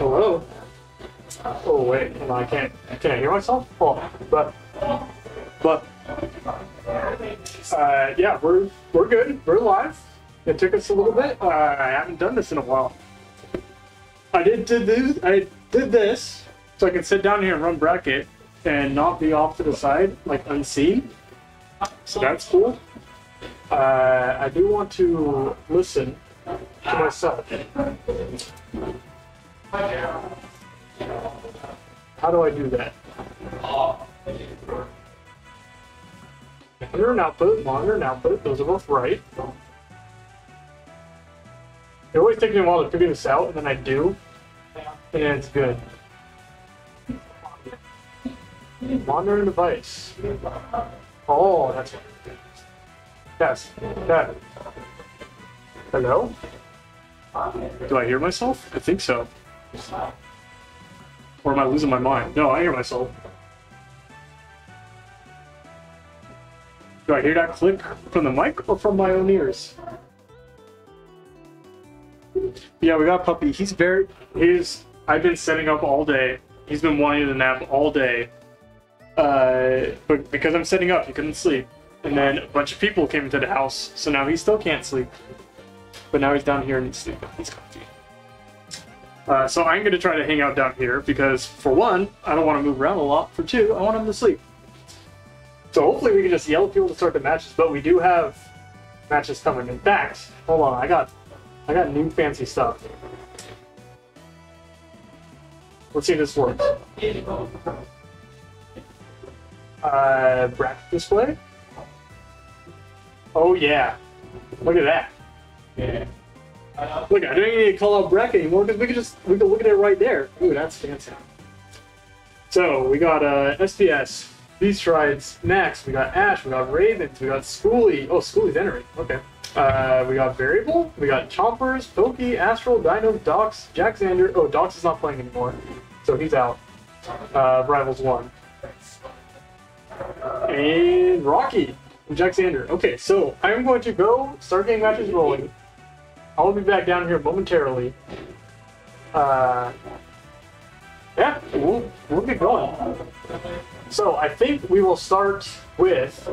Hello. Oh wait, on, I can't. Can I hear myself? Oh, but, but, uh, yeah, we're we're good. We're live. It took us a little bit. Uh, I haven't done this in a while. I did did this. I did this so I can sit down here and run bracket and not be off to the side like unseen. So that's cool. Uh, I do want to listen to myself. How do I do that? Monitor and output, monitor and output, those are both right. It always takes me a while to figure this out, and then I do, and it's good. Monitor and device. Oh, that's Yes. Yeah. Hello? Do I hear myself? I think so. Or am I losing my mind? No, I hear myself. Do I hear that click from the mic or from my own ears? Yeah, we got Puppy. He's very. He's. I've been setting up all day. He's been wanting to nap all day. Uh, but because I'm setting up, he couldn't sleep. And then a bunch of people came into the house, so now he still can't sleep. But now he's down here and he's sleeping. He's comfy. Uh, so I'm going to try to hang out down here because, for one, I don't want to move around a lot. For two, I want him to sleep. So hopefully we can just yell at people to start the matches, but we do have matches coming. In fact, hold on, I got, I got new fancy stuff. Let's see if this works. Uh, bracket display. Oh yeah, look at that. Yeah. Look, I don't even need to call out Breck anymore because we can just we can look at it right there. Ooh, that's fancy. So we got uh, SPS, Beast Rides, next. we got Ash, we got Ravens, we got Schooly. Oh, Schooly's entering. Okay. Uh, we got Variable, we got Chompers, Pokey, Astral, Dino, Docs, Jack Xander. Oh, Docs is not playing anymore, so he's out. Uh, Rivals one. And Rocky and Jack Xander. Okay, so I'm going to go start getting matches rolling. I will be back down here momentarily. Uh, yeah, we'll, we'll get going. So I think we will start with.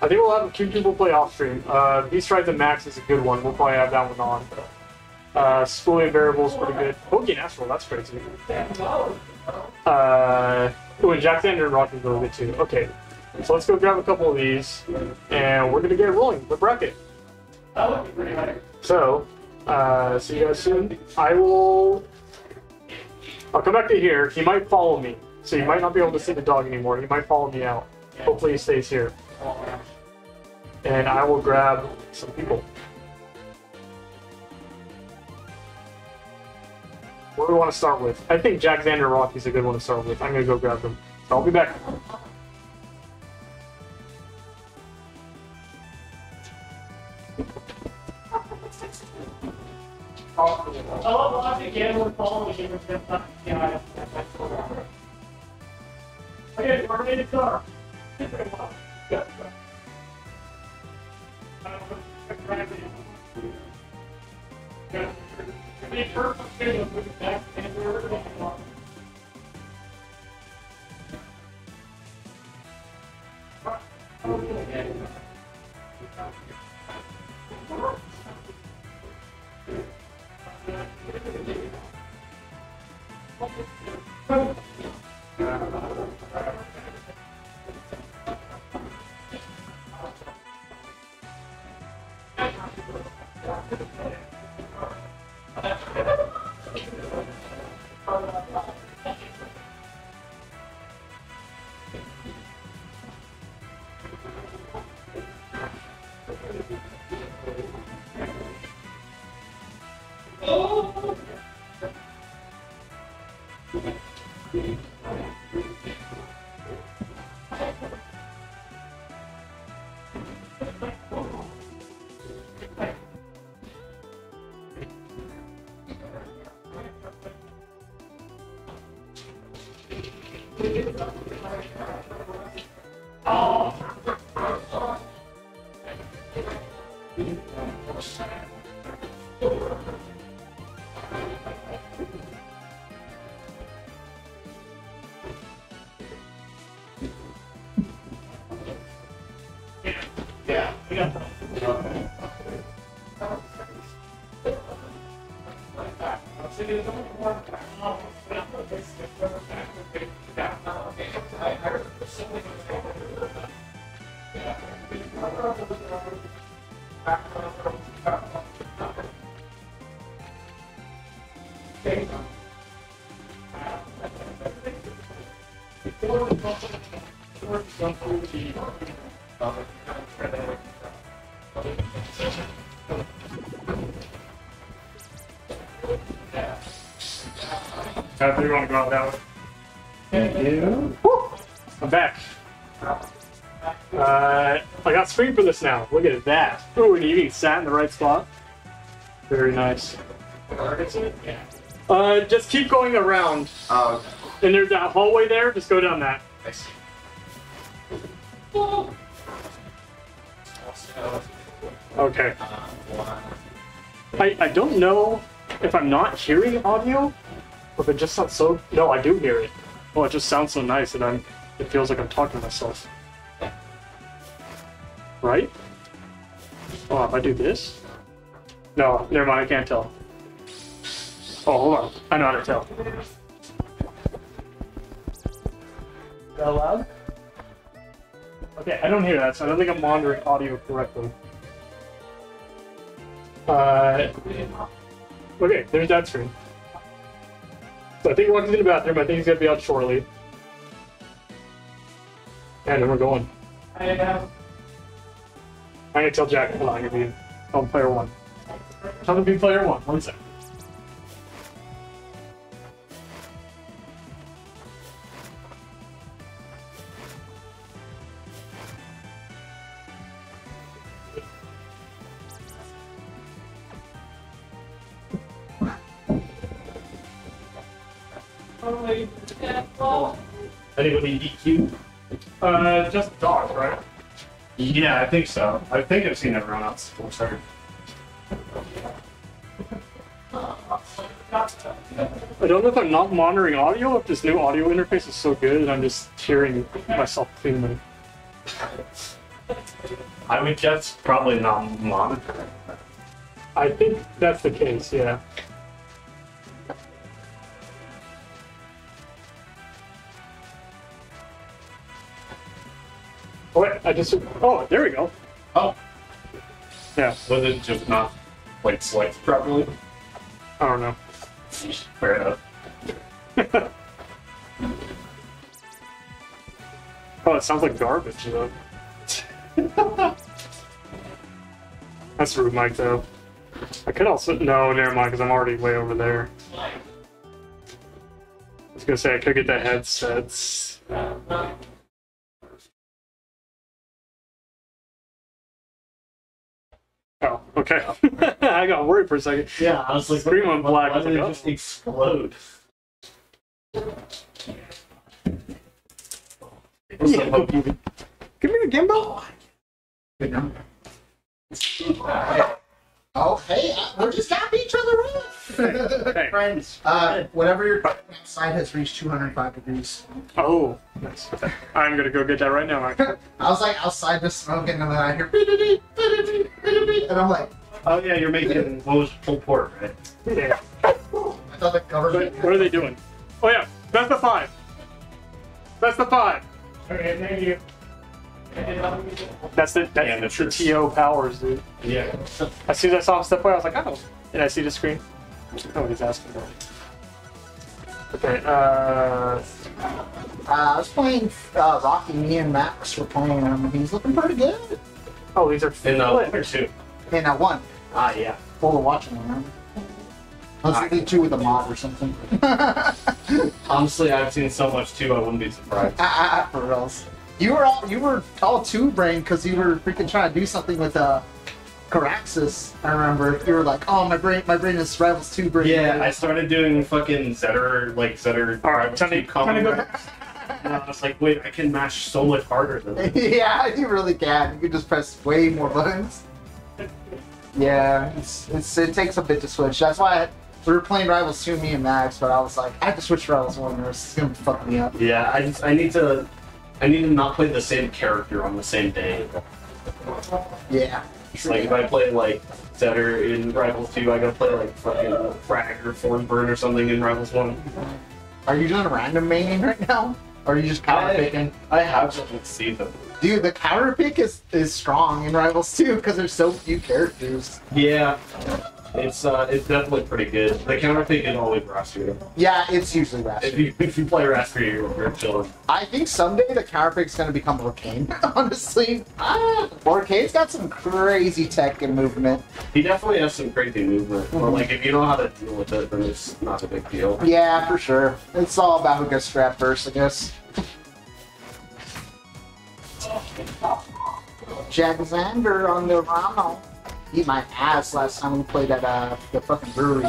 I think we'll have a few people play off stream. Uh, Beast Rides and Max is a good one. We'll probably have that one on. Uh, Variable is pretty good. Pokey Astral, that's crazy. Uh, oh, and Jack Xander and Rocky are really good too. Okay, so let's go grab a couple of these, and we're gonna get rolling with bracket. So, uh, see you guys soon. I will. I'll come back to here. He might follow me, so you might not be able to see the dog anymore. He might follow me out. Hopefully, he stays here. And I will grab some people. What do we want to start with? I think Jack Xander Rocky's a good one to start with. I'm gonna go grab them. I'll be back. Oh, watch again with Paul Machine with them. Yeah, Okay, we're ready to start. Make sure to schedule with the back and we're ready to start. Okay. Thank you. I think we want to go out that way. Thank you. I'm back. Uh, I got screen for this now. Look at that. Oh, and you even sat in the right spot. Very nice. Uh, just keep going around. Oh, And there's that hallway there. Just go down that. I see. Okay. I, I don't know if I'm not hearing audio, or if it just sounds so. No, I do hear it. Oh, it just sounds so nice, and I'm. It feels like I'm talking to myself. Right? Oh, if I do this? No, never mind. I can't tell. Oh, hold on. I know how to tell. Is that loud? Okay, I don't hear that, so I don't think I'm monitoring audio correctly. Uh, okay, there's that screen. So I think he walked into the bathroom. I think he's gonna be out shortly. And then we're going. I have I'm gonna tell Jack. Hold on, I'm gonna be on player one. Tell him to be player one. One sec. Anybody DQ? Uh, just dogs, right? Yeah, I think so. I think I've seen everyone else. I'm sorry. I don't know if I'm not monitoring audio, if this new audio interface is so good and I'm just hearing myself cleanly. I would guess probably not monitor. I think that's the case, yeah. Oh, wait, I just. Oh, there we go. Oh, Yeah, was it just not like selected properly? I don't know. Fair enough. Oh, it sounds like garbage, though. That's rude, Mike, though. I could also. No, never mind, because I'm already way over there. I was gonna say, I could get the headsets. Uh, Oh, okay. I got worried for a second. Yeah, I was like, Scream on black. I Why did like, it oh. just explode? What's Yeah, up, go, Hope? Peavy. Give me the gimbal. Good number. Oh, hey, uh, we're just happy each other up. Hey. Friends. Uh, whatever your side has reached 205 degrees. Oh, nice. I'm gonna go get that right now. I was like outside just smoking, and then I hear, "Beep-de-dee, beep-de-dee, beep-de-dee," and I'm like, Oh yeah, you're making what was pulled pork, right? Yeah. I thought the government. What, what are they doing? Oh yeah, best of five. Best of five. okay, thank you. That's the that's the Amateurs. TO powers, dude. Yeah. As soon as I saw him step away, I was like, oh. Did I see the screen? Oh, he's asking for. Okay, uh, Uh, I was playing uh, Rocky. Me and Max were playing him, and he's looking pretty good. oh, these are In uh, flip. one or two. And I won. Ah, yeah. Full of watching him. I was thinking two with a mod or something. Honestly, I've seen so much too. I wouldn't be surprised. Ah, for reals. You were all you were all two brain because you were freaking trying to do something with uh Caraxis. I remember you were like, "Oh, my brain, my brain is rivals two brain." Yeah, I started doing fucking Zetter, like Zetter. All right, time to, go. And I was like, wait, I can mash so much harder than this. yeah, you really can. You can just press way more buttons. Yeah, it's, it's it takes a bit to switch. That's why I, we were playing Rivals 2, me and Max, but I was like, I have to switch Rivals 1 or it's gonna fuck me up. Yeah, I just I need to I need to not play the same character on the same day. Yeah. It's like if I play like Zetter in Rivals 2, I gotta play like fucking Frag or Forsburn or something in Rivals 1. Are you doing a random maining right now? Or are you just counter I- picking? I have to see them. Dude, the counter pick is, is strong in Rivals 2 because there's so few characters. Yeah. It's uh, it's definitely pretty good. The counter pick is always Rascal. Yeah, it's usually Rascal. If you if you play Rascal, you're, you're chilling. I think someday the counter pick's gonna become Orcane, honestly. Ah, Orcane's got some crazy tech and movement. He definitely has some crazy movement. But like if you know how to deal with it, then it's not a big deal. Yeah, for sure. It's all about who gets strapped first, I guess. Jack Zander on the Ramo. Eat my ass last time we played at uh, the fucking brewery.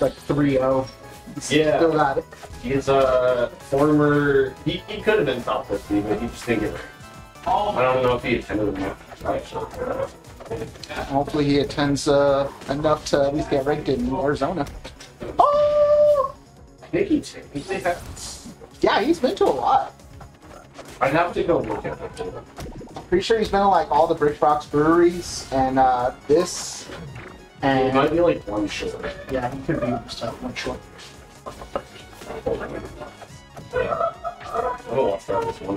Like 3 0. Yeah. Still got it. He's a former. He, he could have been top 50, but he just didn't get it. I don't know if he attended the match. Actually, Hopefully he attends uh, enough to at least get ranked in Arizona. Oh! I think he he did. Yeah, he's been to a lot. I'd have to go look at it. Pretty sure he's been to like all the Brick Box breweries and uh, this. And might be like one short. yeah, he could be stuff one short. I don't watch that this one.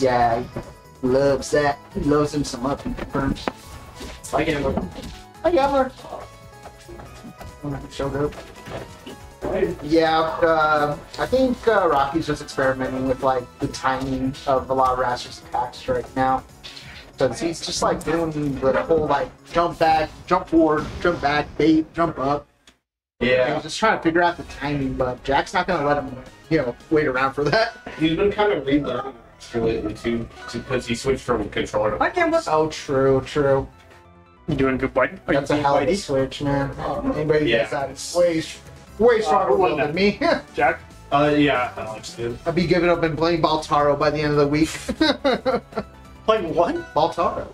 yeah, he loves that. He loves him some up. He confirms. I can't look. Hi, Gabler. Showed up. Yeah, uh, I think uh, Rocky's just experimenting with like the timing of a lot of Wrastor's attacks right now. Because he's just like doing the whole like jump back, jump forward, jump back, bait, jump up. And Yeah, he's just trying to figure out the timing, but Jack's not gonna let him, you know, wait around for that. he's been kind of relearning lately too, because he switched from controller. to can't Oh, true, true. You doing good, White? Are That's a hell of a switch, man. Anybody Yeah. gets that is way, way stronger who won than me. Jack? Uh, yeah, Alex did. I'd be giving up and playing Baltaro by the end of the week. Playing what? Baltaro.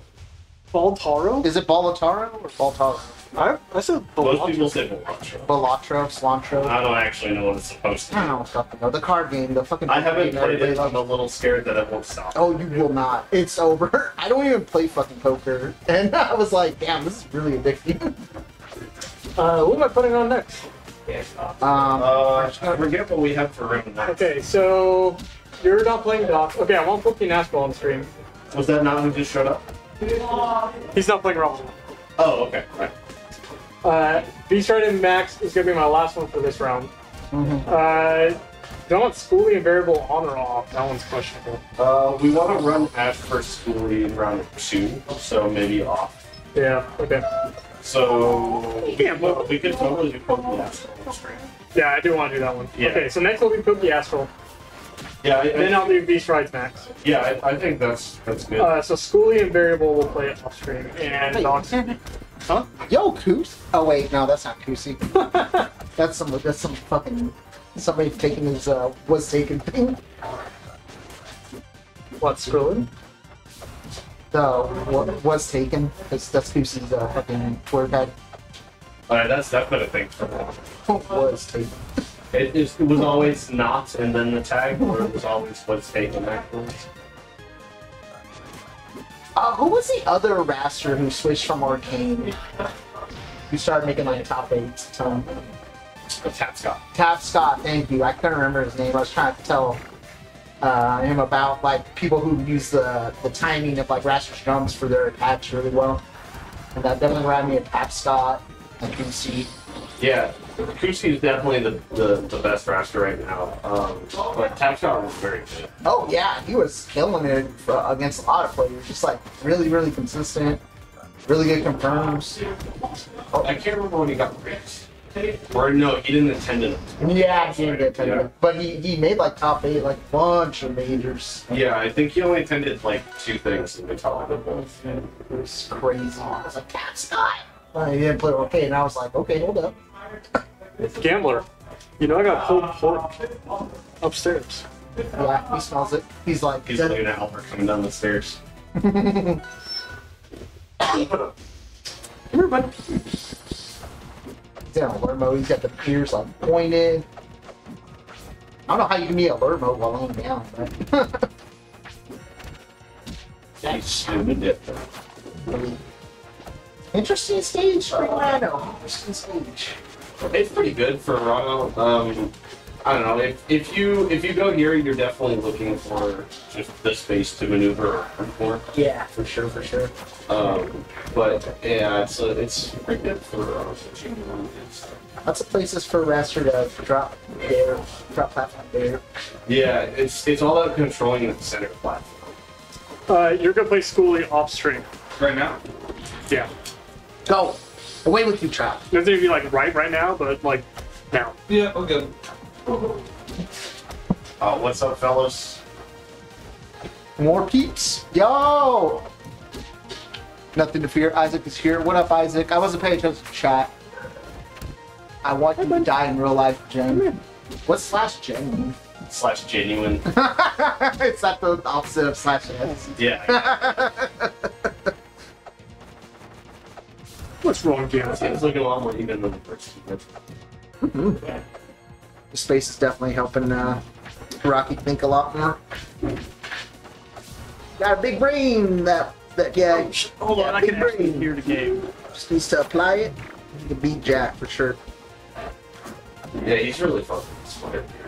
Baltaro? Is it Balataro or Baltaro? I, I said Most people say Balatro. Balatro, Cilantro. I don't actually know what it's supposed to be. I don't be. know what's up though. The card game, the fucking. I haven't game played everybody it. I'm a little scared that it won't stop. Oh, you will not. It's over. I don't even play fucking poker, and I was like, damn, this is really addicting. Uh, what am I putting on next? Um, Uh, I forget what we have for round nine. Okay, so you're not playing Doc. Okay, I want Pokemon Nashville on stream. Was that not who just showed up? He's not playing Rumble. Oh, okay. Right. Uh, Beast Rider Max is gonna be my last one for this round. mhm. Uh, don't want Schoolie and Variable on or off. That one's questionable. Uh, we want to run Ash first schoolie in round two, so maybe off. Yeah. Okay. So we, could- we could totally do Pokemon Astral on. Yeah, I do want to do that one. Yeah. Okay, so next we'll be Poke Astral. Yeah, I, Then I, I'll do Beast Rides Max. yeah, I, I think that's that's good. Uh, so Schoolie and Variable will play it off stream, and Hey, Doc. Huh? Yo, Koos. Oh wait, no, that's not Koosy. that's some. That's some fucking. Somebody taking his uh was taken thing. What Skrillin? The what was taken because that's Koosy's uh, fucking word pad. Alright, that's definitely a thing for now. was taken. It, is- it was always not and then the tag, or it was always what's taken actually. Uh, who was the other Wrastor who switched from Orcane? Who started making like top eight? Um, A tap Scott. Tap Scott, thank you. I couldn't remember his name. I was trying to tell uh, him about like people who use the the timing of like Wrastor's jumps for their attacks really well. And that definitely reminded me of Tap Scott and QC. Yeah, Kusi is definitely the, the, the best Wrastor right now. Um, but Tap Scott was very good. Oh yeah, he was killing it for, against a lot of players. Just like really, really consistent. Really good confirms. I can't remember when he got ranked. Or no, he didn't attend it. Yeah, he didn't get attended. Yeah. But he, he made like top eight, like bunch of majors. Yeah, I think he only attended like two things in the top of both. It was crazy. I was like, Tap Scott. Uh, he didn't play okay, and I was like, okay, hold up. It's Gambler. You know I got pulled pork upstairs. Yeah, he smells it. He's like, He's looking at Albert coming down the stairs. Come in alert mode. He's got the ears like pointed. I don't know how you can be alert mode while laying down, but He's stupid different. Interesting stage for Ranno. Interesting stage. It's pretty good for Ranno. Um, I don't know if, if you if you go here, you're definitely looking for just the space to maneuver around for. Yeah, for sure, for sure. Um, but yeah, it's uh, it's pretty good for uh, switching around and stuff. Lots of places for Wrastor to drop there, drop platform there. Yeah, it's it's all about controlling the center platform. Uh, you're gonna play schooling off stream. Right now. Yeah. Go! Away with you, Trap. It doesn't even be like right right now, but like now. Yeah, okay. Uh, what's up, fellas? More peeps. Yo! Nothing to fear. Isaac is here. What up, Isaac? I wasn't paying attention to chat. I want you to die in real life, Jen. What's slash Jen mean? Slash genuine. it's not the opposite of slash S. Yeah. What's wrong, Jim? Seems looking a lot more even than the first two. The space is definitely helping uh, Rocky think a lot more. Got a big brain, that that guy. Hold on, I big can actually brain. hear the game. Just needs to apply it. He can beat Jack for sure. Yeah, he's really fun.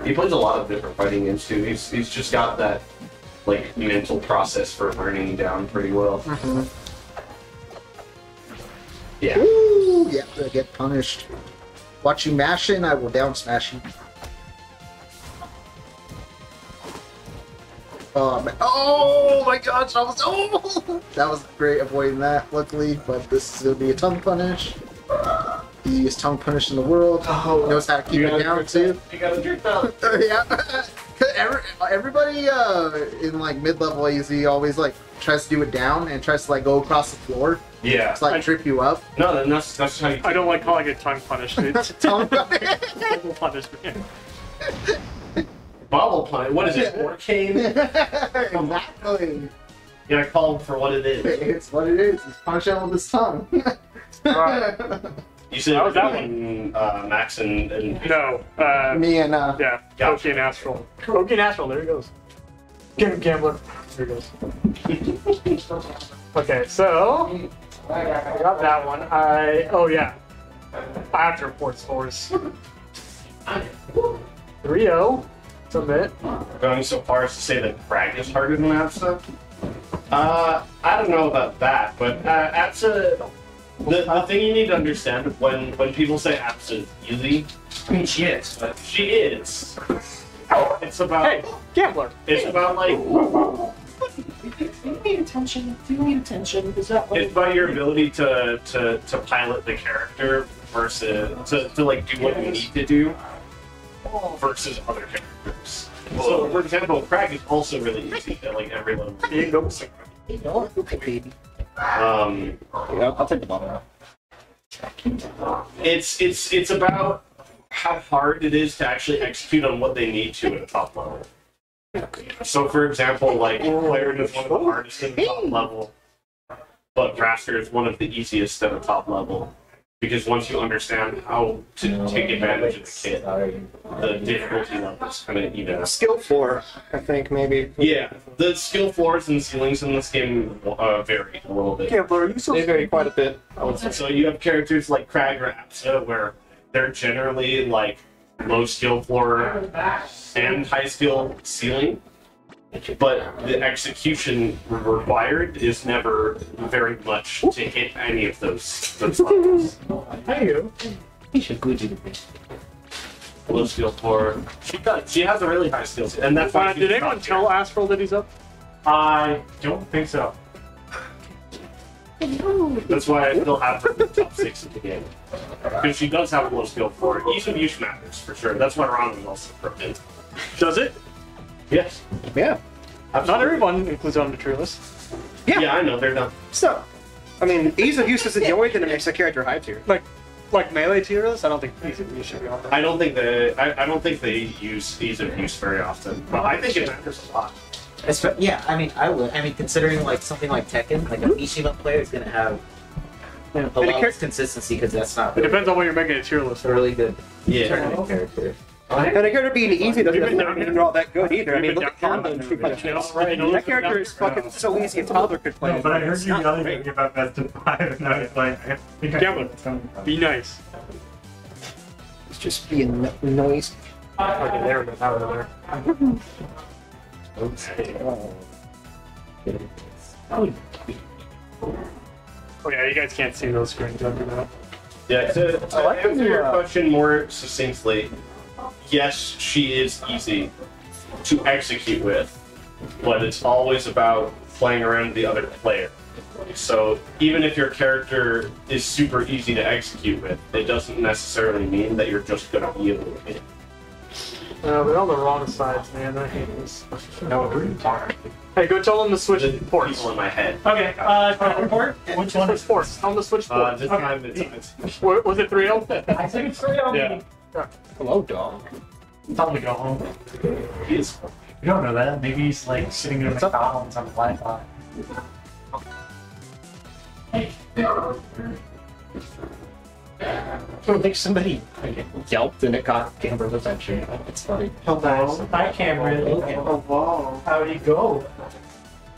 He plays a lot of different fighting games too. He's he's just got that like mental process for learning down pretty well. Yeah. Ooh, yeah, to get punished. Watch you mashing, I will down smash you. Oh, man. oh my gosh, I was oh that was great avoiding that, luckily, but this is gonna be a tongue punish. Easiest tongue punish in the world. Oh, knows how to keep it down too. You gotta drink that. yeah. Every, everybody uh, in like mid-level AZ always like tries to do it down and tries to like go across the floor Yeah. to like I, trip you up. No, that's that's how you. I don't like calling it tongue punish. It's Tongue tongue punishment. Bobble pun. What is it? Orcane. exactly. You gotta call him for what it is. It's what it is. He's punch out with his tongue. Right. You said How was that one? Uh, Max and, and No. Uh, Me and uh, yeah. Gotcha. Oki and Astral. Oki and Astral. There he goes. Get gambler. There he goes. Okay, so I got that one. I oh yeah. I have to report scores. 3-0. Submit. going so far as to say that Kragg is harder than Absa? Uh, I don't know about that, but uh, Absa, the, the thing you need to understand when, when people say Absa is easy, I mean, she is, but she is. It's about, Hey, gambler. it's about like, You need attention. Do You need attention. Is that what it's about your ability to, to, to pilot the character versus, to, to like do what you need to do versus other characters. So, for example, Kragg is also really easy at like every level. Here you go. baby. Um, I'll take the ball. it's it's it's about how hard it is to actually execute on what they need to at a top level. So, for example, like Claire is one of the hardest at the top level, but Wrastor is one of the easiest at a top level. Because once you understand how to take advantage of the kit, the difficulty levels kind of even. Skill four, I think maybe. Yeah, the skill floors and ceilings in this game uh, vary a little bit. Gambler, are you so They vary quite a bit. I would say. So you have characters like Kragg or Absa where they're generally like low skill floor and high skill ceiling, but the execution required is never very much to hit any of those those levels. Hey, you. Low skill floor. She does. She has a really high skill, and that's why. Uh, did anyone tell Astral that he's up? I don't think so. That's why I still have her in the top six of the game. Because she does have a low skill for ease of use matters for sure. That's why Ron is also broken. Does it? Yes. Yeah. Not everyone includes it on the tier list. Yeah. Yeah, I know they're not. So, I mean, ease of use is the only thing that makes a character high tier. Like, like melee tier list? I don't think easy you should be on there. I don't think they. I, I don't think they use ease of use very often. But I think it matters a lot. Espe- yeah, I mean, I would. I mean, considering like something like Tekken, like a mm-hmm. Mishima player is gonna have Yeah. a And lot of consistency because that's not it really depends on what you're making a tier list. a really good Yeah. tournament character. And a character being easy doesn't necessarily mean they're all that good either. I mean, look at down Honda and Street Fighter. You know, right, you know, That character is fucking so easy a toddler could play. No, it. but I heard It's you not yelling great. at me about Best of Five, and I was like, I think I know what it's coming from. Be nice. It's just being no- noise. Okay, there, there, there, there. Oh yeah, you guys can't see those screens under that. Yeah, to, to I like answer your uh, question more succinctly, yes, she is easy to execute with, but it's always about playing around the other player. So even if your character is super easy to execute with, it doesn't necessarily mean that you're just gonna be able to win. Uh, we're on the wrong sides, man. I hate this. No, we're talking. Hey, go tell them to switch The ports. people in my head. Okay, uh, teleport? Which one is ports? Tell them to switch Uh, ports. this time it's, it's Wa- was it 3 0? I think it's three on Yeah. Me. Hello, dog. Tell him to go home. it's You don't know that. Maybe he's like sitting in a What's up? McDonald's on Wi-Fi. I think somebody yelped and it got Camber's attention. It's funny. Hello. Hi, Cameron. Oh, wow. How'd he go?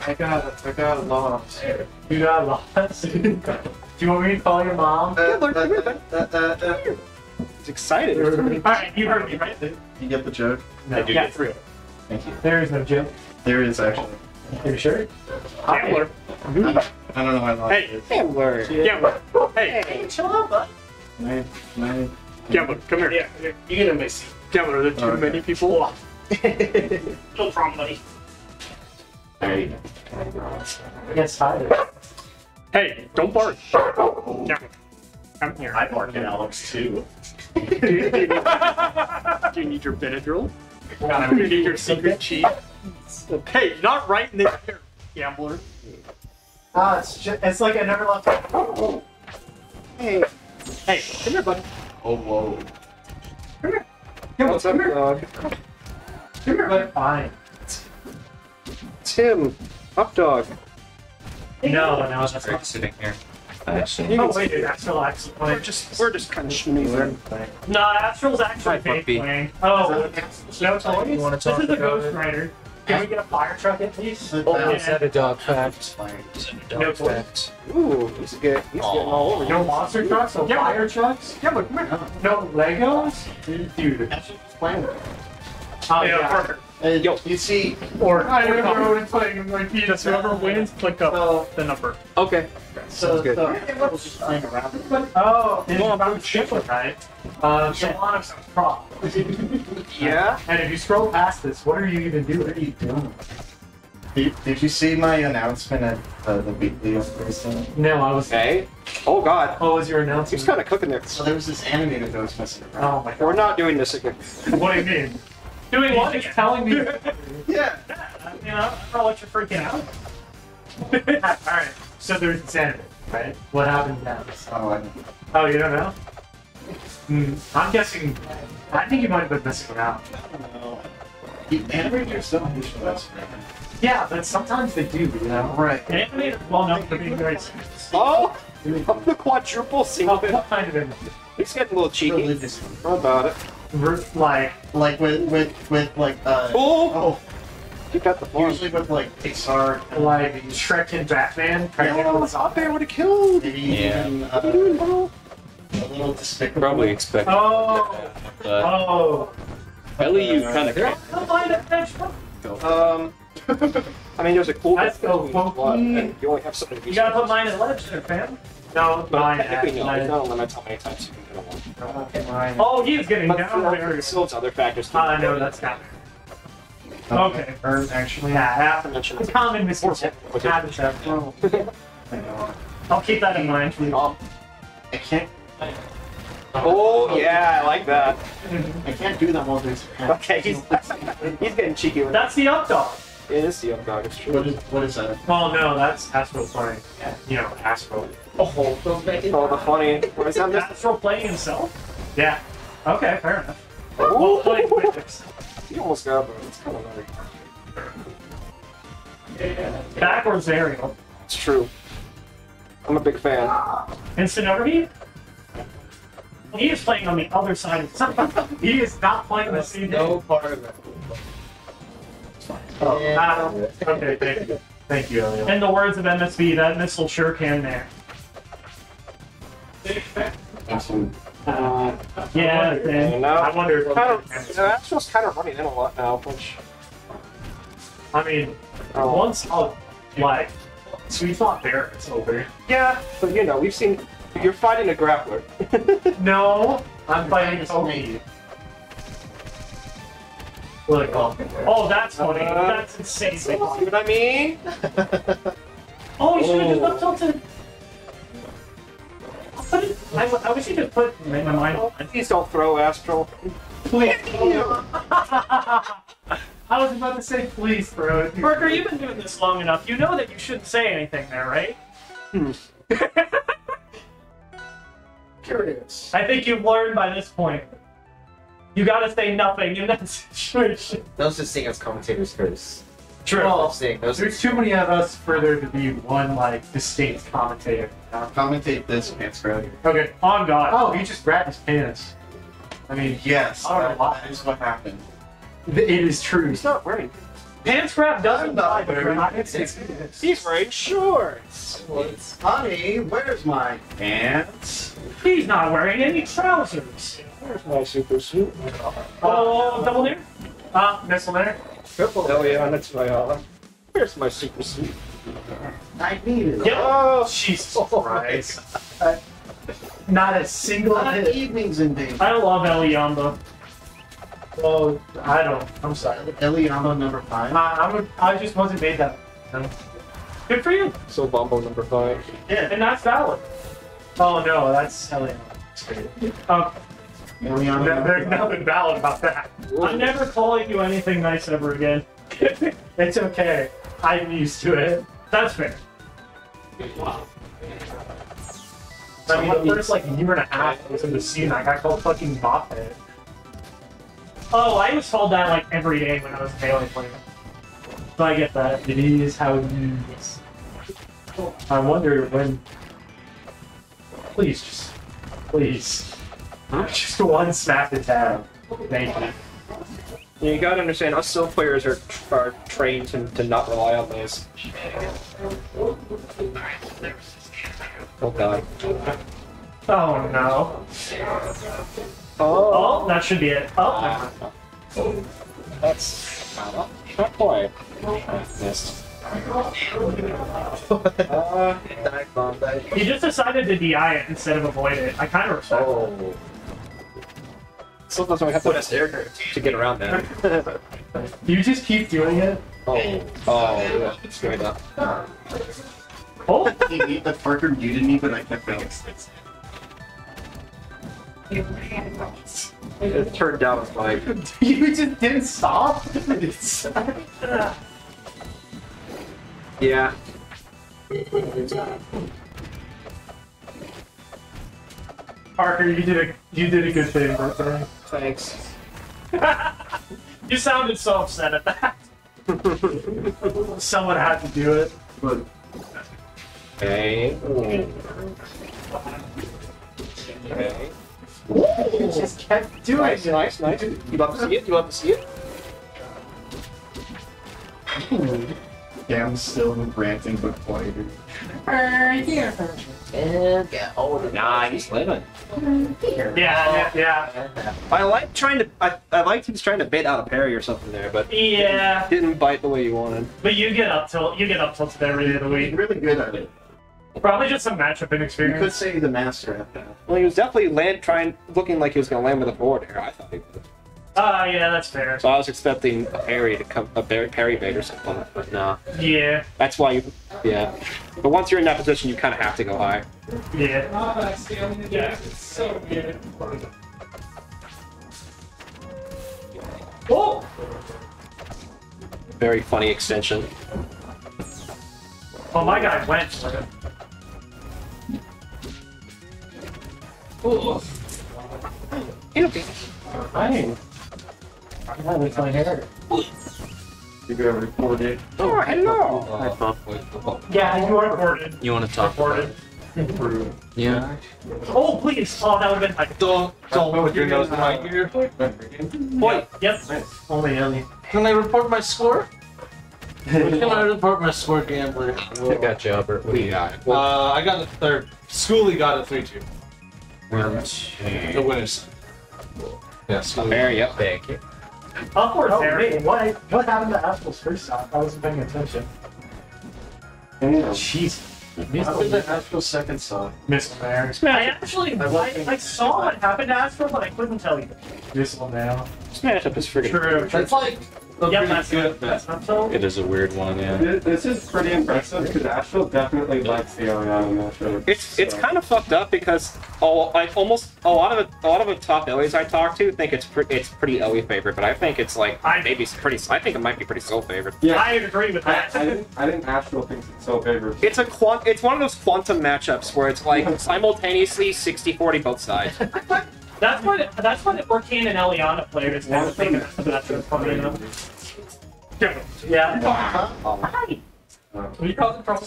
I got, I got lost. You got lost? Do you want me to call your mom? He's excited. Alright, you heard me, right? You get the joke? No. I do Yeah, get three. Thank you. There is no joke. There is actually. Are you sure? Gambler. I don't know how long Hey. it is. Gambler. Gambler. Hey, Hey, chill out, bud. Nine, nine. Gambler, come here. Yeah, you get in my seat. Gambler, are there too Okay. many people? No problem, buddy. There you go. Gets tired. Hey, don't bark. Gambler. Come here. I bark at Alex too. Do you, need, do you need your Benadryl? Do you need your secret cheat? Hey, not right in the ear, gambler. Ah, it's just, it's like I never left. Hey, Hey, come here, buddy. Oh whoa. Come here. what's up, dog? Come here, bud. Fine. Tim, up dog. No, no, that's not. sitting here. Oh, wait, dude, Astral actually We're just, we're just kind of schmoozing. No, Astral's actually fake playing. Oh, no toys? You wanna This is a Ghost? Rider. Can we get a fire truck at least? Oh, Yeah. is that a dog fact? Is that a No dog toys. fact? Ooh, he's getting, he's getting all over. No monster trucks? No Yeah. fire trucks? Gambler, come here. No Legos? Dude. Oh, Yeah, yeah. perfect. Hey, Yo. you see, Or, I don't know what I'm playing. I'm like, just whoever wins, click up So, the number. Okay. so, Sounds good. so, just playing around. oh, it's Come on, about shipment, right? Uh, Shalana's prop. Yeah? And if you scroll past this, what are you even doing? What are you doing? Did, did you see my announcement at uh, the weekly recently? No, I was. Okay. Oh god. What was your announcement? He's kind of cooking there. So there was this animator that was messing around. Oh my god. We're not doing this again. What do you mean? Doing what? Just telling me. Yeah. You know, I don't know what you're freaking out. Alright, so there's insanity, right? What happened now? Oh, Oh, you don't know? Hmm, I'm guessing. I think you might have been messing around. The animators don't usually mess around. Yeah, but sometimes they do, you know? Right. Animators well known for being very serious. Oh! The quadruple Oh, what kind of image? He's getting a little cheeky. Religious. How about it? R- Like, Like with with with like uh Oh! oh You got the farm. usually with like Pixar like Shrek and Batman. trying to get Oh, to it's out there would have killed. maybe Yeah. even What you doing, uh, bro? a little despicable. Probably expect. Oh, But oh. Ellie, you kind of. Come a bench. Um, I mean, there's a cool. Let's go, But You only have so many. You gotta put mine in ledge there, fam. No, But mine. technically, no. at There's ledge. not a limit to how many times you can get one. Okay, mine. Oh, he's getting But down there. there still other factors. too. I know that's not. Okay. Or actually, Yeah, I half. mentioned It's it. common misconception. Okay. Habit check. I know. I'll keep that in mind. Oh, I can't. oh, yeah, I like that. I can't do that while there's. Okay, he's he's getting cheeky with that. That's the up dog. It is the up dog. It's true. What is what is that? Oh no, that's Astro playing. You know, Astro. Oh, the funny. What is that? This? Astro playing himself? Yeah. Okay, fair enough. Ooh, Well played, Witness. He almost got it. It's kind of like. Backwards aerial. It's true. I'm a big fan. Instant overheat? he is playing on the other side of the He is not playing the same No part of it. Oh, Yeah. ah, okay, thank you. Thank you, Elliot. In the words of MSV, that missile sure can there. Uh, Yeah, And and now, I wonder if kind of, Astral's kind of running in a lot now, which I mean, once I'll like, Sweet Spot there it's over. yeah, but you know, we've seen you're fighting a grappler. No, I'm fighting Toki. Look, oh, oh, that's funny. Uh, That's insane. See what I mean? Oh, you should have just left tilted. I'll put it. I, I wish you could put make my mind on. Please don't throw Astral. Please. I was about to say please, bro. Parker, you've been doing this long enough. You know that you shouldn't say anything there, right? Hmm. Curious. I think you've learned by this point. You gotta say nothing in that situation. No such thing as commentators curse. True. No such thing. There's too many of us for there to be one like distinct commentator. Commentate this, Pants Failure. okay, on God. Oh, he just grabbed his pants. I mean, Yes, I don't know why. that is what happened. th- it is true. He's not wearing. Pants grab doesn't I'm not lie, but wearing It's, it's, it's, He's wearing shorts. Honey, where's my pants? He's not wearing any trousers. Where's my super suit? Oh, double there. Ah, missile there. Triple. Hell yeah, that's my uh. Where's my super suit? I need it. Yep. Oh, Jesus Christ. Uh, not a single Not hit. evenings in days. I love Eliamba. Well, I don't. I'm sorry. Elliana number five. I, I'm, I just wasn't made that. Good for you. so Bombo number five. Yeah. And that's valid. Oh no, that's Elliana. It's great. Um, Elliana There- number There's nothing valid about that. I'm never calling you anything nice ever again. It's okay. I'm used to it. That's fair. Wow. I mean, the first like year and a half I was in the scene, I got called fucking Bophead. Oh, I was told that like every day when I was a Melee player. So I get that. It is how it is. I wonder when. Please, just please, just one smack the tab. Thank you. You gotta understand, us still players are, are trained to, to not rely on those. Oh god. Oh no. Oh, Oh, that should be it. Oh, that's not, not quite. Missed. Uh, Dive you just decided to DI it instead of avoid it. I kind of respect it. oh. Sometimes we have to put a staircase to get around that. You just keep doing it. Oh, oh, yeah, it's doing that. Oh, You need the Parker muted me, but I kept going. It turned down his mic. you just didn't stop. Yeah. Parker, you did a you did a good thing, birthday. Thanks. you sounded so upset at that. Someone had to do it. But Okay. Okay. You just kept doing Nice, it. nice, nice. You want to see it? You want to see it? yeah, I'm still ranting but quieter. And get older. Nah, he's living. Yeah, yeah, yeah. I like trying to. I, I liked he's trying to bait out a parry or something there, but Yeah, didn't bite the way you wanted. but you get up till you get up tilted every day of the week. really good at it. Probably just some matchup You could inexperience. say the master at that. Well, he was definitely land trying, looking like he was gonna land with a forward air. I thought he would. Ah, yeah, that's fair. So I was expecting a parry to come, a par- parry bait or something, but nah. Yeah, That's why you, yeah. But once you're in that position, you kind of have to go high. yeah. Yeah, it's so weird. Oh! Very funny extension. Oh, my guy went for it. It'll be. Fine. Yeah, that's my hair. You got recorded. Oh, hello. Yeah, you are recorded. You want to talk about Recorded. Yeah. Oh, please! Oh, that would have been. I, Don't don't put your nose in my ear. Wait, yep. Only Ellie. can I report my score? Can I report my score, gambler? I got you, Albert. What do you got? Uh, I got a third. Schoolie got a three-two. One, The winners. Yeah, Schoolie. Very up thank you. Of course, Oh, Harry. wait, what, what happened to Astral's first shot? I wasn't paying attention. Jeez. How did the actual second song? Missile there. I actually, I, I saw what happened to Astro, but I couldn't tell you. Missile now. This matchup is freaking. True. That's like a Yeah, pretty that's good That's not so. It is a weird one, yeah. This this is pretty impressive because Asheville definitely likes the Elliana matchup. It's it's so- kind of fucked up because all like almost a lot of the, a lot of the top Ellies I talk to think it's pre- it's pretty Ellie favorite, but I think it's like I- maybe it's pretty. I think it might be pretty Soul favorite. Yeah, I agree with I, that. I think I think Asheville thinks it's so favorite. It's a quant. It's one of those quantum matchups where it's like simultaneously 60-40 both sides. That's what. That's what Orcane and Elliana played. It's kind of thinking that's the funny enough. Yeah. Hi. Are you causing trouble?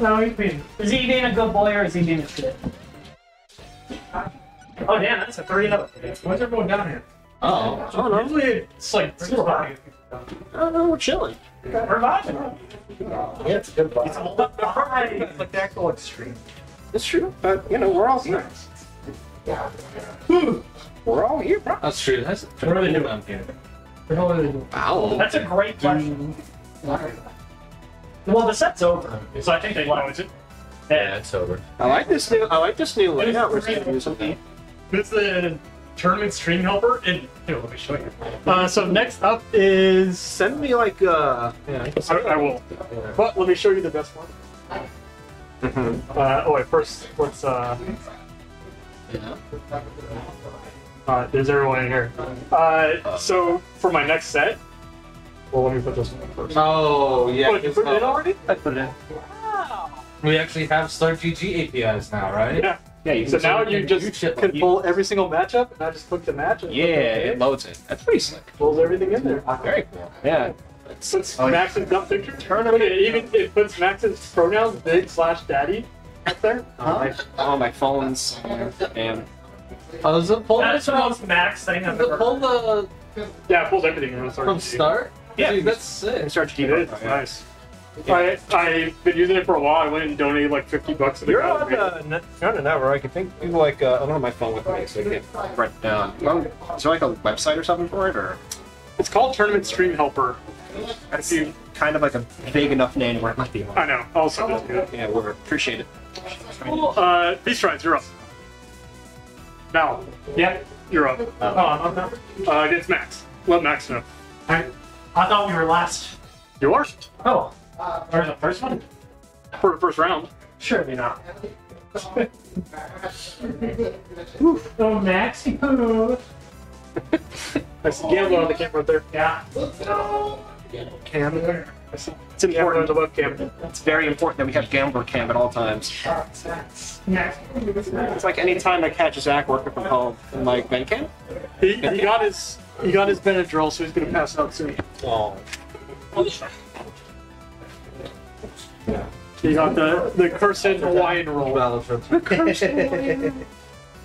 No, he's being. Is he being a good boy or is he being a shit? Oh damn, that's a three up. Why's everyone down here? Oh. Oh, no. Usually it's like super high. Oh no, we're chilling. We're vibing. Yeah, it's a good It's vibe. up the high. It's like the actual extreme. It's true, but you know we're all here. We're all here, bro. That's true. That's What are they doing down here? What are they doing? Wow. That's a great question. Well, the set's over, so I think they left. Yeah, Yeah. it's over. I like this new. I like this new layout. We're gonna do something. It's the tournament stream helper. And here, let me show you. Uh, so next up is. Send me like uh. Yeah. I, I will. But let me show you the best one. Uh, oh wait, first let's uh. Uh, there's everyone in here. Uh, so for my next set, well, let me put this one first. Oh yeah. Oh, you put it in already? I put it in. We actually have start.gg APIs now, right? Yeah. Yeah, you So now you just YouTube. can pull every single matchup, and I just click the match. And Yeah, it loads it. That's pretty slick. pulls everything in there. Very cool. Yeah. Puts Max's dump picture. Turn It even it puts Max's pronouns big slash daddy up there. On my, on my phones and Oh, does it pull That's the most Max thing I've ever. pull the Yeah, it pulls everything in. from start? Yeah. Dude, that's sick. start to keep It it. is nice. I I've been using it for a while. I went and donated like fifty bucks to the You're guy. on uh, net, you're on a network. I can think you like uh, I don't have my phone with me, so I can't write it down. Well, is there like a website or something for it, or It's called Tournament Stream Helper. that's kind of like a vague enough name where it might be on. I know. I'll send it to you. Yeah, we appreciate it. Uh, Beast Rides, you're up. Val. Yeah, you're up. Oh, I'm not. Uh, against Max. Let Max know. I, I thought we were last. You are Oh. Or the first one? for the first round. Surely not. oh, Maxi poo. I see Gambler on the camera up there. Yeah. Cam. It's Gambler important. The webcam. It's very important that we have Gambler Cam at all times. It's like any time I catch Zach working from home, I'm like Ben Cam. He, he got his he got his Benadryl, so he's gonna pass out soon. Oh. He got the the cursed Hawaiian roll.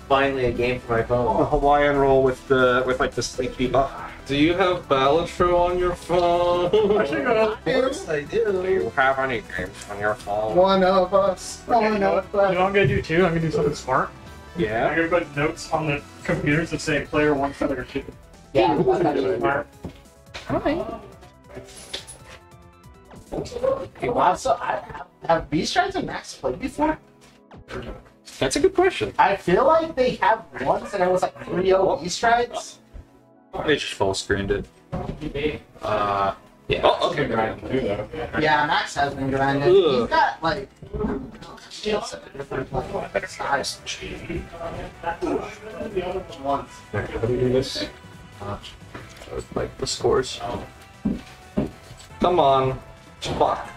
Finally, a game for my phone. The phone. Hawaiian roll with the with like the sleepy buff. Do you have Balatro on your phone? I should go. Yes, I Do do. you have any games on your phone? One of us. Okay, you One know, of us. you know what us. I'm gonna do too? I'm gonna do something smart. Yeah. I'm gonna put notes on the computers that say player one, player two. Yeah, that's actually Smart. Wow, so I have, have Beast Rides and Max played before? That's a good question. I feel like they have once and it was like 3 Beast Rides. They just full screened it. Uh, yeah. Oh, okay. Yeah, Max has been grinding. Ugh. He's got like shields at different like, size. Once. How do we do this? Uh, like the scores. Come on. Fuck.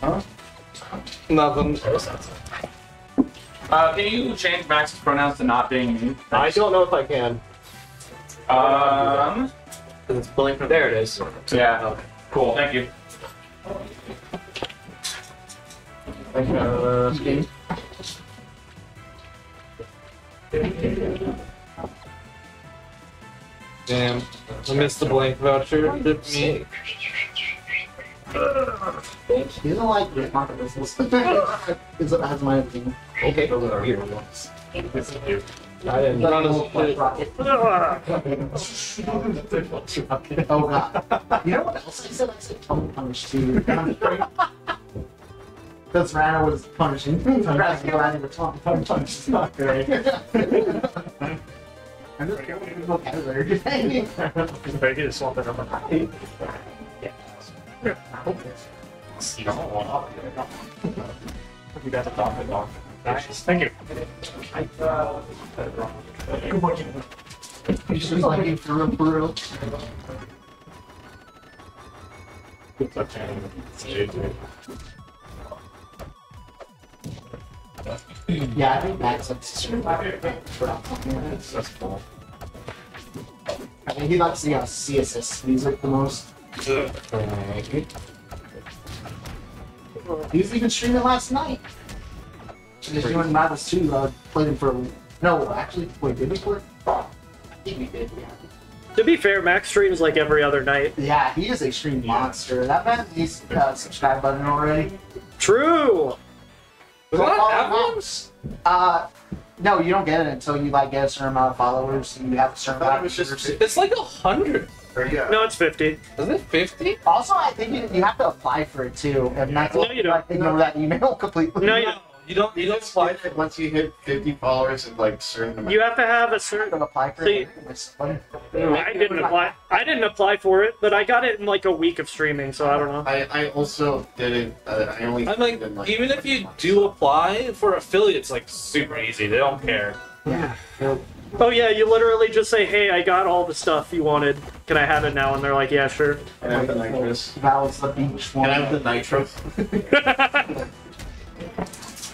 Huh? Nothing. Uh, can you change Max's pronouns to not being me? I don't know if I can. Um. Because it's pulling from there. It is. Yeah. Okay. Cool. Thank you. Thank you. Uh, Damn, I missed the blank voucher. Dip me. You know, like your pocket business. Because it has my Okay. Weird. This is I didn't run his Oh god. You know what else I said? I said tongue punch too. Because Ranno was punishing. Go out of the tongue. Tongue punch is not great. I'm just careful with vocabulary. Very good. Swamp that over. You got to talk it off. Nice. Thank you. He's just like you for real, for real. Good touch hand. It's JJ. Yeah, I think Max likes to That's cool. I think he likes the uh, CSS music the most. He was even streaming last night. He was doing Madness 2, uh, played him for. No, actually, wait, did we play? I think we did, yeah. To be fair, Max streams like every other night. Yeah, he is a stream monster. That man needs uh, subscribe button already. True. Was that follow Uh, no, you don't get it until you like get a certain amount of followers. and You have a certain amount it was just. It's like a hundred. Or yeah. No, it's 50. Isn't it fifty? Also, I think you, you have to apply for it too. And not No, you don't. like, ignore that email completely. No, you You don't. You You don't just apply like it once you hit 50 followers and like certain amount. you have to have a You certain. don't apply for So it. you- It's funny. I didn't apply. I didn't apply for it, but I got it in like a week of streaming, so I don't know. I, I also didn't. Uh, I only. I'm like, did, even if you do apply for affiliates, like super easy. They don't care. Yeah. Oh yeah, you literally just say, "Hey, I got all the stuff you wanted. Can I have it now?" And they're like, "Yeah, sure." Can I have the nitrous? Val's the beach Can. I have the nitro?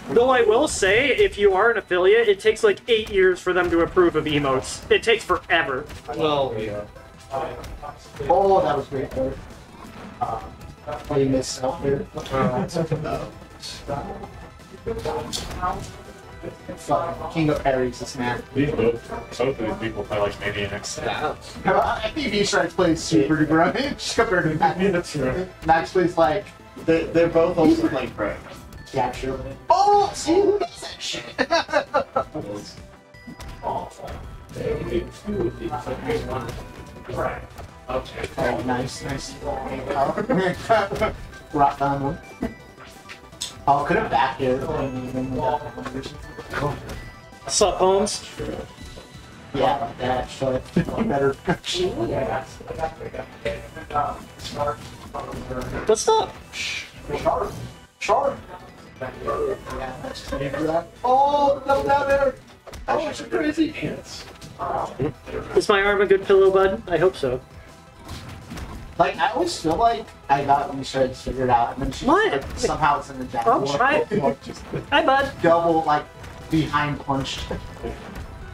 Though I will say, if you are an affiliate, it takes like eight years for them to approve of emotes. It takes forever. Well, yeah. Oh, that was great. Though. Uh, you missed out there. Fuck, King of Parries, this man. These both, both of these people play like maniacs. I think he tries plays super duper damage compared to Max. Max plays like, They, they're both also like pro. Yeah, sure. Oh, see who does that shit? Oh, nice, nice. Rock down one. Oh, could have backed it. Sup, Holmes? Yeah, like that, so better. What's up? Sharp. Sharp. Oh, no, down there. Oh, it's crazy. Is my arm a good pillow, bud? I hope so. Like, I always feel like I got shreds figured out, and then she What? like, somehow it's in the jack. I'll. Hi, bud. Double, like, behind punched.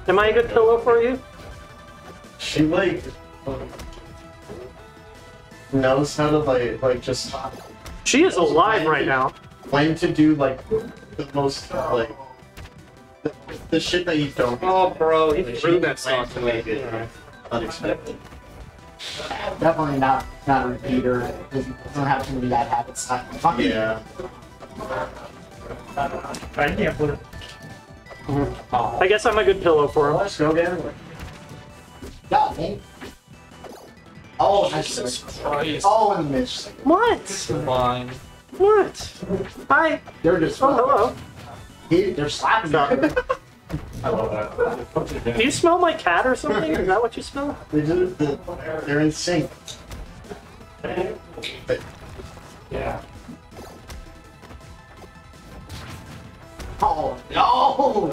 Am I a good pillow for you? She like knows how to like like just She is alive right now. When to do like the most like the, the shit that you don't. Oh, bro, he Like, threw that plans to to me. make unexpected. Definitely not not a repeater. Doesn't, doesn't have too many bad habits. Fine. Yeah. I can't put it. Mm-hmm. I guess I'm a good pillow for him. Let's go get it. God, man. Oh, nice. Christ. Oh, in the midst. What? Fine. What? Hi. They're just. Oh, hello. He, they're slapping you. I love that. Do you smell my cat or something? Is that what you smell? They do they're in sync. Yeah. Oh, no!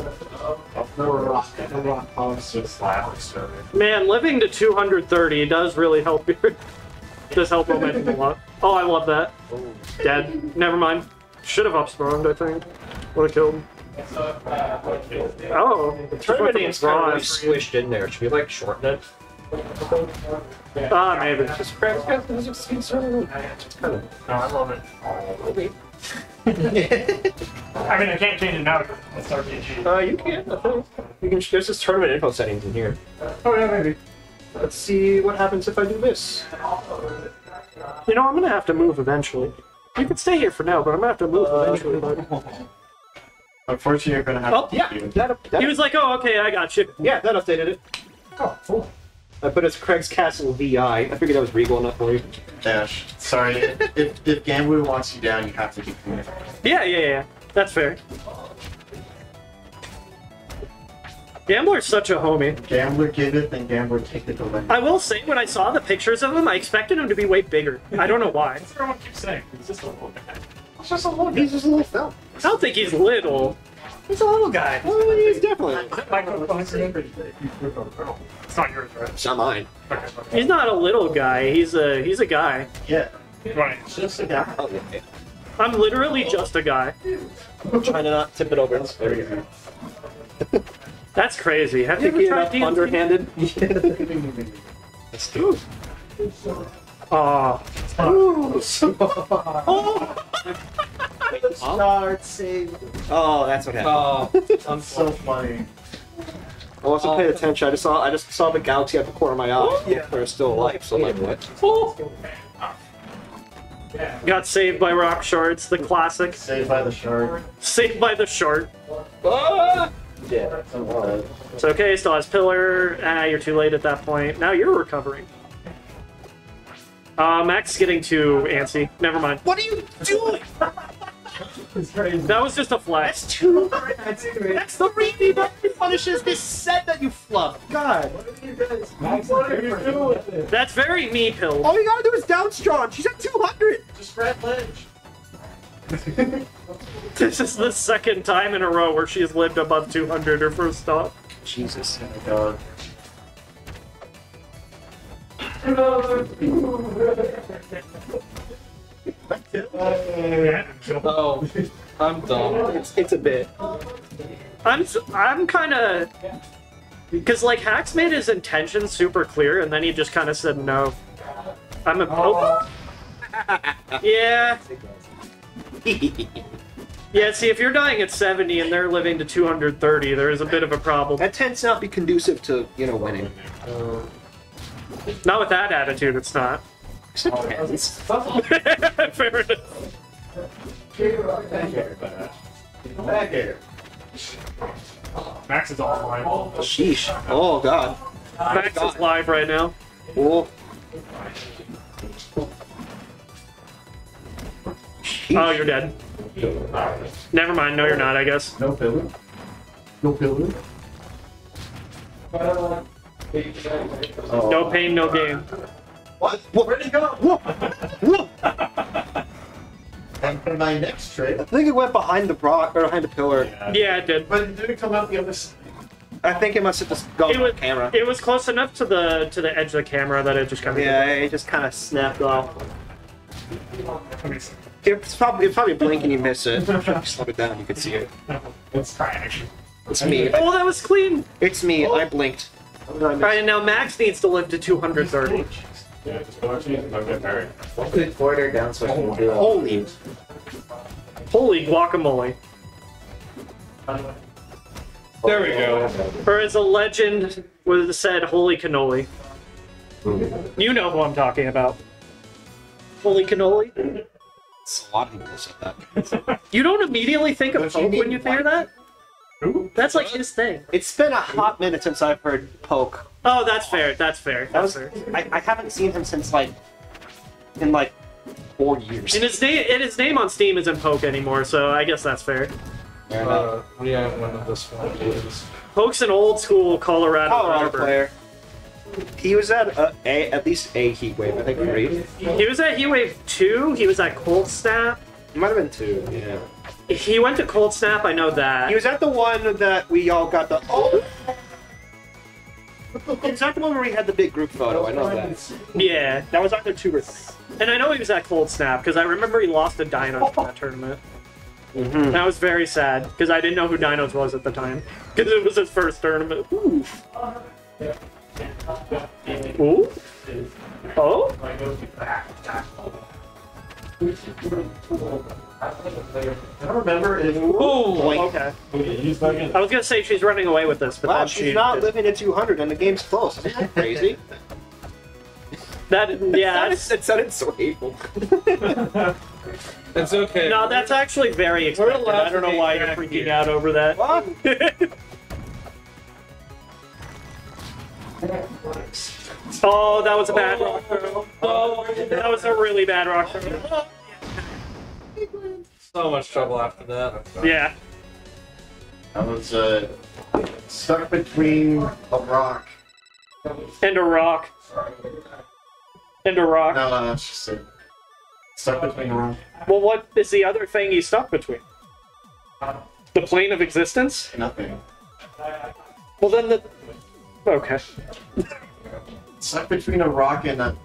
No rock. No rock It's just laughing. Man, living to 230 does really help your. Does help momentum a lot. Oh, I love that. Dead. Never mind. Should have upsprung, I think. Would have killed him. Oh, The tournament name's kind of really squished in there. Should we like shorten it? Ah, maybe. Just grab grab the music No, I love it. I mean, I can't change it now because it's RPG. Uh, you can. I think. You can. There's just tournament info settings in here. Oh yeah, maybe. Let's see what happens if I do this. You know, I'm gonna have to move eventually. You can stay here for now, but I'm gonna have to move eventually. bud. Unfortunately, you're gonna have Oh, to yeah. do. That, that, He was like, "Oh, okay, I got you." yeah, that updated it. Oh, cool. I put it's Kregg's Castle VI. I figured that was regal enough for you. Dash. Sorry, if, if, if Gambler wants you down, you have to keep moving. Yeah, yeah, yeah. That's fair. Gambler's such a homie. Gambler give and Gambler take it away. I will say, when I saw the pictures of him, I expected him to be way bigger. I don't know why. That's what everyone keeps saying. He's just a little guy. He's just a little He's just a little fella. I don't think he's little. He's a little guy. Well, he's definitely. It's not yours, right? It's not mine. He's not a little guy. He's a he's a guy. Yeah. Right. Just a guy. Yeah, yeah. I'm literally just a guy. I'm Trying to not tip it over. There you go. That's crazy. Have you ever Taking it tried up underhanded. Let's do it. Aw. Start save. Oh, that's what happened. Oh, I'm so funny. I wasn't paying attention. I just saw I just saw the galaxy at the corner of my eye. Yeah. They're still alive, so I'm like, what? Got saved by rock shards, the classic. Saved by the shark. Saved by the shard. Ah! Yeah. It's okay, still has pillar. Ah, you're too late at that point. Now you're recovering. Uh, Max getting too antsy. Never mind. What are you doing? That was just a flex. That's too. That's the reason that punishes this set that you fluff. God. Max, what are you doing? That's very me, Pill. All you gotta do is down strong. She's at 200. Just red ledge. This is the second time in a row where she's lived above 200 her first stop. Jesus. Oh my god. oh, I'm dumb. It's it's a bit. I'm s- I'm kind of because like Hacks made his intentions super clear, and then he just kind of said no. I'm a oh. yeah. Yeah, see, if you're dying at 70 and they're living to 230, there is a bit of a problem. That tends to not be conducive to you know winning. Not with that attitude, it's not. Except hands. Fair enough. Back here. Max is offline. Sheesh. Oh god. Max is live right now. Oh. Oh, you're dead. Never mind. No, you're not. I guess. No pillar. No pillar. No pain, no gain. What? Where'd he go? and for my next trick, I think it went behind the rock or behind the pillar. Yeah, it did. but it didn't come out the other side. I think it must have just gone It was on camera. It was close enough to the to the edge of the camera that it just kind of. Yeah, it just kind of snapped off. Let me see. It's probably it's probably a blink and you miss it. Slow it down, you can see it. It's fine, actually. It's me. Oh, that was clean. It's me. I blinked. All right, and now Max needs to live to 230. Yeah, just go cheese and don't get married. Quick forwarder down so I can do it. Holy. Holy guacamole! There we go. Or as a legend was said, "Holy cannoli." Mm. You know who I'm talking about. Holy cannoli. A lot of people said that. You don't immediately think of Pope when you hear that. Who? That's like his thing. It's been a hot minute since I've heard Poke. Oh, that's fair. That's fair. That That's was, fair. I, I haven't seen him since like in like four years. And his name, and his name on Steam isn't Poke anymore, so I guess that's fair. Uh, we have one of this one, please. Poke's an old school Colorado, Colorado rapper. player. He was at a, a at least a heat wave. I think three. He was at Heatwave 2, he was at Cold Snap. It might have been two. Yeah. He went to Cold Snap, I know that. He was at the one that we all got the. Oh. It's not the one where we had the big group photo. I know that. yeah, That was either two or three. and I know he was at Cold Snap because I remember he lost to Dino in that tournament. Mm-hmm. And I was very sad because I didn't know who Dinos was at the time because it was his first tournament. Ooh. Ooh. Oh? I don't remember if. Ooh. Like- Okay. I was gonna say she's running away with this, but Wow, she's she not did. living at 200 and the game's close. Isn't that crazy? That yeah, That, it sounded so hateful. It's okay. no, that's actually very expected. allowed I don't know why you're freaking here. out over that. oh, that was a bad rock throw. Oh, that was a really bad rock throw. So much trouble after that. Yeah. I was uh, stuck between a rock. And a rock. And a rock. No, no, that's just it. Stuck between a rock. Well, what is the other thing he's stuck between? The plane of existence? Nothing. Well, then the. Okay. Stuck between a rock and a.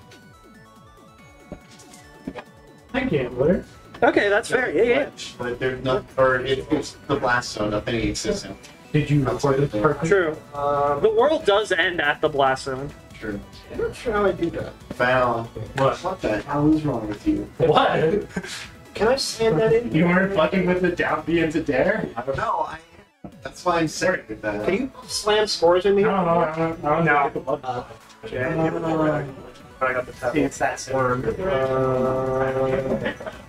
Hi, gambler. Okay, that's fair. Yeah, yeah. But there's not, or it, it's the blast zone. Nothing exists in. Did you record this perfect? True. Um, the world does end at the blast zone. True. I'm not sure how I do that. Val, What? what the hell is wrong with you? What? Can I sand that in? You weren't fucking with the down B into dare? I don't No, I. That's why I'm sorry with that. Can you slam scores in me? know. I don't know. I don't. I don't know. Okay. I got the tab. See, it's that swarm.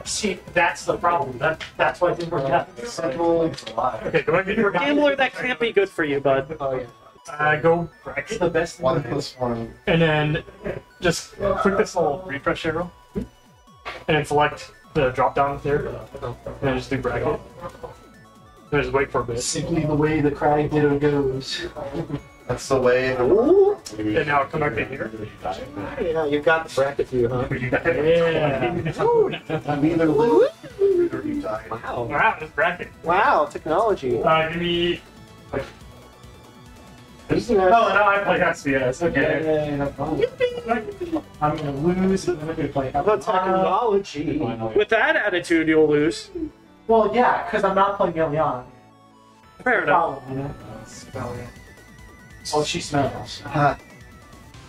See, that's the problem. That that's why it didn't work out. Okay, do I get your Gambler, that can't be good for you, bud. Oh yeah. Uh, go bracket the best One one, plus one. and then just click this little refresh arrow, and then select the drop down there, and then just do bracket. And just wait for a bit. Simply the way the Kragg ditto goes. That's the way. And now come back in here. Yeah, you've got the bracket view, huh? Yeah. I'm either lose or you die. Wow. Wow, this bracket. Wow, technology. Uh, give me. This Oh, nice. no, I play SBS. Okay. Yeah, no problem. I'm gonna lose, and then I'm gonna play. How about technology? With that attitude, you'll lose. Well, yeah, because I'm not playing Elliana. Fair enough. Problem, you know? Oh, she smells. Ha.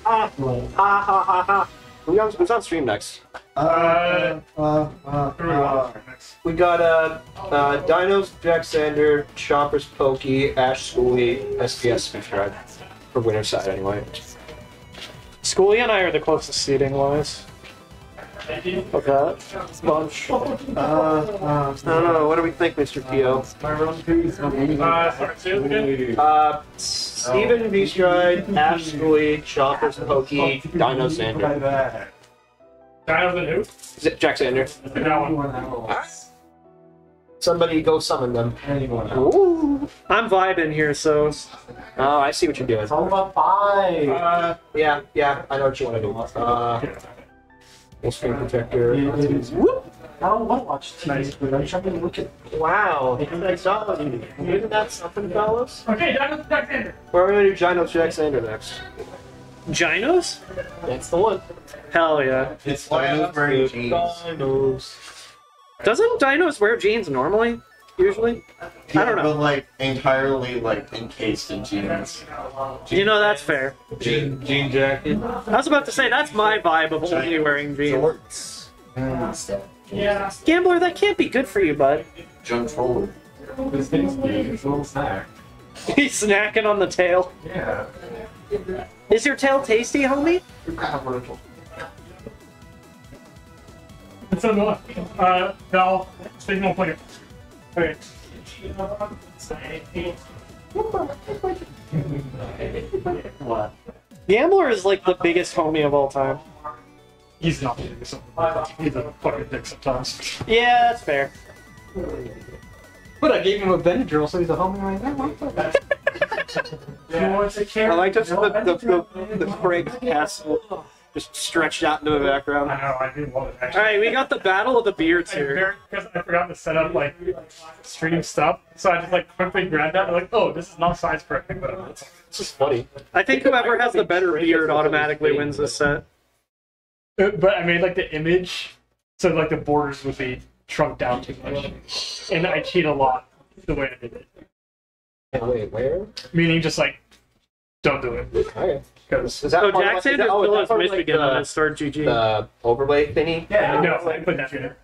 Ah, ha ha ha ha. Who's on, who's on stream next? Uh, uh, uh, Who do we uh, want next? We got uh, uh, Dinos, Jack Sander, Chompers, Pokey, Ash Schooly, SPS subscribe. For winner side, anyway. Schoolie and I are the closest seating wise. Of that bunch. Uh, uh, I don't know. What do we think, Mr. Pio? Uh, sorry, say it again. Uh, Steven V Stride, Ash Schooly, Chompers, Pokey, Dino Sander. Dials and who? Z- Jack Sander. That one. Somebody go summon them. Ooh. I'm vibing here, so Oh, I see what you're doing. It's all about five. Uh, Yeah, yeah, I know what you want to do. Uh, full screen protector. Whoop. I don't want to watch TV, but I'm trying to look at. Wow, technology. Isn't that something, fellas? okay, Dials Alexander. We're gonna do Gino Jack Sander next. Ginos? That's the one. Hell yeah. it's Dinos wearing jeans. Dinos. Doesn't Dinos wear jeans normally? Usually? I don't know. But like entirely like encased in jeans. You know, that's fair. Jean, jean jacket. I was about to say, that's my vibe of only wearing jeans. Shorts. Yeah. Gambler, that can't be good for you, bud. Junk troller. This thing's big. It's a little snack. He's snacking on the tail. Yeah. Is your tail tasty, homie? So, uh, uh, Val, signal player. Okay. What? Gambler is like the biggest homie of all time. He's not the biggest. He's a fucking dick sometimes. Yeah, that's fair. But I gave him a Benadryl, so he's a homie right now. You want to? I like just the, the, the, the Kregg castle just stretched out into the background. I know, I do love it actually. Alright, we got the Battle of the Beards here. Because I forgot to set up like stream stuff, so I just like quickly grabbed that. and like, oh, this is not size correct, but it's It's just funny. I think whoever has the better beard automatically wins this set. Uh, But I made like the image, so like the borders would be shrunk down too much, and I cheat a lot the way I did it. Hey, wait, where? Meaning just like, don't do it Okay. Because Is that Oh, part of, Jack like- is Sanders that- oh, still that has part of, like, Michigan on the, his third GG. the overlay thingy? Yeah. no, I put that here.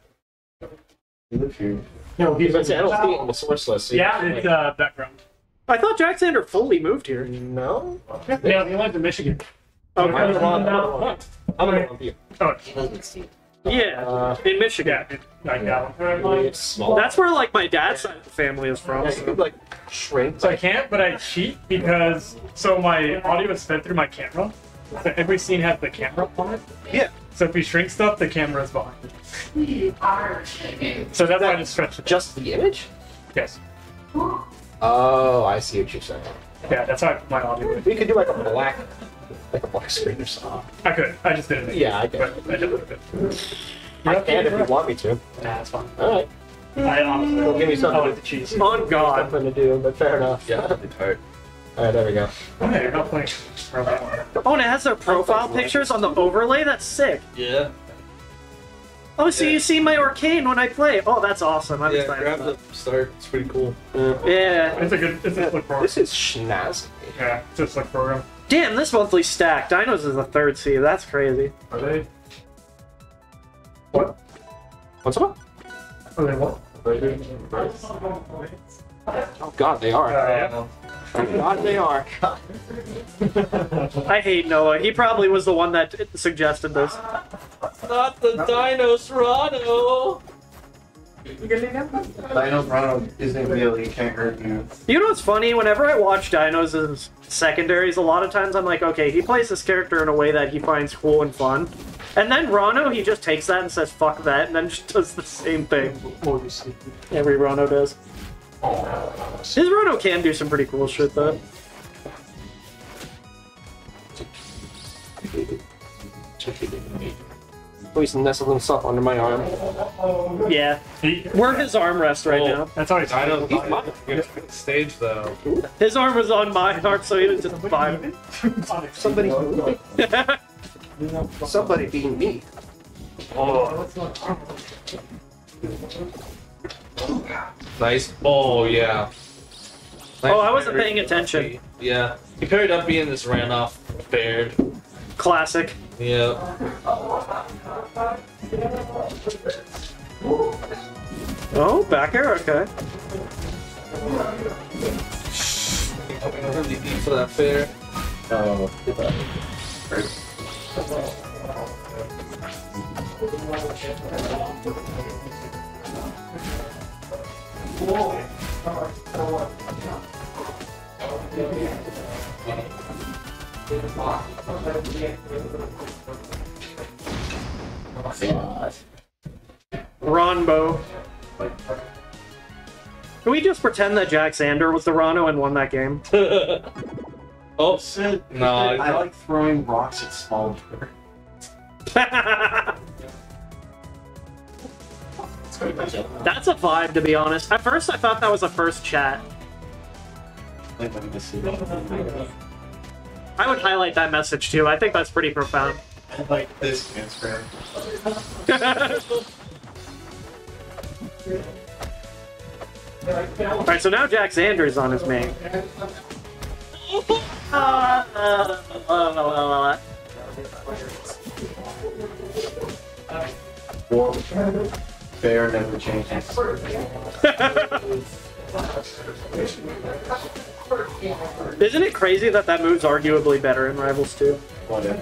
You live here. No, He's he's been I don't see it in the source list. Yeah, it's uh, background. I thought Jack Sander fully moved here. No? Yeah, they went to Michigan. Okay. Oh, I'm gonna help you. Oh, Yeah, Uh, in Michigan. yeah, I got one. it's small. That's where like my dad's side of the family is from. Yeah, you could like shrink. So I can't, but I cheat because so my audio is fed through my camera. So every scene has the camera on it. Yeah. So if you shrink stuff, the camera's behind it. So that's why I just stretched it. Just the image? Yes. Oh, I see what you're saying. Yeah, that's how my audio in. We could do like a black, like a black screen or something. I could. I just didn't. Yeah, I get But I did it. I can if you want me to. Nah, that's fine. All right. I honestly. Well, give me I something. like the cheese. On God. Something to do, but fair enough. Yeah, that'd be tight. All right, there we go. Oh, yeah, you're not playing. Oh, and it has their oh, profile pictures on the overlay. That's sick. Yeah. Oh, so Yeah. you see my arcane when I play. Oh, that's awesome. I'm Yeah, excited. grab for the start. It's pretty cool. that. Yeah. It's a good. It's a slick program. This is schnazzy. Yeah, it's a slick program. Damn, this monthly stack. Dinos is the third seed. That's crazy. Are they? What? What's up? Are they what? Oh God, they are. Uh, Oh God, they are. I hate Noah. He probably was the one that suggested this. Not the Dinos Dinosrano! Dino Ronald isn't real, he can't hurt you. You know what's funny? Whenever I watch Dinos as secondaries, a lot of times I'm like, okay, he plays this character in a way that he finds cool and fun. And then Ranno, he just takes that and says, fuck that, and then just does the same thing. Every Ranno does. His Ranno can do some pretty cool shit, though. Oh, he's nestling himself under my arm. Yeah. he, We're his armrest right Well, now. that's how he's. Dino, He's Dino, mine. good stage though. His arm was on my arm, so he was just fine. Somebody, somebody being me. Oh, Nice. Oh yeah. Nice Oh, I wasn't parry. paying attention. Yeah. He parried up being this ran off bared. Classic. Yeah. Oh, back air? Okay. Really deep for that fair. Oh, Ronbo. Can we just pretend that Jack Sander was the Ranno and won that game? oh, Said, No, I like throwing rocks at small birds. That's a vibe, to be honest. At first, I thought that was a first chat. I would highlight that message too. I think that's pretty profound. I like this Instagram. Alright, so now Jack Sanders on his main. Uh, uh, uh, uh, uh, Bear never changes. Isn't it crazy that that move's arguably better in Rivals 2? Whatever.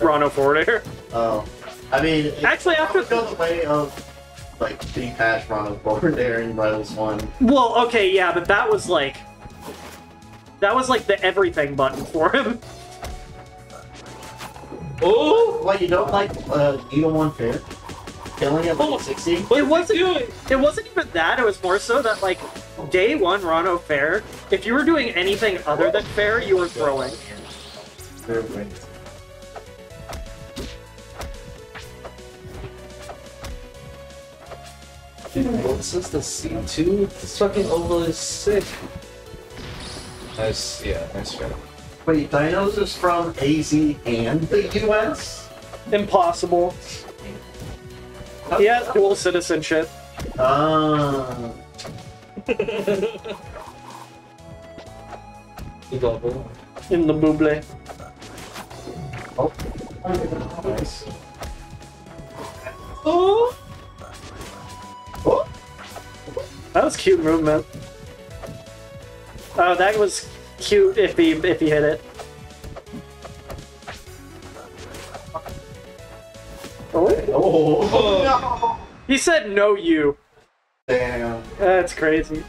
Ranno forward air. Oh. I mean, it Actually, after goes the way of like being patched Ronald forward there in Rivals 1. Well, okay, yeah, but that was like that was like the everything button for him. Oh! What, you don't like uh, Eagle 1 Fair? Killing at level 60? It wasn't it wasn't even that. It was more so that like day one Ranno fair. If you were doing anything other than fair, you were throwing. Fair wins. This is the C2. This fucking oval is sick. Nice. Yeah. Nice try. Wait, Dinos is from AZ and the US? Impossible. He has dual citizenship. Ah. In the buble. Oh. Nice. Oh. Oh. That was cute movement. Oh, that was cute if he if he hit it. Oh. He said no you. Damn. That's crazy.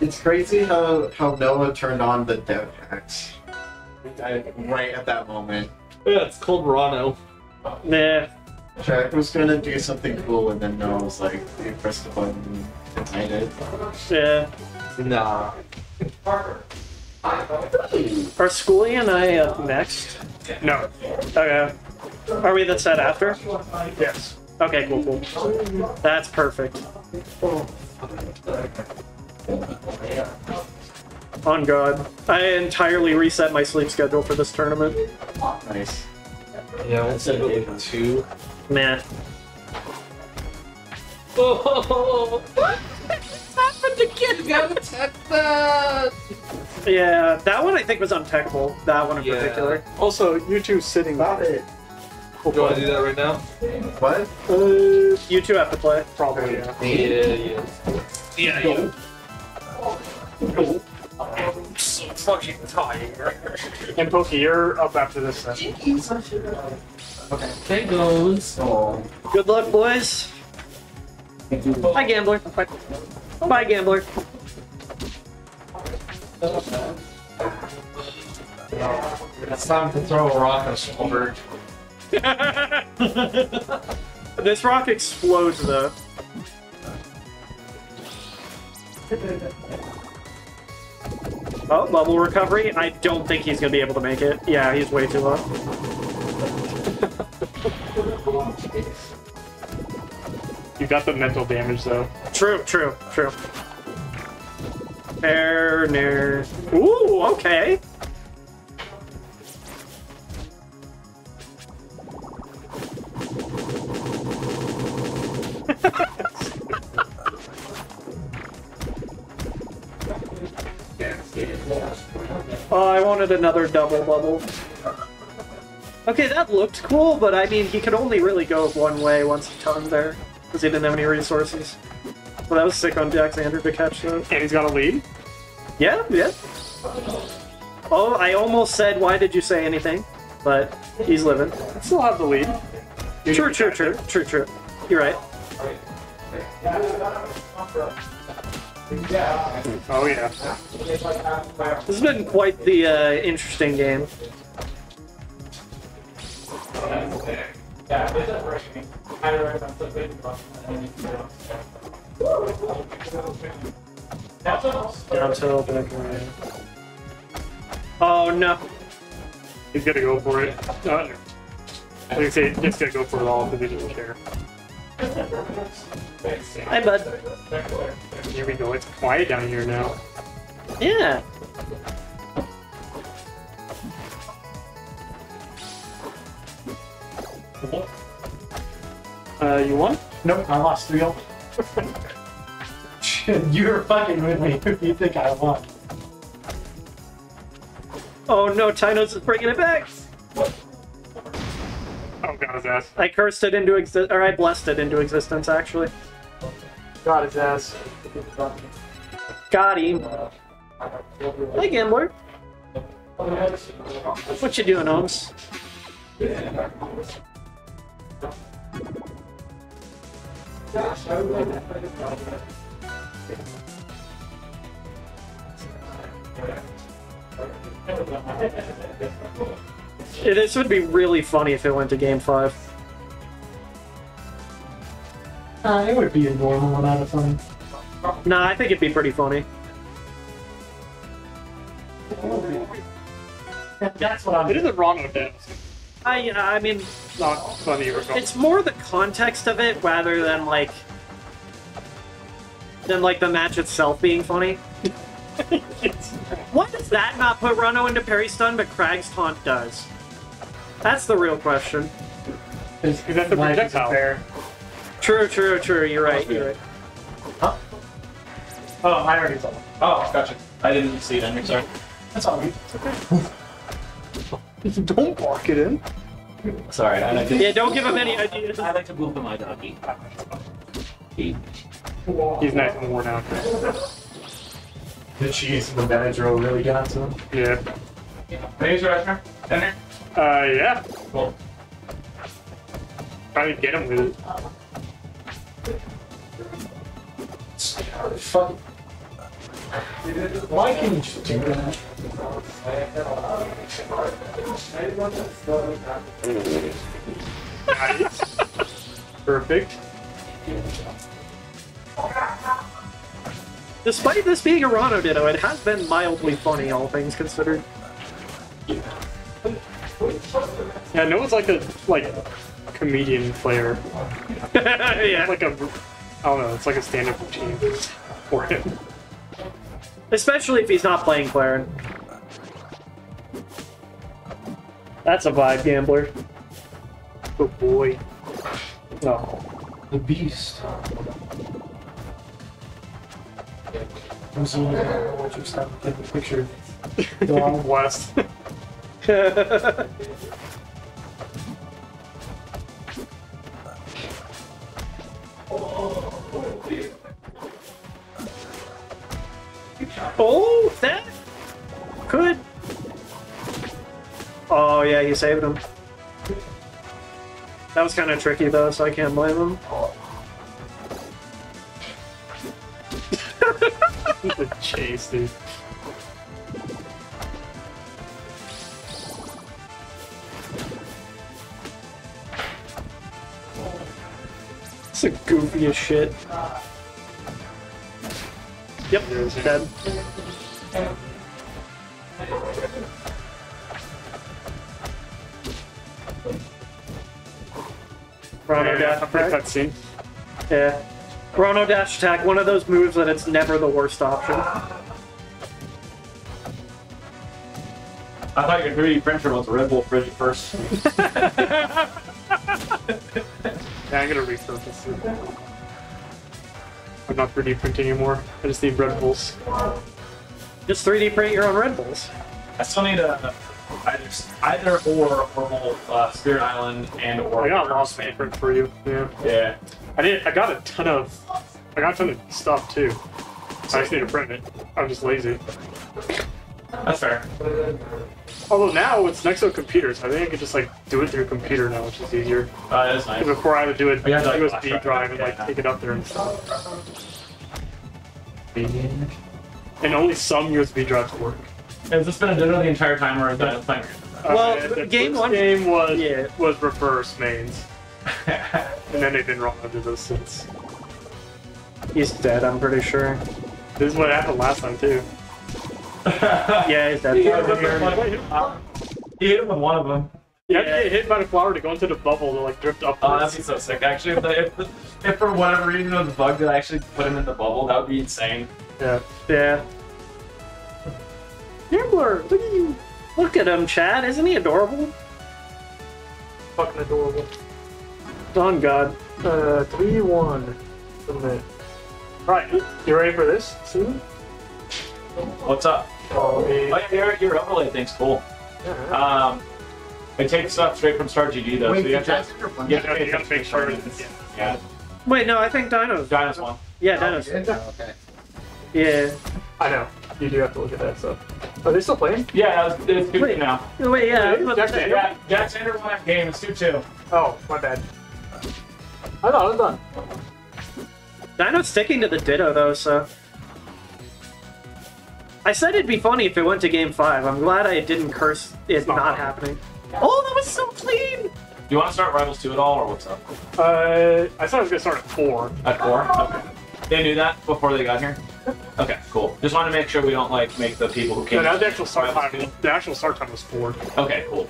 It's crazy how, how Noah turned on the dev hacks. I- Right at that moment. Yeah, it's called Ranno. Nah. Jack was gonna do something cool and then Noah was like, you pressed the button and I did. Yeah. Nah. Parker. Are Schoolie and I up next? No. Okay. Are we the set after? Yes. Okay, cool, cool. That's perfect. On God. I entirely reset my sleep schedule for this tournament. Nice. Yeah, I said game two. Man. Oh, what happened again? Gotta attack that. Yeah, that one I think was untechable. That one in Yeah. particular. Also, you two sitting. Stop it. Do you want to do that right now? What? Uh, you two have to play. Probably, yeah. Yeah, yeah. Yeah, yeah. I'm so fucking tired. And Pokey, you're up after this then. There goes. Oh. Good luck, boys. Bye, Gambler. Bye, Bye Gambler. It's time to throw a rock at a shoulder. this rock explodes, though. Oh, bubble recovery. I don't think he's gonna be able to make it. Yeah, he's way too low. You got the mental damage though. True, true, true. Air, near. Ooh, okay. Oh, I wanted another double bubble. Okay, that looked cool, but I mean, he could only really go one way once he turned there, because he didn't have any resources. Well, that was sick on Jaxander to catch though. And he's got a lead. Yeah, yeah. Oh, I almost said, why did you say anything? But he's living. Still have the lead. True, true, true, true, true. You're right. Oh yeah. This has been quite the uh, interesting game. Down tilt, back around. Oh no. He's gonna go for it. Uh, like I say, just gonna go for it all because he doesn't care. Hi, bud. Here we go. It's quiet down here now. Yeah. Uh, you won? Nope, I lost 3 0. You're fucking with me if you think I won. Oh no, Dinos is bringing it back. Oh, got his ass. I cursed it into exist, or I blessed it into existence, actually. Got his ass. Got him. Hey, gambler. What you doing, Holmes? Yeah, this would be really funny if it went to game five. Uh, it would be a normal amount of fun. Nah, I think it'd be pretty funny. That's what I'm It isn't wrong with that. I, I mean, Not funny or something. it's more the context of it rather than like, than like the match itself being funny. Why does that not put Ranno into parry stun, but Kragg's taunt does? That's the real question. Because that's a projectile. Fair. True, true, true. You're right. You're right. Huh? Oh, I already told him. Oh, gotcha. I didn't see it. I'm sorry. That's all okay. Don't bark it in. Sorry, I like to, Yeah, don't give him any ideas. I like to move to my doggy. He- He's nice and worn out. The cheese and the Benadryl really got to him. Yeah. Thanks, Rashner. Dinner? Uh, yeah. Cool. Probably get him with it. Fuck. Why can you do that? Perfect. Despite this being a Ranno Ditto, it has been mildly funny, all things considered. Yeah, no one's like a like comedian player. yeah. Like a, I don't know. It's like a stand-up routine for him. Especially if he's not playing Clairen. That's a vibe gambler. Oh boy. No. The beast. I'm zooming in. I want you to stop taking a picture. Long West. oh, that could. Oh yeah, he saved him. That was kind of tricky though, so I can't blame him. chase, dude. It's the goofiest shit. Yep, dead. Ranno dash attack. cutscene. Yeah. Ranno dash attack, one of those moves that it's never the worst option. I thought you your 3D printer was a Red Bull fridge first. Yeah, I'm gonna restart this. I'm not 3D printing anymore. I just need Red Bulls. Just 3D print your own Red Bulls. I still need a either either or Orbital uh, Spirit Island and or I got a lost man print for you. Yeah. Yeah. I did. I got a ton of. I got a ton of stuff too. I just need to print it. I'm just lazy. That's fair. Although now it's next to computers, I think I could just like do it through a computer now, which is easier. Uh, that's nice. Before I would do it Oh, yeah, like USB flash drive. drive and like Yeah. take it up there and stuff. And only some USB drives work. Has this been a dinner the entire time or is that a thing? Well, Uh, the game one- game was Yeah. was reverse mains, and then they've been wrong under those since. He's dead, I'm pretty sure. This is what happened last time too. Yeah, he's dead. He hit him with one- He hit him with one of them. You have to get hit by the flower to go into the bubble to like drift upwards. Oh, that'd be so sick. Actually, if, the, if, the, if for whatever reason it was a bug that actually put him in the bubble, that would be insane. yeah. Yeah. Gambler, look at you. Look at him, Chad. Isn't he adorable? Fucking adorable. On God. Uh, three one. Submit. Right, you ready for this? See? What's up? Oh, Oh, yeah, your, your overlay thing's cool. Um, it takes stuff straight from start.gg though, Wait, so you did have to. Jackson or You have to Yeah, pay you gotta attention make to sure certain- it's- Yeah, Wait, no, I think Dino's. Dinos one. Yeah, Dino's. Okay. Yeah. I know. You do have to look at that stuff. Are they still playing? Yeah, it's, it's good Wait. now. Wait, yeah. I was about to Jack say- Daniel? Yeah, Jack Sander won that game. It's 2 2. Oh, my bad. I thought I was done. Dino's sticking to the Ditto though, so. I said it'd be funny if it went to game five. I'm glad I didn't curse it not not funny. happening. Oh, that was so clean! Do you want to start Rivals 2 at all, or what's up? Uh, I thought I was gonna start at four. At 4? Okay. They knew that before they got here? Okay, cool. Just want to make sure we don't, like, make the people who No, came. now the actual start Rivals time. The actual start time was four. Okay, cool.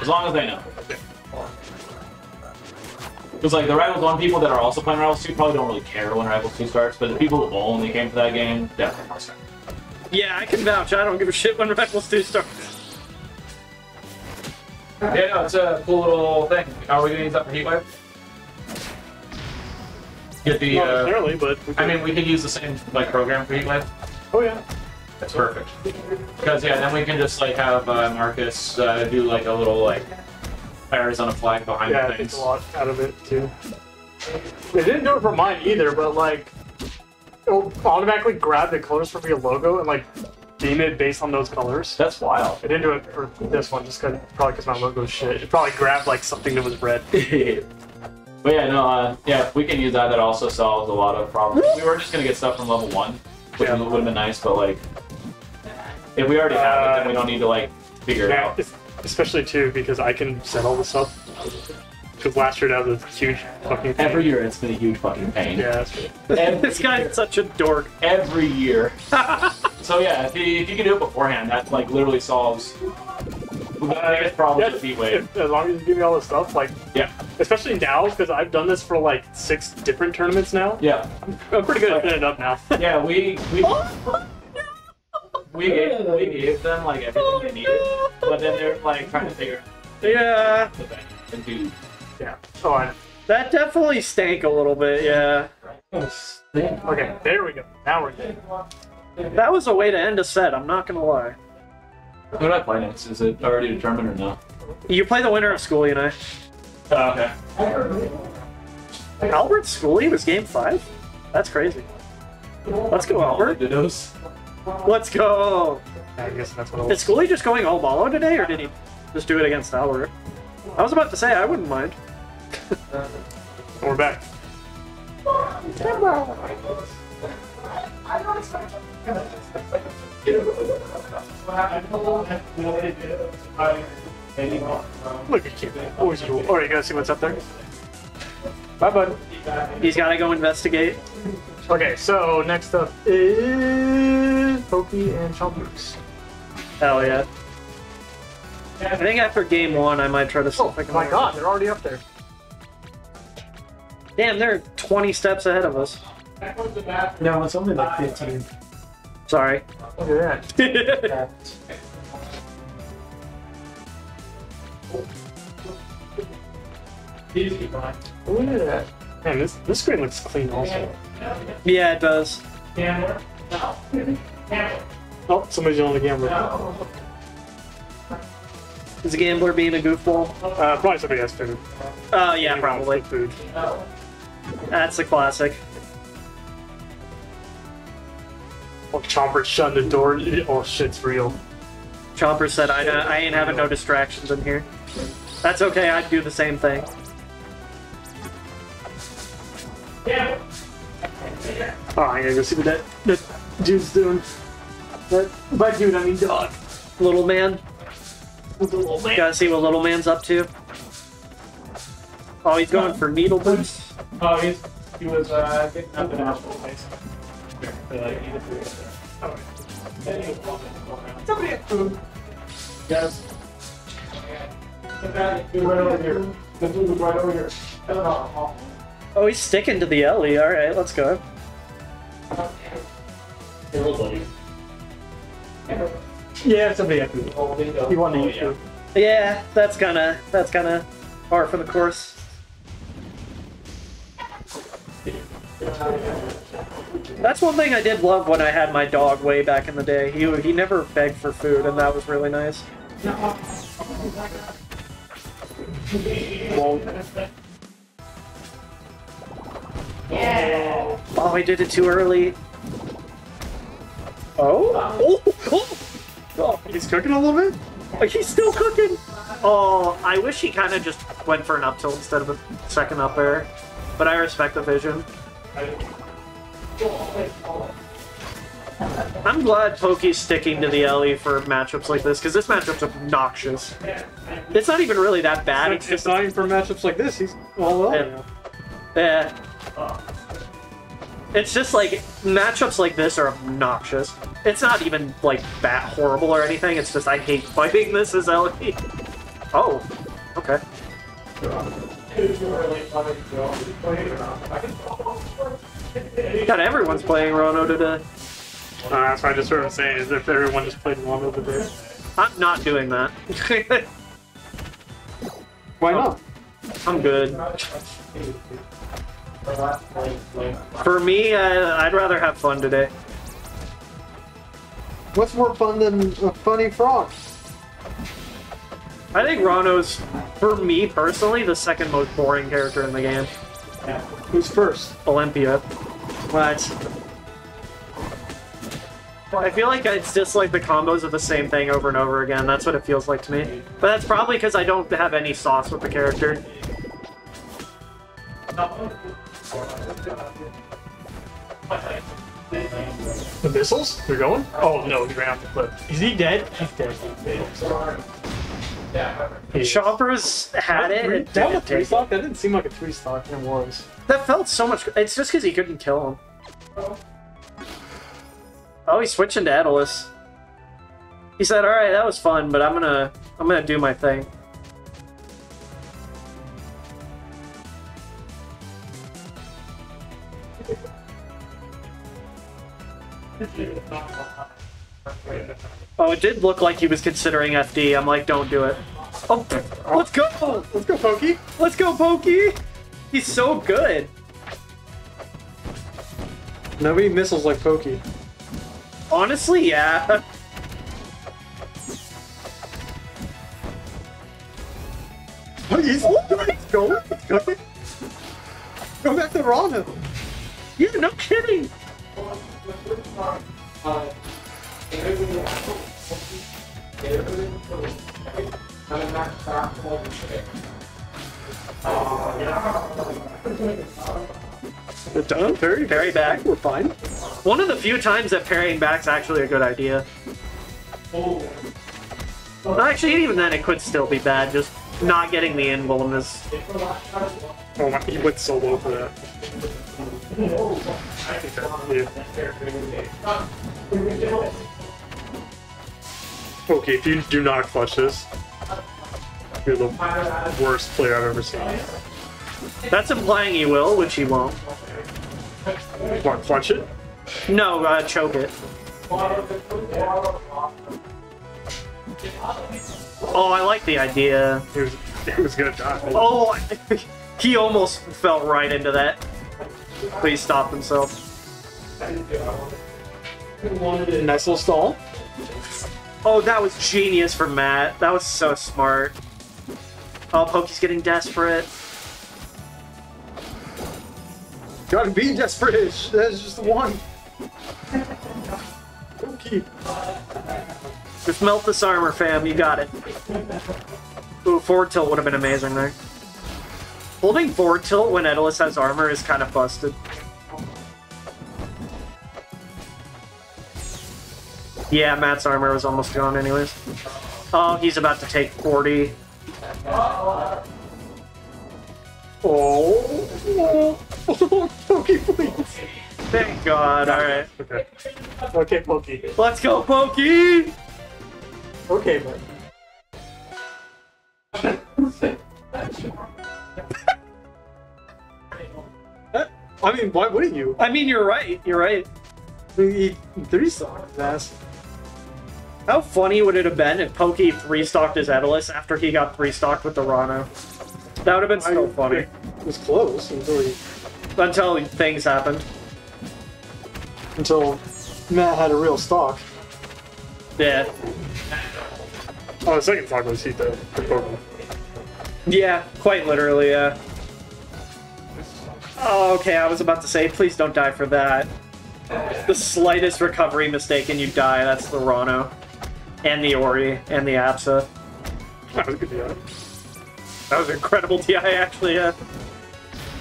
As long as they know. Because, like, the Rivals 1 people that are also playing Rivals 2 probably don't really care when Rivals 2 starts, but the people who only came for that game definitely must. Yeah, I can vouch. I don't give a shit when Rivals 2 starts. Yeah, no, it's a cool little thing. Are we gonna use that for Heatwave? Get the. Not Uh, necessarily, but we I mean, we could use the same like program for Heatwave. oh yeah. That's perfect. Because yeah, then we can just like have uh, Marcus uh, do like a little like fires on a flag behind Yeah, the it things. takes a lot out of it too. They didn't do it for mine either, but like, it'll automatically grab the colors from your logo and like theme it based on those colors. That's wild. I didn't do it for this one just cause, probably because my logo is shit. It probably grabbed like something that was red. But yeah, no, uh, yeah, if we can use that, that also solves a lot of problems. We were just gonna get stuff from level one, which Yeah. would have been nice, but like, if we already have it, then we don't need to like figure it out. especially too because I can set all this up. Because last year that was a huge fucking pain. Every year, it's been a huge fucking pain. Yeah, that's true. Every this guy's such a dork. every year. so yeah, if you, if you can do it beforehand, that like literally solves the biggest problem Yeah, with Heat Wave. as long as you give me all this stuff, like, Yeah, especially now because I've done this for like six different tournaments now. yeah, I'm pretty good at setting it up now. yeah. We we oh, we gave we gave them like everything they needed, but then they're like trying to figure Yeah, out the best and do. Yeah. Oh, I that definitely stank a little bit. Yeah, oh, Okay, there we go. Now we're good. that was a way to end a set. I'm not gonna lie. Who do I play next? Is it already determined or no? You play the winner of Schoolie and I. Oh, okay. Albert Schoolie was game five. That's crazy. Let's go, Albert. Dittos. Let's go. I guess that's what it Is Schoolie just going all Mollo today, or did he just do it against Albert? I was about to say I wouldn't mind. We're back. Look at you. Always cool. Alright, you gotta see what's up there. Bye, bud. He's got to go investigate. Okay, so next up is Pokey and Chompers. Hell yeah. I think after game one, I might try to Oh if I can. my god, they're already up there. Damn, they're 20 steps ahead of us. No, it's only like 15. Sorry. Look at that. Look at that. Man, this, this screen looks clean also. yeah, it does. Gambler. Oh, somebody's on the gambler. Is the gambler being a goofball? Uh, probably somebody has food. Uh, yeah, probably. Food. That's a classic. Oh, Chomper shut the door. Oh, shit's real. Chomper said, I, uh, I ain't having no distractions in here. That's okay, I'd do the same thing. Yeah. Oh, I gotta go see what that, that dude's doing. That, by dude, I mean dog. Little man. Little man. Gotta see what little man's up to. Oh, he's going for needle boots. Oh, he's, he was uh, getting up in hospital place. Somebody has food. Yes. Food right over here. The food was right over here. Oh, he's sticking to the Ellie. Alright, let's go. Yeah, somebody has food. You want to eat food. Yeah, that's kinda, that's kinda par for the course. That's one thing I did love when I had my dog way back in the day. He he never begged for food, and that was really nice. Oh, I did it too early. Oh? Oh! oh. oh. He's cooking a little bit? Oh, He's still cooking! Oh, I wish he kind of just went for an up tilt instead of a second up air. But I respect the vision. I'm glad Pokey's sticking to the Ellie for matchups like this, because this matchup's obnoxious. It's not even really that bad, it's It's, just... it's not even for matchups like this. He's all well. Yeah. Yeah. It's just like matchups like this are obnoxious. It's not even like that horrible or anything. It's just I hate fighting this as Ellie. Oh, okay. God, everyone's playing Ranno today. Uh, that's what I just heard him saying, is if everyone just played one over there. I'm not doing that. Why not? I'm good. For me, I, I'd rather have fun today. What's more fun than a funny frog? I think Ranno's, for me personally, the second most boring character in the game. Who's first? Olympia. But I feel like it's just like the combos of the same thing over and over again. That's what it feels like to me. But that's probably because I don't have any sauce with the character. The missiles? They're going? Oh no, he ran off the cliff. Is he dead? He's dead. Chompers had it. Three, that was didn't three stock? That didn't seem like a three stock, and it was. That felt so much. It's just because he couldn't kill him. Oh, he's switching to Etalus. He said, "All right, that was fun, but I'm gonna, I'm gonna do my thing." Oh, it did look like he was considering FD. I'm like, don't do it. Oh, let's go! Let's go, Pokey! Let's go, Pokey! He's so good. Nobody missiles like Pokey. Honestly, yeah. He's go. Go. Go back to Ranno. Yeah, no kidding. Done. Very, Parry back. We're fine. One of the few times that parrying back's actually a good idea. Well, actually, even then, it could still be bad. Just not getting the emblem is. Oh my, he went so low for that. Yeah. Okay, if you do not clutch this, you're the worst player I've ever seen. That's implying he will, which he won't. Want clutch it? No, uh, choke it. Oh, I like the idea. He was, he was gonna die. Oh, he almost fell right into that. He stopped himself. Nice little stall. Oh, that was genius from Matt. That was so smart. Oh, Pokey's getting desperate. Gotta be desperate-ish. That's just the one. Okay. Just melt this armor, fam. You got it. Ooh, forward tilt would have been amazing there. Holding forward tilt when Etalus has armor is kind of busted. Yeah, Matt's armor was almost gone anyways. Oh, he's about to take 40. Oh. Pokey, please. Thank God, alright. Okay. Okay, Pokey. Let's go, Pokey! Okay, bud. I mean, why wouldn't you? I mean, you're right, you're right. He three stock his ass. How funny would it have been if Pokey three-stocked his Etalus after he got three-stocked with the Ranno? That would have been so funny. It was close until he, Until things happened. until Matt had a real stock. Yeah. Oh, the second stock was he the, the Yeah, quite literally, yeah. Oh, okay, I was about to say, please don't die for that. The slightest recovery mistake and you die, that's the Ranno. And the Ori, and the Absa. That was a good deal. That was an incredible DI, actually, yeah.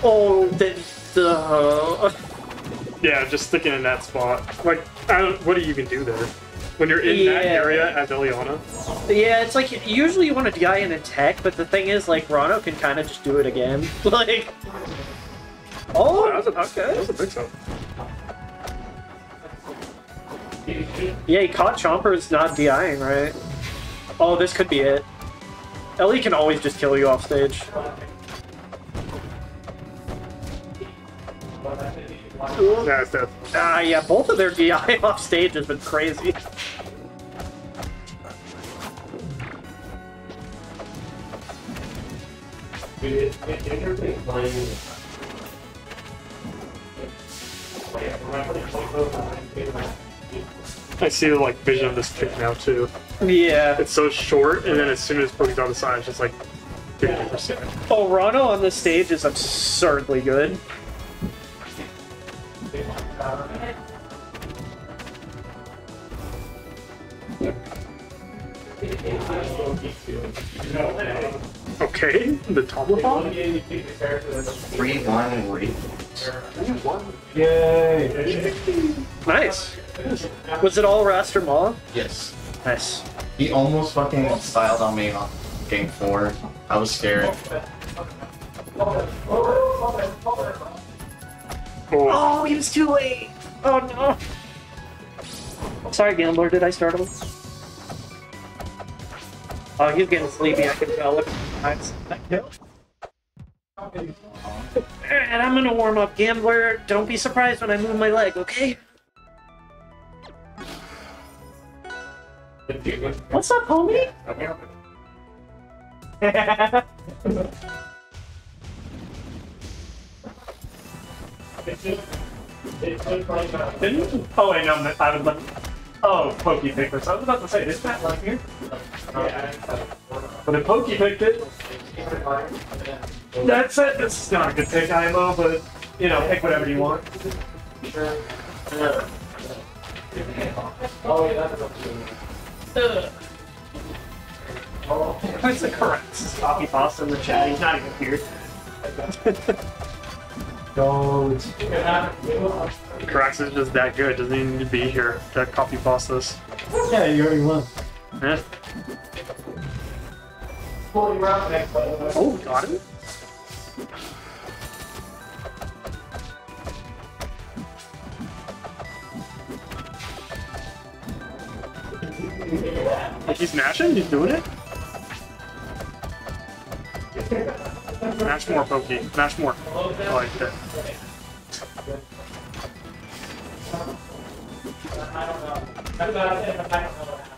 Oh, the... the uh, Yeah, just sticking in that spot. Like, I don't, what do you even do there? When you're in that area as Elliana? Yeah, it's like, usually you want to DI in a tech, but the thing is, like, Ranno can kind of just do it again. like... Oh, that was a, okay. That was a mix up. Yeah, he caught Chompers not DIing, right? Oh, this could be it. Ellie can always just kill you off stage. Yeah, death. Ah, yeah, both of their DI off stage has been crazy. I see the like vision of this pick now too. Yeah. It's so short, and then as soon as Poke's on the side, it's just like 50%. Oh, Ranno on this stage is absurdly good. Okay, the tomahawk. Three, one, three. Yay! Nice. Was it all Rast or Maw? Yes. Nice. He almost fucking styled on me on game four. I was scared. Oh, he was too late. Oh no. Sorry, Gambler. Did I startle him? Oh, he's getting sleepy. I can tell. Look at. And I'm gonna warm up, Gambler. Don't be surprised when I move my leg, okay? What's up, homie? Didn't? Oh wait, no, I was like, oh, Pokey picked this. I was about to say, is Matt live here? But if Pokey picked it, that's it. This is not a good pick, IMO, but you know, pick whatever you want. Oh, That's the correct. This is Coffee Pasta in the chat. He's not even here. Don't. Corax is just that good. Doesn't even need to be here. That coffee pastas. Yeah, you already won. Eh? Oh, got it. Like he's mashing? He's doing it? Mash more, Pokey. Mash more. I like.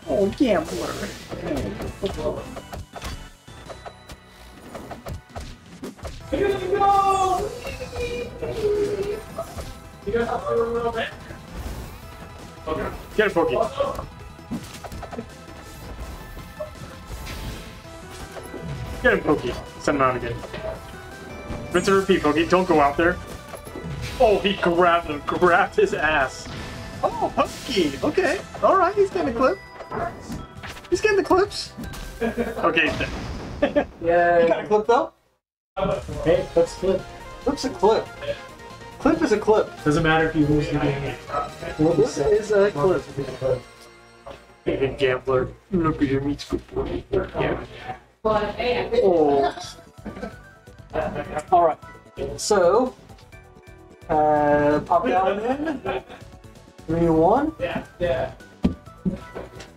Oh, gambler. Get him, Pokey. Get him, Pokey. Send him out again. Rinse and repeat, Pokey. Don't go out there. Oh, he grabbed him. Grabbed his ass. Oh, Pokey. Okay. All right. He's getting a clip. He's getting the clips. Okay. Yeah. You got a clip though? Hey, let's flip. Clip's a clip. Clip is a clip. Doesn't matter if you lose the game. Clip is a clip. Hey, gambler. Look at your meat scoop. Yeah. Oh. All right. So, uh, pop down in. Three one. Yeah, yeah.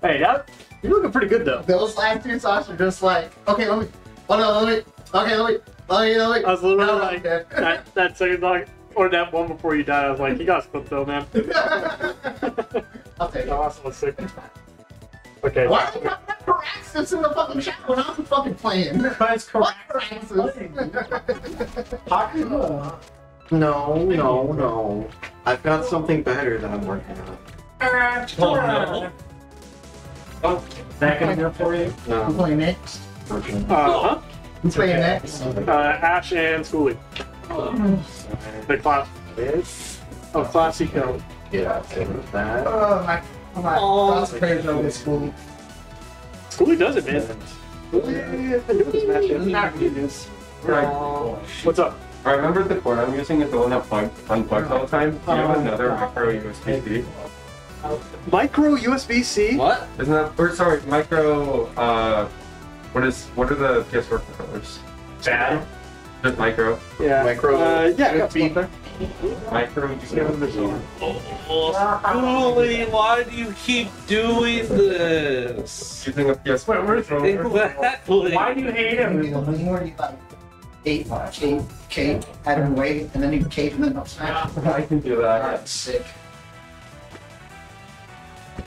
Hey, that, you're looking pretty good though. Those last two shots are just like, okay, let me, oh no, let me, okay, let me, let me, let me. I was literally No, like, okay. that, that second dog, or that one before you died, I was like, you got split though, man. I'll take it. Awesome, sick. Okay. Why are you talking about Caraxus in the fucking chat when I'm fucking playing? Because Fuck Caraxus. Caraxus. No, no, no. I've got something better that I'm working on. Oh, no. Oh, that gonna do it for you? Who's No, playing next? unfortunately. Uh, huh? Who's playing next? Uh, Ash and Schoolie. The class. This? Oh, classy kill. Yeah, okay with that. Oh my, oh my, Oh. that's crazy over this school. Schoolie does it, man. Schoolie been doing this match. Not this. What's up? I remember the cord I'm using is the one that plug, unplugs all the time. Do you have another micro USB-C? Micro USB-C? What? Isn't that, or sorry, micro, uh, what is, what are the PS4 controllers? Bad. Just micro. Yeah. Micro Uh, yeah, I got USB. Some there. Micro USB. Holy, why do you keep doing this? Using a PS4 Wait, where's controller. Exactly. Why do you hate him? mean, the more you like, eight, eight, cake, had him wait, and then you cake, and then no smash. I can do that. That's sick.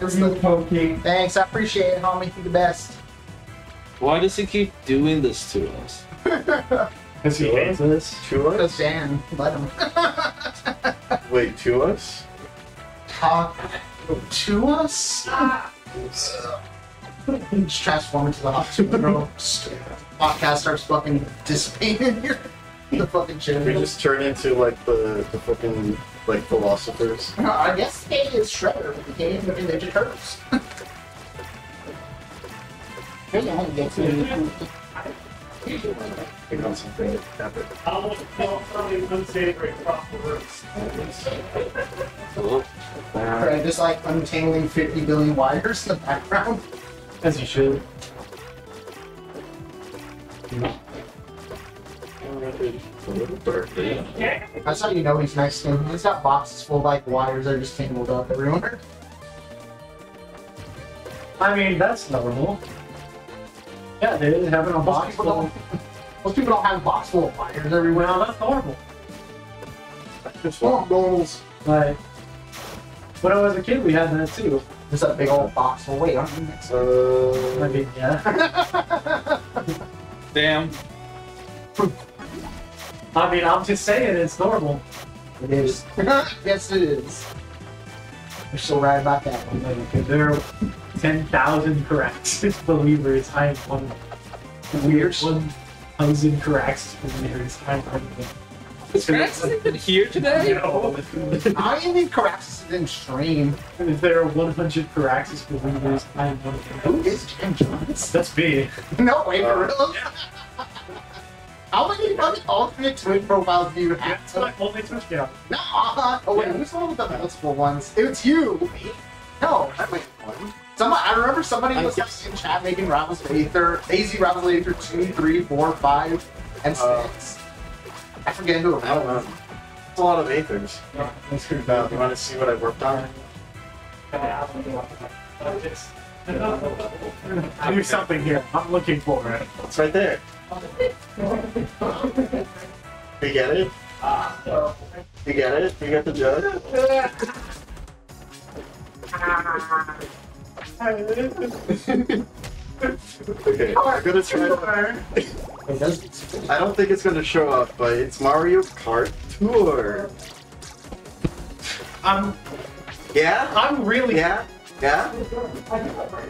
You pokey. Thanks, I appreciate it, homie. You the best. Why does he keep doing this to us? Because he hates us. To Because us? Dan, let him Wait, to us? talk to us. Just transform into the hot superhero. Podcast starts fucking dissipating here. The fucking We just turn into like the, the fucking like philosophers. Uh, I guess it is Shredder with the game of Ninja Turtles. Hey, I wanna get to Think on something epic. Right, just like untangling 50 billion wires in the background. As you should. That's how you know he's nice to him. He's got boxes full of like wires that are just tangled up everywhere. I mean, that's normal. Yeah, they didn't have it on Most box. people full. don't. Most people don't have a box full of wires everywhere. Well, that's normal. Just well, normals. Like, when I was a kid, we had that too. Just a big old box full. Wait, aren't you next? Uh, I mean, yeah. Damn. I mean, I'm just saying it's normal. It is. yes, it is. You're so right about that one. There are 10,000 Caraxes believers, I am one weird 1,000 Caraxes believers. I'm one of them. Is Craxus even here today? No. I think Caraxes didn't stream. And if there are 100 Caraxes believers, I am one of them. Who is Jim Jones? That's me. No, wait, for real? How many fucking alternate Twitch profiles do you have? That's my only Twitch account. No, uh, oh wait, who's the one with the multiple ones? It's you. No, I wait one. Somebody, I remember somebody was like, in chat making Rivals Aether, AZ Rivals Aether 2, 3, 4, 5, and 6. I forget who it I don't know. It's a lot of Aethers. Let's screw down. You want to see what I worked on? Do something here. I'm looking for it. It's right there. You get it? You get it? You get the joke? okay, I'm gonna try to... I don't think it's gonna show up, but it's Mario Kart Tour. I'm Yeah? I'm really Yeah? Yeah?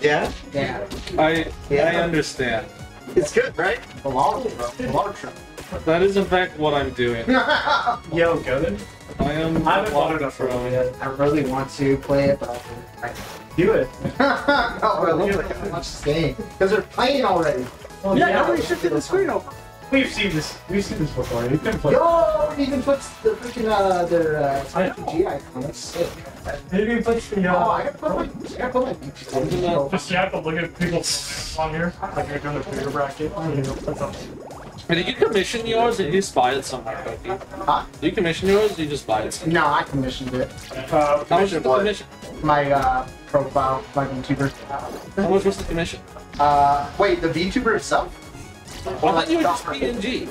Yeah? Yeah. I Yeah. I understand. It's good, right? The large, bro. The large. That is in fact what I'm doing. yo good. I am. I haven't bought it walking for yet. I really want to play it, but I can't Do it. no, I love like I watch this game because they're playing already. Well, Yeah, nobody shifted the screen over. We've seen this. We've seen this before. You can play. Yo, it even puts the freaking uh their uh I know. RPG icon. That's sick. You can play the. Oh, I Uh, gotta put my I gotta put my just you have to look at people's on here, like you're doing a figure bracket. You know, that's all. Did you commission yours or did you just buy it somewhere, Cookie? Huh? Did you commission yours or did you just buy it somewhere? No, I commissioned it. Uh, How much was the what? commission? My uh profile, my VTuber. How much was the commission? Uh, wait, the VTuber itself? Well, I thought you were just PNG.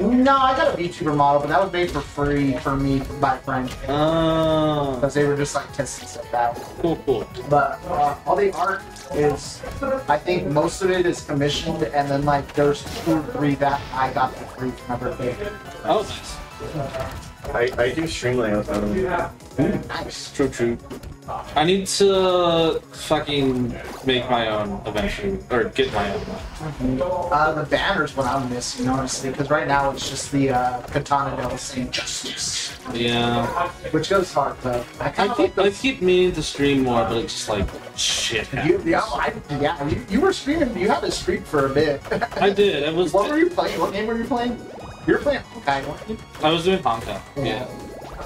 No, I got a VTuber model, but that was made for free for me by a friend Oh, because they were just like testing stuff out. cool, cool. But uh, all the art is, I think most of it is commissioned, and then like there's two or three that I got for free from my birthday. Oh, nice. I, I do stream layouts out of it. Nice. True, true. I need to fucking make my own eventually, or get my own. Uh, the banner's what I'm missing, honestly, because right now it's just the uh, Katana Devil saying justice, Yeah. which goes hard though. I I of like keep, I the. keep meaning to stream more, but it's just like shit. You, yeah, I, yeah, you, you were streaming. You had a stream for a bit. I did. It was. what were you playing? What game were you playing? You were playing Honkai, weren't you? I was doing Honkai. Yeah.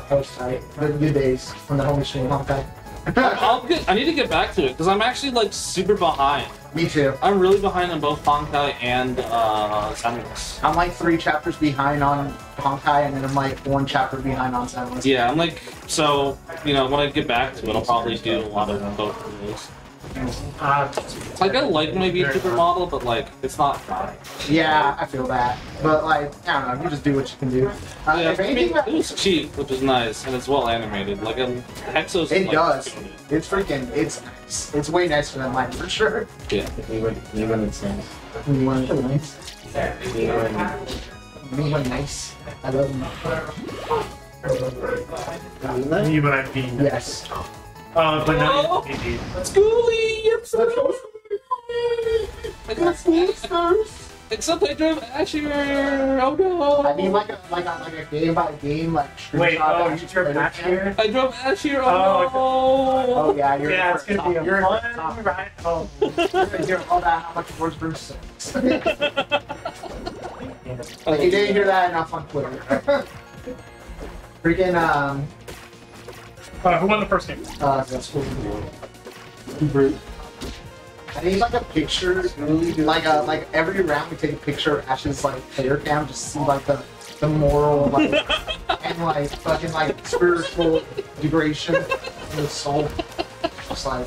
That was tight. The good days from the home streamed Honkai. I'll get, I need to get back to it because I'm actually like super behind. Me too. I'm really behind on both Honkai and uh. I'm like three chapters behind on Honkai, and then I'm like one chapter behind on Samus. Yeah, I'm like so. You know, when I get back to it, I'll probably do a lot of both of those. Uh, Like I like my VTuber model, but like it's not fun. Yeah, I feel that. But like, I don't know, you just do what you can do. Uh, Yeah, if I mean, it was cheap, which is nice, and it's well animated. Like um, Hexos. it like, does. It's freaking, it's nice. It's way nicer than mine for sure. Yeah. Even, even it's nice. Me one nice. Even, Me one nice. I love them. me, but I'm being. Yes. Uh, but not indeed. Schooly, I'm so Except I drove Asher. Oh no. I need like a like a like a game by game like. Wait, screenshot oh, that you turned later match I drove Asher. Oh, Oh, Oh yeah, you're Yeah, it's gonna be a you're fun top. ride home. You're gonna hear all that how much Force Bruce sucks. Like, you didn't hear that enough on Twitter. Freaking, um, Uh, who won the first game? uh, that's cool. I need like a picture, like a like every round we take a picture of Ash's like player cam, just to see like the the moral like and like fucking like spiritual degradation of the soul. Just like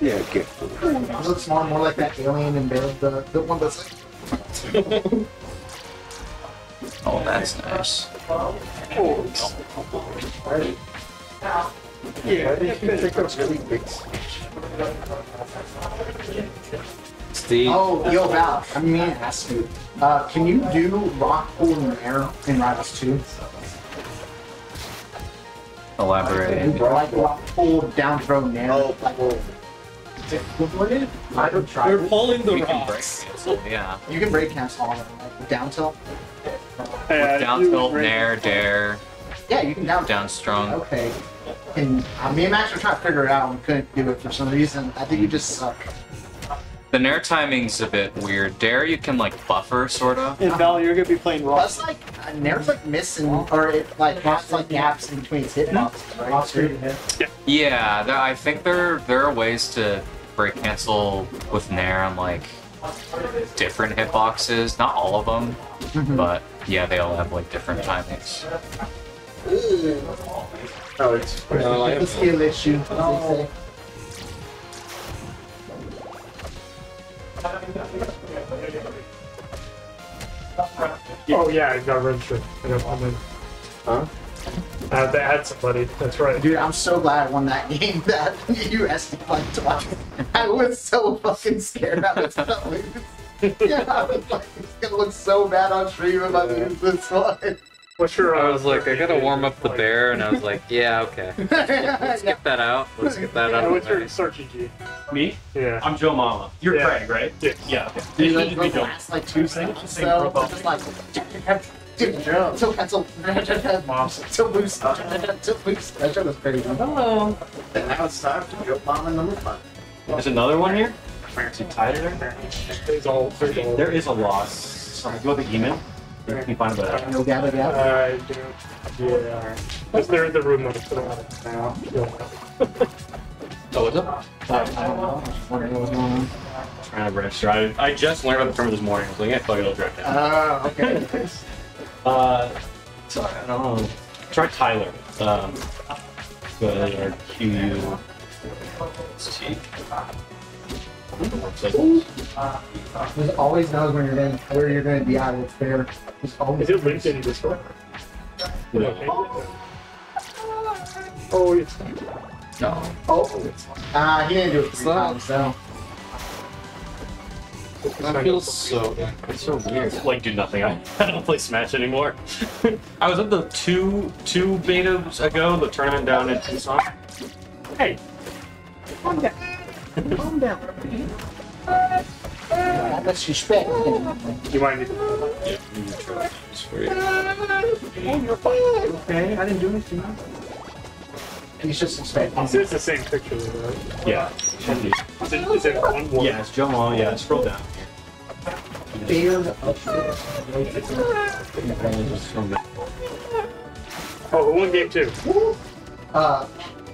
Yeah, good. it looks more and more like that alien in bed, the the one that's like Oh, that's nice. yeah, take those tweet pics. Steve. Oh, yo, Val, I mean to ask you, uh, can you do rock, pool, and air in Rivals 2? Elaborate. Like rock, pool, down throw, and air. Oh, like, equivalent? I don't try. We're pulling the rocks. Yeah. You can break cancel all of them, like down tilt. Uh, Down tilt, nair, dair, Yeah, you can down down strong. Okay. And uh, me and Max were trying to figure it out and we couldn't do it for some reason. I think you just suck. The nair timing's a bit weird. Dair you can like buffer sort of. And Val, you're gonna be playing rock. Plus, like, uh, Nair's like missing, or it like has like gaps in between its hitboxes, right? Off screen hit. Yeah, there, I think there there are ways to break cancel with nair on like different hitboxes. Not all of them, but yeah, they all have like different timings. Oh, it's No, I a have- skill issue, as they say. Oh yeah, I got registered. I got I'm in. Huh? I had to add somebody. That's right. Dude, I'm so glad I won that game that you asked me like twice. I was so fucking scared I was gonna lose. Yeah, I was like, it's gonna look so bad on stream if I lose this one. What's your? I was like, I gotta warm up the bear, and I was like, yeah, okay. Let's get that out. Let's get that out of what's your way. start Me? Yeah. I'm Joe Mama. You're Yeah. Kregg, right? Yeah. Yeah. Dude, You like, should be the Joe. last like two seconds, so it's just like so cancel to boost to boost. That shit was crazy. Hello. And now it's time for Joe Mama number five. There's another one here. Is he in there? There's all. There's all. There is a loss. So if you go with the E-man, you can find that. No gabba gabba. Uh, you know, yeah. Because they're in the room that I'm putting on now. Oh, what's up? I don't know. Just wondering what was going on. Trying to register. I, I just learned about the term this morning. I was like, yeah, fuck it, I'll drive down. Oh, okay. Uh, sorry, I don't know. Try Tyler. Um, but or Q U S T. Just always knows when you're gonna where you're gonna be at. It's there. Just always. Is it linked in Discord? Okay. Oh, it's. No. Oh, uh, he didn't do it three times, so. That feels so. It's so weird. Like do nothing. I, I don't play Smash anymore. I was at the two two betas ago, the tournament down in Tucson. Hey, Calm down. Calm down. That's respect. you might need. Yeah, you can try this for you. Okay, I didn't do anything. He's just expecting. It's it's the same picture, right? Yeah. Should. Is it, is it one more? Yeah, it's Joe Mama. Yeah, scroll down Beard. here. Oh, who won game two? Uh,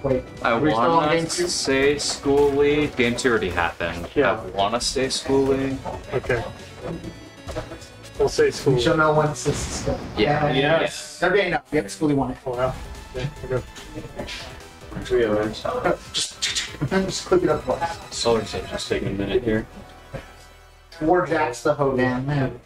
wait. I We're still on wanna game two? say school league. Game two already happened. Yeah. I wanna say school league. Okay. We'll say school. We shall know once this is done. Yeah. Yes. They're getting up. Yep, school one. Oh, wow. Yeah, okay. Just, just click it up once. Solar Set just taking a minute here. War Jack's the Hodan, man.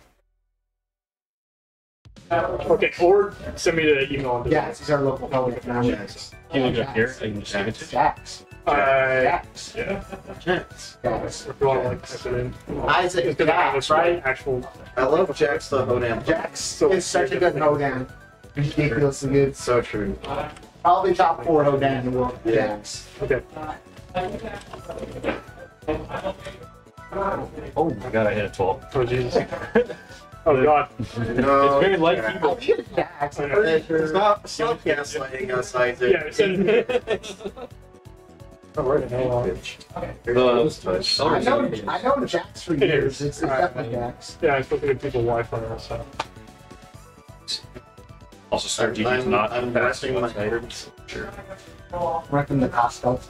Okay, or send me the email on Yeah, is our local Hodan. now. Jax. Can you look up here? I can just save it to you. Jax. Uh, Jax. yeah. Jax. If you want to like type it in. Isaac It's gonna have Jax, this right? Actual. I love Jax the Hodan. Jax is such a good Hodan. Ridiculously good. So true. Probably top four Hodan in the world. Yeah. Jax. Okay. Oh my god, I hit a 12. Oh Jesus. oh God. No. It's very light people. Oh, you're Jax. I know. Stop, stop gaslighting us, Isaac. Yeah. Send, Oh, where the hell are uh, The, I know, I know Jax for It years. is. It's, it's definitely Jax. Yeah, I'm supposed to give people Wi-Fi also. Also, start.gg I'm, not I'm fast. resting my items. Sure. Repping the Costco.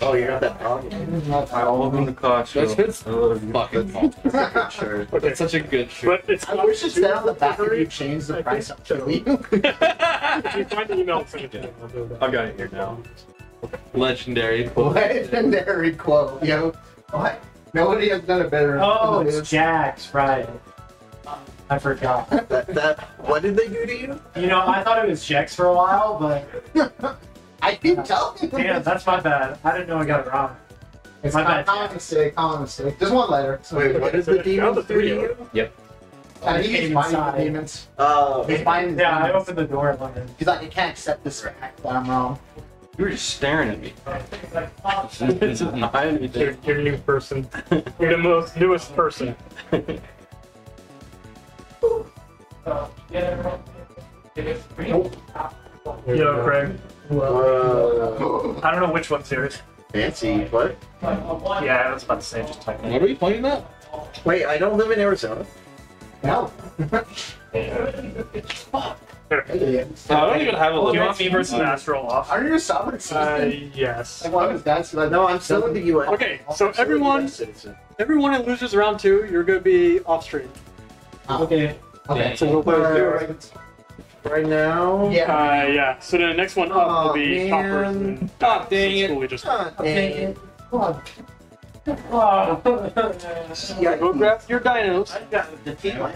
Oh, you're not that problem. I love in the Costco. That's his I love you. fucking Good shirt. Okay, That's such a good shirt. but it's I wish it said on the back if you change the price up to me. if you find the email, send it to me. I'll do that. I've got it here now. Legendary. Legendary quote, yo. What? Nobody has done it better. Oh, than it's this. Jax, right. I forgot. That, that, what did they do to you? You know, I thought it was Jax for a while, but I keep tell. you. damn, that's my bad. I didn't know I got it wrong. It's my my bad. common mistake, common mistake. Just one letter. Wait, what is the demon do to you? I think he's Came finding the inside. demons. Oh, He's finding the Yeah, I demons. opened the door and went in. He's like, I can't accept this fact that I'm wrong. You were just staring at me. this is not You're, anything. you're a new person. You're the most newest person. Yo, Kregg. Whoa. I don't know which one's yours. Fancy. What? Yeah, I was about to say, just type it. What are you playing that? Wait, I don't live in Arizona. No. Idiot. I don't even have a Do you want me versus Astral off? Are you a sovereign Uh, citizen? yes. Like one of his dads like, No, I'm still in the U.S. Okay, so I'm still a everyone, everyone that loses round two, you're gonna be off stream. Okay. Okay. So we'll play with zero. Right. Right now. Yeah. Uh, yeah. So the next one up will be man. Copper and Oh, dang it. School we just. Ah, dang it. Come on. Yeah, Go grab your dinos. I got to defeat my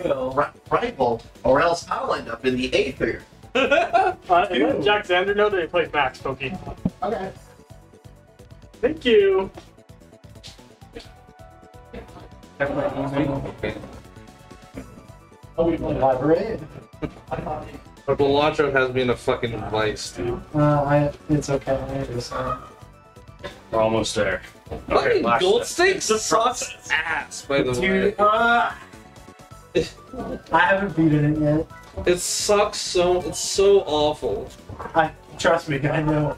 rival, or else I'll end up in the Aether. Uh, and let Jack Xander know that he plays Max Pokey. Okay. Thank you. Elaborate. But Balatro has me in a fucking vice, dude. Uh, I, it's okay. I understand. We're almost there. Fucking gold step. stakes sucks ass, by the way. Dude, uh, I haven't beaten it yet. It sucks so. It's so awful. I trust me, I know.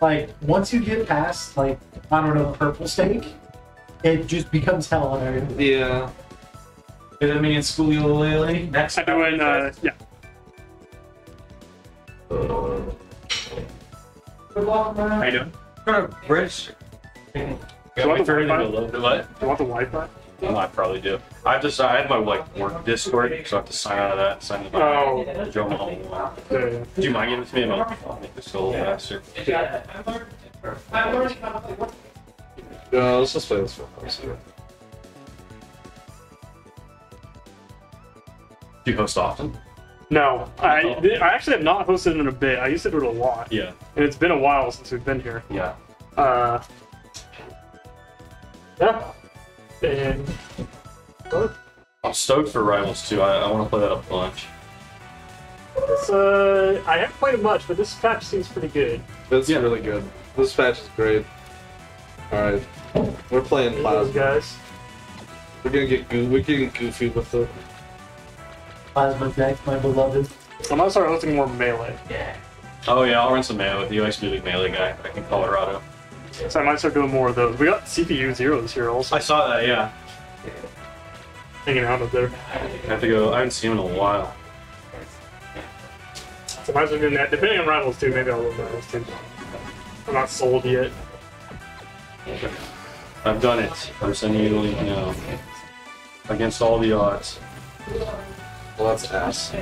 Like once you get past like I don't know purple stake, it just becomes hell on earth. Yeah. Is it me and Schoolie Lily? Next I'm doing. Uh, yeah. How you doing? British. Do you want the turned into a Wi-Fi? little. What? Do you want the Wi-Fi? Well, I probably do. I have to. si- I have my like work Discord, so I have to sign out of that. Sign into Oh. my Joe Malone one. Yeah, yeah. Do you mind giving it to me? I'll I'll make this a little faster. Yeah, let's just play this one. Do you host often? No, I, I actually have not hosted in a bit. I used to do it a lot, Yeah. and it's been a while since we've been here. Yeah. Uh, yeah. And I'm stoked for Rivals too. I, I want to play that a bunch. it's, uh, I haven't played it much, but this patch seems pretty good. It's really good. This patch is great. Alright. We're playing Those Plasma. guys. We're gonna get goo we're getting goofy with it. Plasma Jack, my beloved. I'm gonna start hosting more melee. Yeah. Oh yeah, I'll run some melee with you. I used to be a melee guy back in Colorado. So I might start doing more of those. We got CPU zeros here also I saw that. Yeah. hanging out up there. I have to go. I haven't seen him in a while. So I might as well do that. Depending on rivals too, maybe I'll run rivals too. I'm not sold yet. I've done it. I'm sending you the link now. Against all the odds. Well that's ass.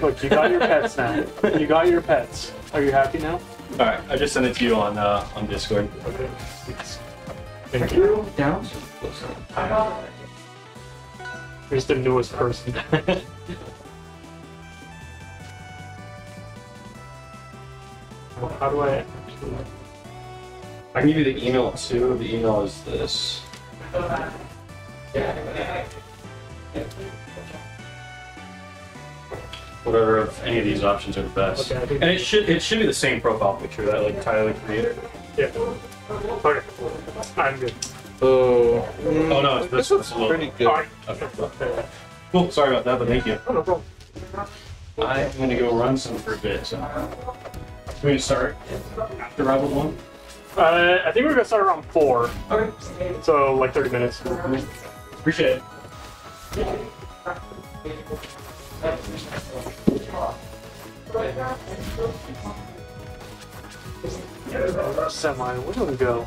Look, you got your pets now. You got your pets. Are you happy now? All right, I just sent it to you on uh, on Discord. Okay. Thank you. Down. Here's the newest person. Well, How do I? I can give you the email too. The email is this. whatever of any of these options are the best. Okay, and it should it should be the same profile picture that like Tyler created. Yeah. Okay. I'm good. Oh, Oh no, it's this one's a little. pretty good. Alright. Okay. Cool. Sorry about that, but thank you. Oh, no problem. I'm gonna go run some for a bit. So. Can we start after Rival One? Uh, I think we're gonna start around four. Okay. So like 30 minutes. Appreciate it. Semi. Where do we go?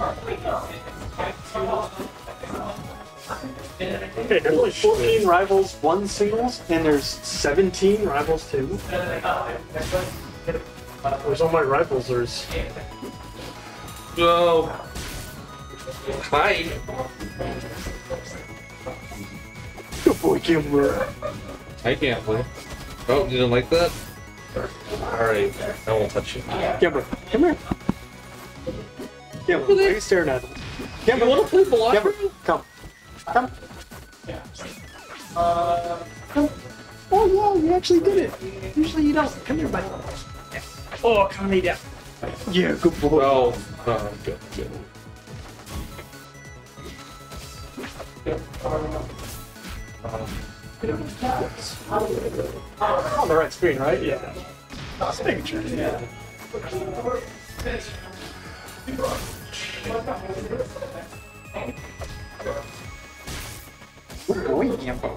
Okay, there's only 14 rivals, one singles, and there's 17 rivals, two. Where's all my rivals? There's. Oh. Hi. Good boy, Gilbert. I can't play. Oh, you didn't like that? Alright, I won't touch you. Gilbert, come here. Gilbert, why are you staring at him? You wanna play blocker? Gilbert, come. Come. Uh, come. Oh, yeah, you actually did it. Usually you don't. Come here, buddy. Oh, come lay down. Yeah, good boy. Oh, oh good, good. On the right screen, right? Yeah. Just making sure. Yeah. Good boy, Gilbert.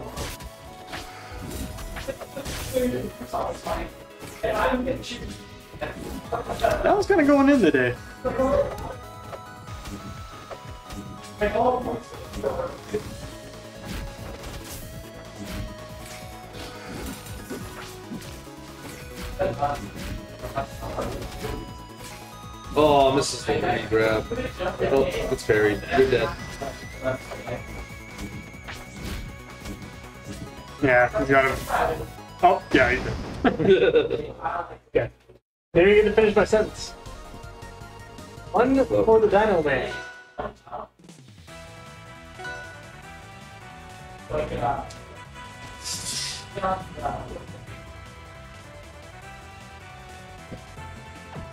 That was kind of going in today. Oh, misses the green grab. Oh, it's parried. You're dead. Yeah, he's got him. Oh, yeah, he did. okay. Maybe you get to finish my sentence. One for the Dino Man. Uh,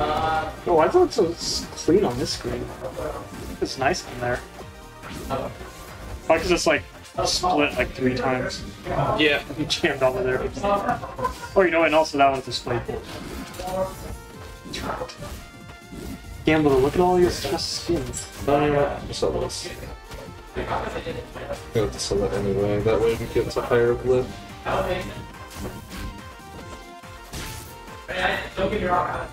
Oh, I thought it was clean on this screen. It's nice in there. I could just like split like three times. Yeah. You jammed all over there. Oh, you know what? And also that one's displayed. Gambler, look at all your just skins. Oh, you know what? I'll sell this. I'm gonna have to sell that anyway. That way we get a higher lift. Don't get me wrong.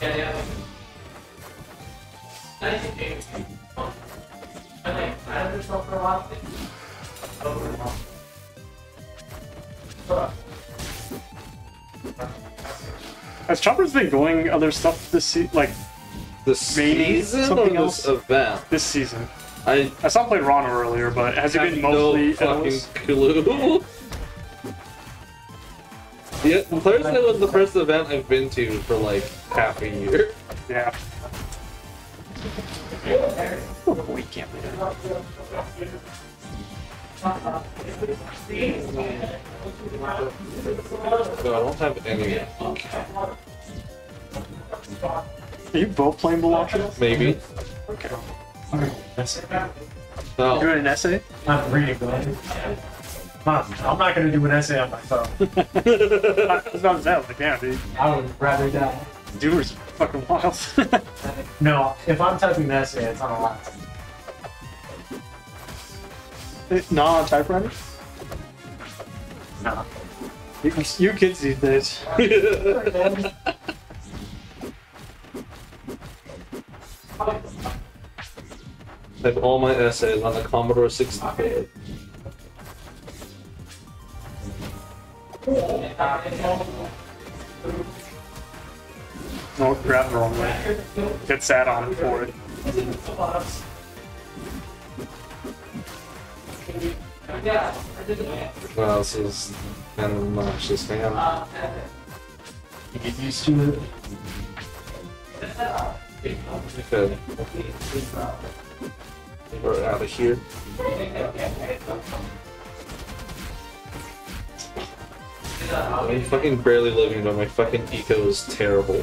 Yeah, yeah. Nice game. I think I had this for a while. Has Chopper's been going other stuff this se- like This season something or this else? event? this season? I I saw him play Ranno earlier, but has he have been no mostly fucking Enos? clue. Yeah, Thursday was the first event I've been to for like half a year. Yeah. Oh, boy, can't be done. No, I don't have any. Are you both playing Balatro? Maybe. Okay. No. You doing an essay? I'm reading. Huh, I'm not gonna do an essay on my phone. I was about to say, I like, damn, dude. I would rather die. Doers fucking wild. No, if I'm typing an essay, it's on a laptop. Not on eh, typewriter? No. You, you kids these days. I have all my essays on the Commodore 64. No, grab the wrong way. Get sat on for it. Wow, this is an obnoxious man. You get used to it. Okay. We're out of here. I'm fucking barely living, but my fucking eco is terrible.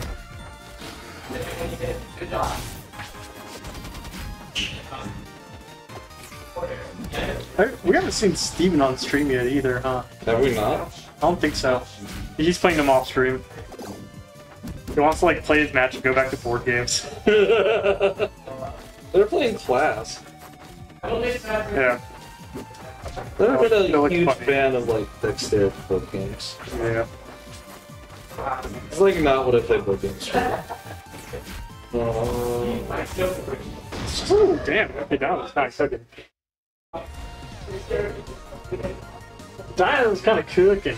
I- We haven't seen Steven on stream yet either, huh? Have we not? I don't think so. He's playing them off stream. He wants to like play his match and go back to board games. They're playing class. Yeah. Never been a They're, like, huge funny. fan of like dexterity board games. Yeah. It's like not what I play board games for. Um, Ooh, damn, okay, down. It's not cooking. Diana's kind of cooking.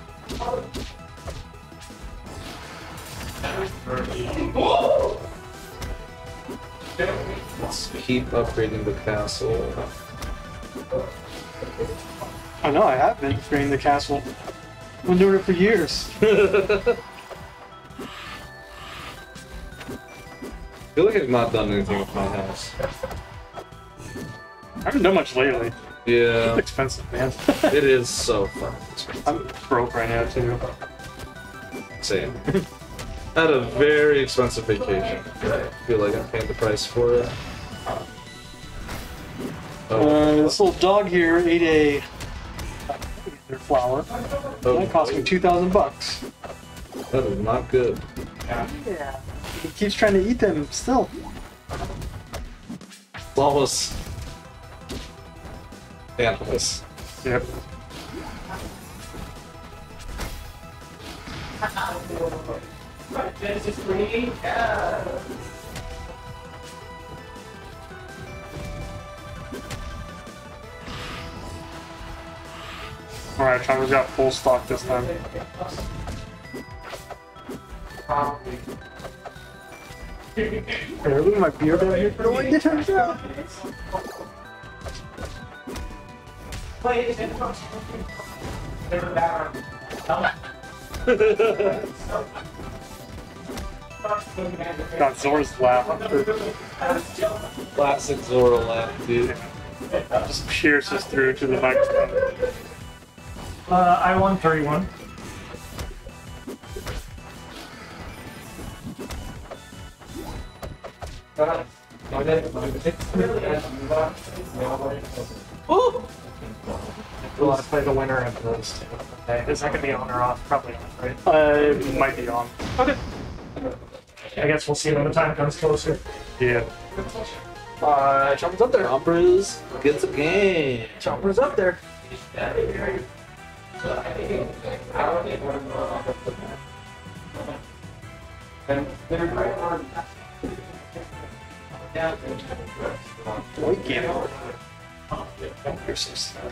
let's keep upgrading the castle. I know I have been upgrading the castle. I've been doing it for years. I feel like I've not done anything with my house. I haven't done much lately. Yeah, It's expensive, man. it is so fun. I'm broke right now too. Same. I had a very expensive vacation. I feel like I'm paying the price for it. Uh, this little dog here ate a their flower. Oh. That cost me two thousand bucks. That is not good. Yeah. He keeps trying to eat them still. It's almost animals. Yep. Alright, Trevor's got full stock this time. Hey, look at my beard down here. What do I get? Got Zora's laugh. Classic Zora laugh, dude. Just pierces through to the microphone. Uh, I won 31. Ooh! We'll have to play the winner of those two. Okay, is that gonna be on or off? Probably on, right? Uh, it might be on. Okay. I guess we'll see when the time comes closer. Yeah. Uh, Chomper's up there. Chompers gets a game. Chomper's up there. White game. You're so sad.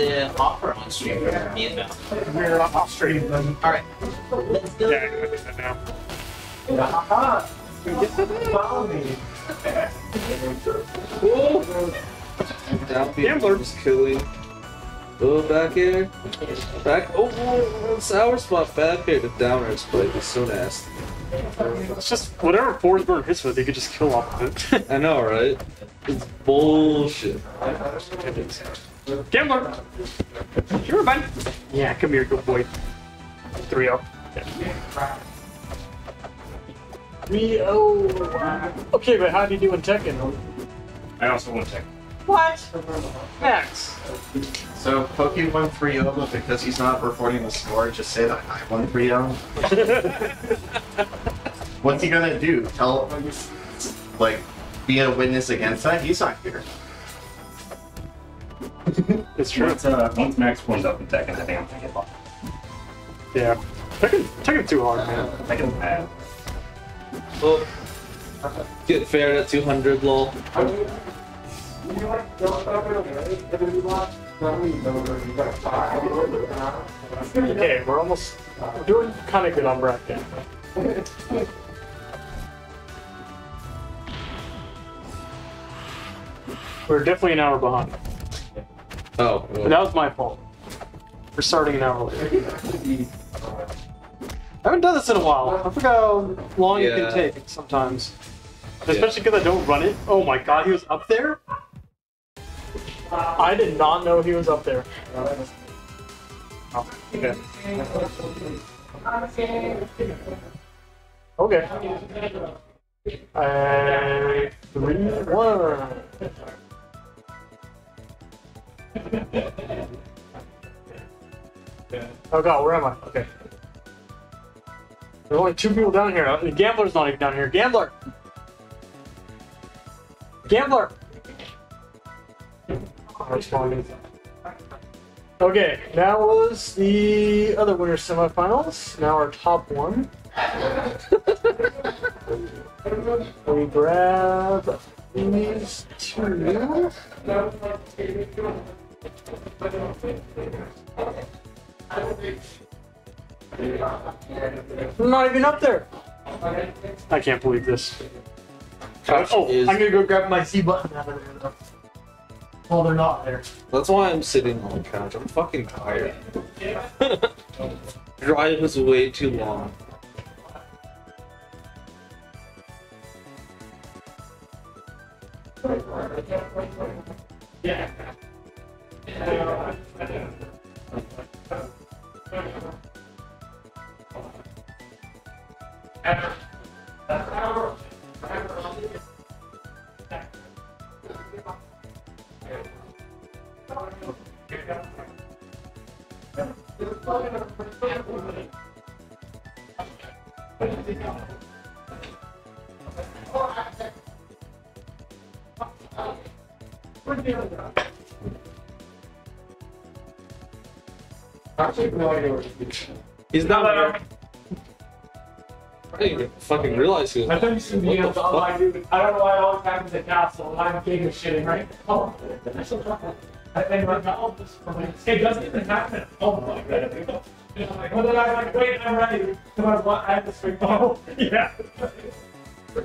it off or on stream for me and Mel? We're off stream. Alright. Let's go. Yeah, I can now. Down Gambler. Just killing. Oh, back here. Back. Oh, oh, sour spot back here. The downer spike is so nasty. It's just whatever Forsburn hits with, you could just kill off of it. I know, right? It's bullshit. Gambler! Sure, bud. Yeah, come here, good boy. 3 0. 3 0. Okay, but how do you do in Tekken? I also want to What? Max. So Pokey won 3 0, but because he's not reporting the score, just say that I won 3 0. What's he gonna do? Tell, like, be a witness against that? He's not here. It's true. Once, uh, once Max points up in Tekken, I think I'm thinking about Yeah. Tekken, it too hard, man. Take it bad. Well, get fair at 200, lol. Okay, we're almost we're doing kind of good on bracket. We're definitely an hour behind. Oh, But that was my fault. We're starting an hour late. I haven't done this in a while. I forgot how long it can take sometimes. Especially because I don't run it. Oh my god, he was up there? I did not know he was up there. Oh, okay. Okay. Three, one. Oh god, where am I? Okay. There's only two people down here. The gambler's not even down here. Gambler! Gambler! Responding. Okay, now was the other winner semifinals. Now our top one. we grab these two. I'm not even up there. I can't believe this. Oh, I'm gonna go grab my C button Well, they're not there. That's why I'm sitting on the couch. I'm fucking tired. Drive was way too long. He's not there. I didn't even fucking realize he was. I thought you should be able to unlock it. I don't know why it always happens at castle. I'm king of shitting, right? Oh, I think my mouth is It doesn't even happen. Oh my god. But then I'm like, wait, I'm ready. Because I want- I have to swing. Oh, yeah.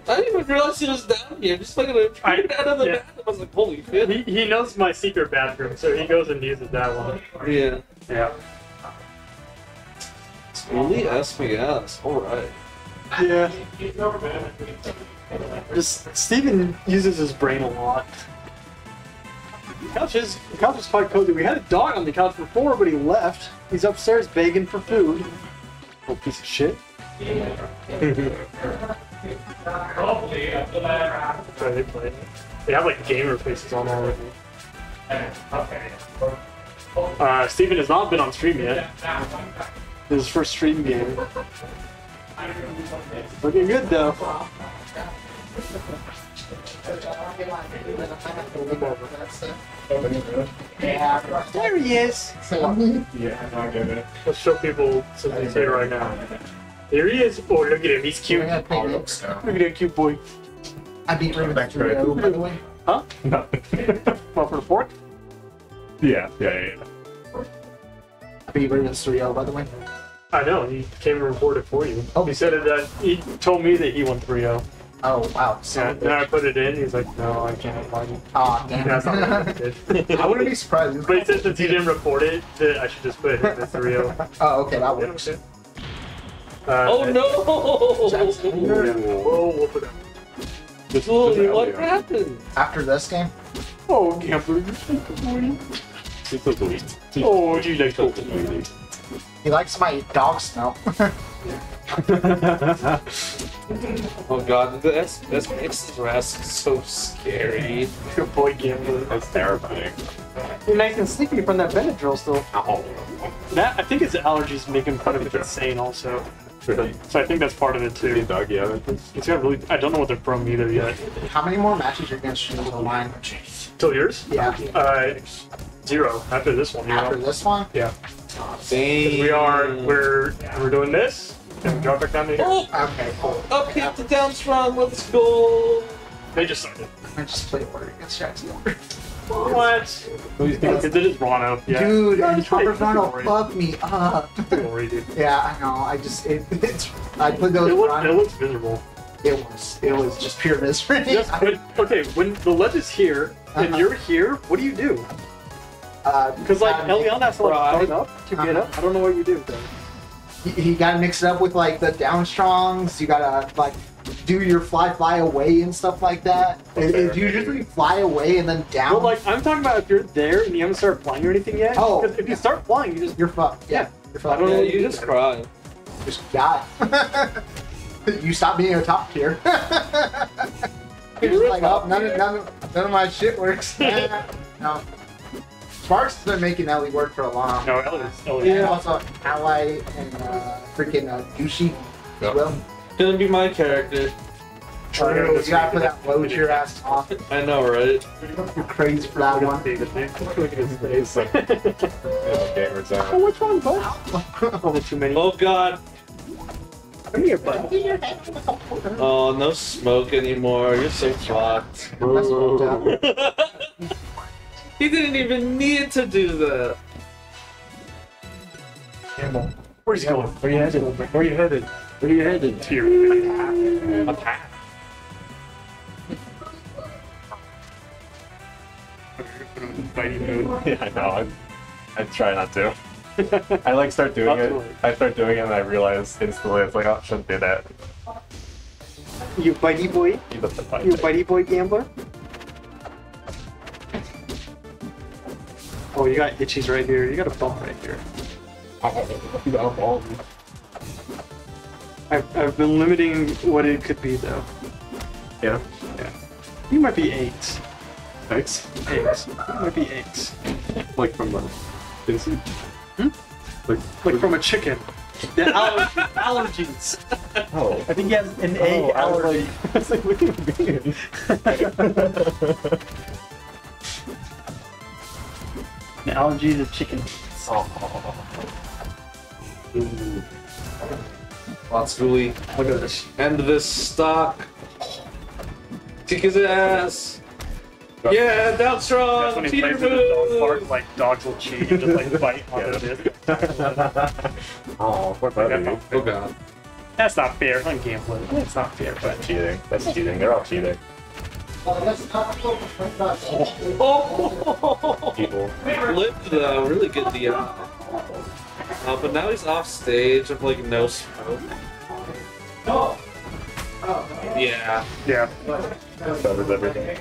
I didn't even realize he was down here. Just fucking appeared out of the yeah. bathroom. I was like, holy shit. He, he knows my secret bathroom, so he goes and uses that one. Yeah. Yeah. Fully SBS. Alright. Yeah. Just Steven uses his brain a lot. Couch is the couch is quite cozy. We had a dog on the couch before, but he left. He's upstairs begging for food. Little piece of shit. Try they play. They have like gamer faces on already. Uh, Steven has not been on stream yet. This is his first stream game. Looking good though. There he is. Yeah, I get it. Let's show people something he's here right now. There he is. Oh, look at him. He's cute. Look at that cute boy. I beat Raven Back three to oh, by the way. Huh? No. Well, for the fork? yeah, yeah, yeah. yeah. I beat Raven 3 by the way. I know. He came and reported for you. Oh. He said it that he told me that he won 3-0. Oh wow. So Yeah, then I put it in. He's like, no, I can't find it. Aw, damn. That's not what he did. I wouldn't be surprised. But he said since he didn't report it, that I should just put it in the 3-0. Oh, okay, that works. Uh, Oh no! Whoa, whoop it up. Just, Holy, just what Elio. happened? After this game, Oh, gambler, you're so good. He's so sweet. Oh, you like so he likes my dog smell. Oh god, this this makes his rest so scary. Good boy, gambler. That's terrifying. You're nice and sleepy from that Benadryl still. That I think his allergies make him kind of insane, also. Really? So I think that's part of it Pretty too. doggy, yeah. It's got really. I don't know what they're from either yet. How many more matches you're gonna stream till mine? Till yours? Yeah. Uh, zero after this one. You After know? this one? Yeah. Dang. We are. We're we're doing this. And drop back down to here. Oh, Okay, cool. up hit the down strong. Let's go. They just started. I just played Warrior against Jackson. What? Because it is Ranno. Yeah. Dude, Yeah, and it's pretty- Chopper Ronald fucked me up. Don't worry, dude. yeah, I know. I just it, it's I put those. It looks, it looks miserable. it was it was just pure misery. Just, but, okay, when the ledge is here and Uh-huh. you're here, what do you do? Uh, Because like gotta Elliana has to like Right. start up to get Uh-huh. up. I don't know what you do. Though. You, you gotta mix it up with like the down strongs. You gotta like do your fly fly away and stuff like that. It, Okay, it okay. usually fly away and then down. Well, like I'm talking about if you're there and you haven't started flying or anything yet. Oh. Because if you start flying, you just you're fucked. Yeah, you're fucked. I don't know Yeah, what you do just there. cry. just die. you stop being a top tier. You're just like, oh, none of, none, of, none of my shit works. no. Sparks has been making Ellie work for a long No, time. Ellie's, Ellie's. And also Ally and uh, freaking uh, Yushi Yeah. as well. Gonna be my character. True, you gotta put that load your ass off. I know, right? You're crazy for that one. Look at his face. Gamers oh, which one, bud? Only too many. Oh god. Come here, bud. Oh, no smoke anymore. You're so fucked. That's fucked up. He didn't even need to do that. Campbell. Where's he going? Where are you headed? Where are you headed? Where are you headed? To your path. Fighting mood. Yeah, I know. I, I try not to. I like start doing it. I start doing it and I realize instantly it's like, oh, I shouldn't do that. You buddy boy. You let the fight. You bitey boy gambler. Oh, you got itchies right here. You got a bump right here. You got a ball. I've, I've been limiting what it could be though. Yeah. Yeah. You might be eight. Thanks. Eggs. You might be eggs. Like from the instant. Hmm? Like, Like from a chicken. The aller- allergies. oh. I think he has an egg Oh, I was allergy. I was like, what do you mean? An allergy to chicken. Lots Schooly. Look at this. End this stock. Kick his ass. Yeah, down That's strong. when he Teeter plays with the dog move. park, like dogs will cheat and just like bite onto this. oh, poor buddy. Oh god. That's not fair. I'm gambling. That's not fair, but That's cheating. That's cheating. They're all cheating. Oh, People. lived though. Really good DI. Uh, but now he's off stage of like no smoke. Yeah. yeah. Covers everything.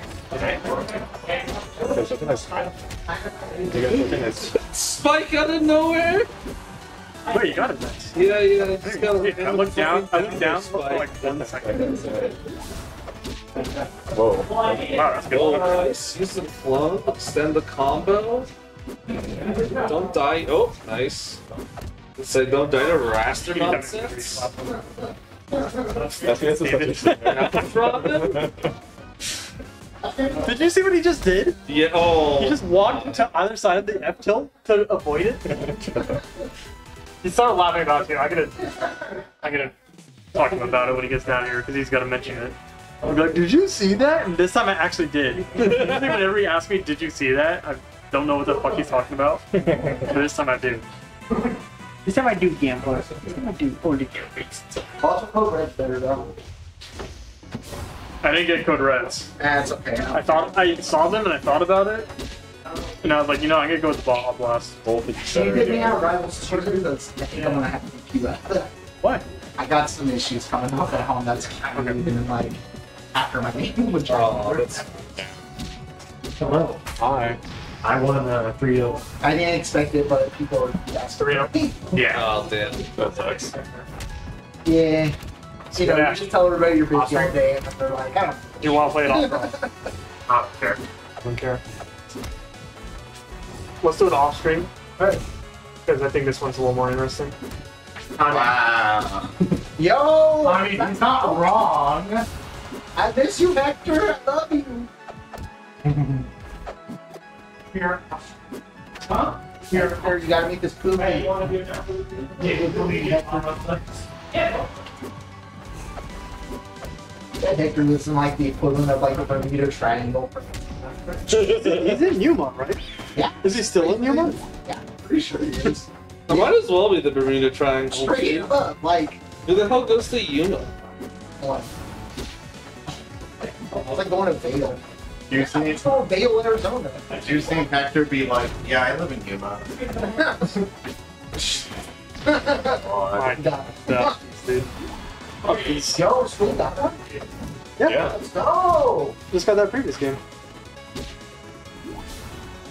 Something that's You got something that's Spike out of nowhere. Wait, you got it next. Yeah, yeah. I just got I looked down. I looked down for like one second. Whoa. Wow, that's good. Oh, nice. Use the flow. Extend the combo. Don't die. Oh, nice. Let's say don't die to Wrastor nonsense. FPS is such a Did you see what he just did? Yeah. Oh. He just walked to either side of the F tilt to avoid it. he started laughing about it too. I'm gonna, I'm gonna talk to him about it when he gets down here because he's got to mention it. I'll be like, "Did you see that?" And this time I actually did. Usually whenever he asks me, "Did you see that?" I don't know what the fuck he's talking about. but this time I do. This time I do gambler. This time I do only Also, code red's better though. I didn't get code reds. That's okay. I thought I saw them and I thought about it, and I was like, you know, I'm gonna go with the ball blast. Both Can you get me out Rivals 2? That's, I think I'm gonna have to keep you out. What? I got some issues coming up at home. That's kind of been like after my game with Oh, that's Hello. Hi. I won uh, 3 0. I didn't expect it, but people asked asking me. Yeah. Oh damn. That sucks. Yeah. You know, Yeah. you just tell everybody you're busy all day, and they're like, I don't. You want to play it off? I don't care. I don't care. Let's do it off stream. Because I think this one's a little more interesting. Wow. Yo! I mean, he's not wrong. I miss you, Hector. I love you. Here. Huh? Here, Hector, you gotta meet this cool Hey, you man. want to do that? Yeah. That Hector lives in like the equivalent of like a Bermuda Triangle. He's in Yuma, right? Yeah. Is he still in Yuma? Yeah, pretty sure he is. It might as well be the Bermuda Triangle. Straight up, like, Who the hell goes to Yuma? what? It's like going to Vail. You see, It's going to Vail, Arizona. did you see Hector be like, yeah, I live in Yuma? My God. God, dude. Yo, sweet that one. Yeah. Let's go. Just got that previous game.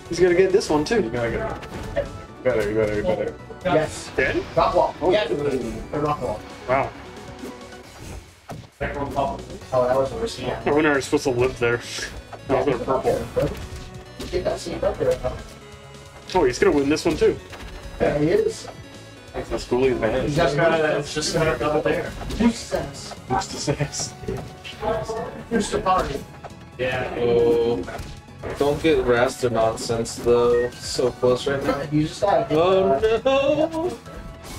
He's gonna get this one too. You gotta get You better, better, better. Yes. Dead? Rock wall. Oh. Yeah, the rock wall. Wow. Oh, that was worse. Yeah. I wonder if supposed to live there. That was purple. Get that seat up there. Oh, he's gonna win this one too. There he is. That's the schoolie man. He's just gotta- it's just gotta go there. Who's sense? Who's to say? Who's the party? Yeah. Oh. Don't get Wrastor nonsense though. So close right now. You just gotta hit Oh the- no!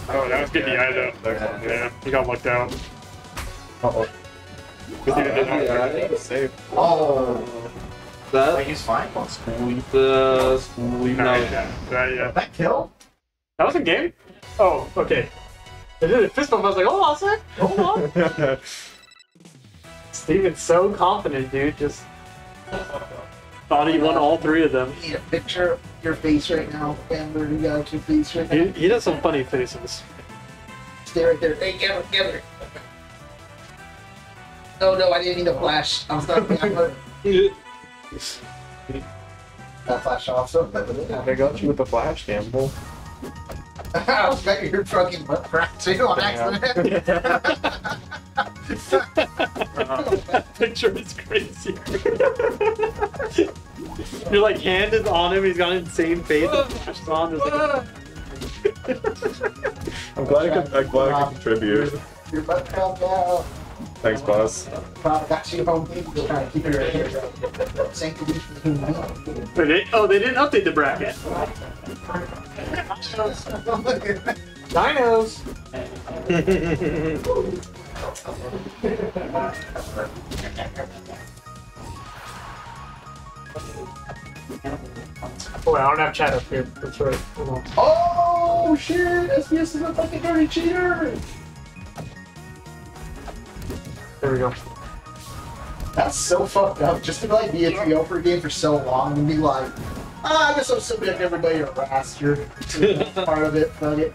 Oh, that was getting the eye though. Yeah, he got lucked out. Uh-oh. Yeah. Save. Oh. That Like, he's fine. the No, no. yeah, yeah, yeah. That kill? That was a game? Oh, okay. I did a fist bump. I was like, hold on a sec. Hold on. Steven's so confident, dude. Just thought he won all three of them. I need a picture of your face right now. Amber, you got your face right now. He, he does some funny faces. Stay right there. Hey, get her, get her. No, no, I didn't need a flash. I'm sorry. That flash off, so. I got you with the flash, Gamble. I was making your fucking butt crack too on accident. that picture is crazy. Your like hand is on him. He's got an insane face. and flash is on. There's like I'm glad I could, I'm glad I could contribute. Your butt crack out. Thanks, boss. Probably got you home. Just trying to keep it right here. Same to be Wait, they, oh, they didn't update the bracket. Dinos. Oh, I don't have chat up here. That's right. Oh shit! SBS is a fucking dirty cheater. There we go. That's so fucked up. Just to like be a TO for a game for so long and be like, ah, I guess I'm submitting everybody to Wrastor. Part of it, fuck it.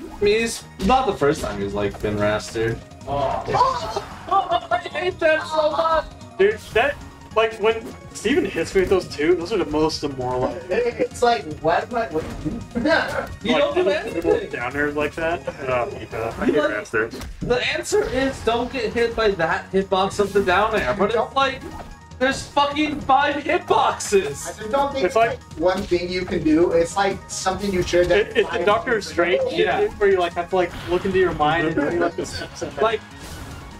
I mean, it's not the first time he's like been Wrastor. Oh, I hate that so much. Dude, that like when Steven hits me with those two, those are the most demoralizing. It's like, why am I? What? You don't do Like, anything. down there like that. Oh, yeah. I You hate like- bastards. The answer is don't get hit by that hitbox of the down air. But it's like there's fucking five hitboxes. I just don't think It's it's like one thing you can do. It's like something you should. It, it's the Doctor Strange Yeah. where you like have to like look into your mind and do like this. Like,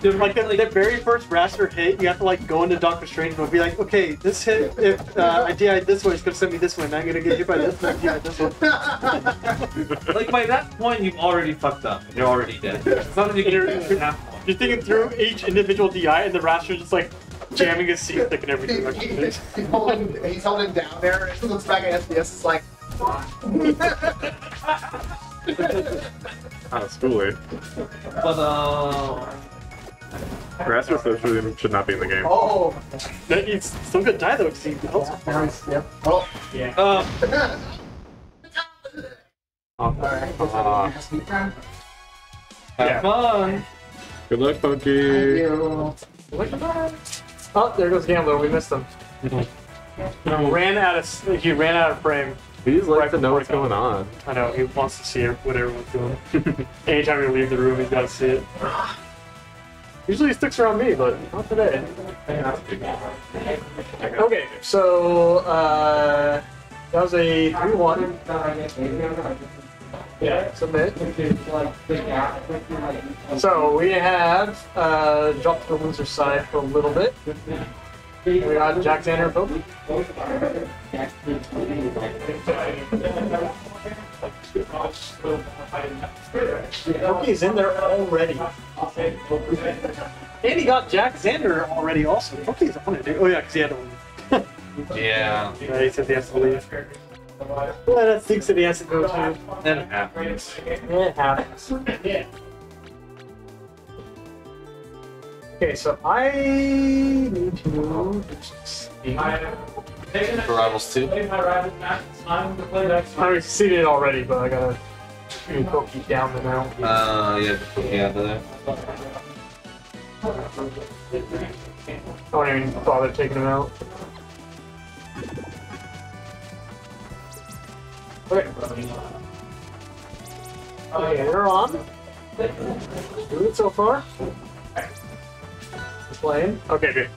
like the, the very first Wrastor hit, you have to like go into Doctor Strange and be like, okay, this hit, if uh, I DI this way, it's gonna send me this way, and I'm gonna get hit by this one, DI this one. like by that point you've already fucked up. You're already dead. It's not that you can do it half. You're thinking through each individual DI, and the Wrastor's just like jamming his seat like in every direction. he's, holding, he's holding down there. and He looks back at SBS. It's like. Oh, schooly. But uh, Rasmus really should not be in the game. Oh. That needs some good die though, because he helps. Nice. Yep. Oh. Yeah. uh, Alright. Thank have fun. Good luck, Funky. you. Oh, there goes Gambler. We missed him. ran out of he ran out of frame. He just likes Right to know what's going on. I know he wants to see what everyone's doing. Anytime we leave the room, he's got to see it. Usually he sticks around me, but not today. Okay, so uh, that was a three-one. Yeah, submit. So we have uh, dropped the loser side for a little bit. We got uh, Jack Xander and Pope. Poke's in there already. And he got Jack Xander already also. Poke's on it, dude. Oh yeah, because he had to leave. Yeah. Yeah, he said he has to leave. Well, that stinks that he has to go too. That happens. It happens. Okay, so I need to just see. For Rivals 2. I succeeded already, but I gotta move Pokey down the now. Uh, yeah, yeah, there. I won't even bother taking him out. Okay. Okay, they're on. Good so far. Playing. Okay, good.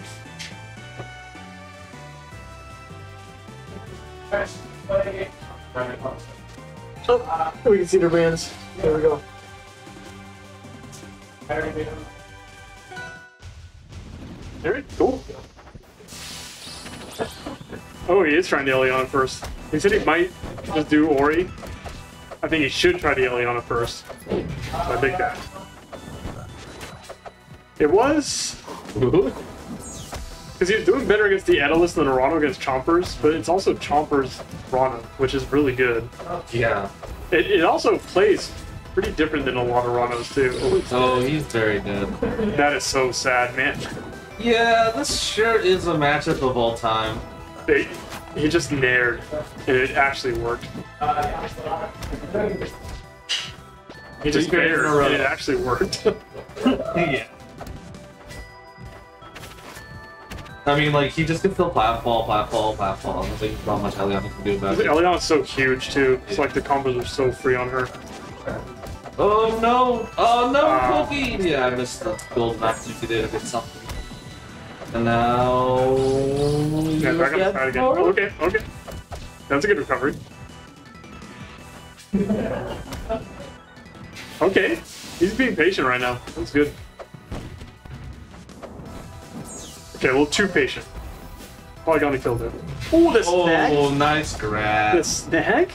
Oh, we can see their bands. There we go. Very cool. Oh, he is trying the Elliana first. He said he might just do Ori. I think he should try the Elliana first. So I think that. It was. Because he's doing better against the Etalus than Ranno against Chompers, but it's also Chompers Ranno, which is really good. Yeah. It, it also plays pretty different than a lot of Rannos, too. Oh, he's very good. That is so sad, man. Yeah, this sure is a matchup of all time. They, he just nared, and it actually worked. He just nared, in a row. and it actually worked. yeah. I mean, like, he just can still platfall, platfall, platfall. There's like not much Elliana can do about it. Elliana's so huge, too. It's like the combos are so free on her. Oh no! Oh no, Wow. Cookie! Yeah, I missed the gold max if you did a bit something. And now. Yeah, back on the side again. Okay, okay. That's a good recovery. Okay, he's being patient right now. That's good. Okay, little too patient. Polygon killed him. Ooh, the oh, snag! Oh, nice grab. The snag?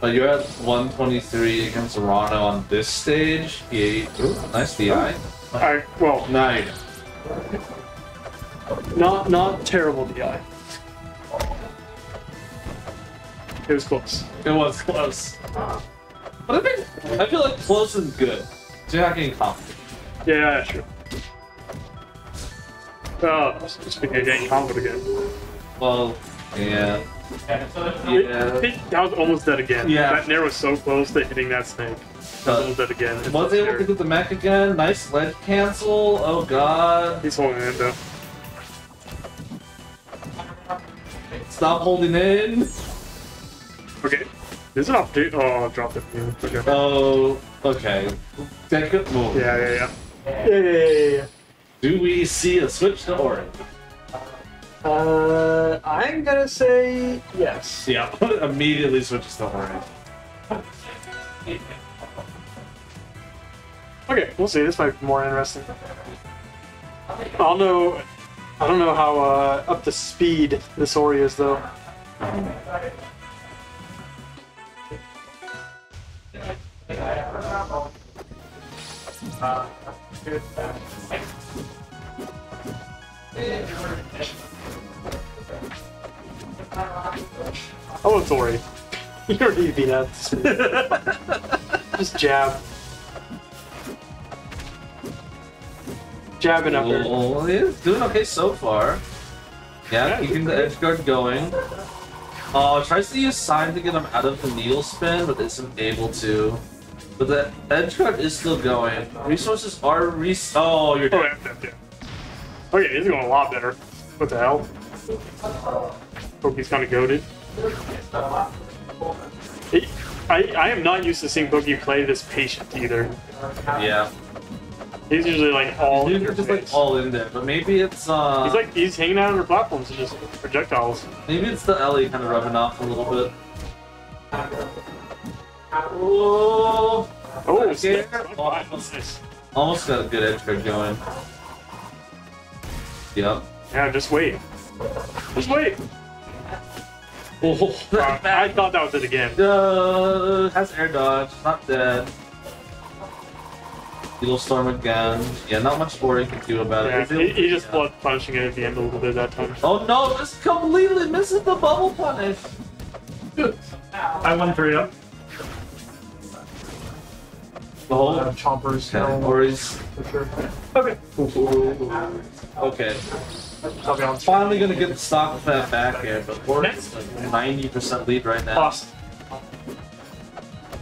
But you're at 123 against Ranno on this stage. He, ooh, nice DI. I, well, Nice. not not terrible DI. It was close. It was close. But I think I feel like close is good. So you're not getting confident. Yeah, yeah, sure. Oh, speaking of getting confident again. Well, yeah. Yeah. That was almost dead again. Yeah. That Nair was so close to hitting that snake. Almost dead again. It's Was able to get the mech again. Nice ledge cancel. Oh god. He's holding it though. Stop holding in. Okay. There's an opportunity. Oh, I dropped it. Okay. Oh, okay. Take a move. Yeah, yeah, yeah. Yeah, yeah, yeah, yeah. Do we see a switch to orange? Uh, I'm gonna say yes. Yeah, immediately switches to orange. Okay, we'll see. This might be more interesting. I don't know. I don't know how uh, up to speed this Ori is, though. Oh, it's Ori. You don't need to be that. Just jab. Jabbing up there. Oh, doing okay so far. Yeah, keeping the edge guard going. Oh, tries to use sign to get him out of the needle spin, but isn't able to. But the edge guard is still going. Resources are res. Oh, you're Oh, dead. yeah, yeah, yeah. Okay, he's going a lot better. What the hell? Hope he's kind of goaded. I, I am not used to seeing Boogie play this patient either. Yeah. He's usually like all in He's your just like all in there, but maybe it's uh. He's like he's hanging out on her platforms and just projectiles. Maybe it's the Ellie kind of rubbing off a little bit. Oh, Oh, Okay. snap. Almost got a good edge guard going. Yep. Yeah, just wait. Just wait. Oh, Uh, I thought that was it again. Uh, has air dodge, not dead. Needle storm again. Yeah, not much more he can do about Yeah, it. he, he just blood punishing it at the end a little bit that time. Oh no, just completely misses the bubble punish. I won three up. The whole Uh, chompers. okay. no, or for sure. Okay. okay. I'll. Finally gonna get the stock of that back here, but Ori's like 90% lead right now. Lost.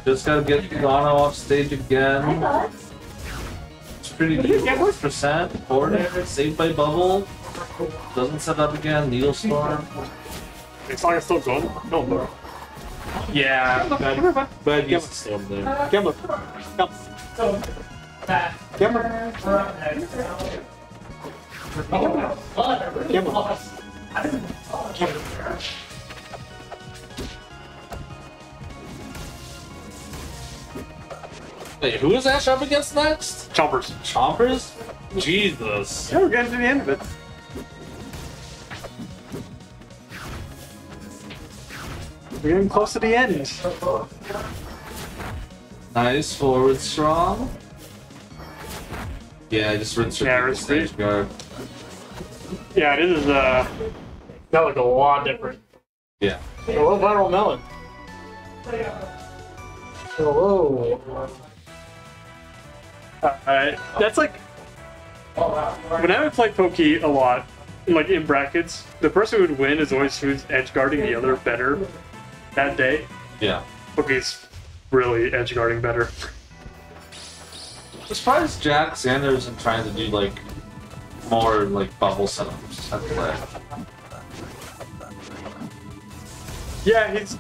Just gotta get Gano off stage again. It's pretty good. Percent. Border, saved by bubble. Doesn't set up again. Needle storm. It's like it's still going. No, bro. Yeah, Come here, bud. bad use of storm there. Gambler. Come. Gambler. Gambler. Wait, who is Ash up against next? Chompers. Chompers? Jesus. Yeah, we're getting to the end of it. We're getting close to the end. Nice forward strong. Yeah, just rinse Yeah, the stage guard. Yeah, this is uh, that looked a lot different. Yeah. Hello, viral melon. Hello. Uh, that's like when I would play Pokey a lot, like in brackets, the person who would win is always who's edge guarding the other better that day. Yeah. Pokey's really edge guarding better. I'm surprised Jack Xander isn't trying to do like more like bubble setups at play. Yeah, he's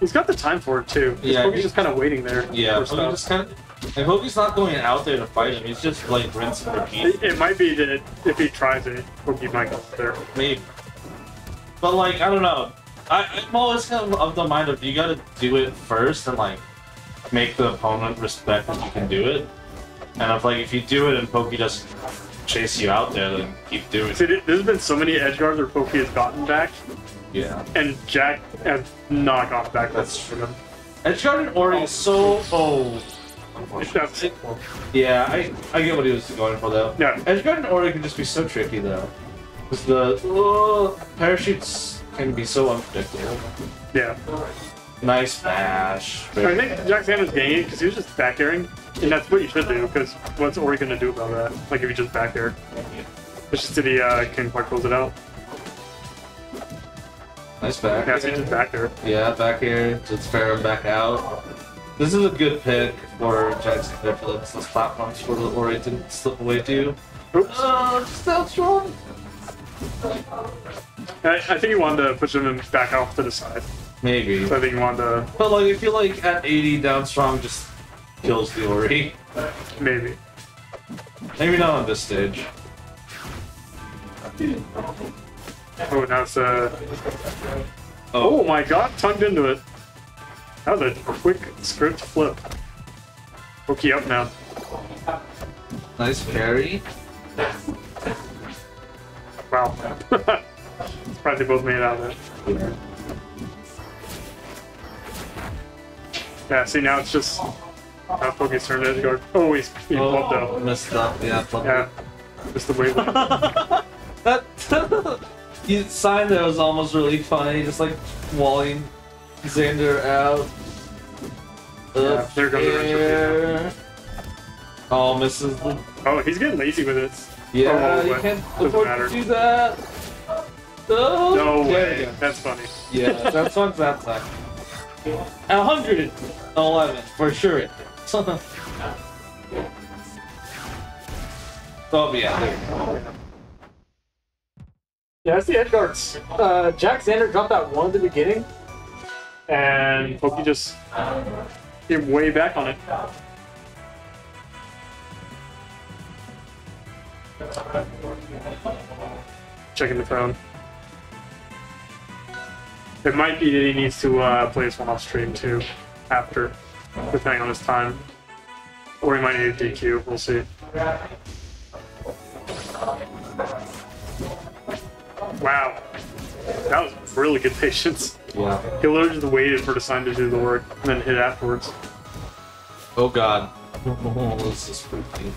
he's got the time for it too. Yeah, Pokey's just kind of waiting there. Yeah, for Pokey stuff. just kind of. Like Pokey's not going out there to fight him. He's just like rinse and repeat. It, it might be that if he tries it, Pokey might go there. Maybe. But like, I don't know. I, I'm always kind of of the mind of you gotta do it first and like make the opponent respect that you can do it. And if like if you do it and Pokey just chase you out there, then keep doing See, it. there- there's been so many edge guards where Pokey has gotten back, Yeah. and Jack has not gotten back. That's for them. Edgeguard and Ori is so oh. That's, Yeah, I I get what he was going for though. Yeah. Edgeguard and Ori can just be so tricky though. Because the uh, parachutes can be so unpredictable. yeah. Nice bash. I think Jack Xander's getting it because he was just back airing, and that's what you should do. Because what's Ori gonna do about that? Like if you just back air, to the uh, King Park close it out. Nice back. Yeah, so just back there. Yeah, back here. Just fair him back out. This is a good pick for Jackson for those platforms for the Ori to slip away to. Oops. Uh, just out strong. I, I think he wanted to push him back off to the side. Maybe. I think he wanted to But like, I feel like at 80, down strong just kills the Ori. maybe. Maybe not on this stage. Oh, now it's uh. Oh. my god, tongued into it. That was a quick script flip. Okay, up now. Nice parry. Wow. Surprised they both made it out of it. Yeah, see now it's just uh, now Poke's turn to Edgeguard. Oh, he's he Oh, flubbed out. messed up. Yeah, flubbed Yeah, just the way. That you sign there was almost really funny, just like walling Xander out. Yeah, there goes the rest. Oh, misses the. Oh, he's getting lazy with it. Yeah, Oh, you can't afford matter. to do that. No, No way. That's funny. Yeah, that's what that time. A hundred eleven for sure. Oh yeah, there. Yeah, that's the Edgeguards. Uh, Jack Xander dropped that one at the beginning, and Pokey just came way back on it. Checking the phone. It might be that he needs to uh, play this one off stream too, after, depending on his time. Or he might need a DQ, we'll see. Wow. That was really good patience. Yeah. He literally just waited for the sign to do the work and then hit afterwards. Oh god. this is freaky.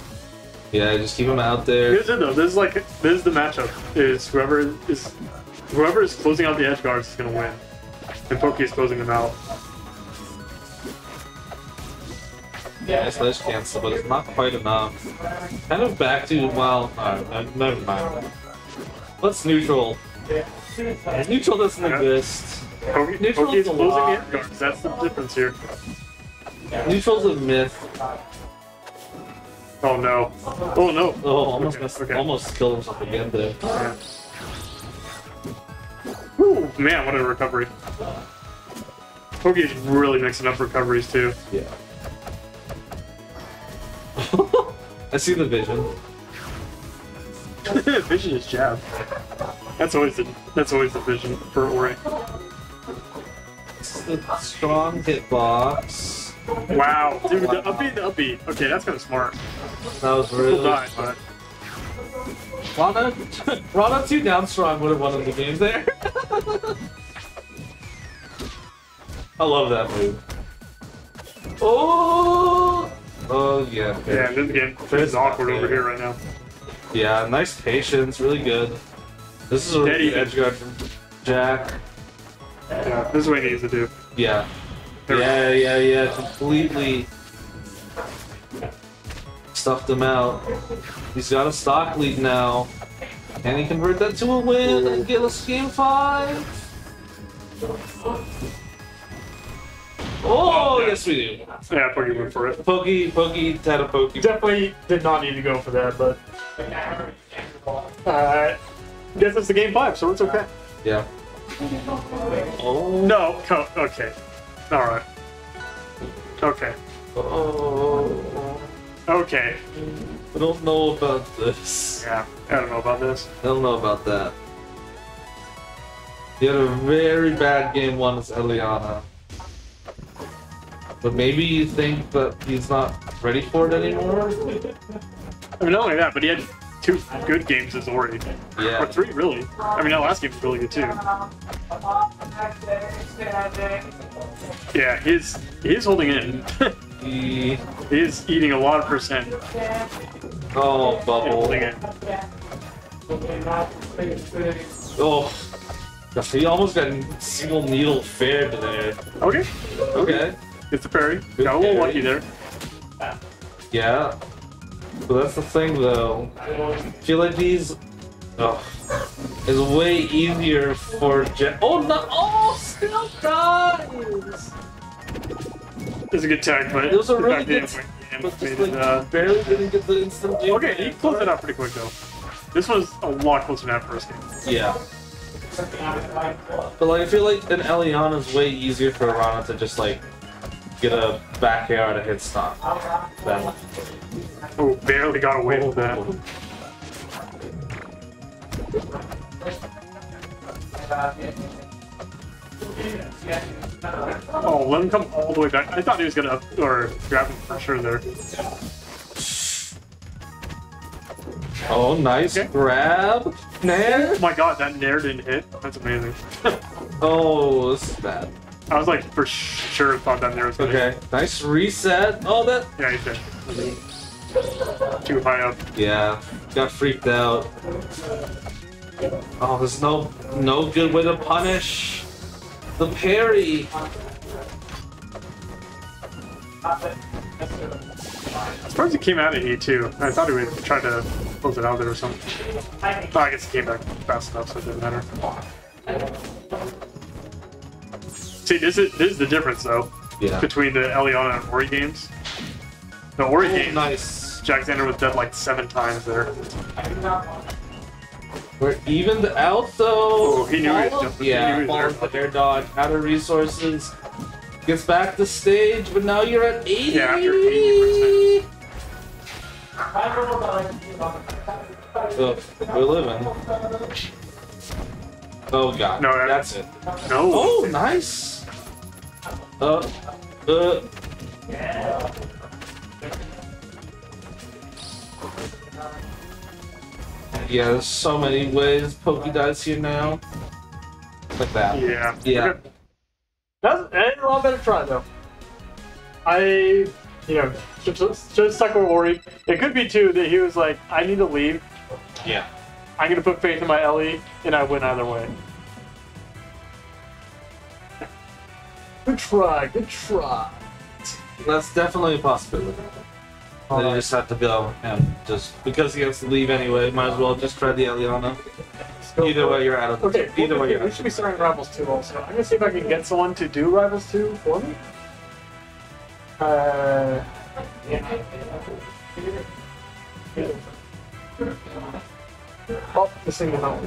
Yeah, just keep him out there. Here's it though. This is like this is the matchup. Is whoever is whoever is closing out the edge guards is gonna win. And Pokey is closing them out. Yeah, it's ledge cancel, but it's not quite enough. Kind of back to, well, uh, uh, never mind. What's neutral? Neutral doesn't exist. Pokey, Neutral Pokey is is a closing the edge guards. That's the difference here. Neutral's a myth. Oh no. Oh no. Oh, almost Okay, messed, okay. almost killed himself again there. Yeah. Whew, man, what a recovery. Pokey is really mixing up recoveries too. Yeah. I see the vision. vision is jab. That's always the that's always the vision for Ori. It's the strong hitbox. Wow, dude, the upbeat, the upbeat. Okay, that's kind of smart. That was really. die, but Ranno, Ranno 2 down strong would have won the game there. I love that move. Oh! Oh, yeah. yeah, this game is awkward over here right now. Yeah, nice patience, really good. This is a really edge guard from Jack. Yeah, this is what he needs to do. Yeah. Yeah, yeah, yeah, completely stuffed him out. He's got a stock lead now. Can he convert that to a win and get us game five? Oh, yeah. yes we do. Yeah, Pokey went for it. Pokey, Pokey, had a Pokey. Definitely did not need to go for that, but uh, guess it's the game five, so it's okay. Yeah. Oh. No, okay, all right, okay, Oh. Okay. I don't know about this. Yeah, I don't know about this. I don't know about that. He had a very bad game one with Elliana. But maybe you think that he's not ready for it anymore? I mean, not only that, but he had two good games as Ori. Yeah. Or three, really. I mean, that last game was really good too. Yeah, he's he's holding in. He... he's eating a lot of percent. Oh, bubble. Oh. He almost got a single needle fair there. Okay, Okay. it's a parry. Good a little parry. lucky there. Yeah. But that's the thing though. I feel like these oh, is way easier for Jet. Oh no! Oh, still dies! It's a good tag, but It was a really good- he But just it, uh, barely didn't get the instant. jam. Okay, he closed it out pretty quick though. This was a lot closer than that first game. Yeah. But like, I feel like an Elliana is way easier for Ranno to just like get a back air at a hit stop. Than Oh, barely got away with that. Oh, let him come all the way back. I thought he was gonna up or grab him for sure there. oh, nice grab, Nair. Oh my god, that Nair didn't hit. That's amazing. Oh, this is bad. I was like for sure thought that Nair was gonna Okay, nice reset. Oh, that. Yeah, he did. Too high up. Yeah, got freaked out. Oh, there's no no good way to punish the parry. As far as he came out of E2, I thought he would try to close it out there or something. Oh, I guess he came back fast enough, so it didn't matter. See, this is this is the difference though Yeah. between the Elliana and Ori games. The Ori Oh, games, nice. Jack Xander was dead like seven times there. We're evened out though. Oh, he knew he was Follow- jumping. He Yeah, knew he was follows the air dodge, out of resources. Gets back to stage, but now you're at 80. Yeah, after 80%. Ugh, we're living. Oh god. No, that's it. No. Oh, nice. Uh, uh. Yeah, there's so many ways Pokey dies here now. Like that. Yeah. Yeah. That's a lot better try though. I, you know, just, with Ori. It could be too that he was like, I need to leave. Yeah. I'm gonna put faith in my Ellie, and I win either way. Good try. Good try. That's definitely a possibility. Then you just have to go and just because he has to leave anyway, might as well just try the Elliana. Either way, you're out of Okay, Either way, you're we out. should be starting Rivals 2 also. I'm gonna see if I can get someone to do Rivals 2 for me. Uh, yeah. Oh, this thing is out.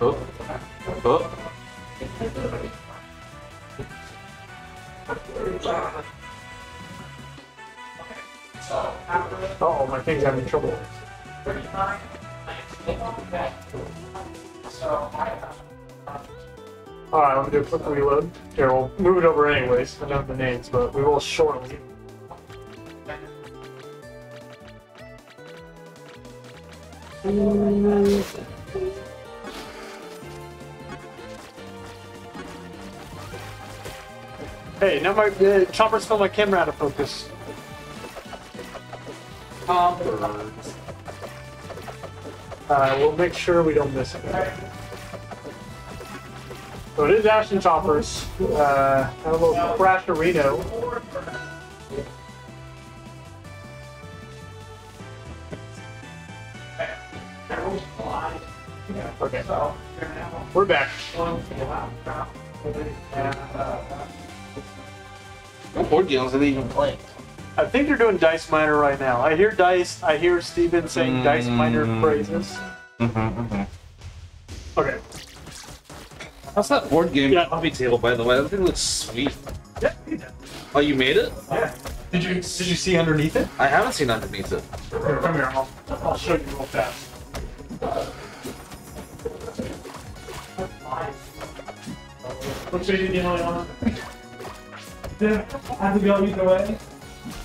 Oh. Oh. Oh, my thing's having trouble. Alright, let me do a quick reload. Here, we'll move it over anyways. I don't have the names, but we will shortly. Hey, now my uh, chopper's still my camera out of focus. Uh, we'll make sure we don't miss it. So it is Ashton Choppers. Uh, have a little Crash Reno. Okay. We're back. What board games are they even playing? I think they're doing Dice Miner right now. I hear Dice. I hear Steven saying Dice Miner phrases. Mm-hmm, Okay. How's that board game Yeah. coffee table, by the way? That thing looks sweet. Yeah. Oh, you made it? Yeah. Did you Did you see underneath it? I haven't seen underneath it. Here, come here. I'll, I'll show you real fast. What's your name on? Yeah, I have to go either way.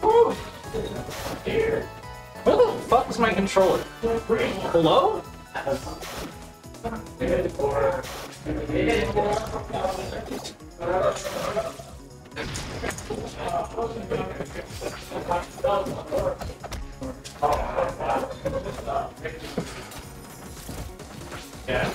Where the fuck is my controller? Hello? Yeah.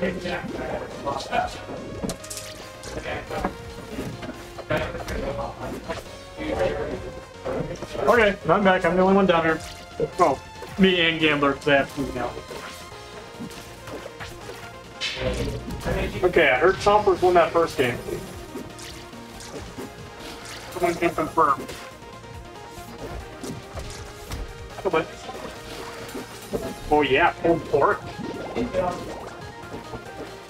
Okay, I'm back. I'm the only one down here. Oh, me and Gambler, because I have to now. Okay, I heard Chompers won that first game. Someone can confirm. Oh, oh yeah, pulled pork.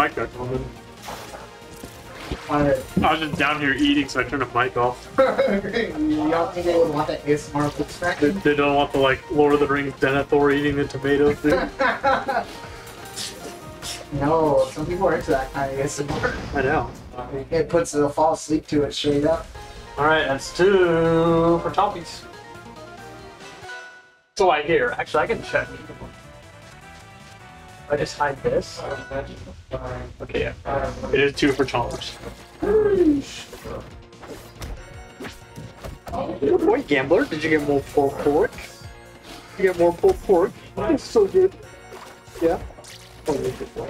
mic back on then. I, was just down here eating, so I turned the mic off. Y'all think they would want that ASMR clip? They, they don't want the, like, Lord of the Rings Denethor eating the tomato thing. no, some people are into that kind of ASMR. I know. It puts a fall asleep to it straight up. Alright, that's two for Toppy's. So I hear. Actually, I can check. I just hide this. Okay, yeah. It is two for chompers. Good point, gambler. Did you get more pulled pork? Did you get more pulled pork? That's so good. Yeah. Oh.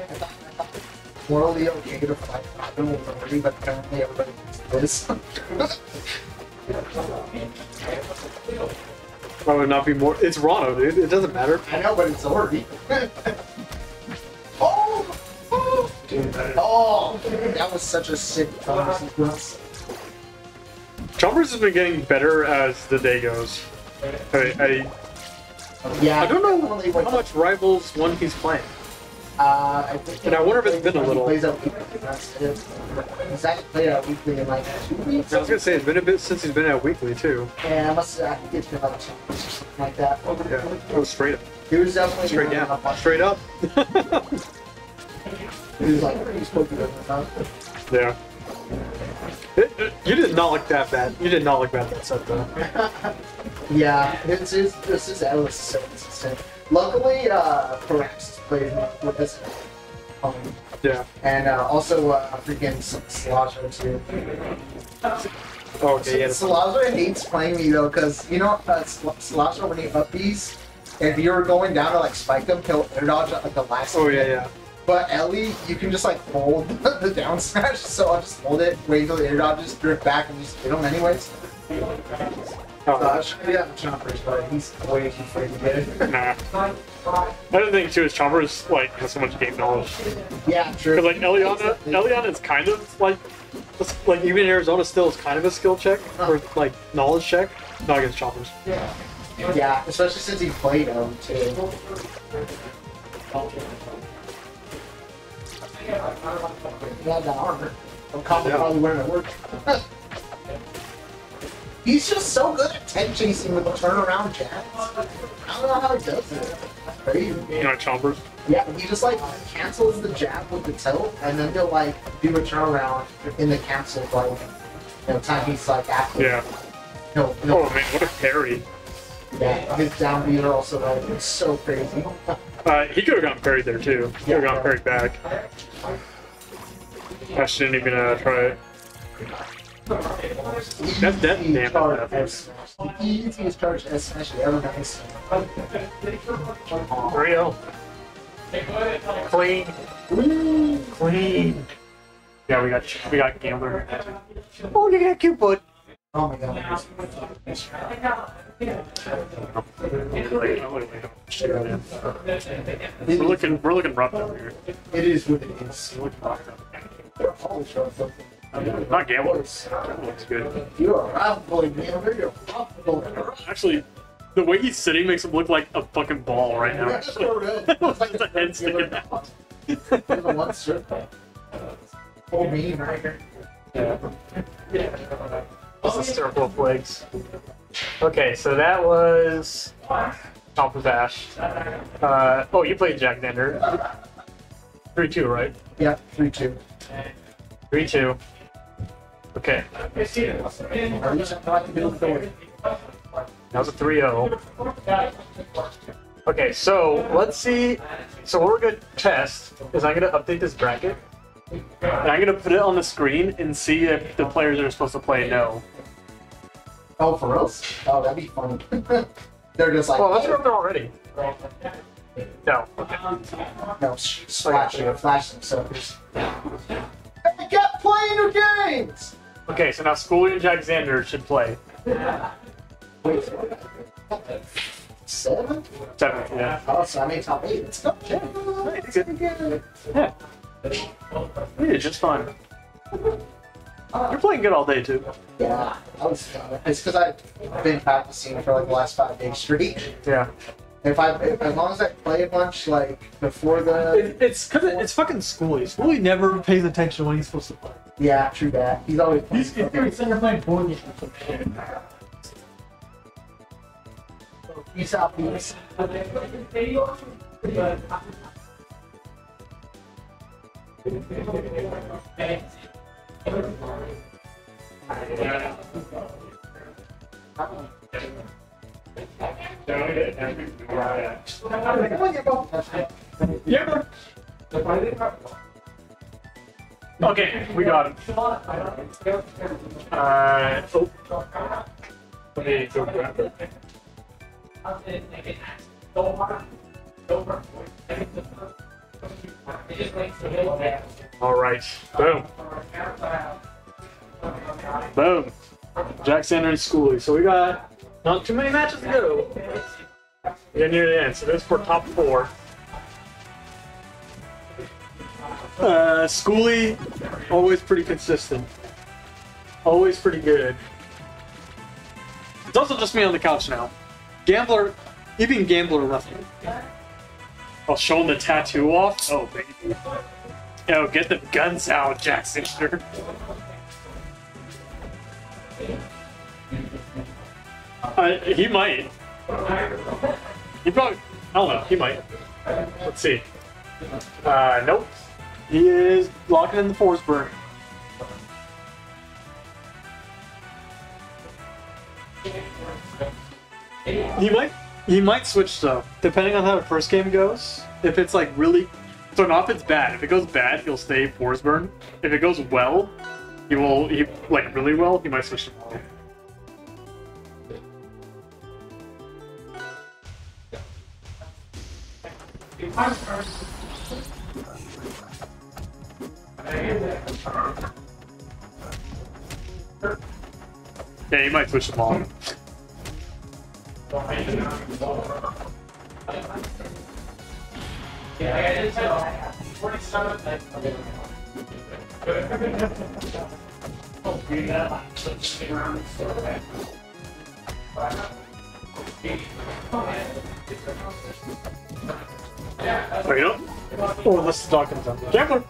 We're only okay to fight. I don't worry, but apparently everybody wants this. Why would not be more? It's Ranno, dude. It doesn't matter. I know, but it's already. oh! Oh! Oh! That was such a sick sequence. Chompers has been getting better as the day goes. I, I, Yeah. I don't know how much Rivals one he's playing. Uh, I think And I wonder if it's been a little. plays out weekly. That's it. He's actually played out weekly in like two weeks. I was gonna say it's been a bit since he's been at weekly too. Yeah, I must I think it's been like two weeks or something like that. Yeah, that was straight up. He was definitely Straight down. Straight up. He was like pretty spooky with the Yeah. It- it- you did not look that bad. You did not look bad that set though. Yeah, this is this is Ellis so consistent. Luckily, uh, Paraxis played with this um, Yeah. and uh, also uh, freaking Slajo too. Oh, okay, yeah. Slajo hates playing me though, because you know uh, Slajo when he up If you were going down to like spike them, he'll air dodge at like the last. Oh yeah, minute. yeah. But Ellie, you can just like hold the down smash, so I'll just hold it, wait until the air dodges, drift back, and just hit him anyways. Oh, So I should have choppers, but he's way too afraid to get it. Nah. Another thing too is Chompers like has so much game knowledge. Yeah, true. Because like Elliana, Elliana is kind of like, like even in Arizona still is kind of a skill check or uh-huh. like knowledge check, not against Chompers. Yeah, especially since he played him too. Yeah, the armor. I'm probably probably wearing it work. He's just so good at tech chasing with the turnaround jabs. I don't know how he does it. That's crazy. You know Chompers. Yeah, he just like cancels the jab with the tilt, and then he'll like do a turnaround in the cancel like you know time he's like active. Yeah. No, no. Oh man, what a parry. Yeah, his down beat are also like it's so crazy. Uh, he could have gotten parried there too. He could have gotten parried back. I shouldn't even uh, try it. That's dead. Easy Damn. charge that- S smash. The easiest charge S smash ever done. 3-0. Clean. Clean. Yeah, we got we got gambler. Oh, look at that cute butt. Oh my god. We're looking we're looking rough over here. It is what it is. We're looking rough. They're all sharp looking. Not gamblers. Looks good. You're a round boy, man. You're a rough boy. Actually, the way he's sitting makes him look like a fucking ball right now. That's for real. Looks like the head sticking out. You're the one circle. Oh, me right here. What's the circle of legs? Okay, so that was Top of Ash. Uh, oh, you played Jack Xander. 3 2, right? Yeah, 3 2. 3 2. Okay. At least I'm not the authority. That was a 3 0. Okay, so let's see. So, what we're going to test is I'm going to update this bracket. And I'm going to put it on the screen and see if the players that are supposed to play know. Oh, for us? Oh, that'd be fun. They're just like. Well, let's run there already. No. No, sh- slash it, flash them suckers. Hey, get playing your games! Okay, so now Schoolie and Jack Xander should play. Wait, seven? Seven, yeah. Oh, so I made top eight. Let's go. Yeah. We did just fine. You're playing good all day, too. Yeah, I was. It's because I've been practicing for like the last five days straight. Yeah. If I, if, as long as I play a bunch, like before the. It, it's because it, it's fucking Schoolie. Schoolie never pays attention when he's supposed to play. Yeah, true that. He's always. Playing He's playing playing board games or some shit. Peace out, peace. Yeah. Okay, we got him. Uh, oh. Me go grab. All right. Boom. Boom. Jack Xander and Schoolie. So we got not too many matches to go. We're near the end. So this is for top four. Uh, Schoolie, always pretty consistent. Always pretty good. It's also just me on the couch now. Gambler, even Gambler me. I'll show him the tattoo off. Oh, baby. Yo, get the guns out, Jackson. Uh, he might. He probably. I don't know. He might. Let's see. Uh, nope. He is locking in the Forsburn. He might. He might switch though, depending on how the first game goes. If it's like really, so not if it's bad. If it goes bad, he'll stay Forsburn. If it goes well, he will. He like really well. He might switch to Maul. Yeah, he might switch to Maul. Oh, you know? Oh, this is dog comes down. Gambler!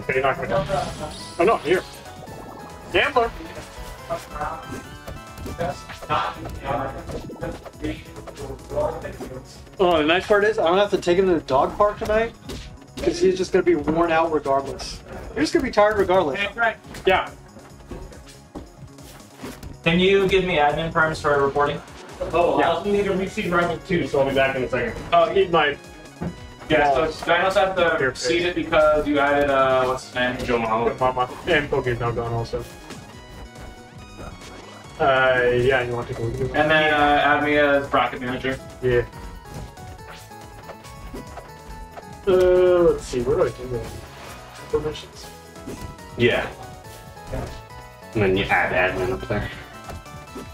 Okay, you're not coming down. Oh no, here. Gambler! Oh, the nice part is I don't have to take him to the dog park tonight because he's just gonna be worn out regardless. You're just gonna be tired regardless. Yeah. Can you give me admin perms for reporting? Oh, I also need to reseed Rival 2, so I'll be back in a second. Oh, eat my. Yeah, so Dinos have to seed it because you added, uh, what's his name? Joe Mama. Mama. And Poke's now gone also. Uh, yeah, you want to go? And then uh, add me as bracket manager. Yeah. Uh, let's see, where do I do that? Permissions. Yeah. And then you add admin up there.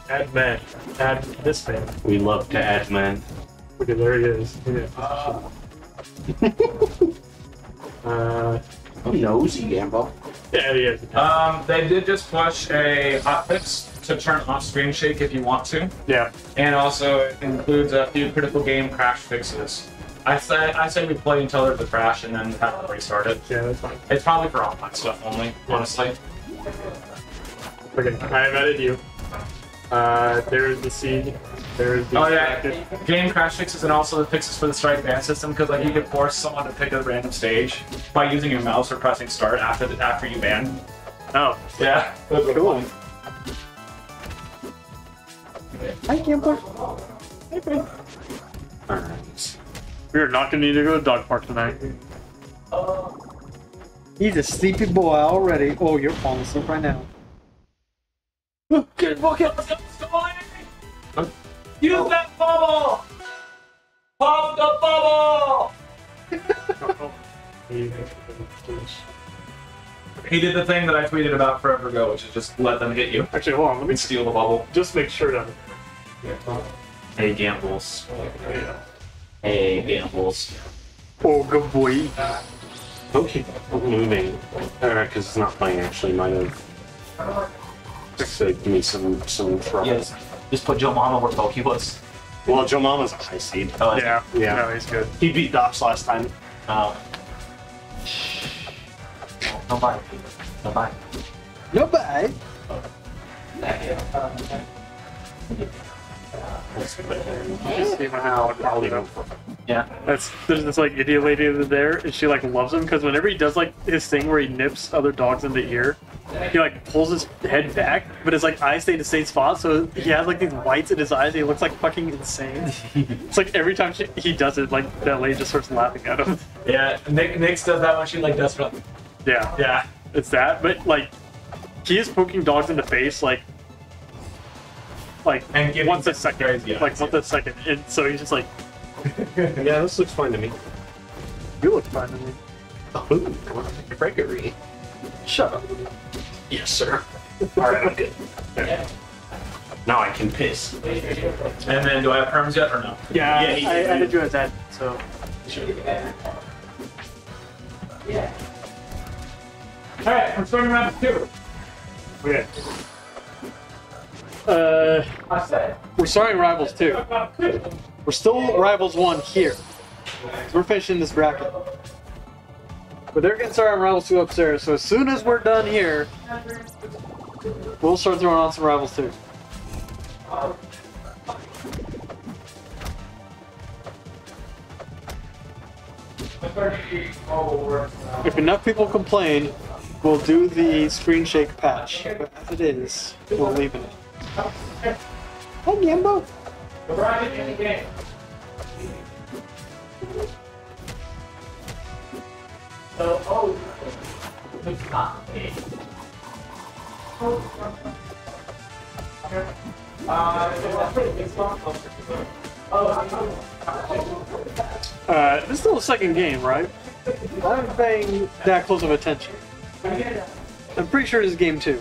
Admin. Add this man. We love to add man. Okay, there he is. Yeah. Uh, nosy, Gambo. Yeah, he is. Um, they did just push a hotfix to turn off screen shake if you want to. Yeah. And also it includes a few critical game crash fixes. I say I say we play until there's a crash and then have to restart it. Yeah, that's fine. It's probably for online stuff only, honestly. Okay, I have added you. Uh, there is the seed. There is the. Oh yeah, game crash fixes and also the fixes for the strike ban system because like you can force someone to pick a random stage by using your mouse or pressing start after the, after you ban. Oh. Yeah. That's cool. Hi, Gambler. Alright. We are not gonna need to go to dog park tonight. Uh, he's a sleepy boy already. Oh, you're falling asleep right now. Get bucket. Use that bubble. Pop the bubble. He did the thing that I tweeted about forever ago, which is just let them hit you. Actually, hold on. Let me steal the bubble. Just make sure that. Hey, Gambles. Hey, Gambles. Oh, good boy. Okay, moving. Alright, because it's not playing actually, might have saved me some some trouble. Yes. Just put Joe Mama where Pokey was. Well, Joe Mama's a high seed. Oh, Yeah. Yeah. No, he's good. He beat Dops last time. Oh. No bye. No bye. No Yeah. That's there's this like idiot lady there, and she like loves him because whenever he does like his thing where he nips other dogs in the ear, he like pulls his head back, but his like eyes stay in the same spot, so he has like these whites in his eyes. And he looks like fucking insane. it's like every time she, he does it, like that lady just starts laughing at him. Yeah, Nick Nix does that when she like does something. Yeah, Yeah. it's that. But like, he is poking dogs in the face like. Like And giving once a second, yeah. like once a second, and so he's just like, yeah, this looks fine to me. You look fine to me. Oh, Gregory. Shut up. Yes, sir. Alright, I'm good. There. Now I can piss. And then, do I have perms yet or no? Yeah, Yeah, he I, did. I did you as that, so. Yeah. Alright, we're starting round two. Okay. Uh, we're starting Rivals 2. We're still Rivals 1 here. We're finishing this bracket. But they're getting started on Rivals 2 upstairs, so as soon as we're done here, we'll start throwing on some Rivals 2. If enough people complain, we'll do the screen shake patch. But as it is, we're leaving it. Hi, Gambo. LeBron in the game. So, oh, good stop. Uh, this is still the second game, right? I haven't paying that close of attention. I'm pretty sure this is game two.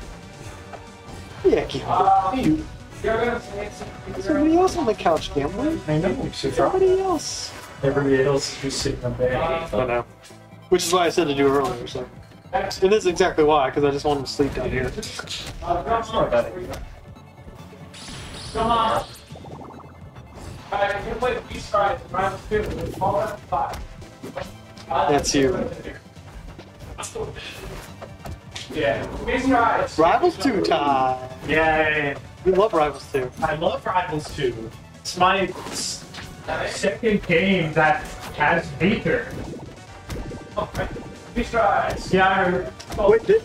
Yeah, Gambo. Somebody else on the couch gambling. I know. Somebody else. Everybody else is just sitting up there. I know. Which is why I said to do it earlier. So it is exactly why, because I just want him to sleep down here. Come on. Alright, you play the Beast Strides in round two. It's all five. That's you. Yeah. Beast Strides. Rivals two time. Yay. We love Rivals two. I love Rivals 2. It's my second game that has Baker. Beast Strides. Yeah. Wait, did,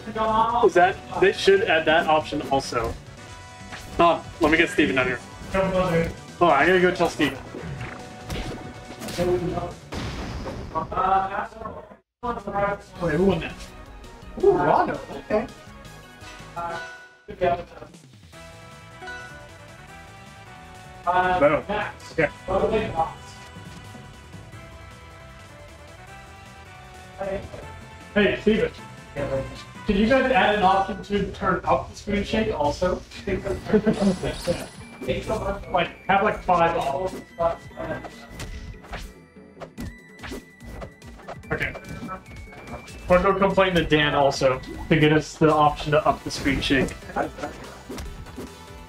is that they should add that option also? On, let me get Steven down here. Come on, dude. Hold on, I gotta go tell Steven. Uh, Wait, who won that? Ooh, Rondo. Okay. Uh, No. Yeah. Hey, Steven. Can you guys add an option to turn up the screen shake also? like, have like five off. Okay. Or go complain to Dan also to get us the option to up the screen shake.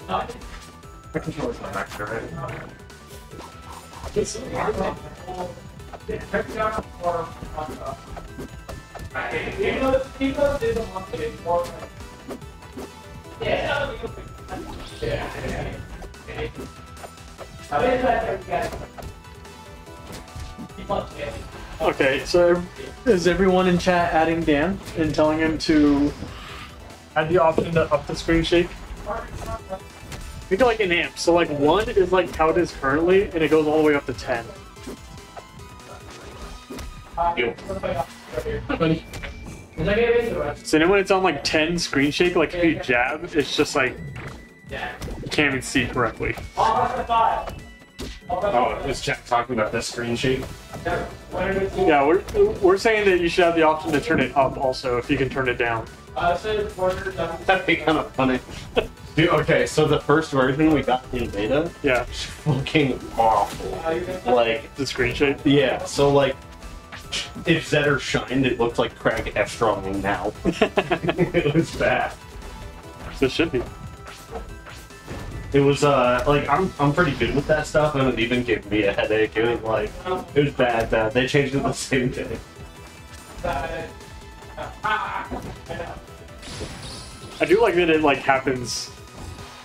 My controller's not back there, right? Okay, so is everyone in chat adding Dan and telling him to add the option to up the screen shake? Think of like an amp. So like one is like how it is currently, and it goes all the way up to ten. So then when it's on like ten screen shake, like if you jab, it's just like you can't even see correctly. Oh, is Jack talking about this screen sheet? Yeah, we're we're saying that you should have the option to turn it up also if you can turn it down. That'd be kind of funny. Dude, okay, so the first version we got in beta, Yeah, fucking awful. Like, the screen shake. yeah, so like, if Zetter shined, it looked like Kragg F. Strong now. it was bad. It should be. It was uh like I'm I'm pretty good with that stuff, and it even gave me a headache. It was like it was bad. Bad. They changed it the same day. I do like that it like happens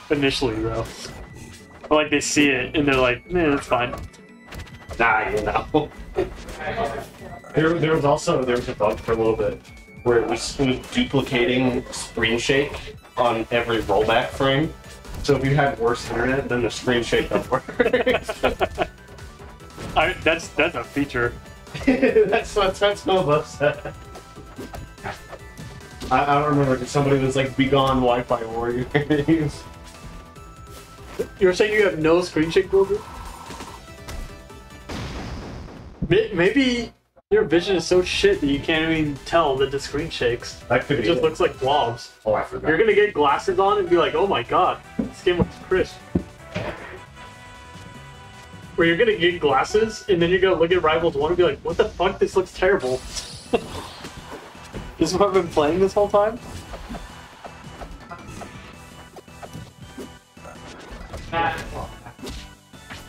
initially though. Or, like they see it and they're like, man, that's fine. Nah, you know. There, there was also there was a bug for a little bit where it was, it was duplicating screen shake on every rollback frame. So if you had worse internet, then the screen shake don't work. I, that's that's a feature. that's what that's what Bob said. I, I don't remember if somebody was like, "Be gone, Wi-Fi warriors." You were saying you have no screen shake builder? Maybe your vision is so shit that you can't even tell that the screen shakes. That could It be just it. looks like blobs. Oh, I forgot. You're gonna get glasses on and be like, oh my god, this game looks crisp. Where you're gonna get glasses and then you're gonna look at Rivals 1 and be like, what the fuck, this looks terrible. this is what I've been playing this whole time?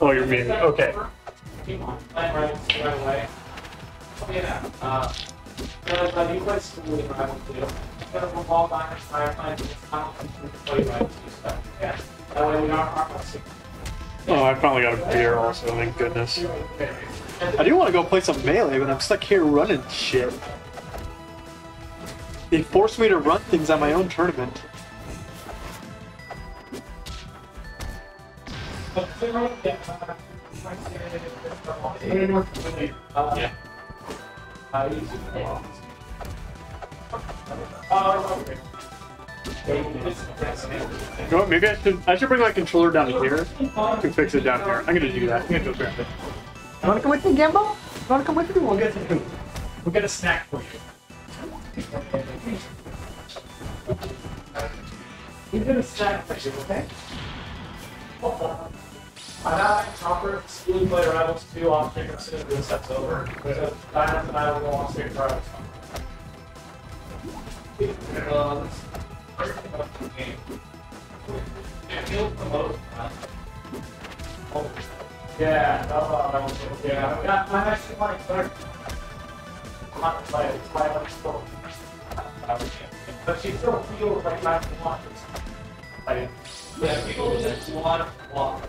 Oh, you're muted. Okay. Yeah. Uh, so, uh, you play school in Rival 2. Instead of ball binders, fire plants, it's not play Rival 2 stuff. Yeah. That way we aren't harmless. Oh, I finally got a beer also, thank goodness. I do want to go play some Melee, but I'm stuck here running shit. They forced me to run things on my own tournament. Yeah. You know what, maybe I should I should bring my controller down here to fix it down here. I'm gonna do that. I'm gonna go grab it. You wanna come with me, Gambo? You wanna come with me? We'll get some. We'll get a snack for you. We did a snack for you, okay? I'm not in Chopper, school play Rivals 2 off stream as soon as this set's over. So Diamond and I will go on stream for Rivals 1. Uh, let's first the game. Yeah, he'll promote. uh, oh, Yeah, uh, that was, yeah. I'm actually playing third. I'm not playing, it's why I'm. But she still feels like I can watch it. Like, yeah, people just want to walk.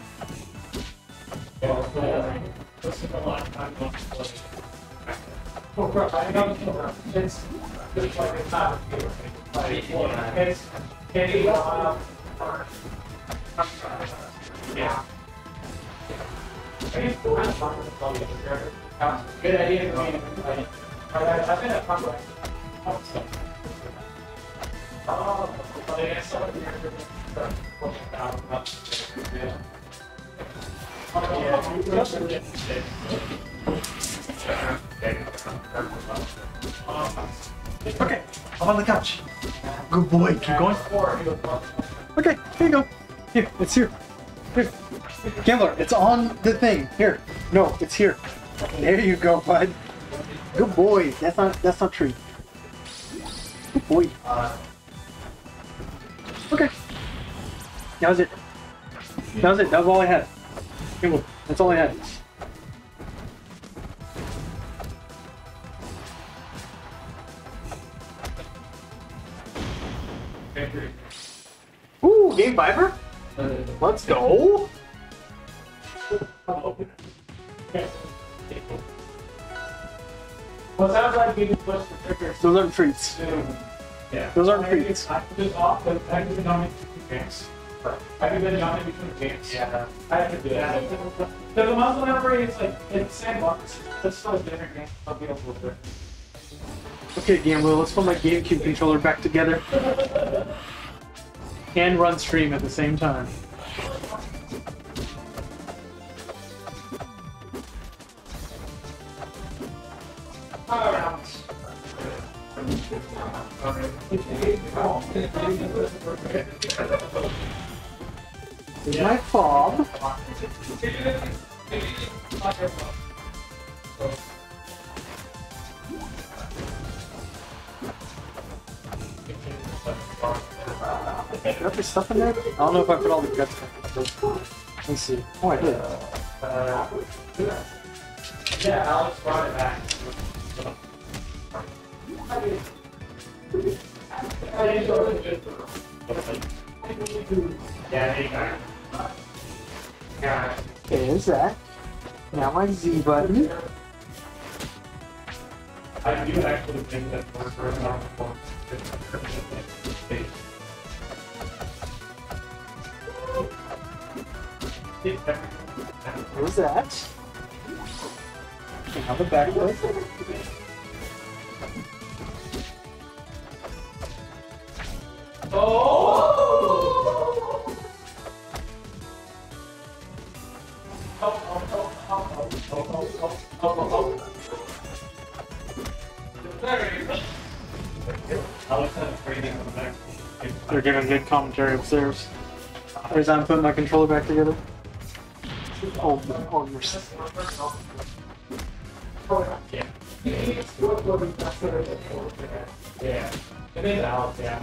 Oh, I guess some of Yeah. Okay, I'm on the couch. Good boy, keep going. Okay, here you go. Here, it's here. Here. Gambler, it's on the thing. Here. No, it's here. There you go, bud. Good boy. That's not that's not true. Good boy. Okay. That was it. That was it. That was all I had. That's all I had. Ooh, game Viper? Let's go. Well, it sounds like you just pushed the trigger Those aren't treats. Yeah. Those aren't treats. I just off, but have you been on between games? Have you been on between games? Yeah. I have to do that. Because the muscle memory is like, it's the same box. It's still a different game. I'll be able to do it. Okay, Gamble, let's put my GameCube controller back together. And run stream at the same time. Here's my fob. Did I put stuff in there? I don't know if I put all the guts back. Let's see. Oh, I did. Uh, yeah, Alex brought it back. I didn't there's that. Now my Z button. I do actually think that on There's that. Now the back foot. They're giving good commentary upstairs. As I'm putting my controller back together. Oh, oh, you're. s- Yeah. It is Alex, yeah.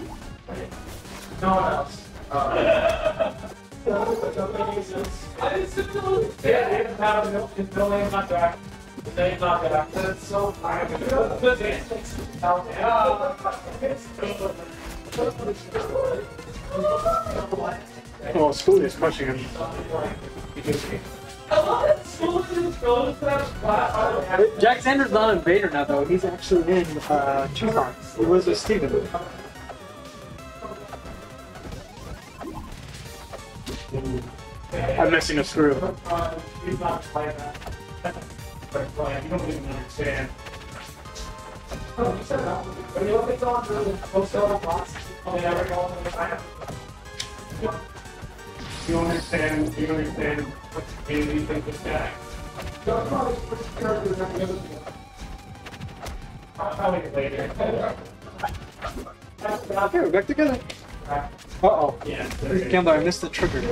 No one else. Uh, yeah, they even have his- his bill name's not back. His name's not back. That's so fine. Well, school is crushing him. Jack Xander's not in Vader now though. He's actually in uh, Tucson. He was with Steven. I'm missing a screw. He's not playing that. You don't even understand. When you look at supposed to have lots, I mean, every one of them, you understand, you understand what the community thinks this guy. I'll tell you later. Okay, we're back together. Uh oh. Yeah. Gambler, I missed the trigger.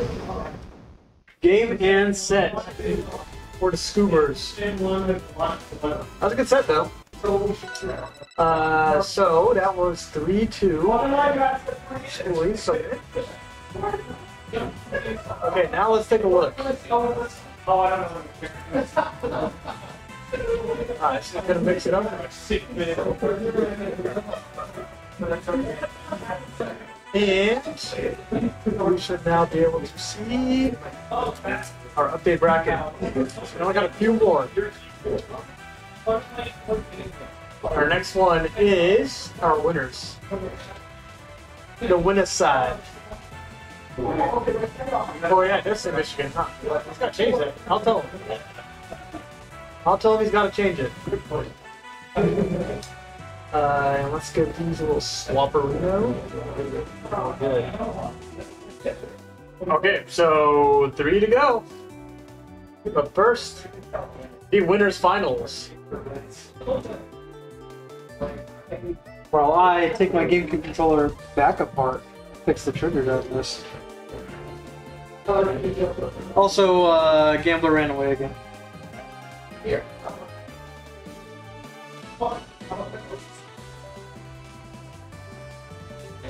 Game and set. For the Scoobers. That was a good set though. Uh, so that was 3 2. Actually, so Okay, now let's take a look. Oh, I don't know. Alright, so I'm gonna mix it up. And we should now be able to see our update bracket. We only got a few more. Our next one is our winners. The winner's side. Oh yeah, this is Michigan, huh? He's gotta change that. I'll tell him. I'll tell him he's gotta change it. Uh, let's give these a little swapperino. Oh, good. Okay, so three to go. But first, the winners finals. While I take my GameCube controller back apart, fix the triggers out of this. Also, uh, Gambler ran away again. Here.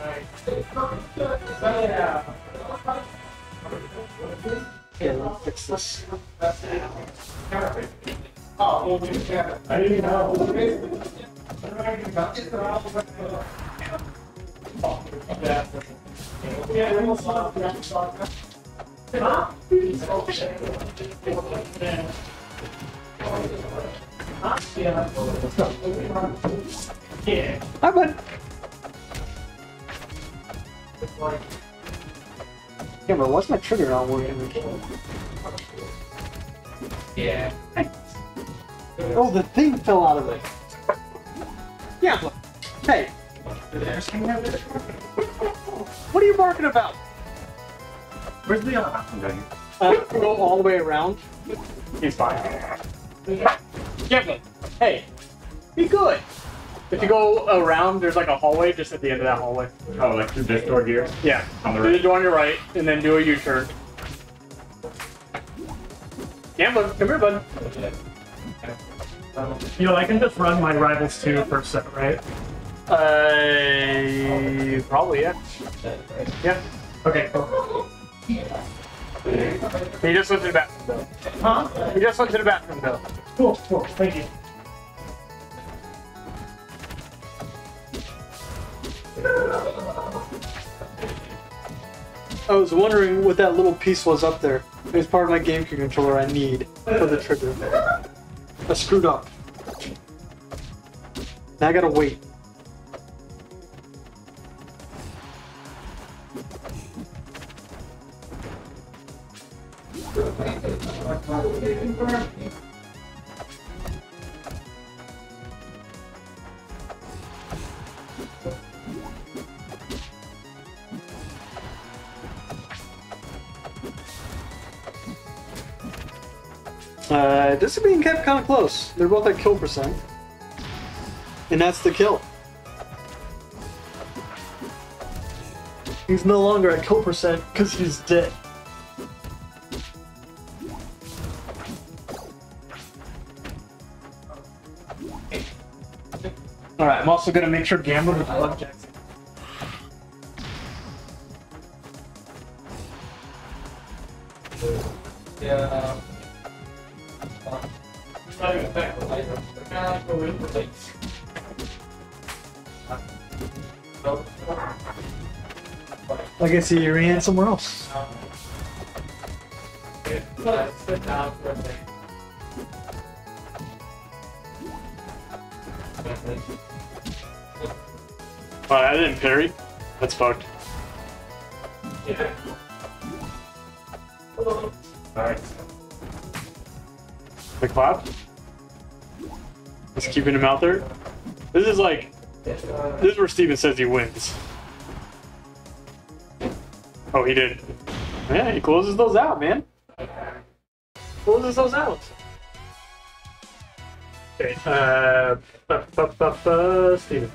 Okay, let's fix this. Hi, bud. Camera, what's my trigger not working? Yeah. Oh, the thing fell out of it. Yeah. look. Hey. What are you barking about? Where's the other going? Uh, go all the way around. He's fine. Gimli, hey, be good. If you go around, there's like a hallway just at the end of that hallway. Oh, like through this door here? Yeah. On the Do the door on your right, and then do a U-turn. Gambler, come here, bud. You know, I can just run my Rivals 2 for a second, right? Uh, probably, yeah. Yeah. Okay, cool. He just went to the bathroom, though. Huh? He just went to the bathroom, though. Cool, cool. Thank you. I was wondering what that little piece was up there. It's part of my GameCube controller I need for the trigger. I screwed up. Now I gotta wait. Uh, this is being kept kind of close. They're both at kill percent. And that's the kill. He's no longer at kill percent because he's dead. Alright, I'm also gonna make sure Gambler with Blood Jackson. Yeah. I guess he ran somewhere else. Sit down for a second. Oh, I didn't parry. That's fucked. Yeah. Alright. The clap. Just keeping him out there. This is like. This is where Steven says he wins. Oh, he did. Yeah, he closes those out, man. Closes those out. Okay, uh. bu- bu- bu- Steven.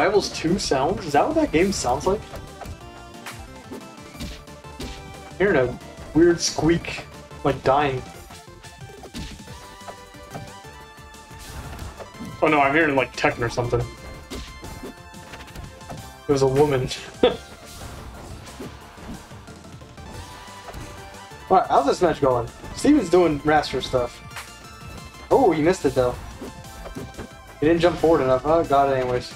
Rivals 2 sounds? Is that what that game sounds like? Hearing a weird squeak, like dying. Oh no, I'm hearing like Tekken or something. It was a woman. Alright, how's this match going? Steven's doing Wrastor stuff. Oh, he missed it though. He didn't jump forward enough. Oh, got it anyways.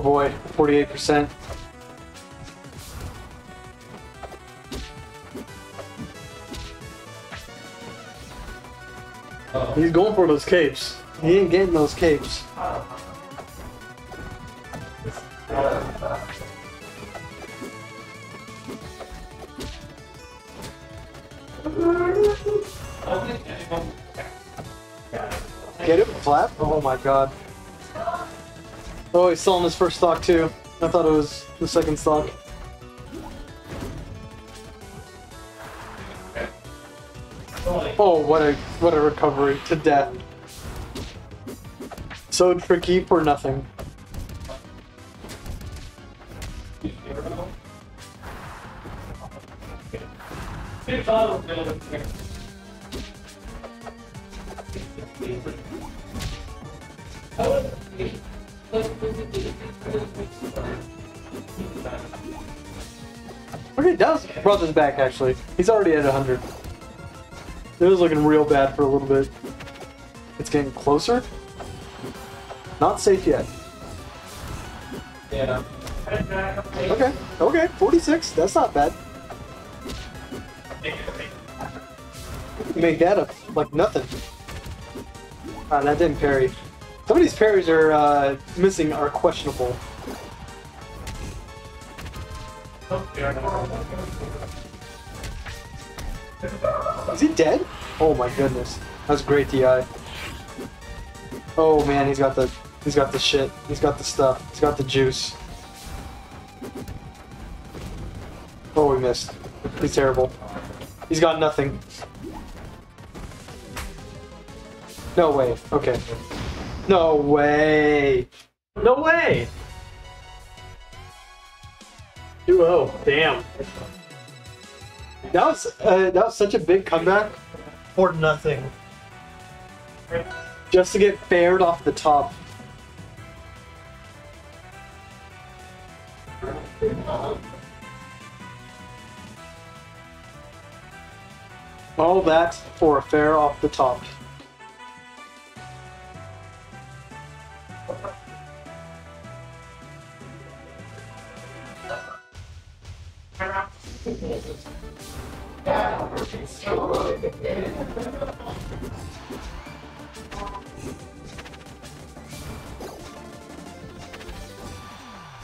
Boy, 48%. He's going for those capes. He ain't getting those capes. Get it? Flap? Oh my god. Oh, he's selling his first stock too. I thought it was the second stock. Oh, what a what a recovery to death. Sewed for keep or nothing. Dow's brother's back actually. He's already at 100. It was looking real bad for a little bit. It's getting closer. Not safe yet. Yeah. Okay, okay, 46. That's not bad. Make that up like nothing. Ah, that didn't parry. Some of these parries are uh, missing are questionable. Is he dead? Oh my goodness. That's great DI. Oh man, he's got the he's got the shit. He's got the stuff. He's got the juice. Oh, we missed. He's terrible. He's got nothing. No way. Okay. No way. No way! 2-0. Damn. That was uh, that was such a big comeback For nothing. just to get fared off the top. All that for a fair off the top.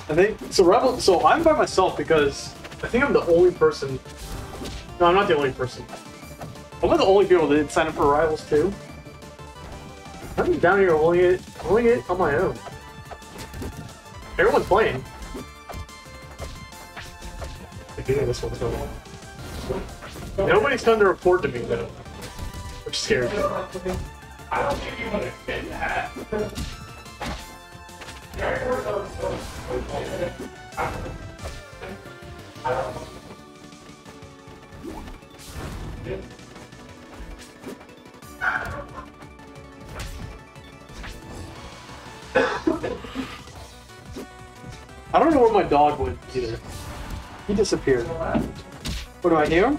I think so. Rebel. So I'm by myself because I think I'm the only person. No, I'm not the only person. I'm not the only people that didn't sign up for Rivals too. I'm down here holding it, holding it on my own. Everyone's playing. I think this one's going. Nobody's done to report to me though, which scares me. I don't know where my dog went either. He disappeared. What do I hear him?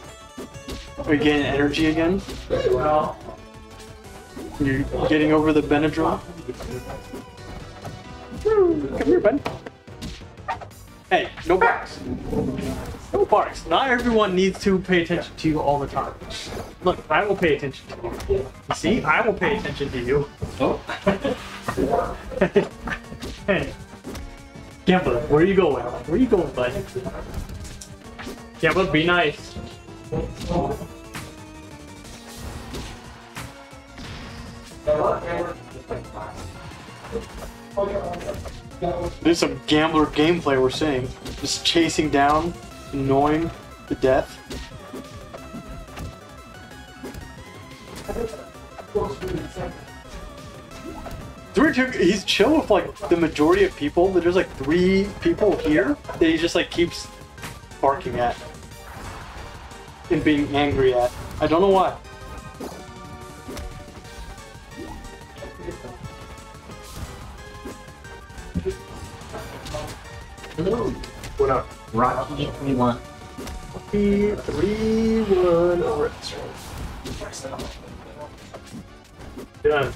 Are you getting energy again? You're getting over the Benadryl? Come here, Ben. Hey, no barks. No barks. Not everyone needs to pay attention to you all the time. Look, I will pay attention to you. You see, I will pay attention to you. Oh. hey. Gambler, where are you going? Where are you going, bud? Gambler, be nice. There's some gambler gameplay we're seeing. Just chasing down, annoying to death. Three, two, he's chill with like the majority of people, but there's like three people here that he just like keeps barking at and being angry at. I don't know why. Hello. What up? Rocky 3-1. Rocky 3 1 over at this Done.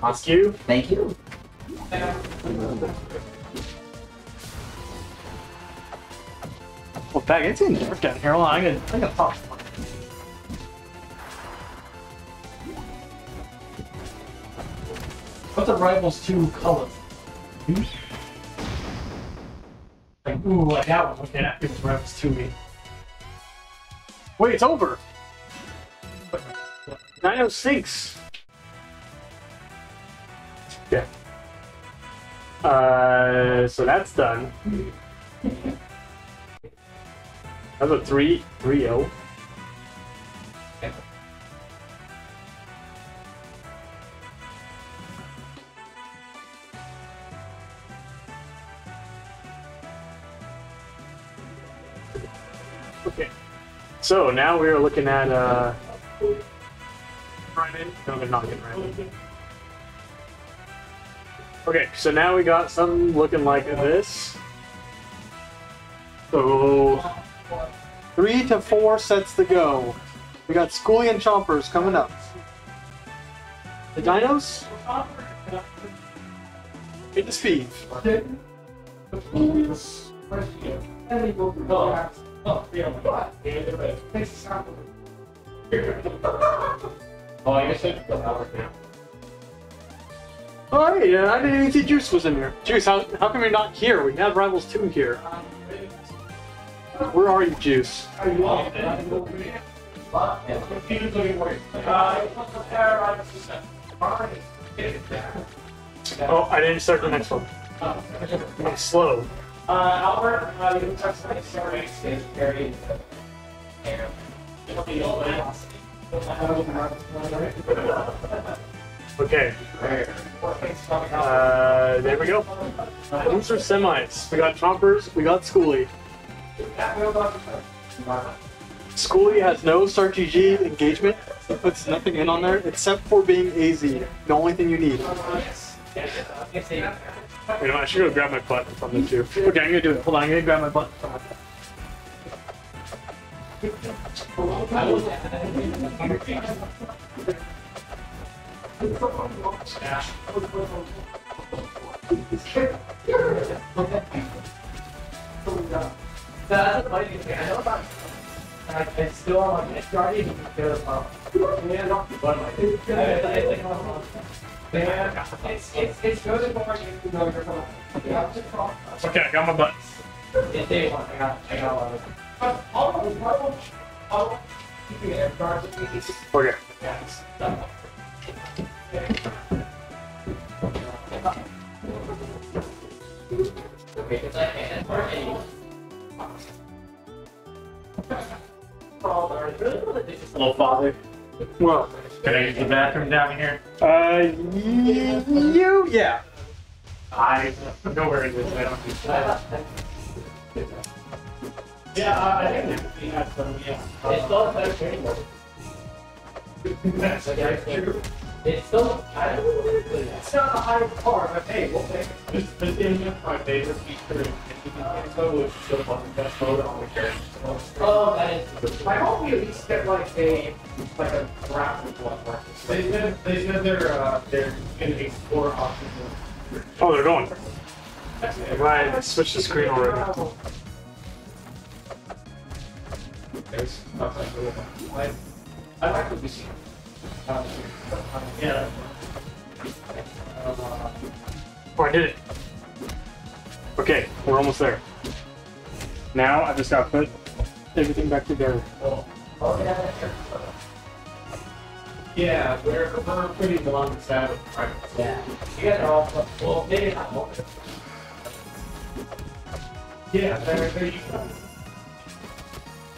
Thank you. Thank you. Well, back, it's getting dark down here. Hold on, I'm gonna, I'm gonna pop. What's the Rivals 2 color? Like, ooh, like that one. Okay, that gives Rivals 2 me. Wait, it's over! Dino sinks. Yeah. Uh, so that's done. That's a three, three oh. Okay. So now we are looking at uh. Ryan. No, they're not getting Ryan. Okay, so now we got something looking like this. So Three to four sets to go. We got Schoolie and Chompers coming up. The dinos? Hit the speed. Oh, I guess I Oh, hey, uh, I didn't even see Juice was in here. Juice, how, how come you're not here? We have Rivals 2 here. Where are you, Juice? Oh, I didn't start the next one. I'm slow. Uh, Albert, uh, you can touch my story. It's very. Okay. Uh, there we go. These are semis. We got Chompers, we got Schoolie. Schoolie has no Start GG engagement. It puts nothing in on there except for being AZ. The only thing you need. You know, I should go grab my button from the too. Okay, I'm gonna do it. Hold on, I'm gonna grab my button from it. That's a funny thing. I know about. I, I still am like, it's already even good as well. Yeah, not but like, it's good. It's like, yeah, it's it's it's good for you to know you're coming. You have to call. Okay, I got my button. If they want, I got I got a lot of them. But all of them, all of all of keeping it in guards. It's Okay. yeah, it's done. Okay, it's like and for any. Hello, father. Well, Can I use the bathroom down here? uh, you, yeah. I know where it is. I don't do that. Yeah, uh, I think we have some, yeah. It's still better training. That's true. It's still, I don't know, it's not a high par, but hey, we'll take it. This, this is my favorite feature. If you can go with the button test mode on the character. Oh, that is. I hope we at least get like a, like a graphic one. They said, they said they're, uh, they're gonna explore options. Oh, they're going. I'm glad I switched the screen already. There's, Like, I like what we see. Yeah. Oh, I did it. Okay, we're almost there. Now I just gotta put everything back together. Yeah, we're, we're pretty along the side of private. Yeah. You guys are all, well, maybe not more. Yeah, there, there you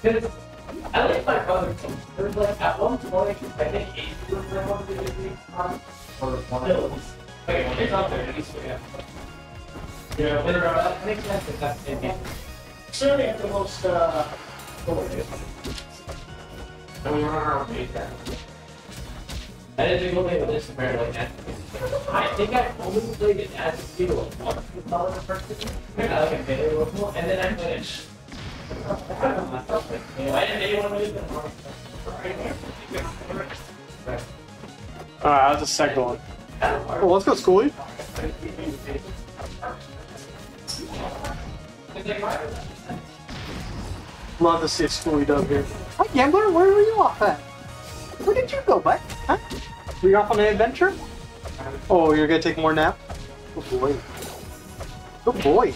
go. I like my brother. There's like at one point, I think eight was the one did the or one of those. Okay, when it's out there, at least we have. Yeah, But we're, uh, uh, that makes sense if that's the case. certainly at the most, uh, and we run around eight that. I didn't go play with this apparently. I think I only played it as a zero once with solid person. I like a video and then I finished. Why didn't anyone use it? Alright, how's the set going? Oh, let's go, Schoolie. Love to see a Schoolie dub here. Hi, Gambler, where were you off at? Where did you go, bud? Huh? Were you off on an adventure? Oh, you're gonna take more nap? Good boy. Good boy.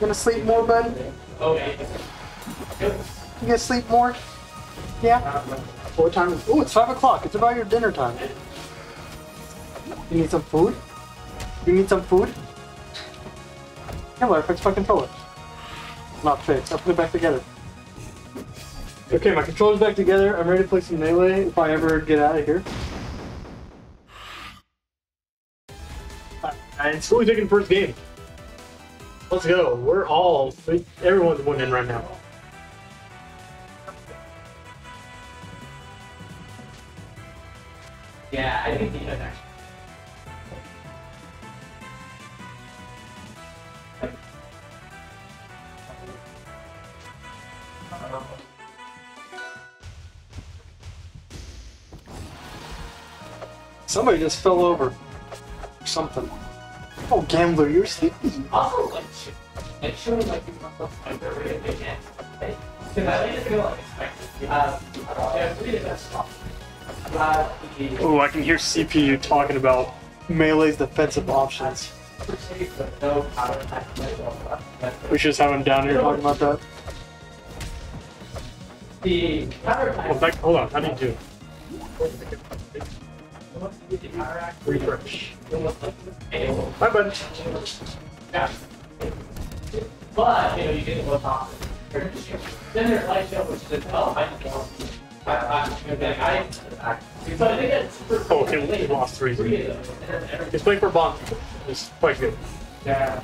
Gonna sleep more, bud? Okay. You gonna sleep more? Yeah. Uh-huh. What time? Oh, it's five o'clock. It's about your dinner time. You need some food? You need some food? Yeah, well, fix my controller. Not fixed. I'll put it back together. Okay, my controller's back together. I'm ready to play some melee if I ever get out of here. And School's taking first game. Let's go. We're all everyone's winning right now. Yeah, I think he does actually. Somebody just fell over. Or something. Oh, gambler, you're sleepy. Also, like, like showing like you want to like they're really big hands. Because I feel like us. Uh, Oh, I can hear CPU talking about Melee's defensive options. we should just have him down here talking about that. The. Well, back, hold on. How do you do? Refresh. My bad. Yeah. But, you know, you get to look off. Then there's light show, which is, oh, I don't I, super Oh, okay, we lost three. He's playing for Bond. It's quite good. Yeah.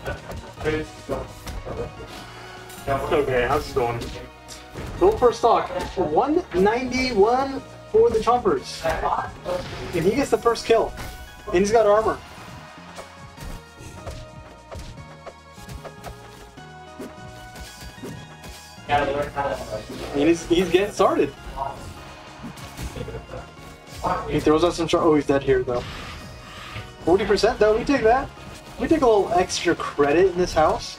Okay, how's it going? Go for stock. 191 for the Chompers. And he gets the first kill. And he's got armor. Gotta learn how to. And he's, he's getting started. He throws out some. Char- oh, he's dead here though. 40% though, we take that. We take a little extra credit in this house.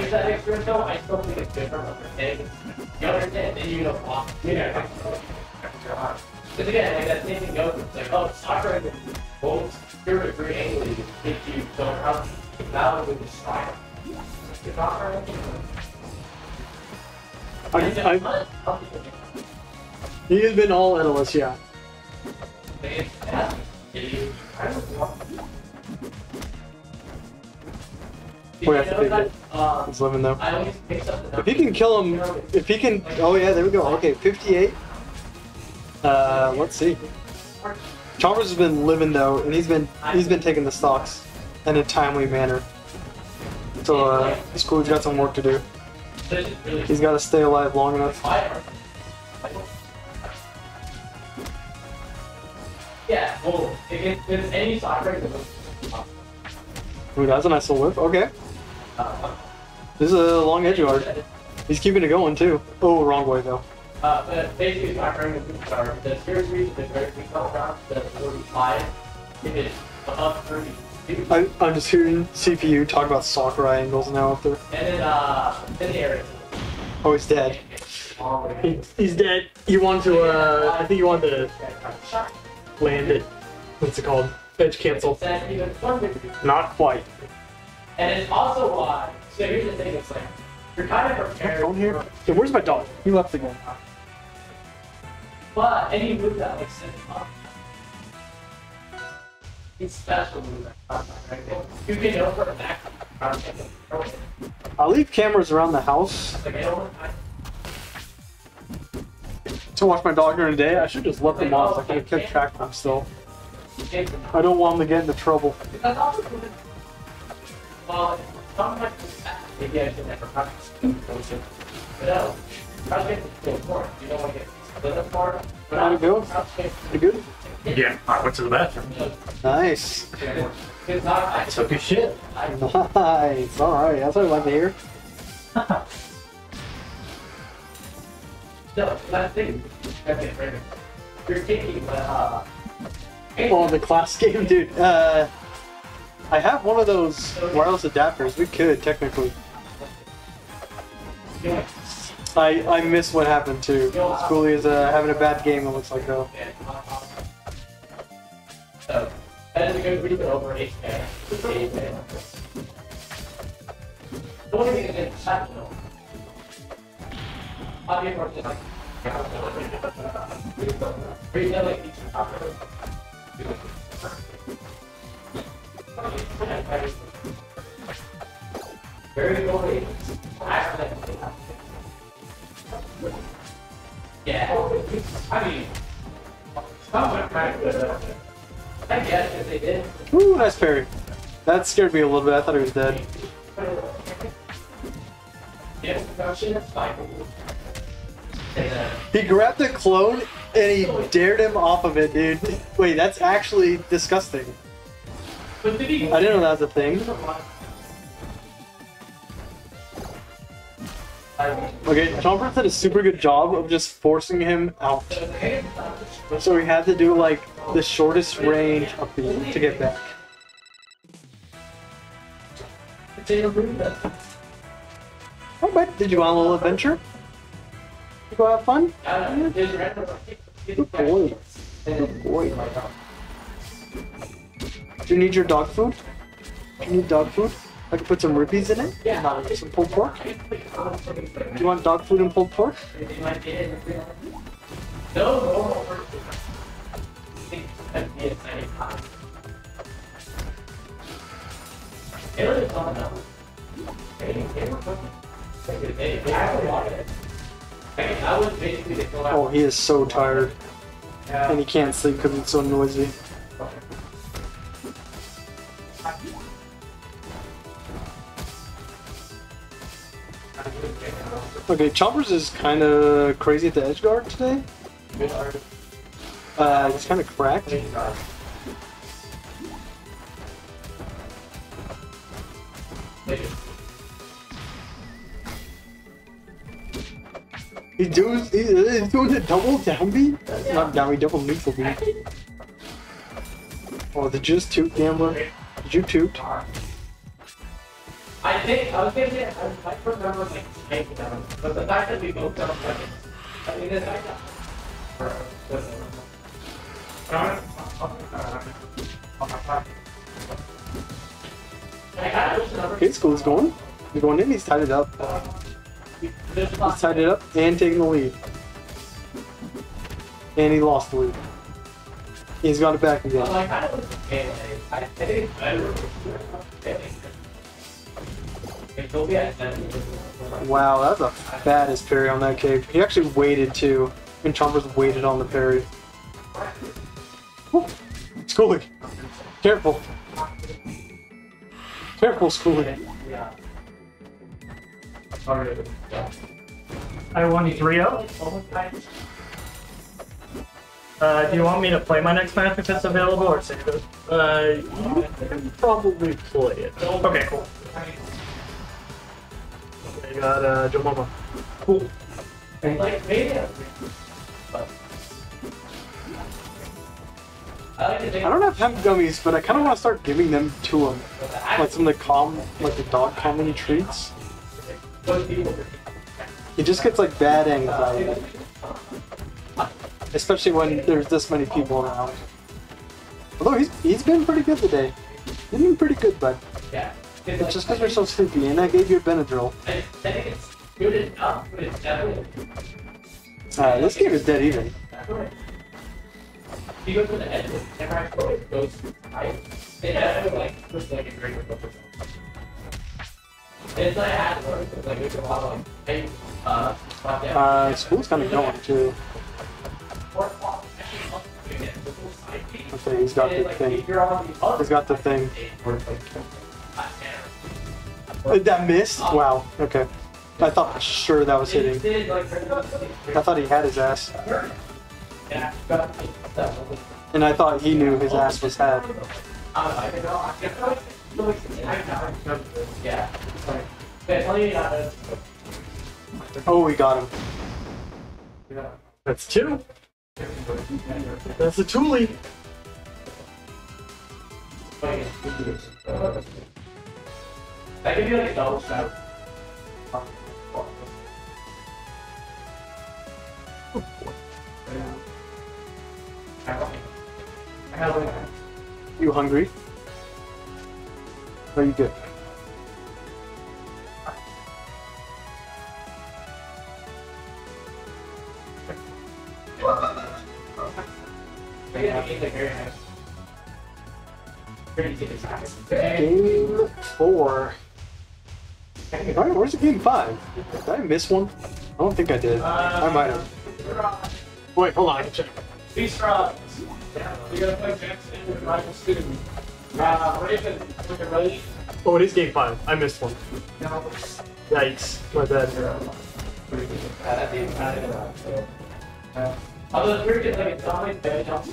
like that experience, though, I still think it's good from understanding. You understand, then you know, wow, yeah. Because again, like that same thing goes, it's like, oh, soccer and both of green English make you don't have now with the style. It's not right. I, I, he has been all endless, yeah. We have to take it. He's living though. If he can kill him, if he can, oh yeah, there we go. Okay, 58. Uh, let's see. Chompers has been living though, and he's been he's been taking the stocks in a timely manner. So uh, School's got some work to do. He's got to stay alive long enough. Yeah, well, if it- if it's any soccer, Ooh, that's a nice little whip. Okay. This is a long edge guard. He's keeping it going too. Oh, wrong way though. Uh, but basically, soccer and the star, the spirit region is very big around the 45. It's above 32, I, I'm just hearing CPU talk about soccer angles now up there. and then, uh, in the area. Oh, he's dead. He, he's dead. You want to, uh, I think you want to land it. What's it called? Edge cancel. Then even further. Not quite. And it's also why, so here's the thing, it's like, you're kind of prepared. Phone here. for- Okay, where's my dog? He left again. But any move that like sends him up. It's special move. right there. You can go for a back. I'll leave cameras around the house Like, I don't, I, to watch my dog during the day. I should just let them off. I can keep track of them still. I don't want them to get into trouble. Because also, well, sometimes maybe I should never practice. But no, project is important. You don't want to get How'd it go? Pretty good? Yeah, I went to the bathroom. Nice. I took a shit. Nice. Alright, that's what I like to hear. No, that thing. Okay, right. You're taking the, uh, Oh, the class game, dude. Uh, I have one of those wireless adapters. We could, technically. I I miss what happened to Schoolie is uh, having a bad game. It looks like though. So, that is a good reason over eight Very good. Yeah. I mean. I guess if they did. Ooh, nice parry. That scared me a little bit. I thought he was dead. He grabbed the clone and he dared him off of it, dude. Wait, that's actually disgusting. But did he? I didn't know that was a thing. Okay, Chomper did a super good job of just forcing him out. So we had to do like the shortest range up the to get back. Oh, Alright, did you want a little adventure? You go have fun? Good boy. Good boy. Do you need your dog food? Do you need dog food? I can put some rupees in it. Yeah. Some pulled pork. Do you want dog food and pulled pork? No, no, That'd be a tiny pot. It was on the. They they were cooking. They they actually wanted it. Like, I was basically the go out. Oh, he is so tired. And he can't sleep because it's so noisy. Okay, Chompers is kind of crazy at the edge guard today. Uh, he's kind of cracked. He's doing, he's doing the double down beat? Not down double neutral beat. Oh, you just toot, Gambler? Did you toot? I think I was gonna say I might remember like taking them, but the fact that we both don't like it, I mean, it's like Okay, school's going. He's going in, he's tied it up. Uh, he's tied it up and taking the lead. And he lost the lead. He's got it back again. Wow, that's a baddest parry on that cake. He actually waited too. And Chompers waited on the parry. Woo. Schoolie! Careful! Careful, Schoolie! Yeah. I won you 3 0. Uh, do you want me to play my next match if it's available or save it? Uh, you can probably play it. Okay, cool. I got uh, Joe Mama. Cool. like, maybe. I like to I don't have hemp gummies, but I kind of want to start giving them to him. Like some of the calm, like the dog comedy treats. He just gets like bad anxiety. Especially when there's this many people around. Although he's, he's been pretty good today. He's been pretty good, bud. Yeah. It's just because you're so sleepy, and I gave you a Benadryl. I, I think it's good enough, but it's definitely. Uh, this game is dead even. If you go to the edge, it never actually goes high. It definitely like looks like a great It's like at work, it's like it's a lot of like, hey, uh. Uh, school's kind of going too. Okay, he's got the thing. He's got the thing. Uh, That missed? Wow. Okay. I thought sure that was hitting. I thought he had his ass. And I thought he knew his ass was had. Oh, we got him. That's two. That's a Thule. That could be like a double shot. You hungry? Are you good? Game four. Alright, where's the game five? Did I miss one? I don't think I did. I might have. Wait, hold on. I can check. These frogs. We gotta play Jackson with rival student. Uh, Raven, you ready? Oh, it is game five. I missed one. Yikes. My bad. Although the cricket, like, it's not like very tough.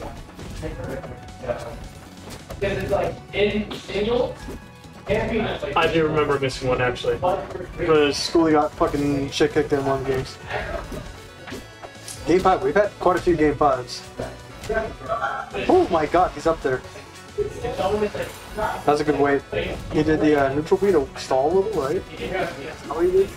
Because it's like in single, and peanuts. Like, I do remember missing one actually. The school got fucking shit kicked in one of the games. Game five. We've had quite a few game fives. Oh my god, he's up there. That's a good weight. He did the uh, neutral B to stall a little, right? How he did?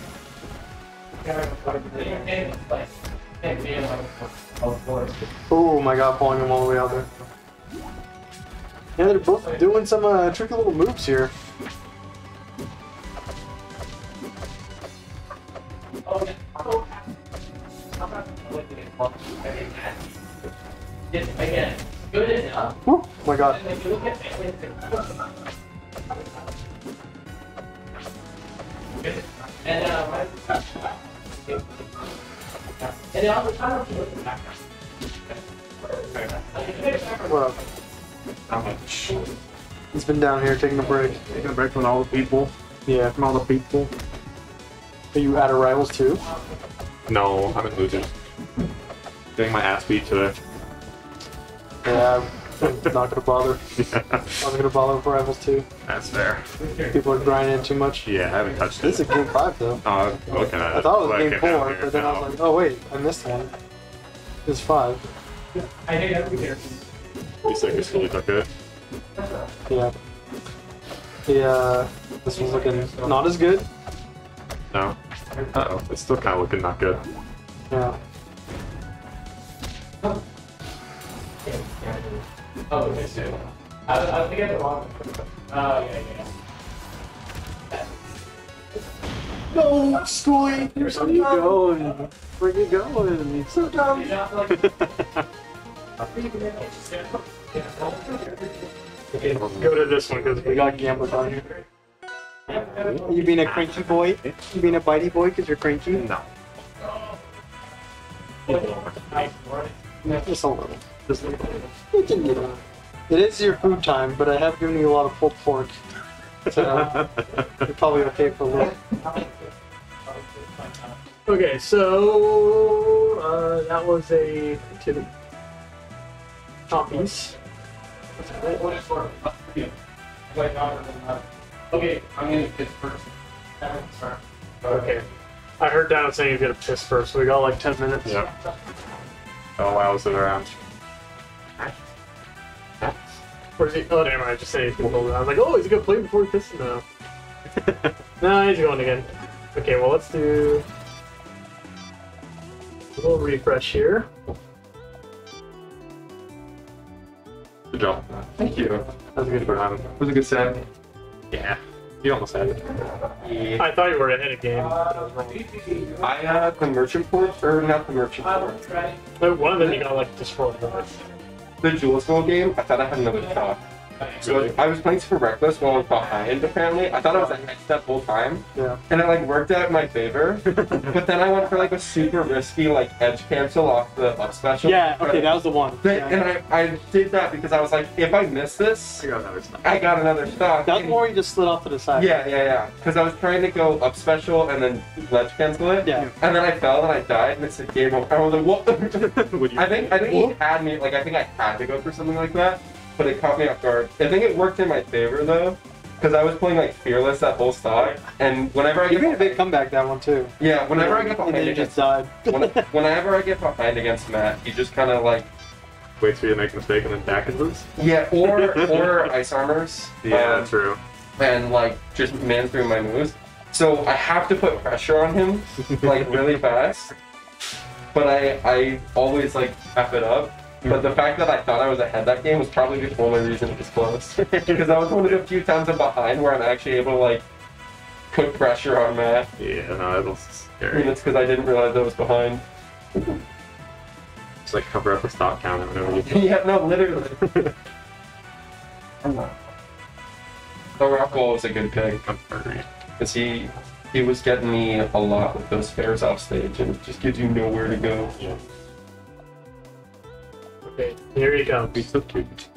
Oh my god, pulling him all the way out there. Yeah, they're both doing some uh, tricky little moves here. Oh my god. And uh. And then on the time of look back. What up? How much? He's been down here taking a break. Taking a break from all the people. Yeah. From all the people. Are you out of rivals too? No, I'm in losers. Getting my ass beat today. Yeah, I'm not gonna bother. I'm not gonna bother with rivals too. That's fair. People are grinding too much. Yeah, I haven't touched This it. is a game five though. Oh, I was looking at it. I thought it was when I game four, but then I was like, oh wait, I missed one. It's five. I hate that would be there. At least I could still took it. Yeah. Yeah. This one's looking not as good. No. Uh oh, it's still kind of looking not good. Yeah. Oh, okay, so. I, I was thinking of the wrong. Oh, yeah, yeah. No, Schoolie, you're so Where you going? Where you going? You're so dumb. Okay, go to this one because We got gamblers on here. You being a cranky boy? You being a bitey boy because you're cranky? No. Yeah, just. Just a little. You can get it. It is your food time, but I have given you a lot of pulled pork. So you're probably okay for a little. Okay, so uh, that was a two choppies. What is for you? Like, uh, okay, I'm gonna piss first. Okay. I heard Down saying he's gonna piss first, so we got like 10 minutes. Yep. Oh wow, sit around. Or is he? Oh, damn, I just say he's gonna go down. I was like, oh, he's gonna play before he pisses now. no, he's going again. Okay, well, let's do a little refresh here. Good job. Thank you. That was a good run. It was a good set. Yeah. You almost had it. I thought you were ahead of game. I had the merchant port, or not the merchant port. But one of them you got like destroyed. The School game, I thought I had another shot. So I was playing super reckless while I was behind. Apparently, I thought I was ahead that whole time. Yeah. And it like worked out in my favor. but then I went for like a super risky like edge cancel off the up special. Yeah, okay, that was the one. But- Yeah. And I, I did that because I was like, if I miss this, I got another stock. I got another stock. That was more you just slid off to the side. Yeah, yeah, yeah. Because I was trying to go up special and then ledge cancel it. Yeah. And then I fell and I died and it said game over. I was like, what? I think I think he had me like I think I had to go for something like that, but it caught me off guard. I think it worked in my favor though, because I was playing like fearless that whole stock, and whenever I You get made a big comeback that one too. yeah, whenever I get behind against just died. when, whenever I get behind against Matt, he just kind of like Waits for you to make a mistake and then back into this. yeah, or or ice armors. Yeah, um, true. and like just man through my moves. So I have to put pressure on him like really fast. But I I always like F it up. But the fact that I thought I was ahead that game was probably the only reason it was close. Because I was one of the few times I'm behind where I'm actually able to like put pressure on Matt. Yeah, no, that was I mean, scary. it's because I didn't realize I was behind. Just like cover up the stock count whenever you. yeah, no, literally. The Rockwell was a good pick. Because he he was getting me a lot with those fairs off stage and it just gives you nowhere to go. Yeah. Okay, here you go. He's so cute.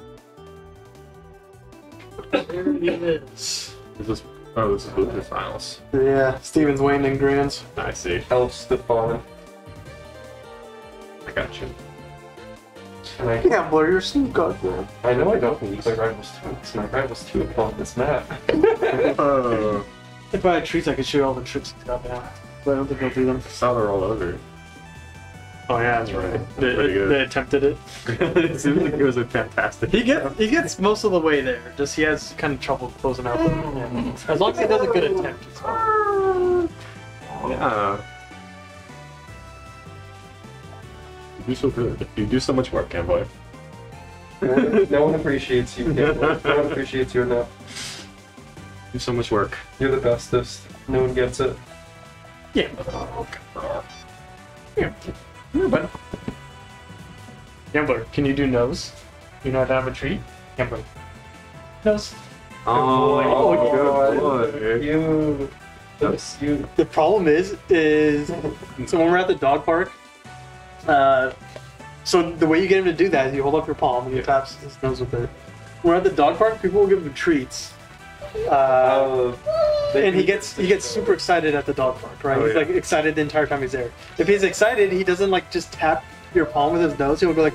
There he is. Is this? Oh, this is Loser's finals. Yeah, Steven's Wayne and Grands. I see. Elf Stefan. I got you. And I, Yeah, blur your snoop god, man. I know I don't need to play Rivals 2 because my Rivals 2 opponent this map. Oh, If I had trees, I could show you all the tricks he's got now. But I don't think I'll do them. saw they're all over. Oh yeah, that's right. They, Pretty they attempted it. it seems like it was a fantastic. He gets he gets most of the way there. Just he has kind of trouble closing out. Yeah. As long as he does a good attempt. It's fine. Yeah. You do so good. You do so much work, Gamboy. no, one, no one appreciates you. Campbell. No one appreciates you enough. You Do so much work. You're the bestest. No one gets it. Yeah. Oh, yeah. Yeah, but. Gambler, can you do nose? You know how to have a treat? Gambler. Nose. Oh, good boy. You. Oops, you. The problem is, is so when we're at the dog park, uh, so the way you get him to do that is you hold up your palm and he tap his nose with it. When we're at the dog park, people will give him treats. Uh, and he gets he gets super excited at the dog park, right? Oh, he's yeah. like excited the entire time he's there. If he's excited, he doesn't like just tap your palm with his nose. He'll go like,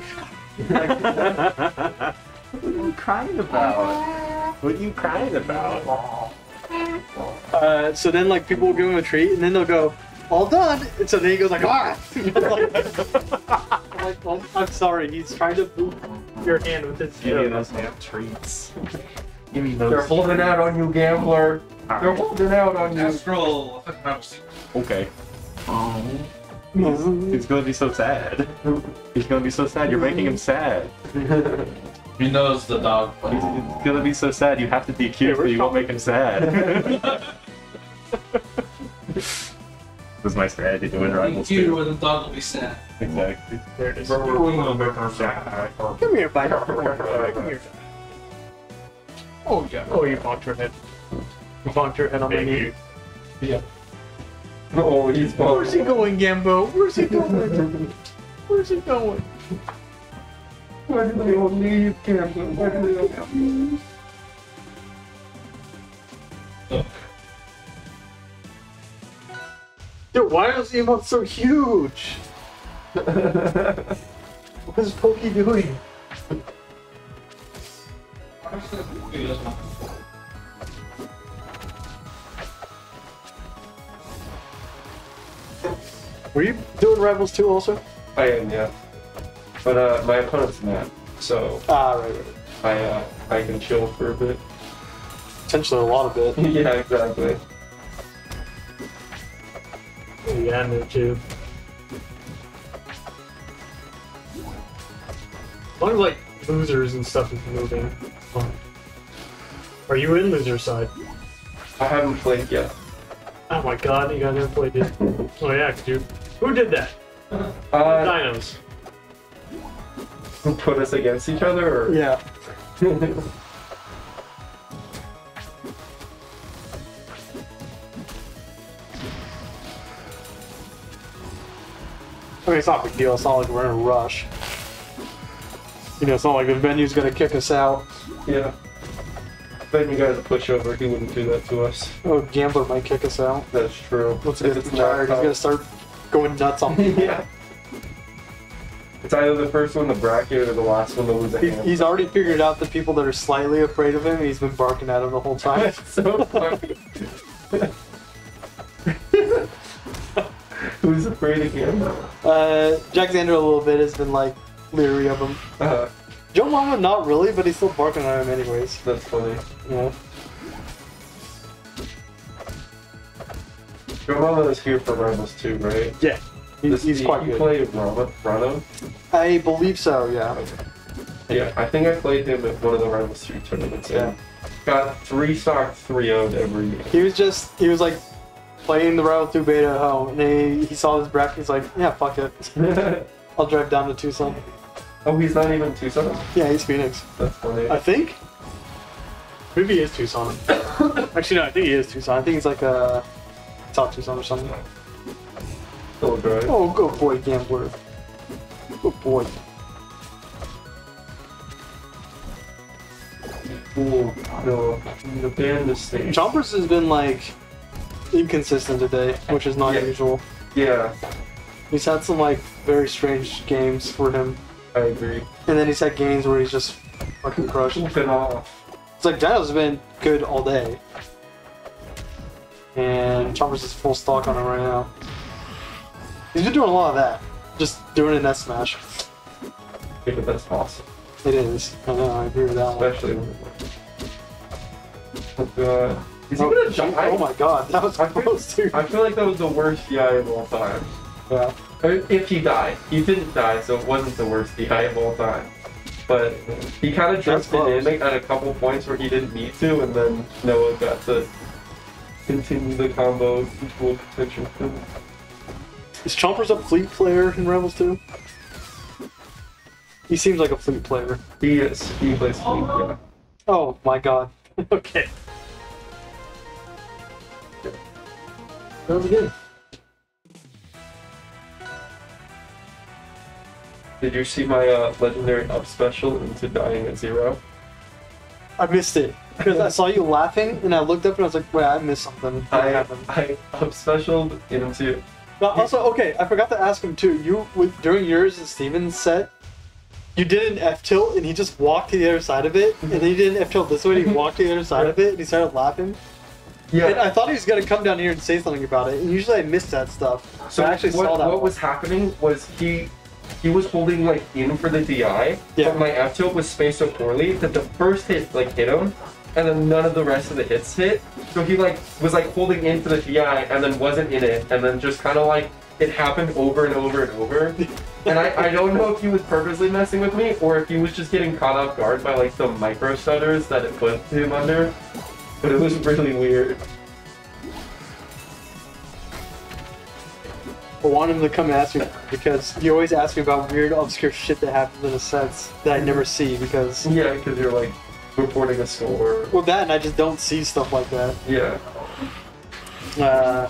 like What are you crying about? What are you crying about? Uh, so then like people will give him a treat and then they'll go, all done. And so then he goes like, ah. I'm like, well, I'm sorry. He's trying to move your hand with his. Give me those damn treats. Give me those. They're holding out on you, gambler. They're holding out on you. Astral. Okay. Oh. He's gonna be so sad. He's gonna be so sad. You're making him sad. He knows the dog. He's, he's gonna be so sad. You have to DQ so you won't make him sad. this is my strategy to win rivals You too. or the dog will be sad. Exactly. There it is. Come here, Come here, bud. Come here. Oh yeah. Oh, you bonked your head. You bonked your head on my knee. Yeah. Oh, he's bonked. Where's he going, Gambo? Where's he going? Where's he going? Why do they all leave, gambler? Why do they all leave? Dude, why is the emote so huge? what is Pokey doing? Were you doing Rivals 2 also? I am, yeah. But uh, my opponent's Matt, so Ah, right, right. I uh, I can chill for a bit. Potentially a lot of it. yeah, exactly. Yeah, me too. As long as like losers and stuff is moving. Are you in loser side? I haven't played yet. Oh my god, you guys have played yet. oh yeah, dude. Who did that? Uh, Dinos. Put us against each other? Or? Yeah. I mean, it's not a big deal. It's not like we're in a rush. You know, it's not like the venue's gonna kick us out. Yeah. Then you guys push over, he wouldn't do that to us. Oh, Gambler might kick us out. That's true. Let's If get it's tired. He's gonna start going nuts on people. yeah. It's either the first one to bracket or the last one to lose a He- hand. He's already figured out the people that are slightly afraid of him. He's been barking at him the whole time. so funny. Who's afraid of him? Uh, Jack Xander a little bit has been like leery of him. Uh, Joe Mama not really, but he's still barking at him anyways. that's funny. Yeah. Your mama is here for Rivals too, right? Yeah. He's, he's quite you good. play Rama, Ranno? I believe so. Yeah. Yeah, I think I played him at one of the Rivals 3 tournaments. Yeah. Got 3 stock 3 0'd every game. He was just he was like playing the Rival 2 beta at home, and he, he saw his bracket. He's like, yeah, fuck it. I'll drive down to Tucson. Oh, he's not even Tucson? Yeah, he's Phoenix. That's funny. I think. Maybe he is Tucson. Actually, no, I think he is Tucson. I think he's like a South Tucson or something. Still good. Oh, good boy, Gambler. Good boy. Cool. No, the band is staying. Chompers has been like inconsistent today, which is not Yeah. usual. Yeah, He's had some like very strange games for him, I agree. and then he's had games where he's just fucking crushed. Been off. It's like Dino's been good all day, and Chompers is full stock on him right now. He's been doing a lot of that, just doing an S smash. Yeah, but that's awesome. It is. I know. I agree with that one. Especially when. Oh uh, god. Is he Oh, gonna gee, die? oh my god, that was I feel, close too. I feel like that was the worst DI of all time. Yeah. Or If he died. He didn't die, so it wasn't the worst DI of all time. But he kind of That's drifted in at a couple points where he didn't need to, and then Noah got to continue the combo to full potential. Is Chompers a fleet player in Rivals 2? He seems like a fleet player. He is. He plays Fleet, yeah. Oh my god. okay. That was good. Did you see my uh, legendary up special into dying at zero? I missed it. Because I saw you laughing and I looked up and I was like, wait, I missed something. I, happened? I up specialed into. But also, okay, I forgot to ask him too. You with, during yours and Steven's set, you did an F tilt and he just walked to the other side of it, and then you did an F tilt this way and he walked to the other side of it and he started laughing. Yeah. And I thought he was gonna come down here and say something about it, and usually I miss that stuff. So I actually what, saw that. what one. was happening was he he was holding like in for the DI, Yeah. but my F tilt was spaced so poorly that the first hit like hit him, and then none of the rest of the hits hit. So he like was like holding in for the DI and then wasn't in it, and then just kind of like it happened over and over and over. and I, I don't know if he was purposely messing with me or if he was just getting caught off guard by like the micro stutters that it put him under. But it was really weird. I want him to come ask me because you always ask me about weird, obscure shit that happens in the sets that I never see because. Yeah, because you're like reporting a score. Well, that and I just don't see stuff like that. Yeah. Uh,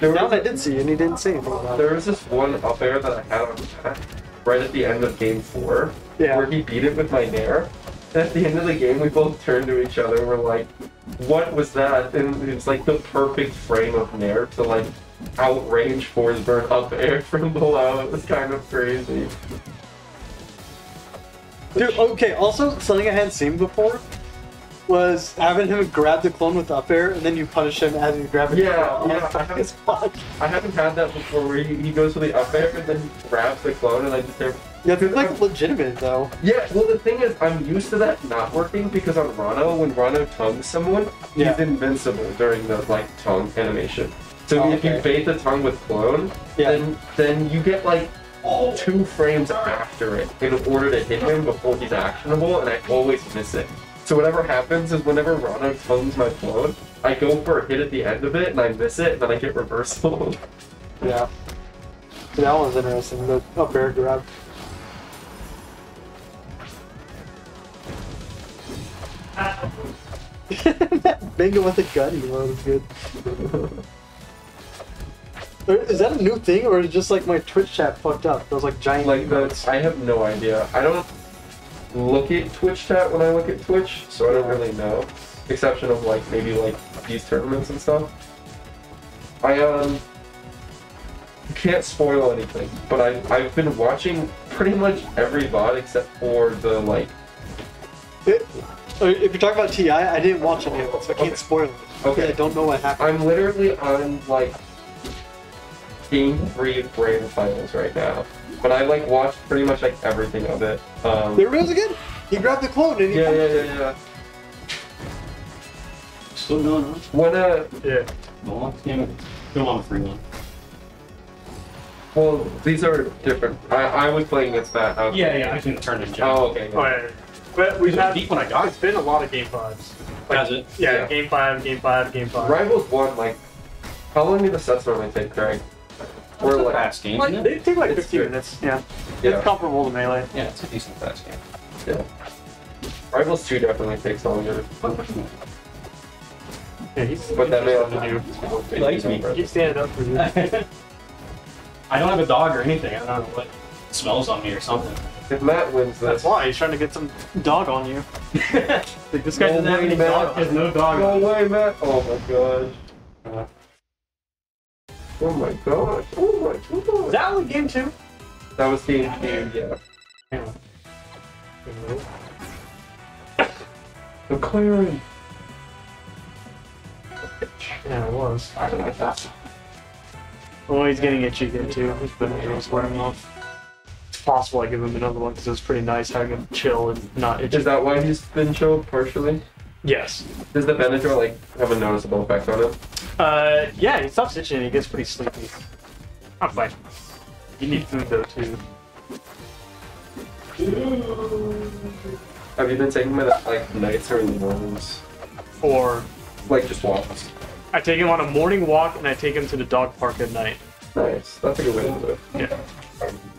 There now was, I did see, and he didn't say anything about there was this one up air that I had on right at the end of game four, Yeah. where he beat it with my nair. And at the end of the game, we both turned to each other and were like, "What was that?" And it's like the perfect frame of nair to like outrange Forsburn up air from below. It was kind of crazy. Dude, okay, also, something I hadn't seen before was having him grab the clone with up air, and then you punish him as you grab it. Yeah, yeah, I haven't. I haven't had that before where he, he goes for the up air and then he grabs the clone and I just never. Yeah, it's like legitimate though. Yeah, well the thing is, I'm used to that not working because on Ranno, when Ranno tongues someone, Yeah. he's invincible during the like tongue animation. So Oh, if you bait the tongue with clone, Yeah. then then you get like two frames after it in order to hit him before he's actionable, and I always miss it. So whatever happens is whenever Ranno tongues my clone, I go for a hit at the end of it and I miss it, and then I get reversal. Yeah. So that one's interesting, the up air grab. Bingo with a gun emote is good. Is that a new thing, or is it just like my Twitch chat fucked up? Those like giant Like emotes. I have no idea. I don't look at Twitch chat when I look at Twitch, so I don't really know. Exception of like maybe like these tournaments and stuff. I um can't spoil anything, but I I've been watching pretty much every VOD except for the like It- uh, if you're talking about Ti, I didn't watch any of it, so I can't spoil it. Okay. I don't know what happened. I'm literally on like game three of Grand Finals right now. But I like watched pretty much like everything of it. Um, There it goes again. He grabbed the clone and he. yeah, yeah, yeah, yeah. Still going on. When uh Yeah. Go on. Yeah. Go on a free one. well these are different. I, I was playing against that. I Yeah, yeah. I against- can turn in general. Oh okay. Oh, yeah. yeah. But we've It had deep when I got It's been a lot of game fives. Like, Has it? Yeah, Yeah. game five, game five, game five. Rivals one like how long do the sets normally take, Kregg? Or It's a like fast game, Like, they take like 15 minutes. Yeah. Yeah. It's comparable to melee. Yeah, it's a decent fast game. yeah. Rivals two definitely takes longer. Yeah, he's. But that may he's also new. He likes me. Keep standing up for you. I don't have a dog or anything. I don't know what smells on me or something. If Matt wins That's why he's trying to get some dog on you. like, this guy No doesn't have any man. dog. Has no dog. no on him. way, Matt. Oh my gosh. Uh, Oh my gosh. Oh my Is gosh. that only game two? That was game two, yeah. McLaren. Yeah, it was. I don't like that. Well, he's getting itchy again too. He's been he's wearing off. It's possible I give him another one because it was pretty nice having him chill and not itchy. Is that why he's been chilled partially? Yes. Does the Benadryl like have a noticeable effect on him? Uh, yeah, he stops itching and he gets pretty sleepy. I'm fine. You need food though too. Have you been taking him at like nights or in the mornings? Or Like just walks. I take him on a morning walk and I take him to the dog park at night. Nice. That's a good way to do it. Yeah.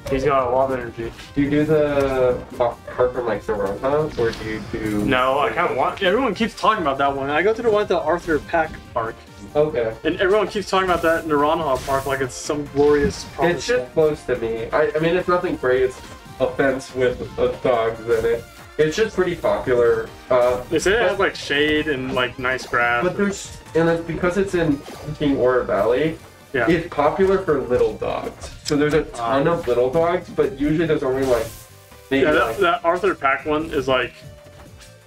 He's got a lot of energy. Do you do the park from like the roundhouse or do you do? No, I kind of want. Everyone keeps talking about that one. I go to the one at the Arthur Pack Park, Okay. and everyone keeps talking about that Ronha Park like it's some glorious. It's just close to me. I, I mean, it's nothing great. It's a fence with uh, dogs in it. It's just pretty popular. Uh, They say it has like shade and like nice grass. but there's and it's because it's in King Oro Valley. Yeah. It's popular for little dogs. So there's a uh-huh. ton of little dogs, but usually there's only like maybe yeah, that, like that Arthur Pack one is like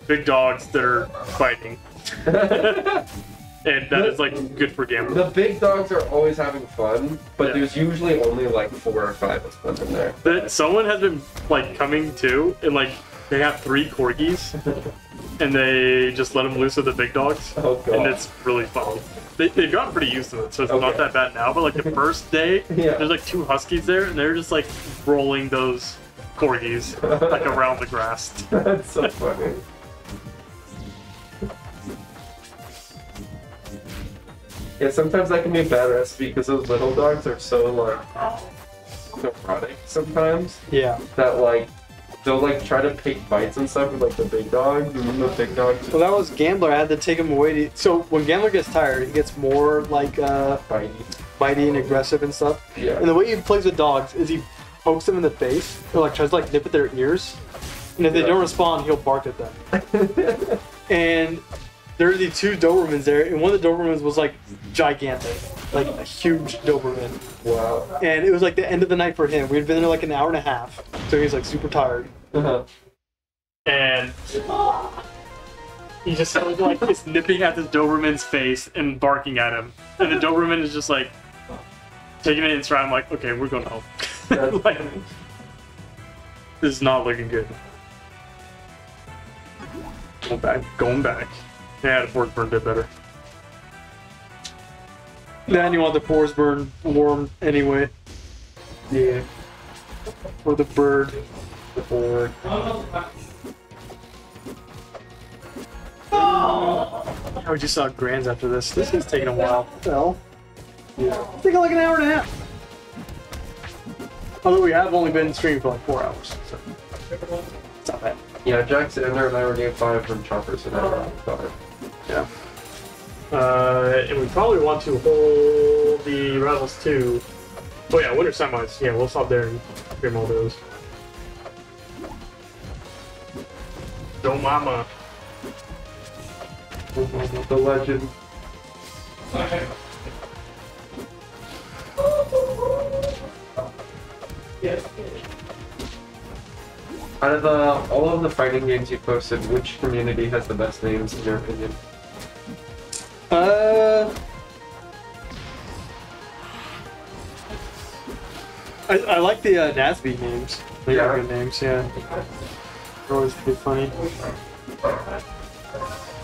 big dogs that are fighting, and that is like good for gambling. the big dogs are always having fun, but Yeah. there's usually only like four or five of them in there. That someone has been like coming to, and like they have three corgis, and they just let them loose with the big dogs, Oh god. and it's really fun. They, they've gotten pretty used to it, so it's not that bad now. But like the first day, Yeah. there's like two huskies there, and they're just like rolling those corgis like around the grass. That's so funny. Yeah, sometimes that can be a bad recipe because those little dogs are so like oh. neurotic sometimes Yeah. that like they'll like try to pick bites and stuff with like the big dogs and the big dogs Well, that was Gambler. I had to take him away. To, so when Gambler gets tired, he gets more like uh, bitey. bitey and aggressive and stuff. Yeah. And the way he plays with dogs is he pokes them in the face or like tries to like nip at their ears, and if they don't respond, he'll bark at them. and there are the two Dobermans there, and one of the Dobermans was like gigantic, like a huge Doberman. Wow. And it was like the end of the night for him. We had been there like an hour and a half, so he was like super tired. Uh-huh. and he just sort of, like is nipping at this Doberman's face and barking at him, and the Doberman is just like taking it in stride. I'm like, okay, we're going home. like, this is not looking good. Going back, going back. Yeah, the force burned it better. Then you want the pores burn warm anyway, Yeah. or the bird. The board. Oh, we just saw Grands after this. This is taking a while. Well, Yeah. it's taking like an hour and a half. Although we have only been streaming for like four hours, so it's not bad. Yeah, Jack Xander and I were game five from Chompers and I were game five. Yeah. Uh, and we probably want to hold the rattles too. Oh yeah, Winter Semis. Yeah, we'll stop there and stream all those. Don't mama. The legend. Out of uh, all of the fighting games you posted, which community has the best names in your opinion? Uh, I, I like the uh, Nasby names. They Yeah. are good names, yeah. They're always pretty funny.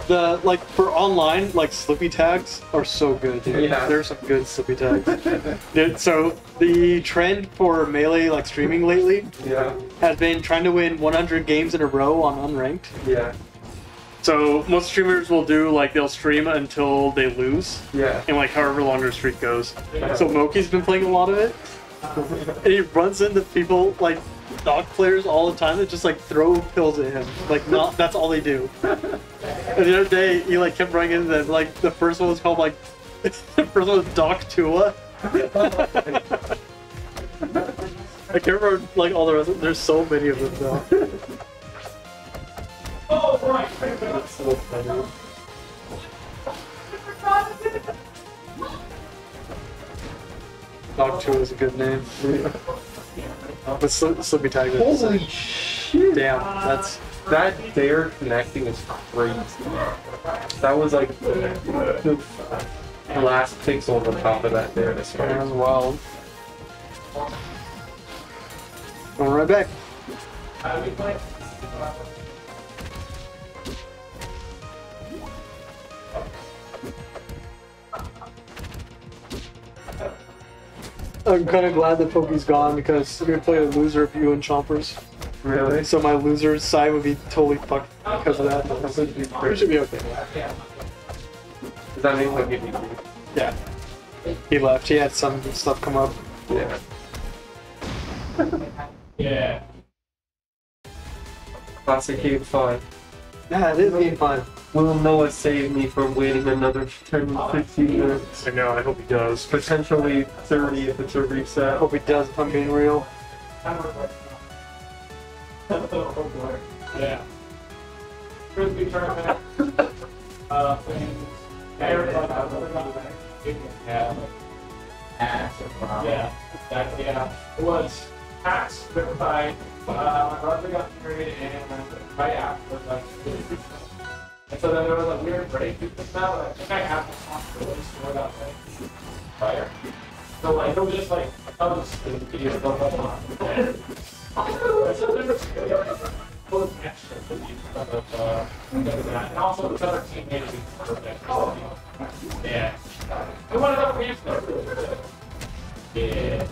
The like for online, like Slippi tags are so good, dude. Yeah. There's some good Slippi tags. Dude, so the trend for melee like streaming lately Yeah. has been trying to win 100 games in a row on unranked. Yeah. So most streamers will do like they'll stream until they lose. Yeah. And like however long their streak goes. So Moky's been playing a lot of it. and he runs into people like Doc players all the time that just like throw pills at him. Like not that's all they do. And the other day he like kept running into them. Like the first one was called like the first one was Doc Tua. I can't remember like all the rest. Of, there's so many of them now. Oh. That's so funny. Doc Tua is a good name. Oh, but Sli- Slippi Tiger. is- Holy shit! Damn, that's That there connecting is crazy. That was like the last pixel on top of that to That start. was wild. Going right back. I'm kind of glad that Pokey's gone because we're gonna play a loser of you and Chompers. Really? So my loser side would be totally fucked because of that. We should be okay. Does that mean like you Yeah. He left. He had some stuff come up. Yeah. Yeah. Classic game five. Yeah, it is game five. Will Noah save me from waiting another 10 15 minutes? I know, I hope he does. Potentially 30 if it's a reset. I hope he does if I'm being real. Yeah. Frisbee tournament. Uh, Yeah. Yeah. That, yeah. It was tax driven by, uh, my brother got married and right after that. And so then there was a weird break between that, but I think I have the responsibility for that thing prior. So like, it was just like, I was just, you know, stuff like that. So there was, full extra for the stuff of, uh, and also the other team made it perfect. Yeah. We wanted up for you, though. Yeah.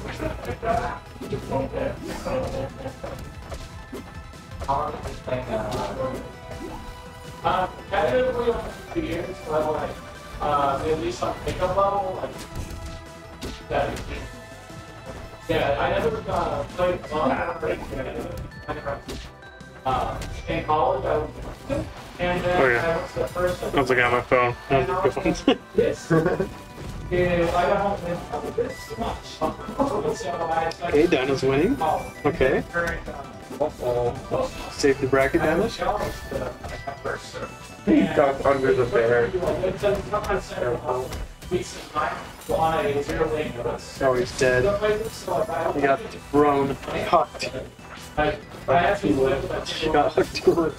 Uh, competitively on two years, but like, uh, at least on pickup level, like, that. Yeah, I never uh, played don't uh, in college, I was, and then Oh, yeah. I was the first. I was looking at my phone. And I was like, this, yeah, I got home and I was this much. So I started- Okay, Dino's winning. Okay. Uh-oh. Save the bracket damage. He ducked under the bear. Oh, he's dead. He got thrown. Hucked. He got hooked to it.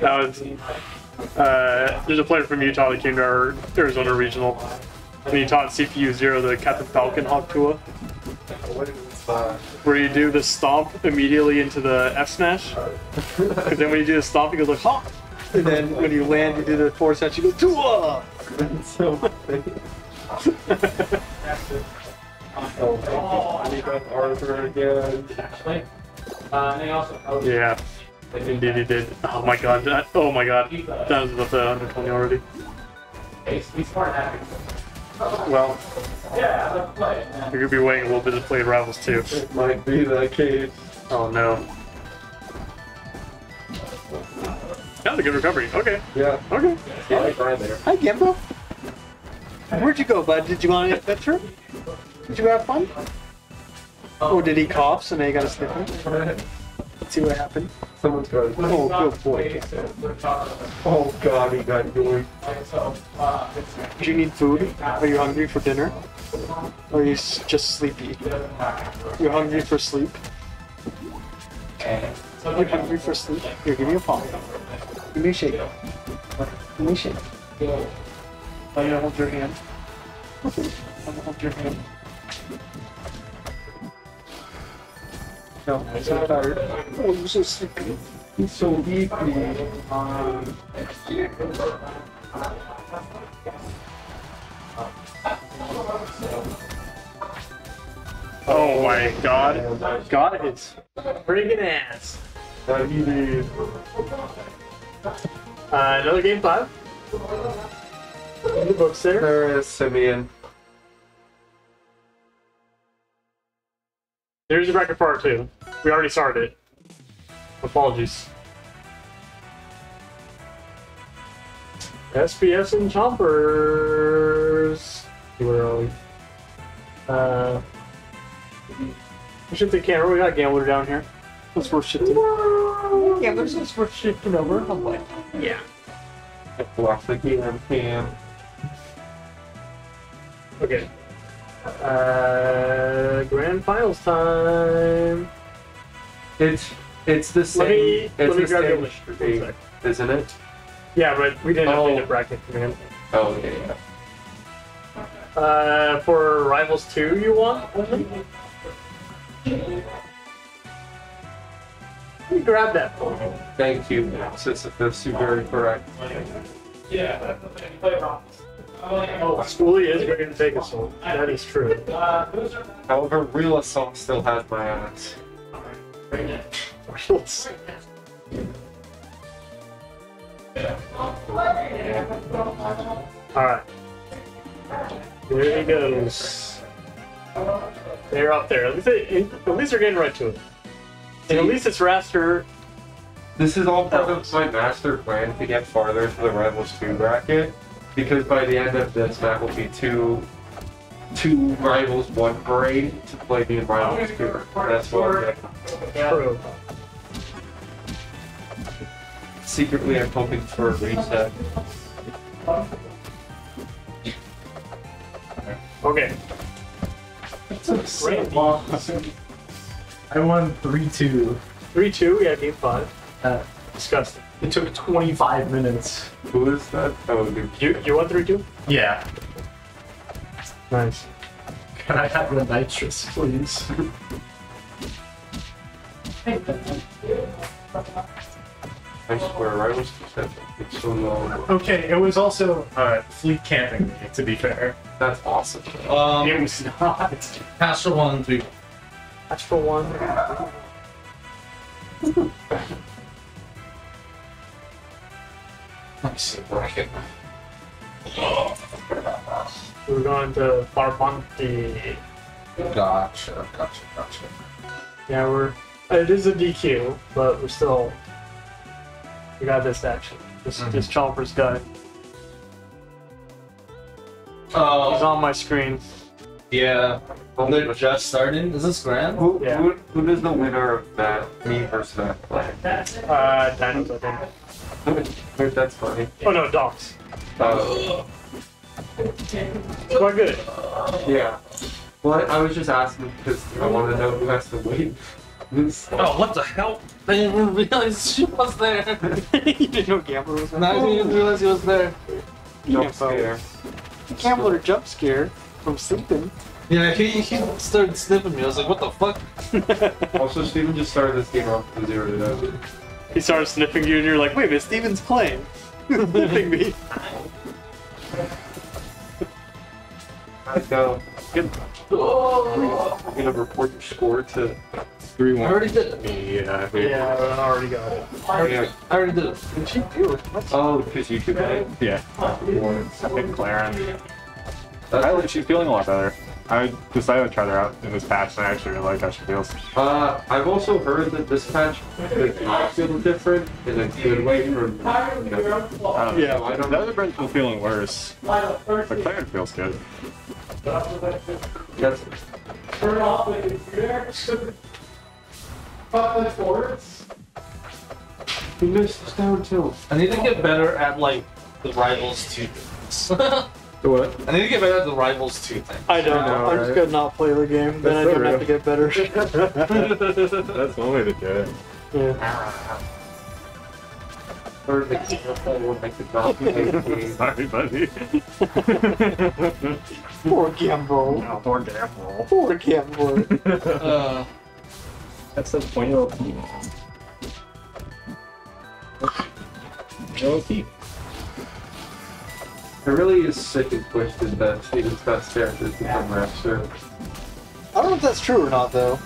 That was. Uh, there's a player from Utah that came to our Arizona regional. And he taught CPU Zero the Captain Falcon Hawk Tua, What is that? Where you do the stomp immediately into the F smash. Because then when you do the stomp, he goes like Hawk. And then when you land, you do the forward smash, you go Tua! That's so funny. He got Arthur again. And they also Yeah, indeed he did. Oh my god, that, oh my god. That was about the 120 already. He's smart at it. Well, Yeah, I love to play. you're gonna be waiting a little bit to play Rivals too. It might be the case. Oh no. That was a good recovery. Okay. Yeah. Okay. Yeah, I there. Hi, Gimbo. Where'd you go, bud? Did you go on an adventure? Did you have fun? Oh, did he cough? So now you gotta sniff him. See what happened. Someone's got Oh, good boy. Oh god, he got going. Do you need food? Are you hungry for dinner? Or are you just sleepy? You're hungry for sleep? You're hungry for sleep? Here, give me a paw. Give me a shake. Give me a shake. I'm gonna hold your hand. I'm gonna hold your hand. No, I'm so tired. Oh, I'm so sleepy. He's so sleepy. Oh my god. God is friggin' ass. Uh, another game five. In the books there. There is Simeon. There's a bracket part two. We already started it. Apologies. SBS and Chompers. Where are we? Uh, we should the camera. We got Gambler down here. That's worth shifting. Yeah, this is worth shifting over. Oh boy. Yeah. Lost the game can. Okay. Uh, grand finals time. It's it's the same. Let me- it's let me the grab same the list. stream, One isn't it? Yeah, but we didn't Oh. update the bracket command. Oh yeah. yeah. Uh, for Rivals 2, you want? Let me grab that for you. Thank you, Sisyphus. You're very correct. Yeah. Oh, Schoolie is going to take us home. That is true. However, real assault still has my ass. Alright. There he goes. They're up there. At least, they, at least they're getting right to it. And at least it's Wrastor. This is all part of my master plan to get farther into the Rivals 2 bracket. Because by the end of this, that will be two two Rivals 1 parade to play me in Rivals 2. That's what I'm getting. True. Secretly, I'm hoping for a reset. Okay. I won 3 2. 3 2, yeah, game 5. Uh, Disgusting. It took 25 minutes. Who is that? Oh, dude. You, you won 3 2? Yeah. Nice. Can I have the nitrous, please? I swear, Rivals 2 said it's so long. Okay, it was also uh, fleet camping me, to be fair. That's awesome. Um, It was not. pass for one, three. That's for one. Nice. Bracket. We're going to Barbante. Gotcha, gotcha, gotcha. Yeah, we're. It is a DQ, but we're still. We got this action. This this Chomper's guy. He's Uh, on my screen. yeah. They're just starting. Is this grand? Who, Yeah. who, who is the winner of that? Me versus that play? Uh, Dinos, I think. Wait, that's funny. Oh no, Docs. Uh, It's quite good. yeah. Well, I, I was just asking because I want to know who has to win. This- Oh, what the hell? I didn't even realize she was there. you didn't know Gambler was And I didn't even realize he was there. Jump scare. Gambler jump scare from sleeping. Yeah, he, he started sniffing me. I was like, what the fuck? Also, Steven just started this game off with zero to nine. He started sniffing you, and you're like, wait a minute, Steven's playing. sniffing me. Let's go. Good. I'm gonna report your score to three one. I already did it. Yeah. Yeah, I already got it. Yeah. I already did it. Did she do it? Oh, because you could play. Yeah. I picked Clairen. That's I, she's feeling a lot better. I decided to try her out in this patch, and I actually really like how she feels. Uh, I've also heard that this patch the combat feels different in a good way from. You know, Uh, Yeah, I don't. The other brand's been feeling worse. But Claire feels good. Yes. Turn off the computer. Fuck the towards. You missed this down tilt. I need to get better at like the rivals two things. The what? I need to get better at the rivals two things. I don't I know. know, I'm just gonna not play the game. Then I so don't have to get better. That's one way to do it. yeah. Or the would make the dog Sorry, buddy. Poor Gamble. Oh, poor Gamble. Poor Gamble. Uh, That's the point of the team. No keep. It really is sick and twisted that Steven's best character is become Rapture. I don't know if that's true or not, though.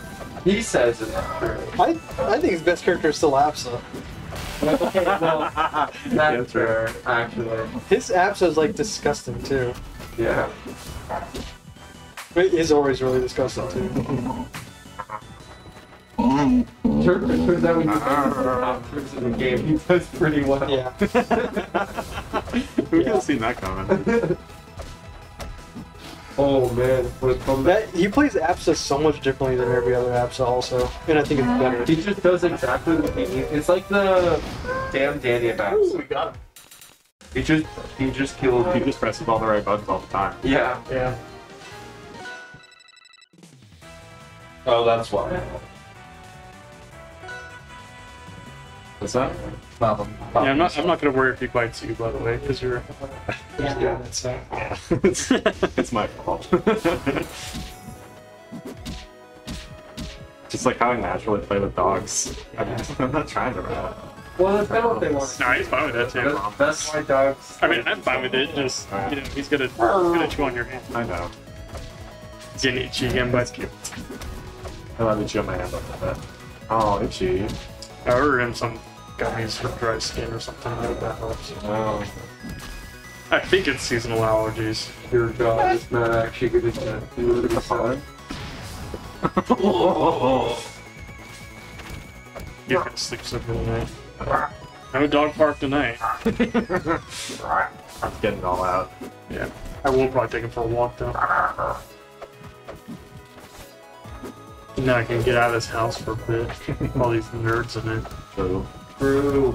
He says it's true. I I think his best character is still Absa. Okay, well, that's fair, actually. His Absa is like disgusting too. Yeah. But His always really disgusting too. Turns turns out when you focus uh, on uh, uh, top tricks in the game, he does pretty well. Yeah. Who could have seen that coming? Oh man, when it comes That he plays Absa so much differently than every other Absa, also, and I think it's better. He just does exactly what he needs. It's like the damn Danny about. Ooh, we got him. He just he just killed. He just presses all the right buttons all the time. Yeah. Yeah. oh, that's why. What's that? Nothing. Yeah, I'm not. I'm not gonna worry if he bites you, by the way, because you're. Yeah, that's uh, it's, it's my fault. Just like how I naturally play with dogs. I'm, I'm not trying to rap. Well, that's kind of what they want. No, he's fine with that too. That's, that's why dogs. I mean, I'm fine with it. Just you know, he's gonna he's gonna chew on your hand. I know. He's gonna eat you again, but cute. I love to chew my hand up that. Oh, itchy. I ordered him some gummies for dry skin or something. I hope that helps. Oh. I think it's seasonal allergies. Your dog is not actually good at that. Do what he said. You're gonna sleep so good tonight. No dog park tonight. I'm getting all out. Yeah. I will probably take him for a walk though. Now I can get out of this house for a bit. All these nerds in it. True. True.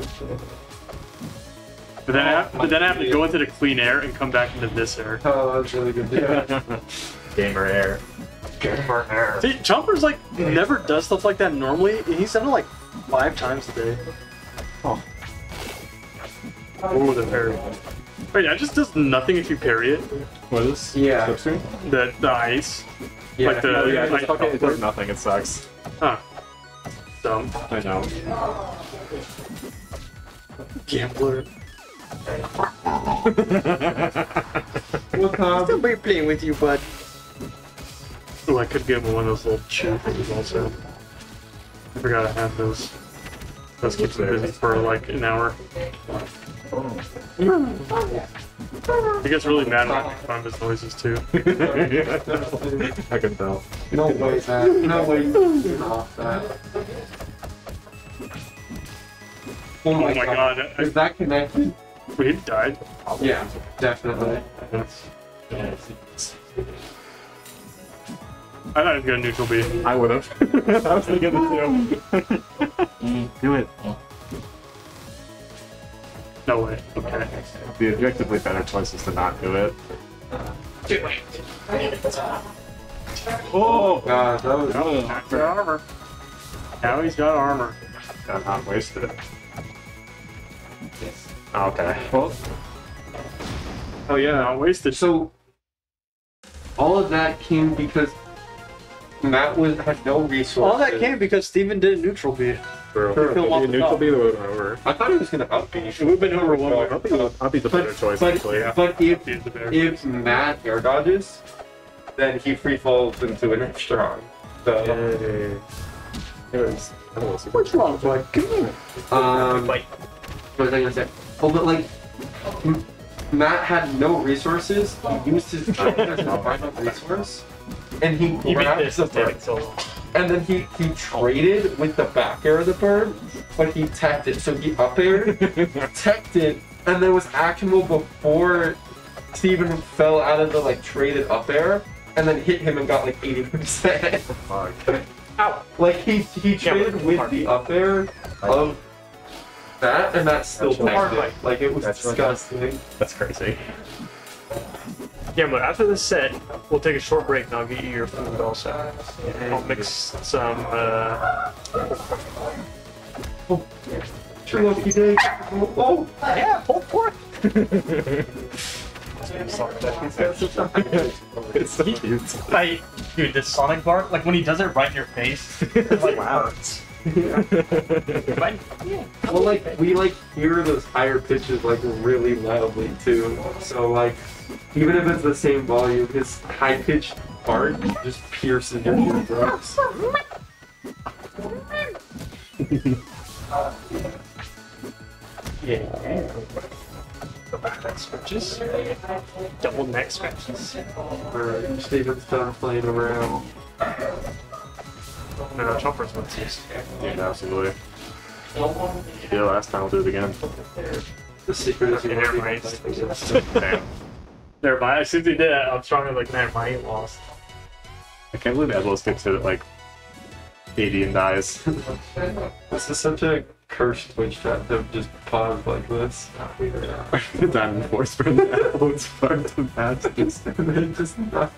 But then, I have, but then I have to go into the clean air and come back into this air. Oh, that's really good. Yeah. Gamer air. Gamer air. See, Chomper's like never does stuff like that normally. He's done it like five times a day. Oh. Oh, the parry. Wait, that just does nothing if you parry it. What is this? Yeah. Slipstream? The the ice. Yeah. Like the Oh, yeah, like, it's fucking, it does nothing, it sucks. Huh. Dumb. I know. Gambler. What time? Still be playing with you, bud. Oh, I could give him one of those little chew things also. I forgot I had those. Those keeps him busy for like an hour. He gets really mad when I make fun of his noises too. I can tell. No way, man. No way. you off that. Oh, oh my god. I, Is that connected? he died. Yeah, definitely. I thought he was gonna neutral B. I would have. I was thinking it too. Mm, do it. Oh. No way. Okay. The objectively better choice is to not do it. Oh! God, that was. No, he's armor. Now he's got armor. I'm not wasted. Okay. Well, Oh yeah, not wasted. So, all of that came because Matt was had no resources. All that came because Steven did neutral B. bro. Sure. If you neutral B the would have over. I thought he was gonna upbeat. It would have been over one way. I'll be, I'll the better choice But, actually. Yeah. but if He's the bear. if Matt air dodges, then he free falls into an extra strong. So, Yay. It. I don't know, super What's wrong, bud? Come here. um, what was I gonna say? Oh, but like, m- Matt had no resources. He used his giant as a final resource, and he You beat grabbed this the bird. so long. And then he he traded with the back air of the bird, but he teched it. So he up aired, teched it, and then was actionable before Steven fell out of the like traded up air, and then hit him and got like 80%. Ow. Like he he traded with the up air of that, and that still That's really teched it. Like it was That's really disgusting. That's crazy. Yeah, but after this set, we'll take a short break and I'll get you your food also. I'll mix some, uh... True lucky day. Oh, yeah, pull fork! it's so cute. I, dude, this Sonic bark, like when he does it right in your face, it's like wow. Well, like we like hear those higher pitches like really loudly too. So like, even if it's the same volume, his high pitched bark just pierces your eardrums. Yeah. Go back neck scratches. Double neck scratches. Alright, Steven's done playing around. No, no, Chompers this? Yeah, absolutely. Yeah, last time we'll do it again. The secret is Never mind. Damn. Never mind. As soon as he did that, I'm strongly like, never mind, he lost. I can't believe Etalus gets hit at like 80 and dies. This is such a cursed Twitch chat to just pause like this. the Diamond Force for that was far to match then just not.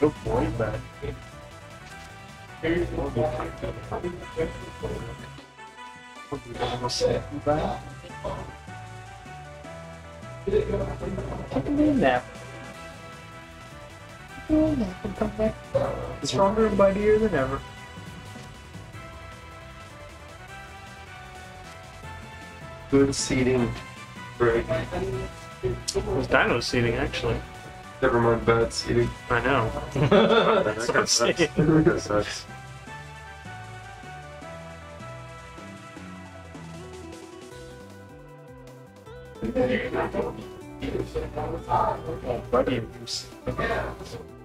Good boy, man. Take a little nap. Take a little nap and come back stronger and mightier than ever. Good seating break. It was Dino seating, actually. Never mind bad seating. I know. That's what I'm saying. That sucks. Buddy,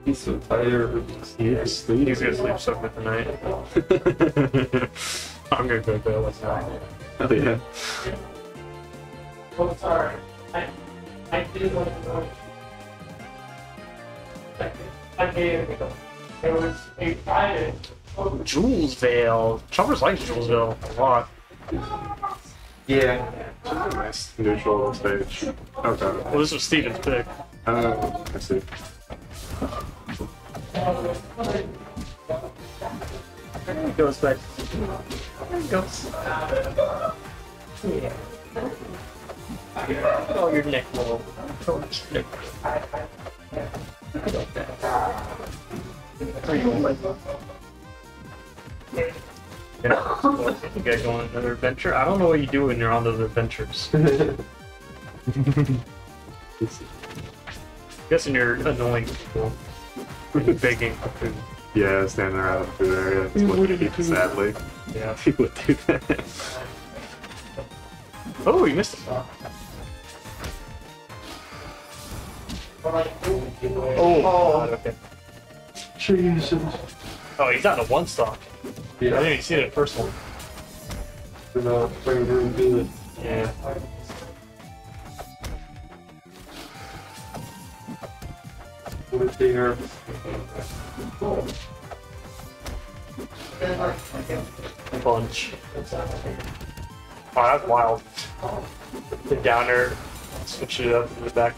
He's so tired. He's, he's gonna sleep so good tonight. I'm gonna go go like that. Hell yeah. Oh, sorry. I, I did want to know. I gave it. It was a private. Julesvale. Chompers likes Julesvale a lot. Yeah. Nice neutral stage. Okay. Well, this was Steven's pick. Oh, I see. There he goes back. There he goes. Yeah. Oh, your neck roll. Oh, your neck. I like that. There you go. Yeah. You guys go on another adventure? I don't know what you do when you're on those adventures. guessing you're annoying people. Begging for food. Yeah, standing around the food area. It's what you keep, sadly. Yeah. People would do that. Oh, you missed it. Oh, okay. Jesus. Oh, he's on a one stock. Yeah. I didn't even see the first one. No, very, good. Yeah. What is there? Bunch. Oh, that's wild. The downer, switch it up in the back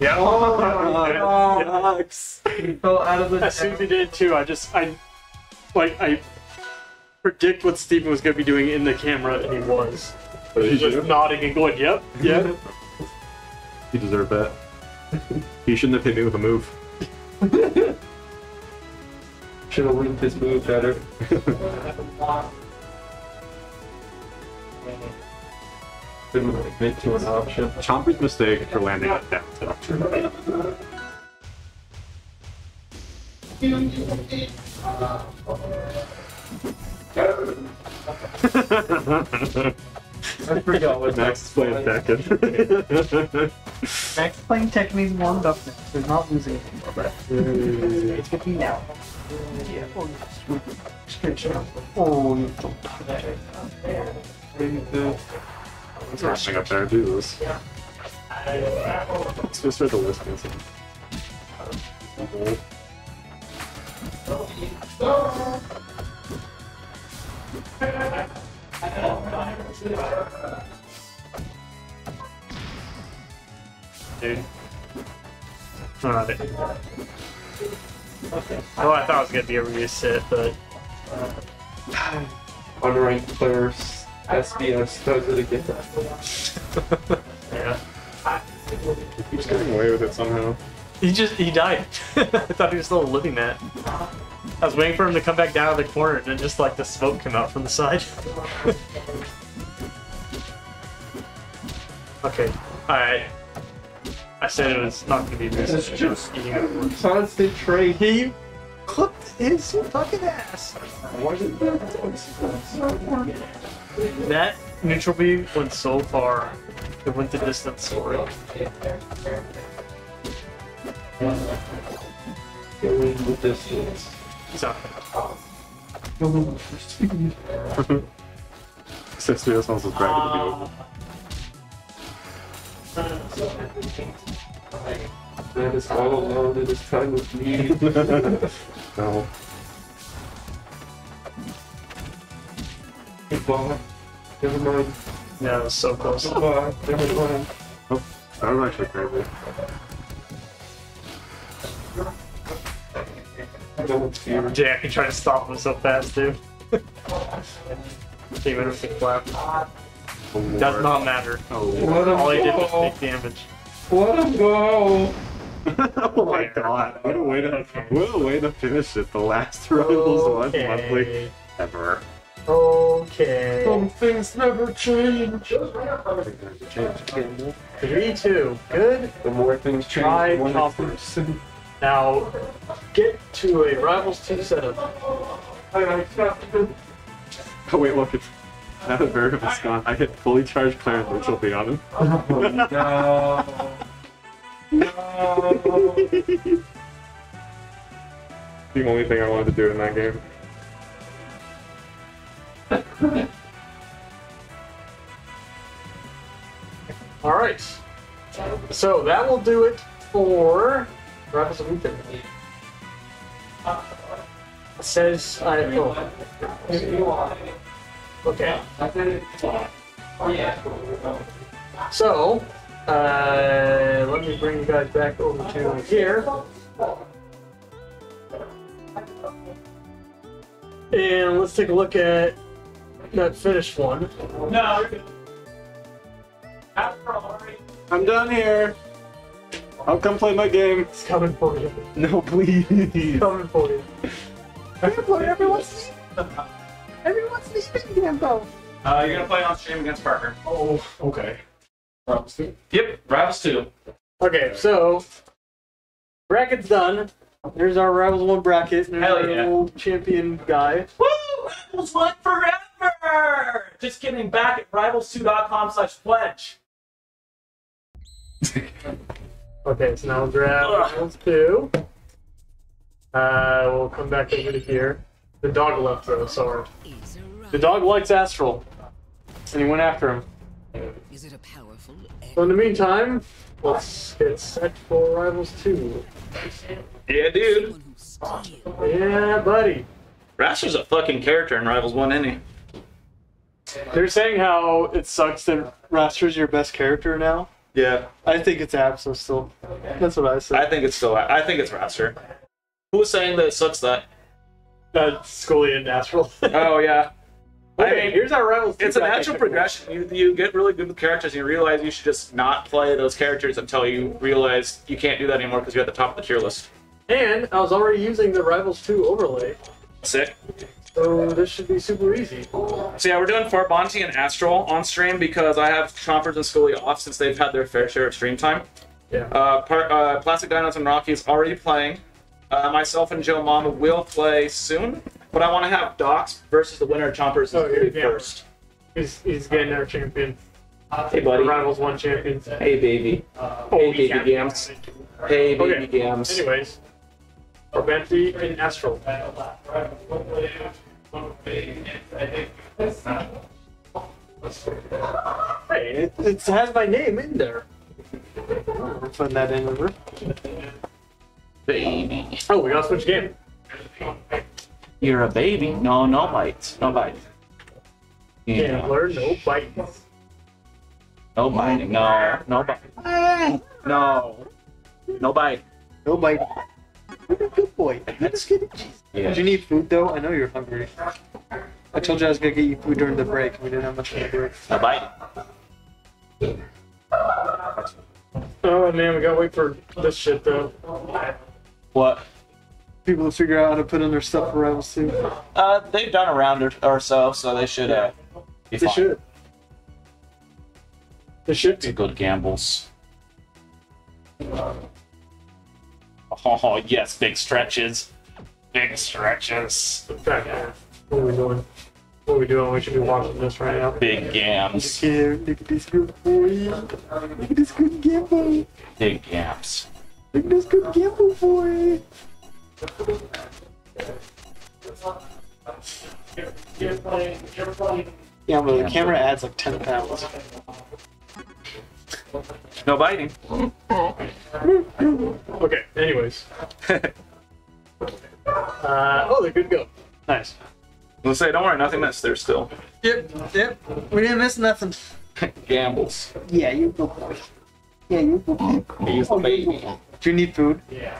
Yeah. Oh, Max. He fell out of the As soon as he did too, I just I like I predict what Steven was gonna be doing in the camera, and he was. He's just nodding and going, "Yep, yep." He deserved that. He shouldn't have hit me with a move. Should have linked his move better. Didn't make to an option. Chomper's mistake for landing on down tilt. I forgot what Max is playing Tekken. Max playing Tekken is warmed up now. They're not losing anything. Mm. It's good now. Yeah. Oh, oh you Let's rushing up there and do this. Let's just start the list. Dude. Alright. Oh, I thought it was gonna be a reset, but uh, Unranked players, SBS does it again. yeah. He keeps getting away with it somehow. He just he died. I thought he was still living that. I was waiting for him to come back down to the corner, and then just like the smoke came out from the side. okay, alright. I said it was not gonna be this. It's just eating up words. constant trade. He clipped his fucking ass. Why did That neutral B went so far. It went the distance for it. with distance? He's out. Six three, this one's was bracket to be. That is all alone. It is time with me. No. Goodbye. Never mind. Yeah, it was so close. Goodbye. Never mind. Oh, that was actually crazy. Don't fear. Jack, he tried to stop him so fast, too. Even with the clap. Does not matter. Oh. Let him All he did was take damage. Let him go. oh my god. What a way to what a way to finish it. The last Rivals one Okay. monthly ever. Okay. Some things never change. Three, two. Good. The more things change, Try the more choppers. Now, get to a Rivals 2 setup. Oh wait, look, it's now that Veribus gone, I hit fully charged Clarence which will be on him. Oh, no. No. the only thing I wanted to do in that game. Alright. So that will do it for Rivals of Aether. It says I. Oh. Okay. So, uh, let me bring you guys back over to here. And let's take a look at that finished one. No. I'm done here. I'll come play my game. It's coming for you. No, please. coming for you. Everyone's everyone's leaving Gambo. Uh, you're gonna play on stream against Parker. Oh, okay. Yep, Rivals 2. Okay, so bracket's done. There's our Rivals One bracket. There's Hell our yeah. old champion guy. Woo! Rivals 1 forever! Just kidding, back at rivals2.com slash pledge. Okay, so now we'll grab Rivals Two. Uh, we'll come back over to here. The dog left though, sorry. The dog likes Astral, and he went after him. Is it a powerful So in the meantime, let's get set for Rivals Two. Yeah, dude. Yeah, buddy. Wrastor's a fucking character in Rivals 1, isn't he? They're saying how it sucks that Wrastor's your best character now. Yeah. I think it's Absa still. That's what I said. I think it's still. I think it's Wrastor. Who was saying that it sucks that? Uh, Schoolie and Astral. oh yeah. Okay, I mean, here's our Rivals It's a natural progression. You, you get really good with characters, and you realize you should just not play those characters until you realize you can't do that anymore because you're at the top of the tier list. And I was already using the Rivals 2 overlay, Sick. So this should be super easy. So yeah, we're doing Fort Bonte and Astral on stream because I have Chompers and Schoolie off since they've had their fair share of stream time. Yeah. Uh, par- uh, Plastic Dinos and Rocky is already playing. Uh, myself and Joe Mama will play soon, but I want to have Docs versus the winner of Chompers and Oh, Schoolie yeah. first. He's, he's getting our champion. Hey, buddy. Rivals one champion. Hey, baby. hey, baby Gams. Hey, baby Okay. Gams. Anyways, Orbanti and Astral. Hey, it, it has my name in there. I'm putting that in, remember? Baby. Oh, we gotta switch game. You're a baby. No, no bites. No bites. Yeah. Gambler, no bites. No biting. No. No biting. Ah. No. No bite. No bite. You're a good boy. You're just kidding. Yeah. Do you need food though? I know you're hungry. I told you I was gonna get you food during the break. We didn't have much of a break. No biting. Oh man, we gotta wait for this shit though. What? People to figure out how to put in their stuff around Rivals 2. Uh, they've done a round or, or so, so they should uh, be They fine. should. They should It's a good gambles. Oh yes, big stretches. Big stretches. Back there. What are we doing? What are we doing? We should be watching this right now. Big gams. Here, look at this good boy. Look at this good gamble. Big gams. Look at this good gamble boy. Yeah, but the camera adds like 10 pounds. No biting. Okay, anyways. uh, oh, they're good to go. Nice. Let's say, don't worry, nothing missed there still. Yep, yep. We didn't miss nothing. Gambles. Yeah, you good boy. Yeah, you good boy. He's the baby. Do you need food? Yeah.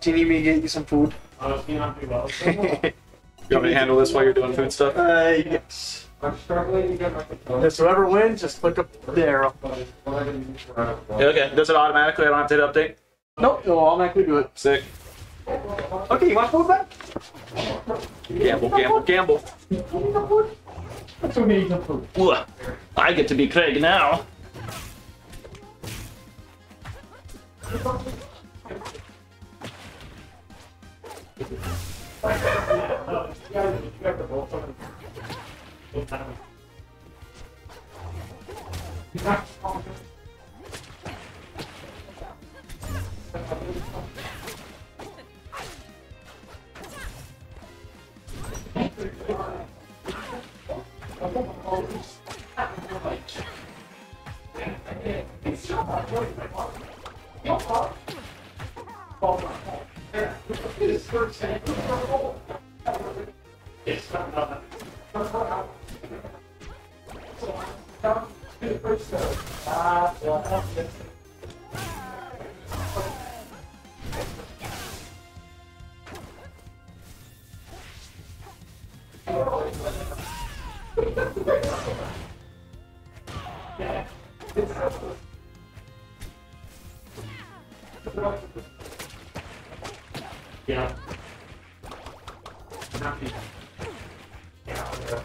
Do you need me to get you some food? Uh, you know you want me to handle this while you're doing food stuff? Uh, yes. Just whoever wins, just click up the arrow. Yeah, okay. Does it automatically? I don't have to hit update? Nope, it'll automatically do it. Sick. Okay, you want to food back? Gamble, gamble, gamble. Let's go get you some food. Ooh, I get to be Kregg now. Yeah. Yeah,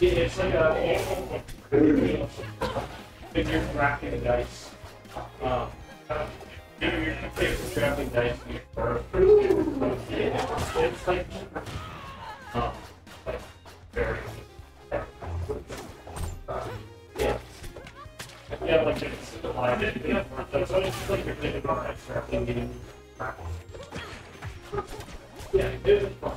it's like a figure crafting dice. Um, figure crafting dice. It's like, um, like very. Yeah. Yeah, like it's it. Yeah, that's it's like. You're thinking about like crafting getting. Yeah, it is fun.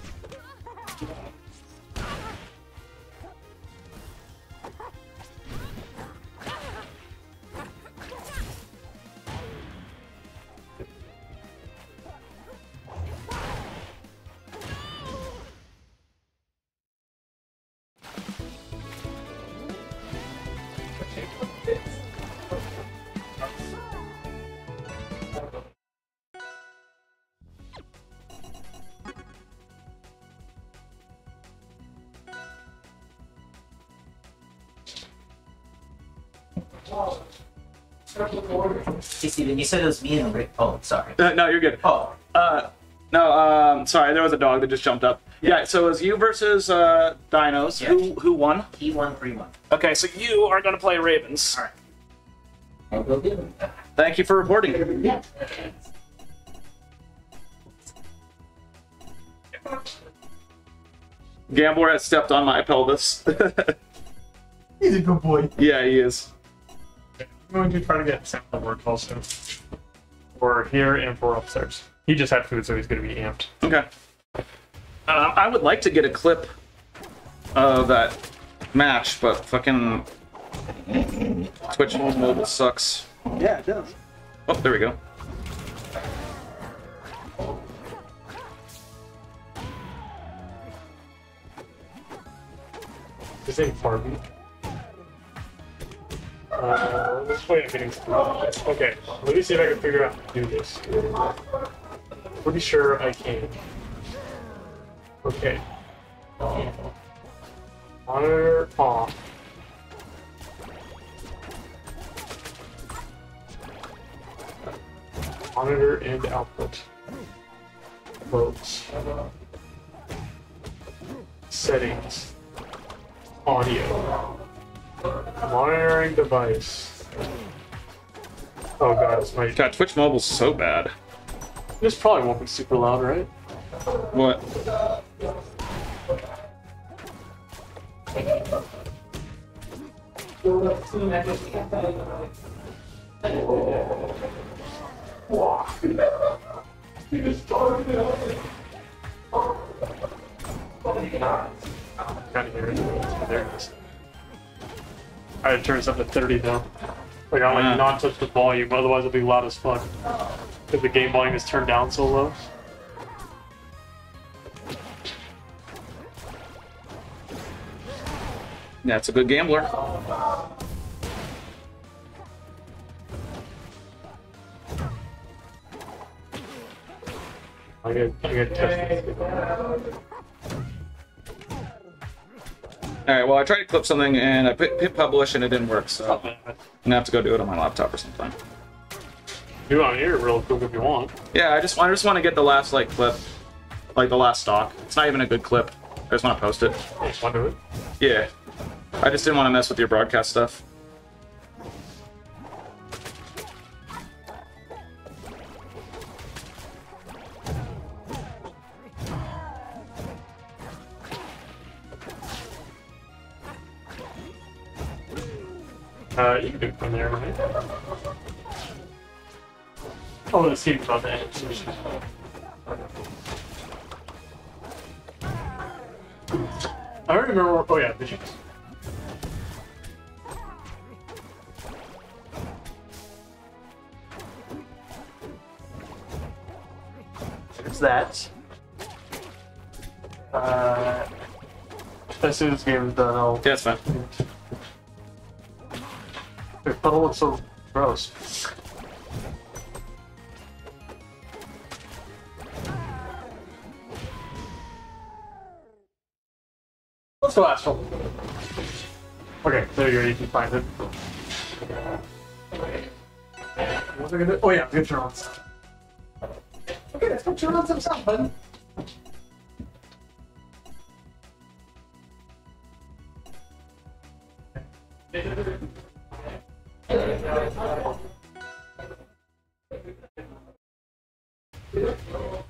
Steven, you said it was me and Rick. Oh, sorry. Uh, no, you're good. Oh. Uh, no, um, sorry, there was a dog that just jumped up. Yeah, so it was you versus uh, Dinos. Who who won? He won 3 1. Okay, so you are going to play Ravens. Alright. I'll go get him. Thank you for reporting. Yeah. Gambler has stepped on my pelvis. He's a good boy. yeah, he is. I'm going to try to get Sam to work also. For here and for upstairs. He just had food, so he's going to be amped. Okay. Uh, I would like to get a clip of that match, but fucking Twitch mobile sucks. Yeah, it does. Oh, there we go. This ain't Barbie. Uh, let's wait on getting this. Okay, let me see if I can figure out how to do this. Pretty sure I can. Okay. Monitor off. Monitor and output. Close. Settings. Audio. Monitoring device. Oh god, it's my. God, Twitch mobile's so bad. This probably won't be super loud, right? What? Kind of hear it. There it is. I had to turn this up to 30 though. Like I like Ah. not touch the volume, otherwise it'll be loud as fuck. Because the game volume is turned down so low. That's a good gambler. I get I get tested. Alright, well, I tried to clip something and I hit, publish and it didn't work, so oh. I'm gonna have to go do it on my laptop or something. Do it on here real quick if you want. Yeah, I just I just want to get the last like clip, like the last stock. It's not even a good clip. I just want to post it. Just want to do it. Yeah, I just didn't want to mess with your broadcast stuff. Uh, you can do it from there, right? Oh, the seems about to end. I don't remember. Oh yeah, visions. There's that. Uh, as soon as this game is done, I'll. Yeah, it's fine. The puddle looks so gross. Let's go Astral. Okay, there you go. You can find it. What was I gonna do? Oh yeah, I'm gonna turn on. Okay, let's go turn on some sound, buddy. No,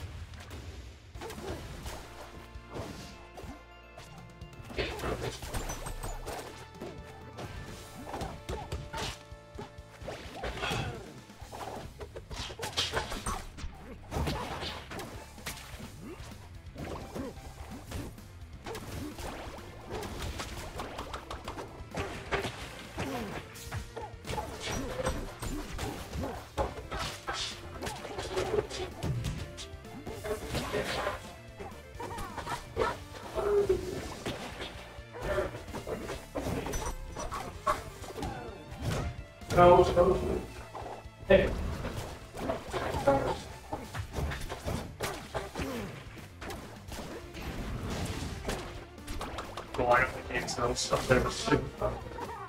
the game sounds up there.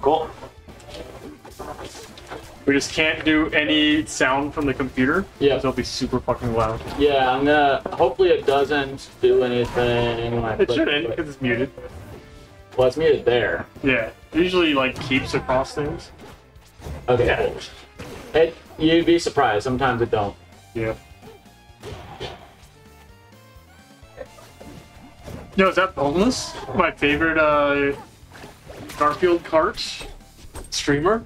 Cool. We just can't do any sound from the computer. Yeah. It'll be super fucking loud. Yeah, I'm gonna. Hopefully, it doesn't do anything. when I It shouldn't, because it's muted. Well, it's muted there. Yeah. It usually like keeps across things. Okay. cool. It, you'd be surprised. Sometimes it don't. Yeah. Yo, is that Boneless? My favorite uh Garfield Kart streamer?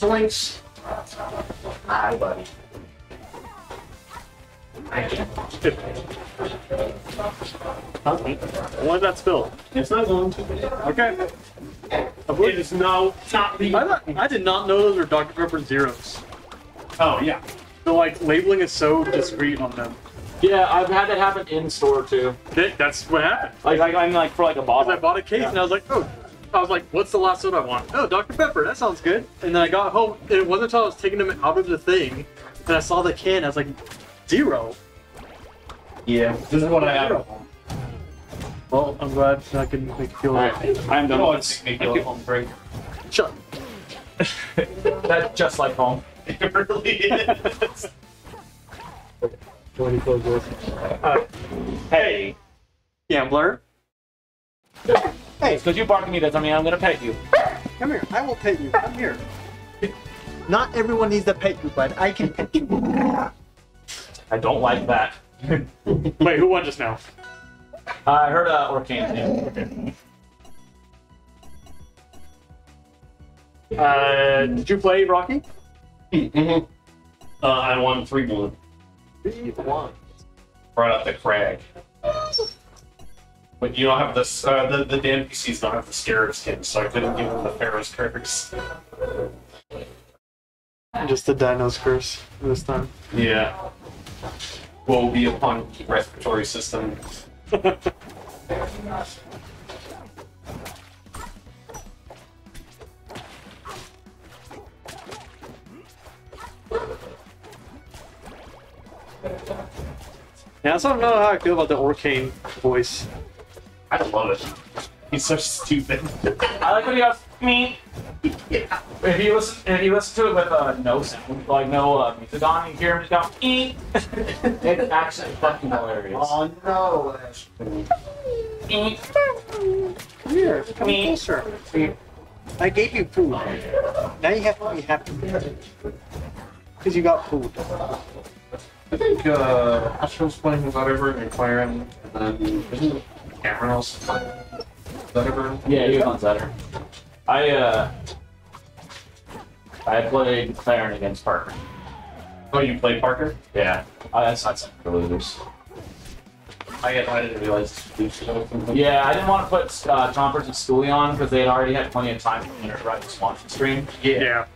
Blinks. Hi, buddy. Let that spill. It's not going to. Okay. It is no, not the. I, thought, I did not know those were Dr. Pepper zeros. Oh yeah. The like labeling is so discreet on them. Yeah, I've had that happen in store too. That, that's what happened. Like, like I'm like for like a bottle. I bought a case and I was like, oh, I was like, what's the last soda I want? Oh, Dr. Pepper, that sounds good. And then I got home, and it wasn't until I was taking them out of the thing, that I saw the can, I was like, zero. Yeah, this is what I have. Well, I'm glad I can make you feel Alright, I'm done Oh, with it's this. make you a home break. Shut. That's just like home. It really is. Uh, hey, Gambler. hey, because you barked at me, that doesn't mean I'm gonna pet you. Come here. I will pet you. Come here. Not everyone needs to pet you, but I can pet you. I don't like that. Wait, who won just now? I heard uh, Orcane's name. Uh, did you play Rocky? mm-hmm. Uh, I won three one. Three one. Right up the crag. But you don't have this. Uh, the the damn PCs don't have the scarab skin, so I couldn't give them the Pharaoh's curse. Just the Dino's curse this time. Yeah. Will be upon respiratory system. Yeah, I don't know how I feel about the Orcane voice. I don't love it. He's so stupid. I like when he goes me. yeah. If you listen, if you listen to it with uh, no sound, like no uh, music on, you hear him just go ee. it's actually fucking hilarious. Oh no. Ee. Come here. Come closer. I gave you food. Now you have to be happy. Because you got food. I think uh, Astro's playing with Zetterburn and Clairen, and then isn't Cameron also playing Zetterburn? Yeah, he was on Zetter. I uh, I played Clairen against Parker. Oh, you played Parker? Yeah, oh, that's not something for losers. I, get, I didn't realize it's Yeah, I didn't want to put uh, Chompers and Schoolie on because they had already had plenty of time to interrupt the Swanson stream. Yeah.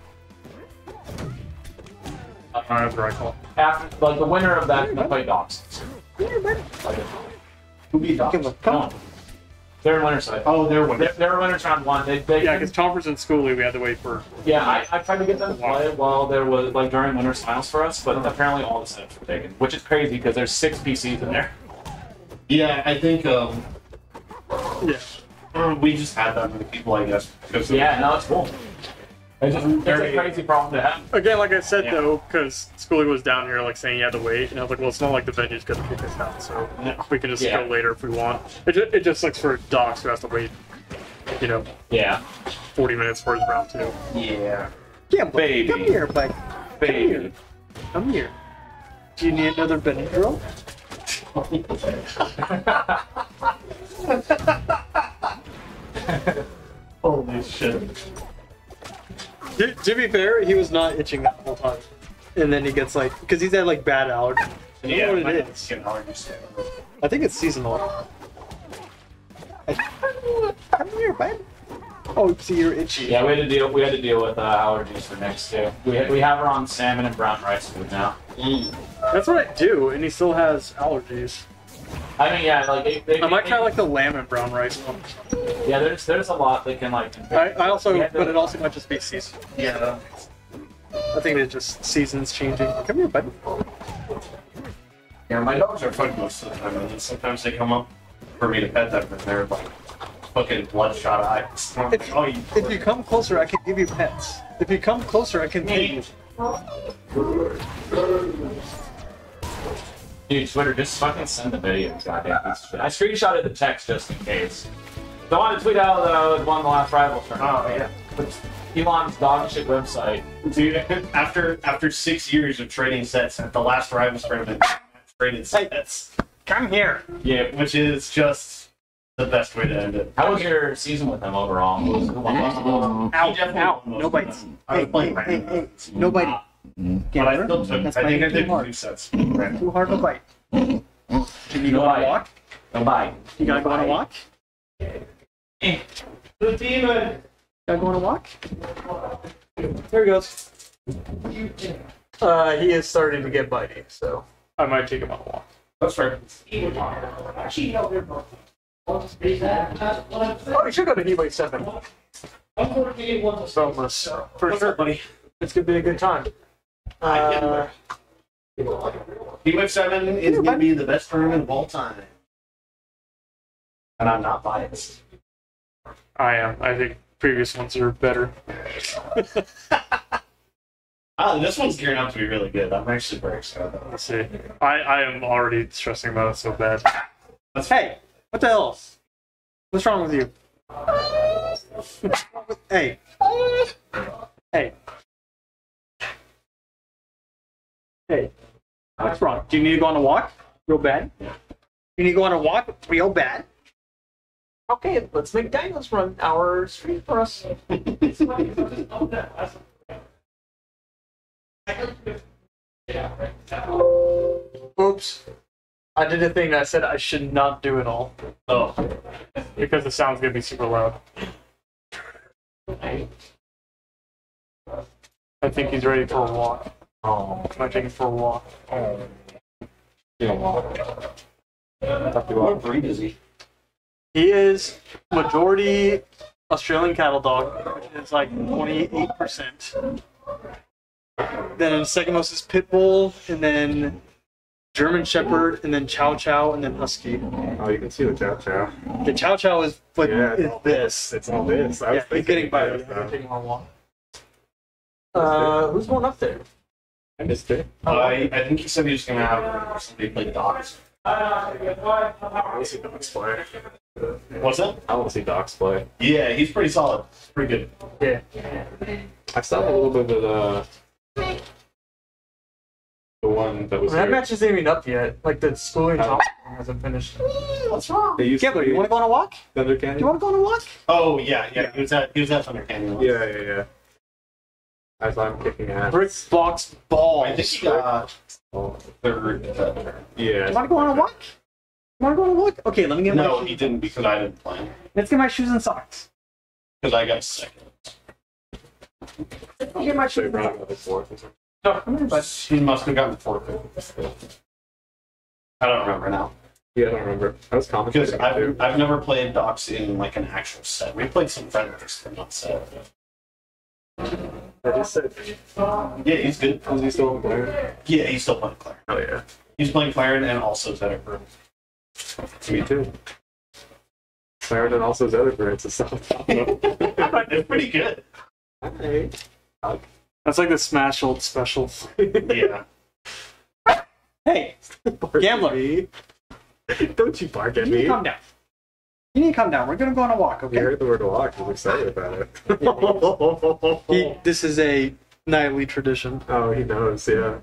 Uh, Alright, right call. After, like the winner of that can play Docs. Who beat Docs? Come on. They're in winter side. Oh, they're winners. They're, they're winners round one. They, they, Yeah, because Chompers and Schoolie, we had to wait for. Yeah, I, I tried to get them to play while there was like during winter finals for us, but apparently all the setups were taken, which is crazy because there's six PCs in there. Yeah, I think um, Yeah. uh, we just had that many people, I guess. Yeah, no, it's cool. It's just it's a crazy problem to have. Again, like I said Yeah. though, because Schoolie was down here like saying you had to wait, and I was like, well, it's not like the venue's gonna kick us out, so we can just Yeah. go later if we want. It just, it just sucks for Docs who has to wait, you know, Yeah. 40 minutes for his round two. Yeah. Yeah, Baby. Come here, bud. Baby. Come here. Do you need another Benadryl? Holy shit. To, to be fair, he was not itching that whole time. And then he gets like, because he's had like bad allergies. I don't Yeah, know what my it dad's is. getting allergies. I think it's seasonal. Come here, bud. Oh, see, you're itchy. Yeah, we had to deal. We had to deal with uh, allergies for next too. We ha- we have her on salmon and brown rice food now. That's what I do, and he still has allergies. I mean, yeah, like they, they, I might they- try like the lamb and brown rice one. Yeah, there's there's a lot that can like. I, I also, We to- but it also might just be season. Yeah. I think it's just seasons changing. Come here, bud. Yeah, my dogs are fun most of the time, and then sometimes they come up for me to pet them, and they're like fucking bloodshot eyes. If, oh, you if you come closer, I can give you pets. If you come closer, I can feed you. Dude, Twitter, just fucking send the video, goddamn piece of shit. I screenshotted the text just in case. So I wanted to tweet out uh, that I won the last rival tournament. Oh, yeah. But Elon's dog shit website. Dude, after after six years of trading sets at the last Rivals tournament, traded sets. Come here. Yeah, which is just the best way to end it. How was your season with them overall? Who was- who won most of them? Ow, ow. No bites. them. Hey, hey, hey, random. hey. No biting. Mm-hmm. But I still took. That's I think I biting did hard. two sets. Too hard to bite. Can you No go on a walk? No bite. You gotta go on a walk? Eh. The demon. Gotta go on a walk? There he goes. Uh, he is starting to get bitey, so. I might take him on a walk. That's fair. Oh, you should go to Heatwave 7. Boneless. For sure, buddy. It's gonna be a good time. Uh, Heatwave 7 is going to be the best tournament of all time. And I'm not biased. I am. I think previous ones are better. Oh, this one's gearing up to be really good. I'm actually very excited. Let's see. I, I am already stressing about it so bad. hey, what the hell? What's wrong with you? hey. Hey. Hey. What's wrong? Do you need to go on a walk? Real bad? You need to go on a walk real bad? Okay, let's make Daniels run our street for us. Oops. I did a thing that I said I should not do at all. Oh. Because the sound's gonna be super loud. I think he's ready for a walk. Oh. Can I take for a walk? Oh. What breed is he? He is majority Australian cattle dog, which is like 28%. Then second most is Pit Bull, and then German Shepherd, and then Chow Chow, and then Husky. Oh, you can see the Chow Chow. The Chow Chow is like Yeah. is this. It's all this. I was Yeah, he's thinking getting by. this, though. Taking on a walk. Uh, who's going up there? I missed it. Uh, I, I think he said he was going to have uh, somebody play dogs. I want to see Docs play. What's that? I want to see Docs play. Yeah, he's pretty solid. Pretty good. Yeah. I saw a little bit of the the one that was that here. match isn't even up yet. Like the schooling oh. top hasn't finished. What's wrong? They used Gambler, to you want to go on a walk? Thunder Do Canyon. you want to go on a walk? Oh, yeah, yeah. He was at, he was at Thunder Canyon. Yeah, yeah, yeah. As I'm kicking ass. Brick box balls. I think he got Oh, third. uh, Do you yeah. want to go on a walk? You want to go on a walk? Okay, let me get my No, he didn't because I didn't play. Let's get my shoes and socks. Because I got second. Let me get my shoes you're and socks. the fourth or something. But he must have gotten forfeit. I don't remember now. Yeah, I don't remember. That was Because. I've, I've never played Docs in like an actual set. We played some friendlies, but not set. I just said. Yeah, he's good. Is he still on? Yeah, he's still playing Claire. Oh yeah. He's playing Clairen and also Zetterburn. Me too. Siren and also Zetterburn. It's a solid combo. it's pretty good. Hey. That's like the Smash old special. Yeah. Hey, Gambler. Don't you bark at me. calm down. You need to calm down. We're gonna go on a walk, You okay? heard the word walk. He's excited about it. He, this is a nightly tradition. Oh, he knows. Yeah.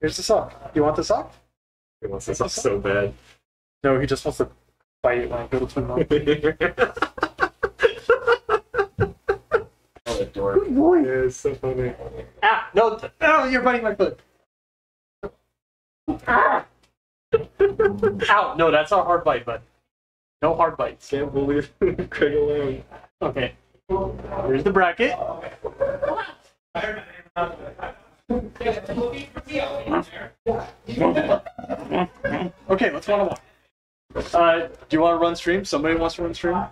Here's the sock. You want the sock? He wants this sock so bad. No, he just wants to bite it when I go to twin mouth. Oh, adorable. Good boy. Yeah, it's so funny. Ah, no, th- oh, you're biting my foot. Ah. Ow, no, that's not a hard bite, bud. No hard bites. Can't believe Kregg alone. Okay. Here's the bracket. Okay, let's go on walk. Uh, do you want to run stream? Somebody wants to run stream?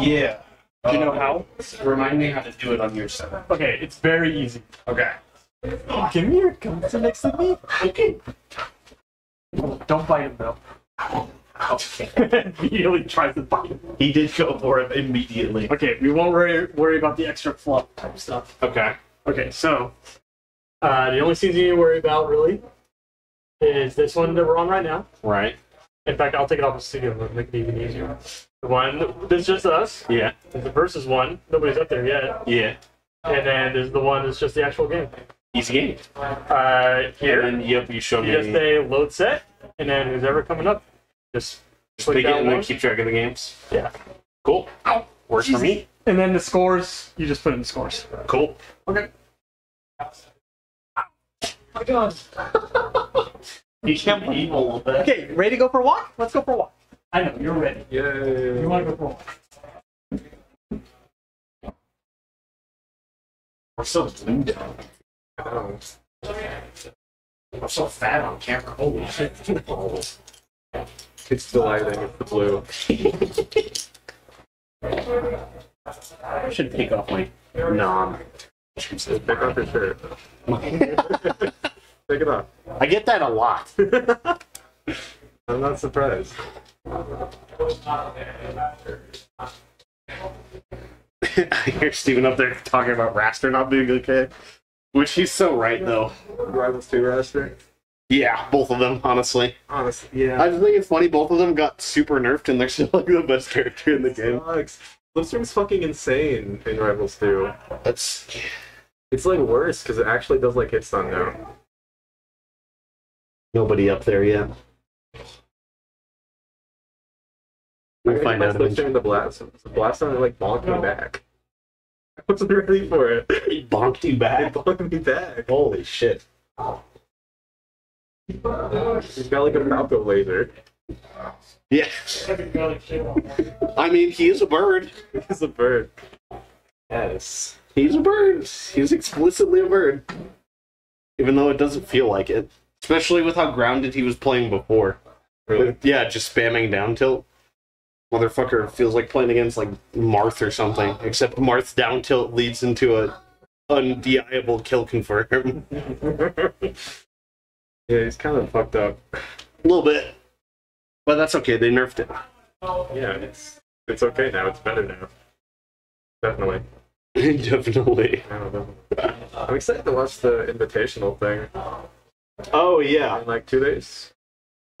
Yeah. Do you know how? Remind me how to do it on your set. Okay, it's very easy. Okay. Give me your gun to next to me. Okay. Don't bite him though. Immediately tries to bite. him. He did go for it immediately. Okay, we won't worry worry about the extra fluff type stuff. Okay. Okay, so uh, the only scenes you need to worry about really is this one that we're on right now. Right. In fact, I'll take it off the studio to make it even easier. The one that's just us. Yeah. There's the versus one. Nobody's up there yet. Yeah. And then there's the one that's just the actual game. Easy game. Uh, here, And then, yep, you show you me. just say load set, and then who's ever coming up, just Just click pick it and then keep track of the games. Yeah. Cool. Oh, Works for me. And then the scores, you just put in the scores. Cool. Okay. My God. You can't be evil a little bit. Okay, ready to go for a walk? Let's go for a walk. I know you're ready. Yeah. You want to go for a walk? We're so blue down. I. I'm so fat on camera. Holy shit. It's the lighting. It's the blue. I should take off my nom. Take off your shirt. Take it off. I get that a lot. I'm not surprised. I hear Steven up there talking about Wrastor not being okay. Which he's so right, though. Rivals 2 Wrastor? Yeah, both of them, honestly. Honestly, yeah. I just think it's funny, both of them got super nerfed and they're still like the best character in the game. Sucks. Slipstream's fucking insane in Rivals 2. That's. It's like worse because it actually does like hit stun now. Nobody up there yet. We'll find out Slipstream in the blast. The blast on like bonked me back. I wasn't ready for it. He bonked you back. It bonked me back. Holy shit. He's got like a Falco laser. Yeah. I mean, he is a bird. He's a bird. Yes. He's a bird. He's explicitly a bird. Even though it doesn't feel like it. Especially with how grounded he was playing before. Really? Yeah, just spamming down tilt. Motherfucker feels like playing against like Marth or something. Except Marth's down tilt leads into a undeniable kill confirm. Yeah, he's kind of fucked up. a little bit. But that's okay, they nerfed it. Yeah, it's it's okay now. It's better now. Definitely. Definitely. I don't know. I'm excited to watch the invitational thing Oh yeah. in like two days.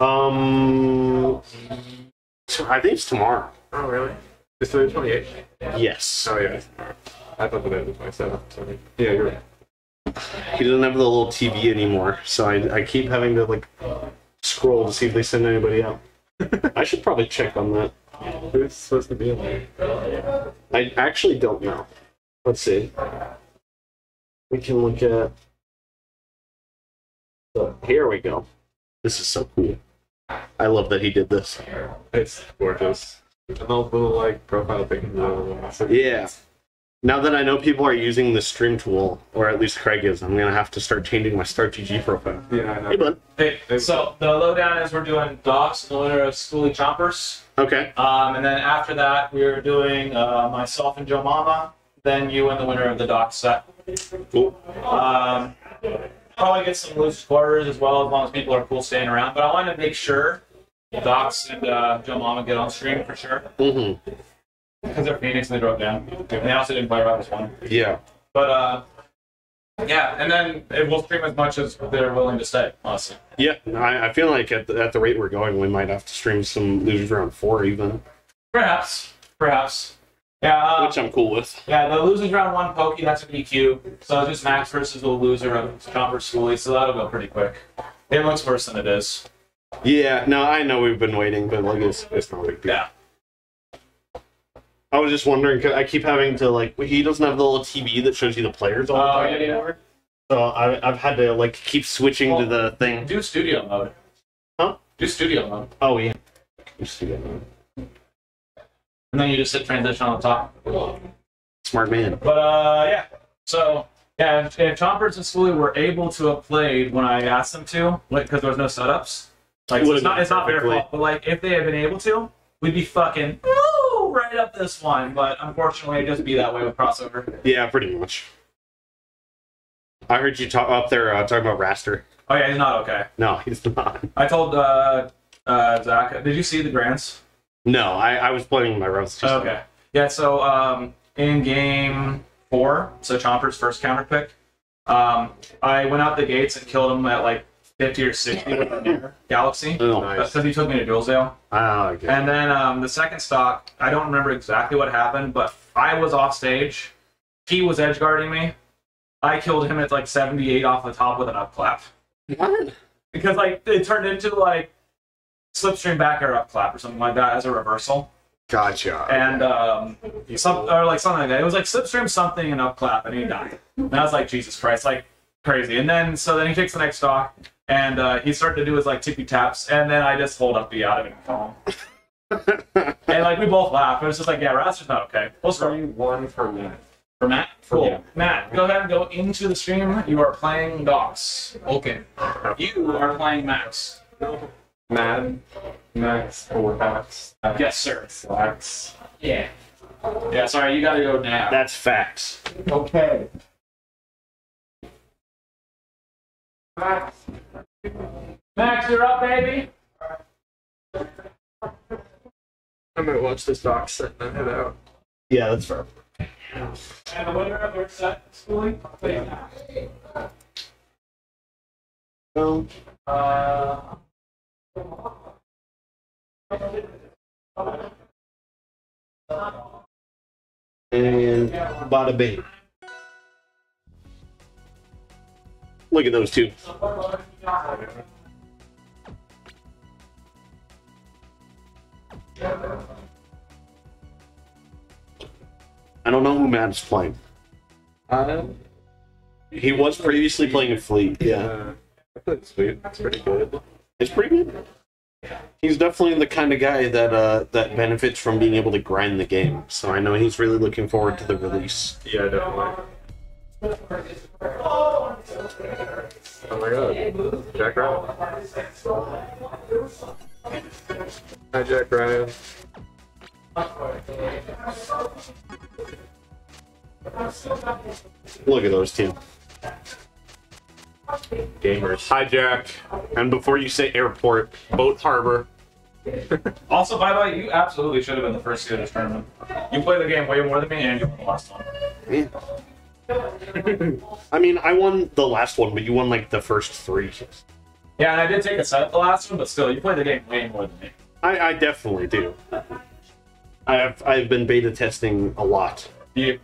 Um I think it's tomorrow. Oh really? Is today the 28th? Yes. Oh yeah. I thought today was 27th. Sorry. Yeah, you're right. He doesn't have the little TV anymore, so I, I keep having to like scroll to see if they send anybody out. I should probably check on that. Who's supposed to be in there? I actually don't know. Let's see. We can look at. So, here we go. This is so cool. I love that he did this. It's gorgeous. And all the little like profile things. so- Yeah. Now that I know people are using the stream tool, or at least Kregg is, I'm gonna have to start changing my start.gg profile. Yeah, I know. Hey, bud. Hey, so the lowdown is we're doing Docs in the winner of Schoolie Chompers. Okay. Um, and then after that, we're doing uh, myself and Joe Mama. Then you and the winner of the Docs set. Cool. Um, probably get some loose quarters as well, as long as people are cool staying around. But I want to make sure Docs and uh, Joe Mama get on stream for sure. Mm-hmm. Because they're Phoenix and they drove down. And they also didn't play Rivals 1. Yeah. But, uh, yeah, and then it will stream as much as they're willing to stay, honestly. Yeah, I, I feel like at the, at the rate we're going, we might have to stream some losers round four even, Perhaps. Perhaps. Yeah, uh, which I'm cool with. Yeah, the losers round one pokey, that's a DQ. So it's just Max versus the loser of Chomper Schoolie, so that'll go pretty quick. It looks worse than it is. Yeah, no, I know we've been waiting, but like it's it's not a big deal. Yeah. I was just wondering, 'cause I keep having to like, he doesn't have the little TV that shows you the players all the Oh, time yeah, yeah. anymore. So I, I've had to like keep switching to the thing. Do studio mode. Huh? Do studio mode. Oh yeah. Do Studio mode. And then you just hit transition on the top. Smart man. But uh, yeah. So yeah, if, if Chompers and Schoolie were able to have played when I asked them to, because there was no setups. Like so it's not it's not their fault, but like if they had been able to, we'd be fucking right up this one. But unfortunately, it just be that way with crossover. Yeah, pretty much. I heard you talk up there uh, talking about Wrastor. Oh yeah, he's not okay. No, he's not. I told uh, uh, Zach. Did you see the grants? No, I, I was playing my routes. Just Okay. Yeah, so um, in game four, so Chomper's first counter pick, um, I went out the gates and killed him at like 50 or 60 with the Mirror Galaxy. Oh, That's because he took me to Julesvale. Ah, okay. And then um, the second stock, I don't remember exactly what happened, but I was off stage. He was edge guarding me. I killed him at like 78 off the top with an up clap. What? Because like it turned into like slipstream back air up clap or something like that as a reversal Gotcha. and um, some or like something like that. It was like slipstream something and up clap, and he died. And I was like, Jesus Christ, like crazy. And then so then he takes the next stock, and uh, he started to do his like tippy taps, and then I just hold up the out of it and kill him. and like we both laugh. It was just like, yeah, Wrastor's not okay. We'll start. One for me. For Matt? Cool. Yeah. Matt, go ahead and go into the stream. You are playing Docs. Okay. You are playing Max. Mad. Max. or Max. Yes, sir. Slacks. Yeah. Yeah, sorry, you gotta go now. That's facts. Okay. Max. Max, you're up, baby. I might watch this doc set and then head out. Yeah, that's fair. And the winner of your set, schooling, please. Um, Uh, and bada bing. Look at those two. I don't know who Matt's playing. Uh, He was previously playing a fleet. Yeah. yeah. I played sweet. It's pretty good. It's pretty good. He's definitely the kind of guy that uh, that benefits from being able to grind the game. So I know he's really looking forward to the release. Yeah, definitely. Oh my god. Jack Ryan. Hi, Jack Ryan. Look at those two. Gamers. Hi, Jack. And before you say airport, boat harbor. also, by the way, you absolutely should have been the first seed of this tournament. You played the game way more than me, and you won the last one. I mean, I won the last one, but you won like the first three. Yeah, and I did take a set at the last one, but still, you played the game way more than me. I, I definitely do. I have I've been beta testing a lot. Yeah.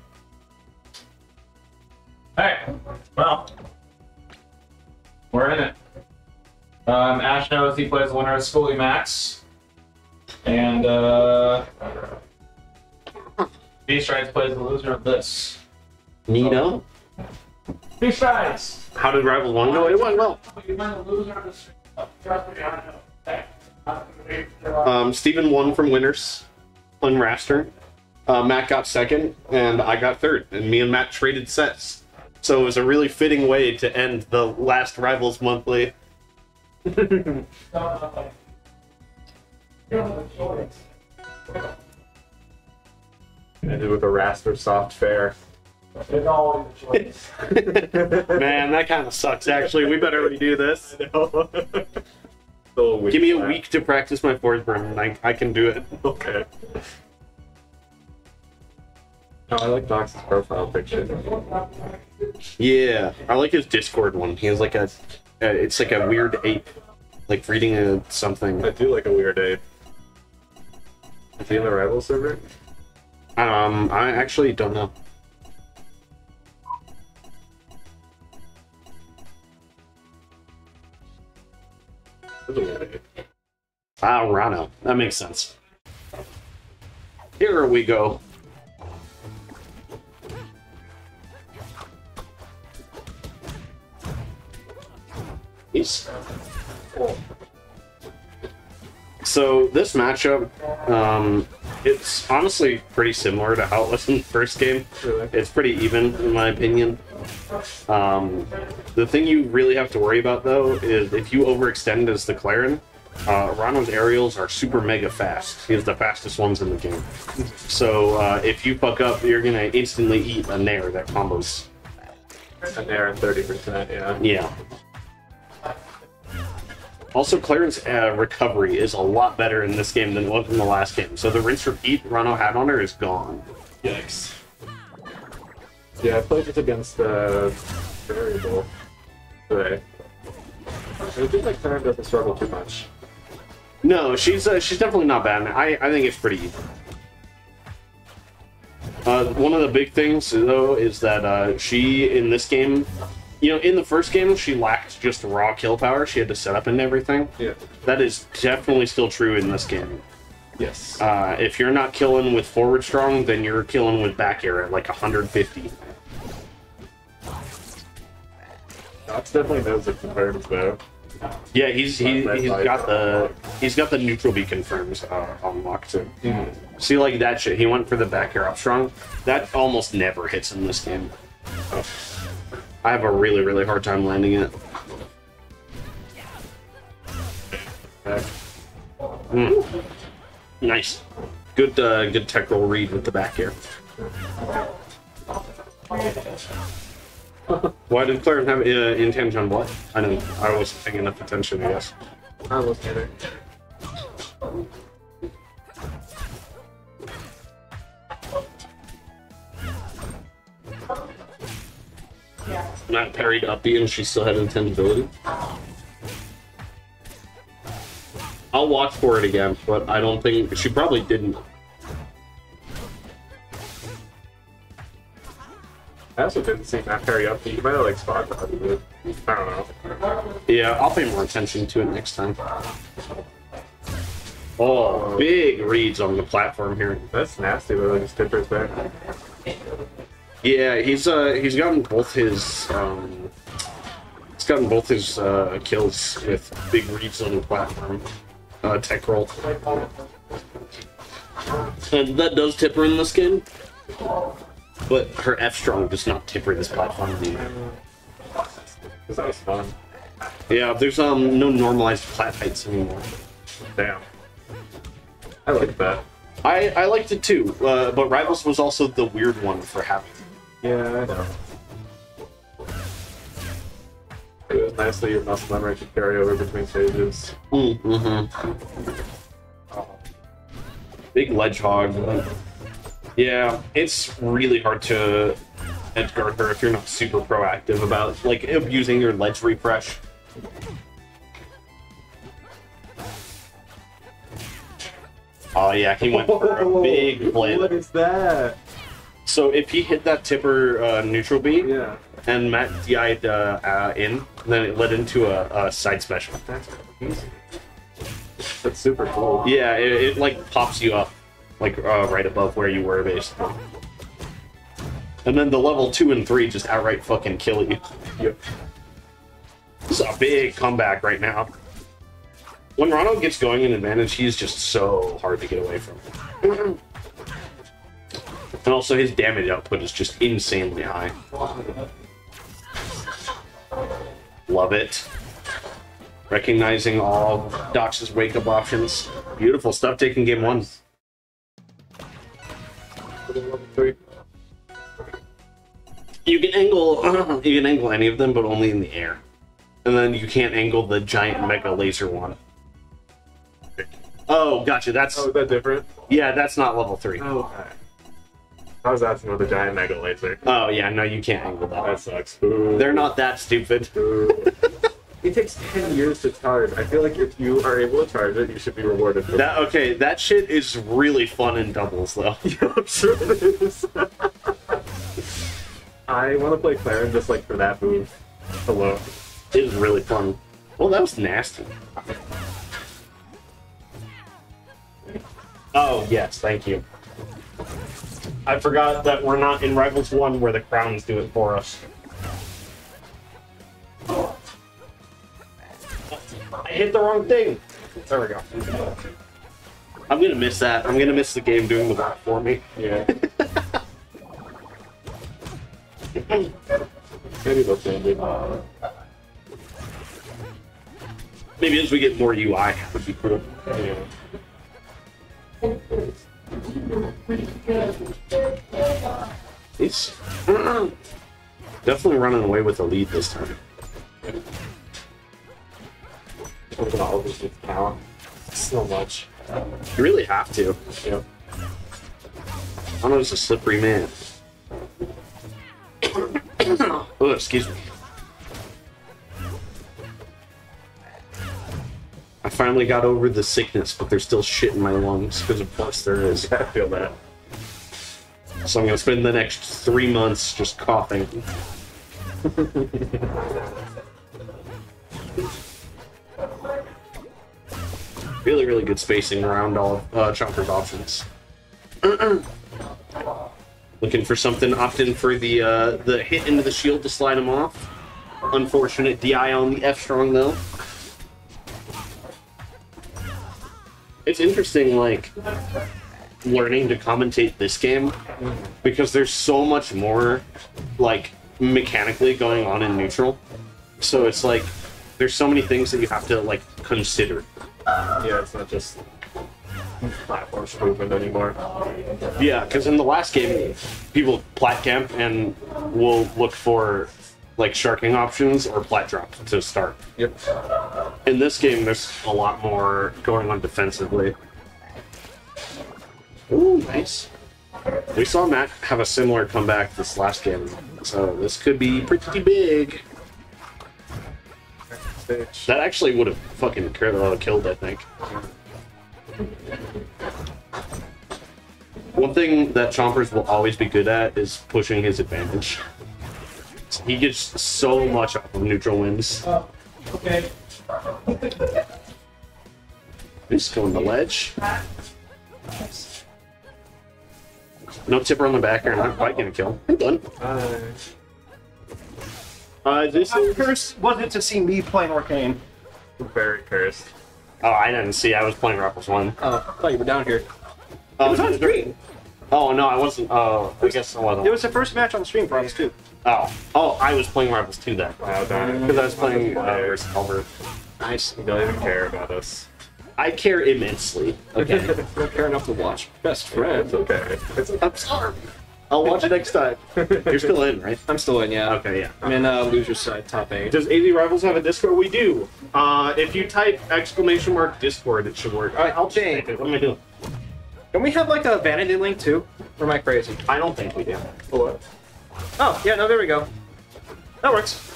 Hey, well, we're in it. Um, Ash knows he plays the winner of Schoolie Max. And, uh, B-Strides plays the loser of this. Neato. B-Strides! How did Rivals One go? It went well. You win the loser of this. Trust me, Um, Steven won from winners on Wrastor. Uh, Matt got second, and I got third, and me and Matt traded sets. So it was a really fitting way to end the last Rivals Monthly. Ended with a Wrastor soft fare. It's always a choice. Man, that kind of sucks. Actually, we better redo this. Give me a week to practice my Forsburn, and I, I can do it. Okay. Oh, I like Dox's profile picture. Yeah, I like his Discord one. He has like a, uh, it's like a weird ape, like reading a something. I do like a weird ape. Is he in the rival server? Um, I actually don't know. Ah, Ranno. That makes sense. Here we go. He's... So this matchup, um, it's honestly pretty similar to how it was in the first game. It's pretty even, in my opinion. Um, the thing you really have to worry about, though, is if you overextend as the Clairen, uh, Ranno's aerials are super mega fast. He He's the fastest ones in the game. So uh, if you fuck up, you're gonna instantly eat a Nair that combos. An air at 30%, yeah. Yeah. Also, Clairen's uh, recovery is a lot better in this game than it was in the last game. So the rinse repeat Rano had on her is gone. Yikes. Yeah, I played this against uh, Variable today. I think like Claire doesn't struggle too much. No, she's uh, she's definitely not bad. I I think it's pretty. Uh, one of the big things though is that uh, she in this game, you know, in the first game she lacked just raw kill power. She had to set up and everything. Yeah. That is definitely still true in this game. Yes. Uh, if you're not killing with forward strong, then you're killing with back air at like 150. Dox definitely knows the confirms though. Yeah, he's he, he's got the he's got the neutral B confirms uh, unlocked too. Mhm. See, like that shit. He went for the back air up strong. That almost never hits in this game. I have a really really hard time landing it. Mm. Nice, good uh, good tech roll read with the back air. Why did Clarence have uh, intent on what? I don't. I wasn't paying enough attention. I guess. I was kidding. Not parried up B and she still had intangibility. I'll watch for it again, but I don't think she probably didn't. I also didn't see Matt parry up. He might have like spot dodged it. I don't know. Yeah, I'll pay more attention to it next time. Oh, big reads on the platform here. That's nasty, but like Tipper's back. Yeah, he's uh he's gotten both his um he's gotten both his uh kills with big reads on the platform. Uh tech roll. And that does tipper in this game. But her F strong does not tip her this platform anymore. That was fun. Yeah, there's um no normalized plat heights anymore. Damn. I like that. I, I liked it too, uh, but Rivals was also the weird one for having. Yeah, I know. It was nice that your muscle memory could carry over between stages. Mm-hmm. Big ledge hog. Yeah, it's really hard to edgeguard her if you're not super proactive about like abusing your ledge refresh. Oh yeah, he went for a big play. What is that? So if he hit that tipper uh, neutral B, Yeah. and Matt DI'd uh, uh, in, then it led into a, a side special. That's easy. That's super cool. Yeah, it, it like pops you up, like uh, right above where you were basically. And then the level two and three just outright fucking kill you. Yep. This is a big comeback right now. When Ranno gets going in advantage, he's just so hard to get away from. And also his damage output is just insanely high. Love it. Recognizing all Dox's wake up options. Beautiful stuff taking game one. You can angle you can angle any of them, but only in the air. And then you can't angle the giant mega laser one. Oh, gotcha. That's Oh, is that different? yeah, that's not level three. Oh, okay. I was asking about the giant mega laser. Oh yeah, no, you can't angle that. That sucks. Ooh. They're not that stupid. It takes 10 years to charge. I feel like if you are able to charge it, you should be rewarded for That okay, that shit is really fun in doubles though. Yeah, I'm sure it is. I want to play Clairen just like for that move alone. It is really fun. Well, that was nasty. Oh yes, thank you. I forgot that we're not in Rivals One where the crowns do it for us. I hit the wrong thing. There we go. I'm gonna miss that. I'm gonna miss the game doing the work for me. Yeah. Maybe they'll change it. Maybe as we get more UI, that would be cool. Yeah. He's definitely running away with the lead this time. At all of this talent. So much. You really have to. Yep. Ano's a slippery man. oh, excuse me. I finally got over the sickness, but there's still shit in my lungs, because of course there is. I feel that. So I'm gonna spend the next three months just coughing. really, really good spacing around all uh, Chomper's options. Looking for something often for the uh, the hit into the shield to slide him off. Unfortunate DI on the F strong though. It's interesting, like learning to commentate this game because there's so much more like mechanically going on in neutral. So it's like there's so many things that you have to like consider. Yeah, it's not just platform movement anymore. Yeah, because in the last game, people plat camp and will look for like sharking options or plat drop to start. Yep. In this game, there's a lot more going on defensively. Ooh, nice. We saw Matt have a similar comeback this last game, so this could be pretty big. That actually would have fucking killed, uh, killed, I think. One thing that Chompers will always be good at is pushing his advantage. He gets so much off of neutral wins. Okay. Just going the ledge. No tipper on the back here, not quite gonna kill. I'm done. Uh, this How cursed was it to see me playing Orcane? Very cursed. Oh, I didn't see. I was playing Rivals 1. Oh, I thought you were down here. Oh, It was on stream. Oh, no, I wasn't. Oh, I guess I wasn't. It was the first match on stream for us too. Oh, oh, I was playing Rivals 2 then. Oh, darn. Because I was playing uh, versus Albert. Nice. You don't even care about us. I care immensely. Okay. don't care enough to watch. Best friend. It's okay. It's I'm sorry. I'll watch it next time. You're still in, right? I'm still in, yeah. Okay, yeah. I'm in uh, loser side, top eight. Does AZ Rivals have a Discord? We do. Uh, if you type exclamation mark Discord, it should work. All right, I'll change it. What am I doing? Don't we have like a vanity link too? Or am I crazy? I don't think we do. What? Oh, yeah, no, there we go. That works.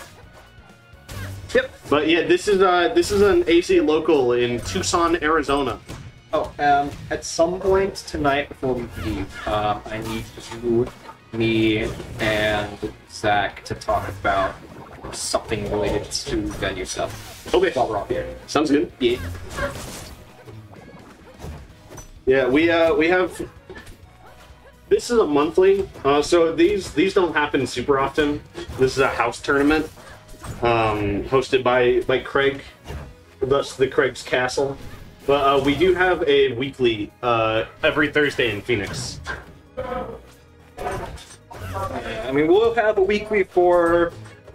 Yep. But yeah, this is uh this is an AZ local in Tucson, Arizona. Oh, um, at some point tonight before we leave, um, I need you, me, and Zach to talk about something related to venue stuff. Okay. While we're off here. Sounds good. Yeah. Yeah, we uh we have this is a monthly. Uh, so these these don't happen super often. This is a house tournament, um, hosted by by Kregg, thus the Kregg's Castle. But uh, we do have a weekly uh, every Thursday in Phoenix. I mean, we'll have a weekly for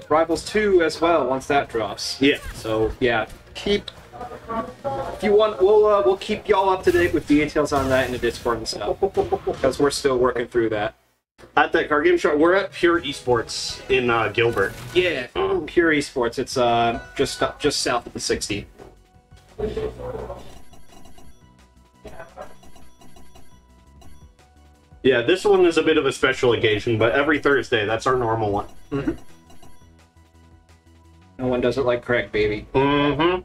Rivals 2 as well once that drops. Yeah. So yeah, keep. If you want, we'll uh, we'll keep y'all up to date with details on that in the Discord and stuff because we're still working through that. At that card game show, we're at Pure Esports in uh, Gilbert. Yeah, Pure Esports. It's uh just just south of the 60. Yeah, this one is a bit of a special occasion, but every Thursday, that's our normal one. No one does it like Kregg, baby. Mm-hmm.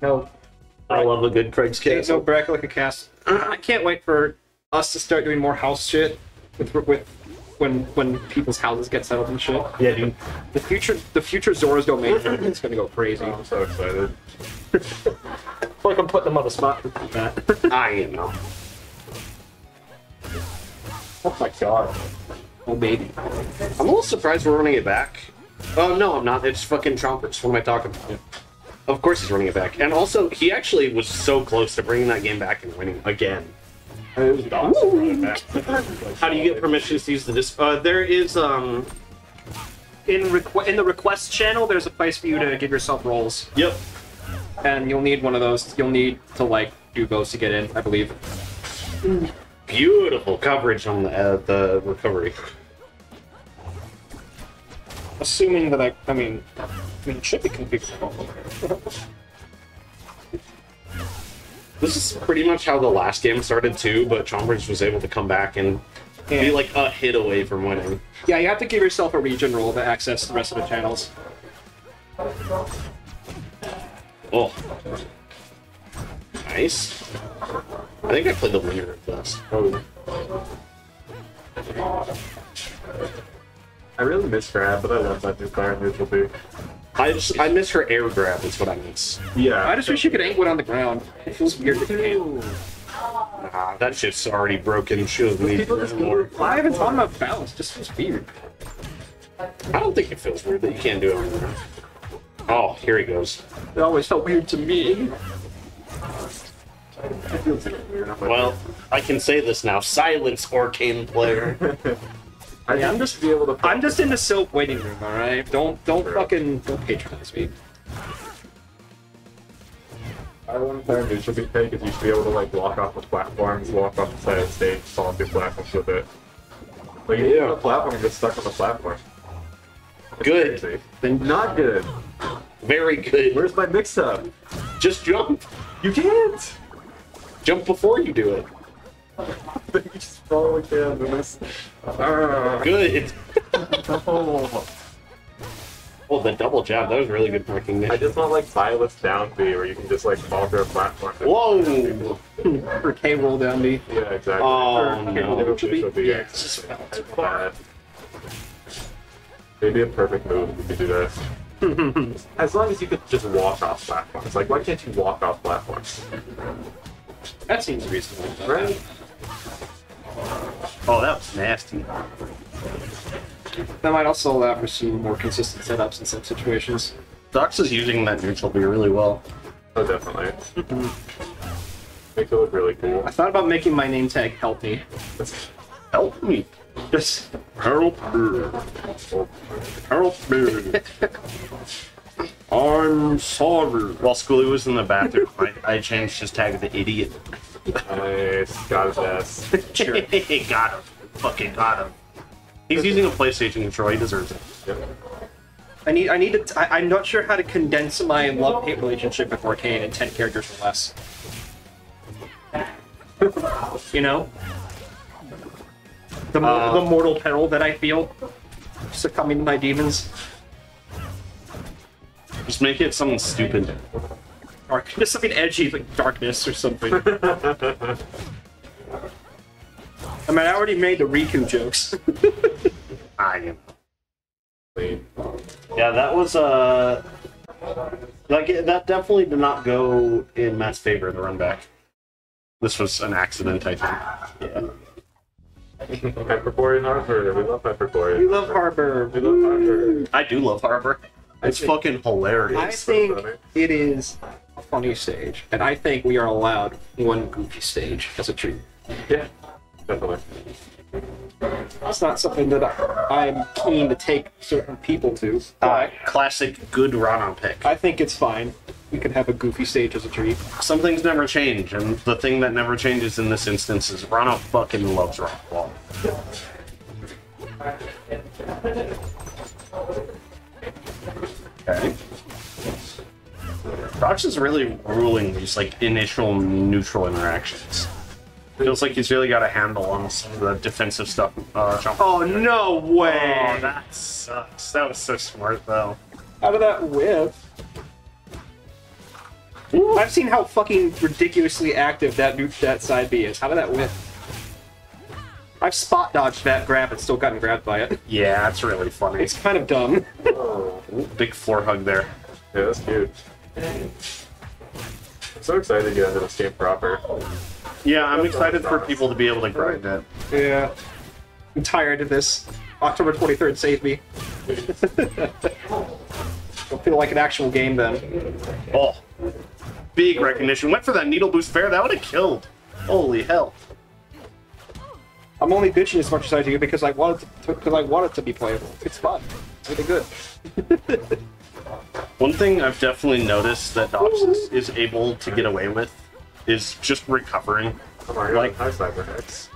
No. I love a good Kregg's Castle. no Brack like a cast. I can't wait for us to start doing more house shit with with when when people's houses get settled and shit. Yeah, dude. The future the future Zora's domain it's gonna go crazy. I'm so excited. like I'm putting them on the spot. I know. Oh my god. Oh baby. I'm a little surprised we're running it back. Oh no, I'm not. It's fucking Chompers. What am I talking about? Of course he's running it back. And also, he actually was so close to bringing that game back and winning again. How do you get permissions to use the disc? Uh, there is, um... In requ- in the request channel, there's a place for you to give yourself roles. Yep. And you'll need one of those. You'll need to like do those to get in, I believe. Beautiful coverage on the, uh, the recovery. Assuming that I, I mean, I mean, it should be configurable. This is pretty much how the last game started too, but Chompers was able to come back and be like a hit away from winning. Yeah, you have to give yourself a region role to access the rest of the channels. Oh. Nice. I think I played the winner of this. Oh. I really miss Grab, but I love that new card neutral. I just I miss her air grab. Is what I miss. Yeah. I just wish you could angle it on the ground. It feels weird. Nah, that shit's already broken. She doesn't need more. I haven't thought about balance. Just feels weird. I don't think it feels weird that you can't do it. Oh, here he goes. It always felt weird to me. Well, I can say this now. Silence, Orcane player. Yeah, I'm just be able to. I'm just in the silk waiting room. All right. Don't don't fucking don't patronize me. I want to play neutral B pay because you should be able to like walk off the platforms, walk off the side of the stage, fall off your platforms with it. Like you yeah. on the platform and get stuck on the platform. Good. Crazy. Then Not good. very good. Where's my mix up? Just jump. You can't! Jump before you do it. you just probably can, and this. Good. Oh. Oh, the double jab. That was really good recognition. I just want like Silas down B where you can just like fall through a platform. Whoa! For K. Rool down me. Yeah, exactly. Oh, Or no. neutral B, so B, Yeah, yeah, it's just fell it's bad. Maybe a perfect move if you could do this. As long as you could just walk off platforms. Like, why can't you walk off platforms? That seems reasonable. Right? Oh, that was nasty. That might also allow for some more consistent setups in some situations. Dox is using that neutral B really well. Oh, definitely. Makes it look really cool. I thought about making my name tag help me. Help me. Just Help me. Help me. I'm sorry. While Schoolie was in the bathroom, I, I changed his tag to the idiot. Nice. Got his ass. got him. Fucking got him. He's using a PlayStation controller. He deserves it. Yep. I need I need to I, I'm not sure how to condense my love hate relationship with Orcane in ten characters or less. you know? The, Uh, the mortal peril that I feel succumbing to my demons. Just make it something stupid. Dark, just something edgy like darkness or something. I mean, I already made the Riku jokes. I am. Yeah, that was uh like that definitely did not go in Matt's favor the run back. This was an accident, I think. Yeah. Hyperborean Harbor. We love Hyperborean. we love Harbor. We love Harbor. I do love Harbor. It's fucking hilarious. I think it is a funny stage, and I think we are allowed one goofy stage as a treat. Yeah, definitely. It's not something that I, I'm keen to take certain people to. Uh, classic good Ranno pick. I think it's fine. We can have a goofy stage as a treat. Some things never change, and the thing that never changes in this instance is Ranno fucking loves rock wall. Okay. Rox is really ruling these like initial neutral interactions. Feels like he's really got a handle on some of the defensive stuff. Uh. Oh no way! Oh, that sucks. That was so smart though. How did that whip? I've seen how fucking ridiculously active that nu- that side B is. How did that whip? I've spot dodged that grab and still gotten grabbed by it. Yeah, that's really funny. It's kind of dumb. Big floor hug there. Yeah, that's cute. I'm so excited to get into this game proper. Yeah, I'm excited for people to be able to grind it. Yeah. I'm tired of this. October 23rd saved me. Don't feel like an actual game then. Oh, big recognition. Went for that needle boost fair. That would have killed. Holy hell. I'm only bitching as much as I do because I want it to because I want it to be playable. It's fun. It's really good. One thing I've definitely noticed that Dox is, is able to get away with is just recovering. Oh like high cyber hex.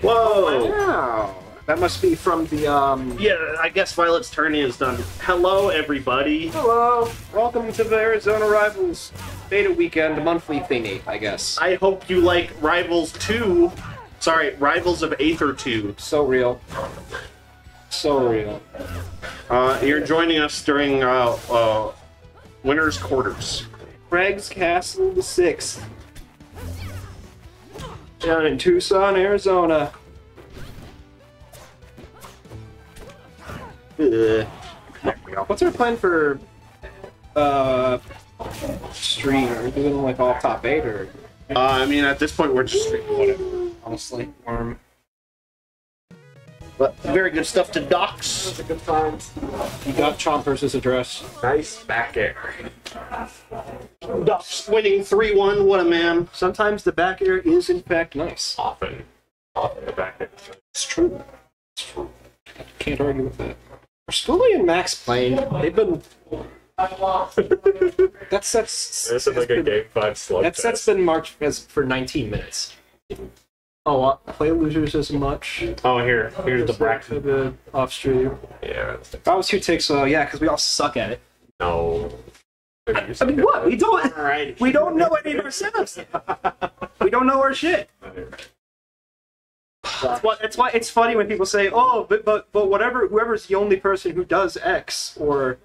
Whoa! Wow. That must be from the um Yeah, I guess Violet's tourney is done. Hello, everybody. Hello. Welcome to the Arizona Rivals Beta Weekend monthly thingy, I guess. I hope you like Rivals 2. Sorry, Rivals of Aether 2. So real. So real. Uh, you're joining us during uh, uh, Winter's Quarters. Kregg's Castle the Sixth. Down in Tucson, Arizona. Ugh. What's our plan for uh stream? Are we doing like all top eight or Uh, I mean, at this point, we're just whatever. Honestly, Worm. but very good stuff to Dox. good times? You got Chompers' address. Nice back air. Dox winning three one. What a man! Sometimes the back air is in fact nice. Often. Often the back air. It's true. It's true. Can't argue with that. Are Schoolie and Max playing? They've been. that sets. This is like a game five slug. That set's been marked as for 19 minutes. Oh, uh, play losers as much. Oh, here, here's the For bracket. the off stream. Yeah. That was two takes. Uh, yeah, because we all suck at it. No. I mean, what? We don't. Alright. We don't know any of our setups. we don't know our shit. It's why, it's why it's funny when people say, "Oh, but but but whatever, whoever's the only person who does X or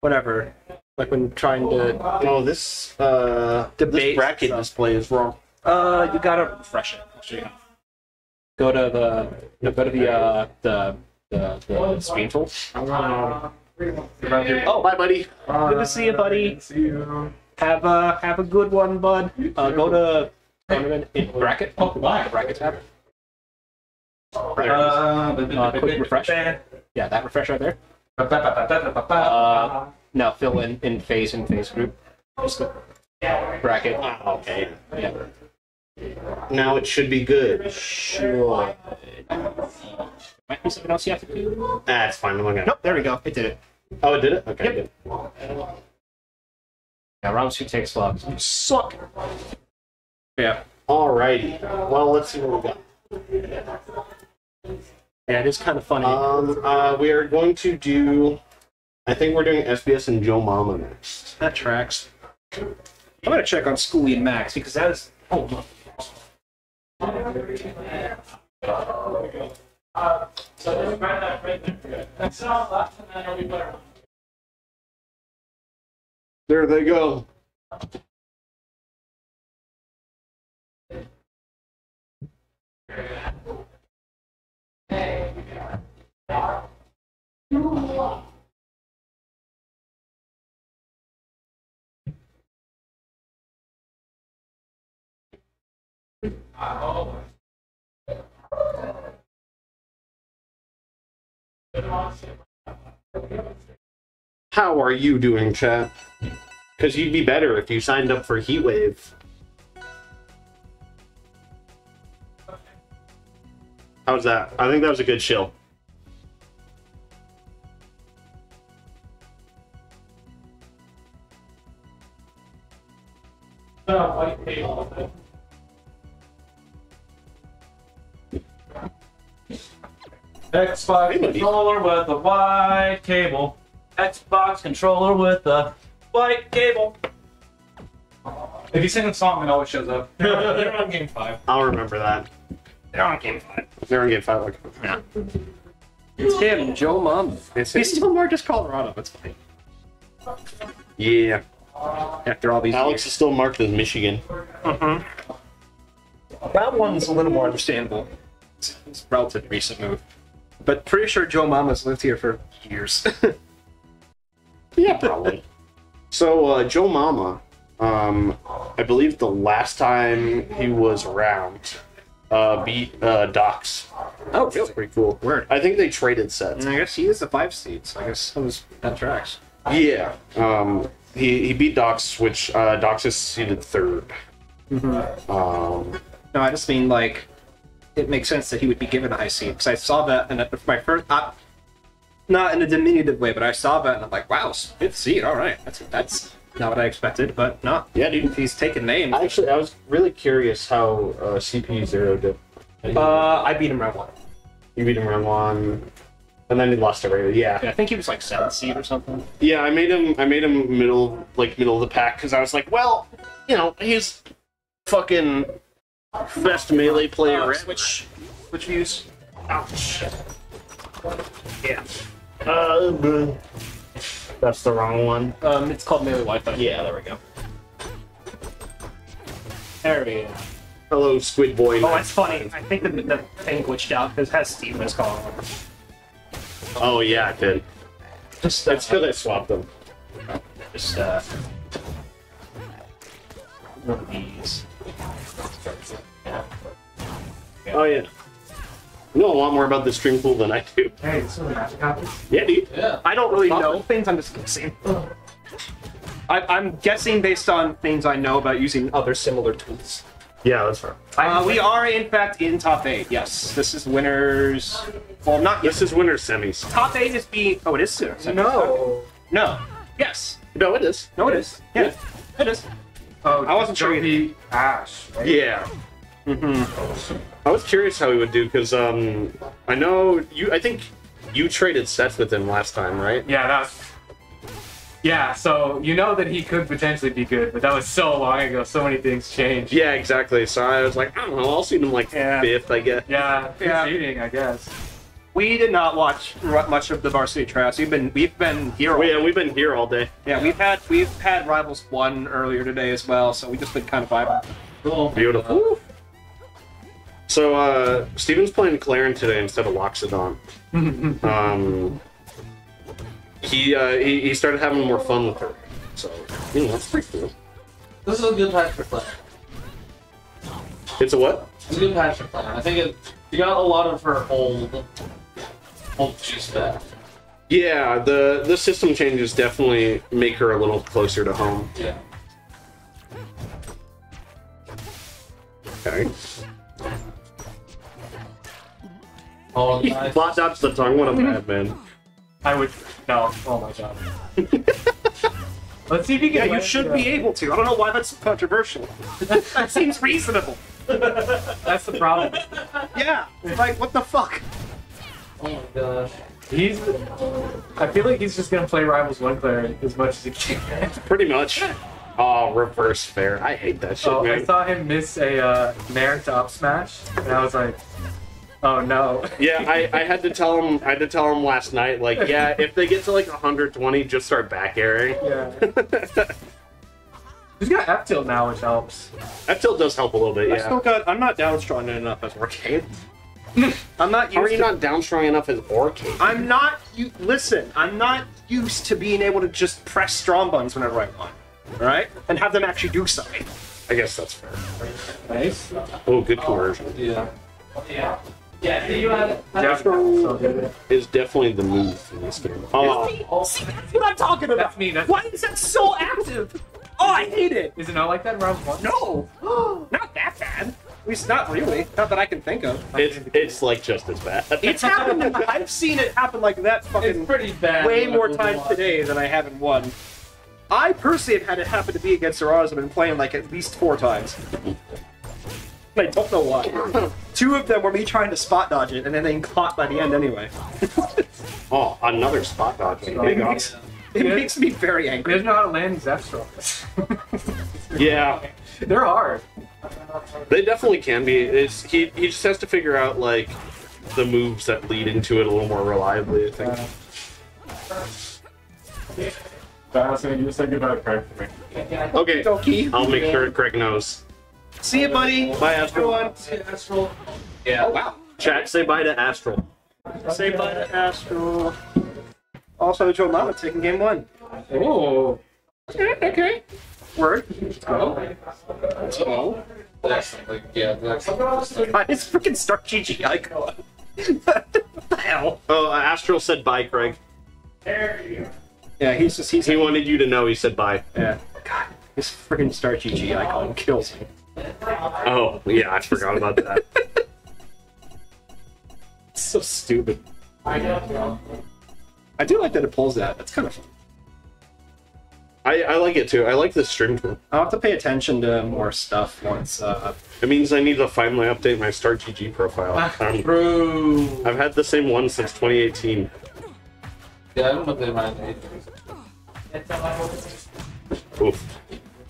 whatever." Like when trying to oh this uh, Debate this bracket stuff. display is wrong. Uh, you gotta refresh it. I'll show you how. Go to the no, go to the uh the the, the screen tool. Oh, bye, buddy. Good to see you, buddy. See you. Have a have a good one, bud. Uh, go to tournament in bracket. Oh, bracket tab. Uh, quick refresh. Yeah, that refresh right there. Uh, no, fill in in phase and phase group. Just the bracket. Ah, okay. Yeah. Now it should be good. Sure. Might be something else you have to do. Ah, it's fine. I'm gonna. Nope, there we go. It did it. Oh, it did it. Okay. Yep. Good. Yeah, round two takes slogs. You suck. Yeah. Alrighty. Well, let's see what we got. Yeah, it is kind of funny. Um, uh, we are going to do. I think we're doing SBS and Joe Mama next. that tracks. I'm gonna check on Schoolie and Max because that is. Oh, no. Uh, so just grab there. That's not How are you doing, chat? Because you'd be better if you signed up for Heatwave. How was that? I think that was a good chill. Xbox controller with a white cable. Xbox controller with a white cable. If you sing the song, it always shows up. They're on game five. I'll remember that. They're on game five. They're on game five. Okay. Yeah. It's him, Joe Mum. It's He's still Marcus Colorado. That's fine. Yeah. After all these Alex is still marked as Michigan. Mm-hmm. That one's a little more understandable. It's, it's a relatively recent move. But pretty sure Joe Mama's lived here for years. Yeah, probably. so uh, Joe Mama, um, I believe the last time he was around, uh, beat uh, Docs. Oh, really? That's pretty cool. Word. I think they traded sets. and I guess he is the five seed, so I guess that was that tracks. Yeah. Um, he, he beat Docs, which uh, Docs is seated third. Mm-hmm. Um, No, I just mean like it makes sense that he would be given a high seed because I saw that and my first, uh, not in a diminutive way, but I saw that and I'm like, wow, fifth seed, all right, that's that's not what I expected, but no, yeah, dude. He's taking names, actually, I was really curious how uh, CP Zero did. uh, I beat him round one. You beat him round one, and then he lost every. Yeah. Yeah, I think he was like seventh seed or something. Yeah, I made him. I made him middle, like middle of the pack, because I was like, well, you know, he's fucking best melee player. Uh, switch, switch views. Ouch. Yeah. Uh, that's the wrong one. Um, it's called melee Wi-Fi. Yeah, there we go. There we go. Hello, Squid Boy. Oh, it's funny. I think the, the thing glitched out because it has Steve as calling. Oh yeah, it did. Just That's good. I swapped them. Just uh, one of these. Oh yeah. You know a lot more about the stream pool than I do. Hey, this is a magic copy. Yeah, dude. Yeah. I don't really know things. I'm just guessing. I, I'm guessing based on things I know about using other similar tools. Yeah, that's fair. Uh, we are in fact in top eight. Yes, this is winners. Well, not yet. This is winners semis. top eight is being. Oh, it is soon. No. No. Yes. No, it is. No, it is. Yeah, it is. Oh, I wasn't sure. Joey Ash. right? Yeah. Mm-hmm. I was curious how he would do because um, I know you. I think you traded sets with him last time, right? Yeah, that's. Yeah, so you know that he could potentially be good, but that was so long ago. So many things changed. Yeah, exactly. So I was like, I don't know. I'll see him like Yeah. fifth, I guess. Yeah, Yeah. cheating, I guess. We did not watch much of the varsity tryouts. We've been we've been here. all yeah, we've been here all day. Yeah, we've had we've had rivals one earlier today as well, so we just been kind of vibing. Cool. Beautiful. So uh, Steven's playing Clairen today instead of Loxodont. um, he, uh, he he started having more fun with her. So you know that's pretty cool. This is a good patch for Claire. It's a what? It's a good patch for Claire. I think it. You got a lot of her old, old juice back. Yeah, the the system changes definitely make her a little closer to home. Yeah. Okay. Oh, nice. Bot dodge the tongue. What a bad man. I would. No. Oh my god. Let's see if you Yeah, can. you should be able to. I don't know why that's controversial. that seems reasonable. That's the problem. Yeah, it's like what the fuck? Oh my gosh. He's. I feel like he's just gonna play Rivals One player as much as he can. Pretty much. Oh, reverse fair. I hate that shit, Oh, I saw him miss a uh, Nair to up smash, and I was like, oh no. Yeah, I, I had to tell him. I had to tell him last night. Like, yeah, if they get to like 120, just start back airing. Yeah. He's got F tilt now, which helps. That tilt does help a little bit. I Yeah. still got. I'm not down strong enough as Orcane. I'm not used How are you to. not down strong enough as Orcane? I'm not. You listen. I'm not used to being able to just press strong buttons whenever I want. All right, and have them actually do something. I guess that's fair. Nice. Oh, good conversion. Yeah. Yeah. Yeah, you had. Jeffro is definitely the move in this game. Oh, See, that's what I'm talking about. That's me. That's Why is that so active? Oh, I hate it. Is it not like that in round one? No, not that bad. At least not really. Not that I can think of. It's it's like just as bad. It's happened. I've seen it happen like that fucking it's pretty bad. way more times today than I have in one. I personally have had it happen to be against Zeraras I've been playing like at least four times. I don't know why. Two of them were me trying to spot dodge it and then they caught by the end anyway. Oh, another spot dodge. It makes, it makes me very angry. There's not know how to land these strokes. Yeah, They're hard. they definitely can be. It's, he he just has to figure out like the moves that lead into it a little more reliably. I think. That was gonna you say goodbye to Kregg for me. Okay, Donkey. I'll make sure Craig knows. See you, buddy. Bye, Astral. Everyone. Yeah. Oh wow. Chat, say bye to Astral. Say bye to Astral. Also, Joe Mama taking game one. Oh. Okay. okay. Word. Oh. Oh. Excellent. Like, yeah. God, his freaking start.gg icon. what the hell? Oh, uh, Astral said bye, Kregg. There you go. Yeah, he's just he's He wanted you to know he said bye. yeah. God, this freaking start.gg icon kills me. Oh, yeah, I forgot about that. It's so stupid. I know. I do like that it pulls that. That's kind of fun. I, I like it too. I like the stream tool. I'll have to pay attention to more stuff once. Uh, It means I need to finally update my start.gg profile. Um, True. I've had the same one since 2018. Yeah, I don't know if they mind Oof.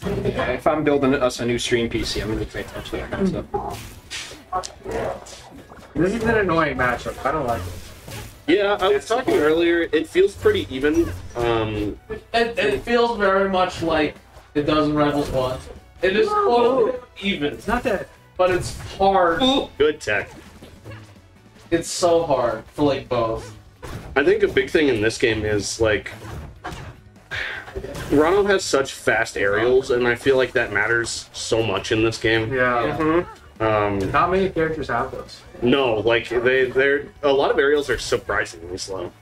Yeah, if I'm building us a new stream PC, I'm gonna pay attention to that kind of stuff. This is an annoying matchup. I don't like it. Yeah, I was talking earlier. It feels pretty even. Um, It, it feels very much like it does in Rivals 1. It is close, even. It's not that. But it's hard. good tech. It's so hard for like both. I think a big thing in this game is like Ronald has such fast aerials, and I feel like that matters so much in this game. Yeah. Um, Not many characters have those. no, like they, they're a lot of aerials are surprisingly slow.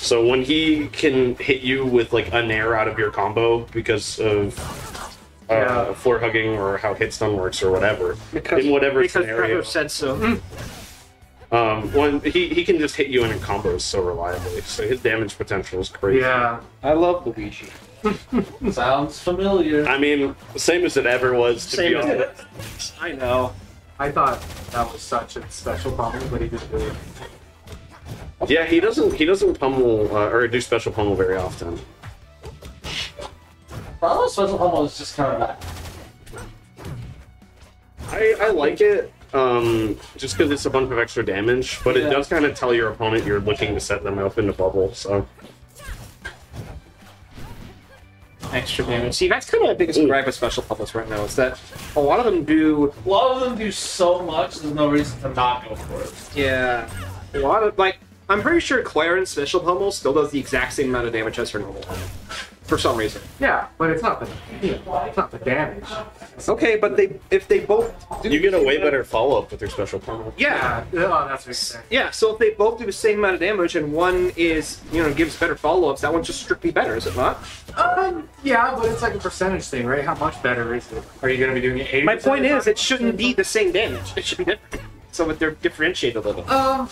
So when he can hit you with like a nair out of your combo because of uh, Yeah. floor hugging or how hit stun works or whatever, because, in whatever because scenario, Trevor said so. Um, when he, he can just hit you in combos so reliably. So his damage potential is crazy. Yeah. I love Luigi. Sounds familiar. I mean, same as it ever was. To Same be as honest. I know. I thought that was such a special problem, but he just really. Yeah, he doesn't he doesn't pummel uh, or do special pummel very often. Probably Special pummel is just kind of like. I, I like it um, just because it's a bunch of extra damage, but it does kind of tell your opponent you're looking to set them up in the bubble. So Extra damage. See, that's kind of my biggest gripe with special pummels right now is that a lot of them do. A lot of them do so much, there's no reason to not go for it. Yeah. A lot of like, I'm pretty sure Clairen's special pummel still does the exact same amount of damage as her normal pummel. For some reason. Yeah, but it's not the it's not the damage. Okay, but they if they both do you get a way better follow up with your special pummel. Yeah. Oh, that's what you're saying. Yeah, so if they both do the same amount of damage and one is, you know, gives better follow-ups, that one's just strictly better, is it not? Um, yeah, but it's like a percentage thing, right? How much better is it? Are you going to be doing it 80 My point is, it shouldn't be the same damage. It should be different. So that they're differentiated a little. Um,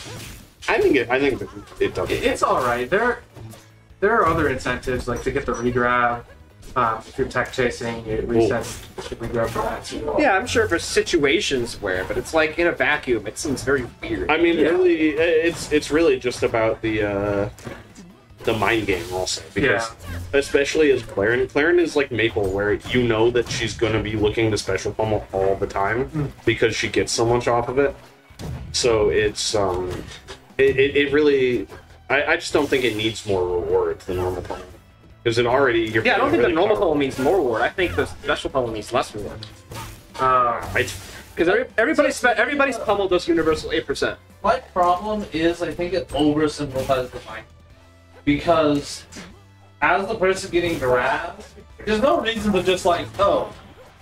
I think it I think it does. it's all right. There, there are other incentives like to get the regrab. Um, if you're tech chasing, it resets the regrab for that too. Yeah, I'm sure for situations where, but it's like in a vacuum, it seems very weird. I mean, really, it's it's really just about the uh, the mind game also because especially as Clairen, Clairen is like Maypul, where you know that she's going to be looking to special pummel all the time because she gets so much off of it. So it's um, it, it, it really, I, I just don't think it needs more reward than normal pummel because it already you're Yeah, I don't think really the normal powerful. pummel means more reward. I think the special pummel means less reward. Uh, Because every, everybody's spe- everybody's pummel does universal eight percent. My problem is I think it oversimplifies the mind. Because as the person getting grabbed, there's no reason to just like, oh,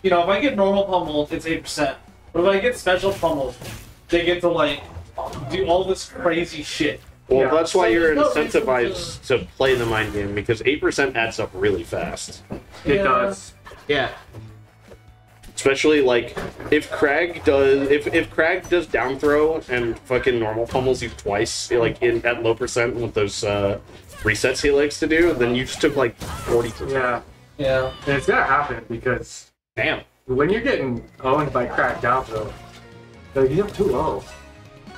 you know, if I get normal pummel, it's eight percent. But if I get special pummel, they get to like do all this crazy shit. Well, that's why So you're there's no reason incentivized to play the mind game because eight percent adds up really fast. It Yeah. does. Yeah. Especially like if Kragg does if if Kragg does down throw and fucking normal pummels you twice like in at low percent with those uh, resets he likes to do, then you just took like forty percent. Yeah. Yeah. And it's gonna happen because damn, when you're getting owned by Kragg down throw, like, you have too low.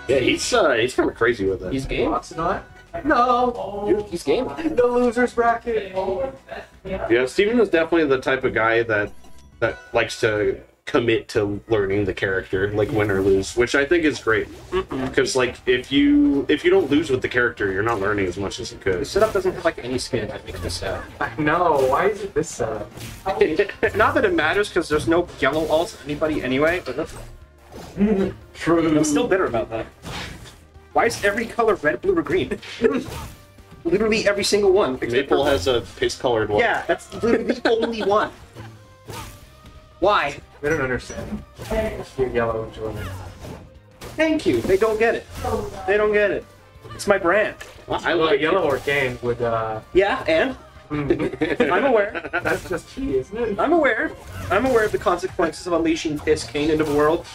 Yeah, he's uh, he's kind of crazy with it. He's game. Lots not. No. He's game. The losers bracket. Yeah, Steven is definitely the type of guy that that likes to commit to learning the character, like win or lose, which I think is great. Because like if you if you don't lose with the character, you're not learning as much as you could. The setup doesn't have like any skin that makes me sad. No, why is it this setup? Not that it matters because there's no yellow alts anybody anyway, but that's... True. I'm still bitter about that. Why is every color red, blue, or green? literally every single one. except Maypul has a paste colored one. Yeah, that's literally the only one. Why? They don't understand. Your yellow enjoyment. Thank you. They don't get it. They don't get it. It's my brand. I Well, like yellow orcane would. uh... Yeah, and I'm aware. That's just key, isn't it? I'm aware. I'm aware of the consequences of unleashing Piss cane into the world.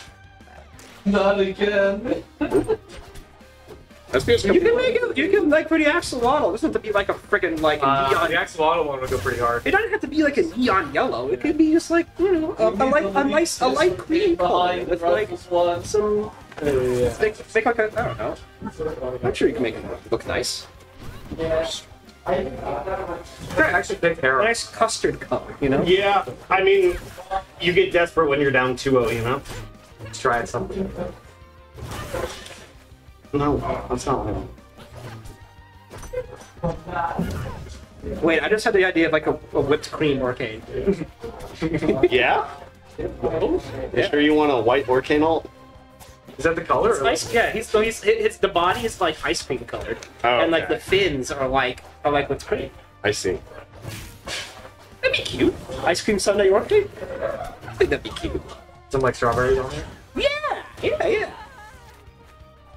Not again. That's because You can make it. You can like pretty axolotl. It doesn't have to be like a freaking like a Uh, neon. the axolotl one would go pretty hard. It doesn't have to be like a neon yellow. It could be just like you know a, a light, a nice, a light cream color with like one. some. Make, make like a I don't know. I'm sure you can make it look nice. I actually picked Harold. Nice custard color, you know. Yeah, I mean, you get desperate when you're down 2-0, you know? Let's try something. No, that's not him. Wait, I just had the idea of like a, a whipped cream orcane. Yeah? You sure you want a white orcane alt? Is that the color? It's ice, yeah, he's so he's it's the body is like ice cream colored, Oh, and like okay. the fins are like are like whipped cream. I see. That'd be cute. Ice cream sundae orcane. I think that'd be cute. Some like strawberries on there? Yeah, yeah, yeah.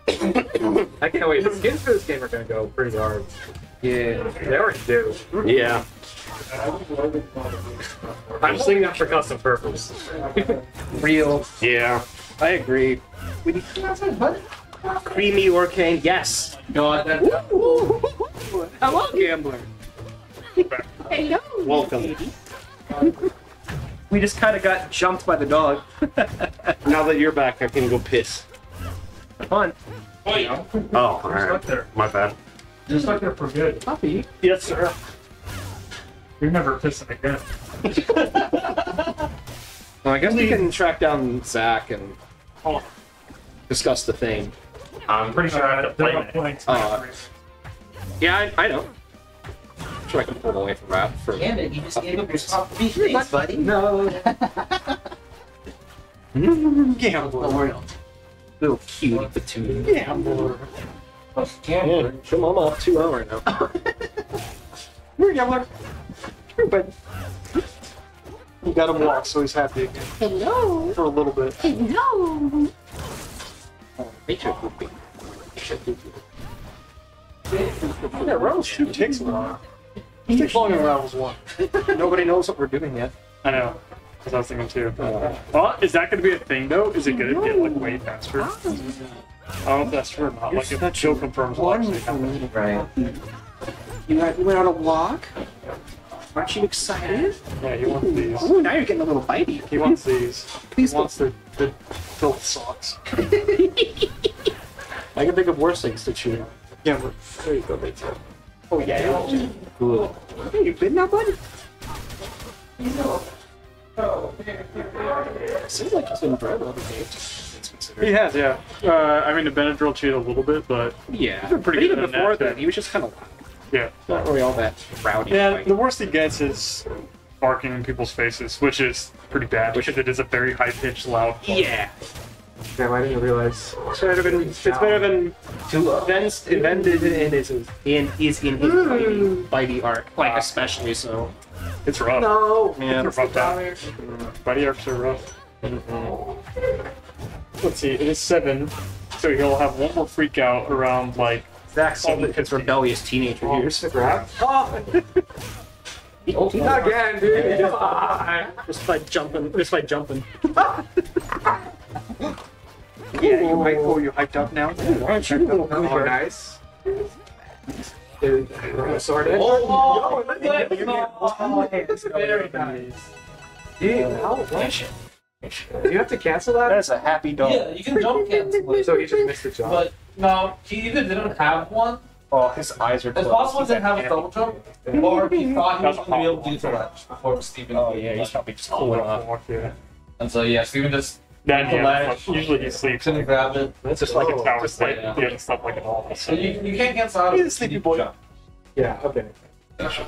I can't wait. The skins for this game are gonna go pretty hard. Yeah. They already do. Yeah. I'm just thinking that for custom purpose. Real. Yeah. I agree. We need creamy orcane. Yes. God, that. Hello, gambler. Hello. Welcome. We just kind of got jumped by the dog. Now that you're back, I can go piss. Fun. Oh, alright. there. My bad. You're stuck there for good. Puppy. Yes, sir. You're never pissing again. Well, I guess we can track down Zach and discuss the thing. I'm pretty sure I have to play it. Uh, yeah, I, I know. I'm sure I can pull him away from that. For Damn it, you just gave up your top three things, buddy. No. Gambler. Little cutie patootie. Gambler. Oh, yeah, show mama up 2 0 right now. Here, Gambler. Here, bud. You got him walk, so he's happy again. Hello. For a little bit. Hello. Oh, Nature pooping. Yeah, Rivals 2 takes a while. It takes longer than Rivals 1. Nobody knows what we're doing yet. I know. That's what I was thinking too. Well, is that going to be a thing though? Is it going to get like way faster? I don't know if that's true or not. Like if Joe confirms will actually happen. Right. You went, you went on a walk? Aren't you excited? Yeah, he wants these. Ooh, now you're getting a little bitey. He wants these. Please he wants the, the filth socks. I can think of worse things to chew. Yeah, but there you go, big toe. Oh yeah. Good. Hey, you good now, bud? Seems like he's been bred other games. He has, yeah. Uh, I mean, the Benadryl cheated a little bit, but Yeah. he's been pretty but good even before that. that, he was just kind of Yeah. not really all that rowdy. Yeah, like- the worst he gets is barking in people's faces, which is pretty bad because it is a very high pitched, loud. bark. Yeah. Damn, I didn't realize. It's better than it's better than to invent, invented and is in is in his hmm. bitey, bitey arc, like especially so. It's rough. No. Yeah. It's rough time. Buddy arcs are rough. Mm-hmm. Let's see, it is seven, so he'll have one more freak out around like Zach's all his rebellious teenager years. Grab. Oh. Not again, dude. Just by jumping. Just by jumping. Yeah, you hype, oh, you hyped up now? Oh, nice. Dude, sword in. Oh, oh, oh, oh very nice. Dude, how was Do you have to cancel that? That is a happy dog. Yeah, you can jump cancel it. So he just missed the jump. But no, he either didn't have one. Oh, his eyes are closed. It's possible he didn't have a double jump, or he thought he was going to be able to do the ledge before Steven. Oh yeah, he's probably just cooling off. And so yeah, Steven just Then the yeah, usually he sleeps. couldn't grab it. It's just like a oh, tower Just sleep. it's not like normal. So you, you can't cancel out of sleepy boy. Yeah, okay. Let's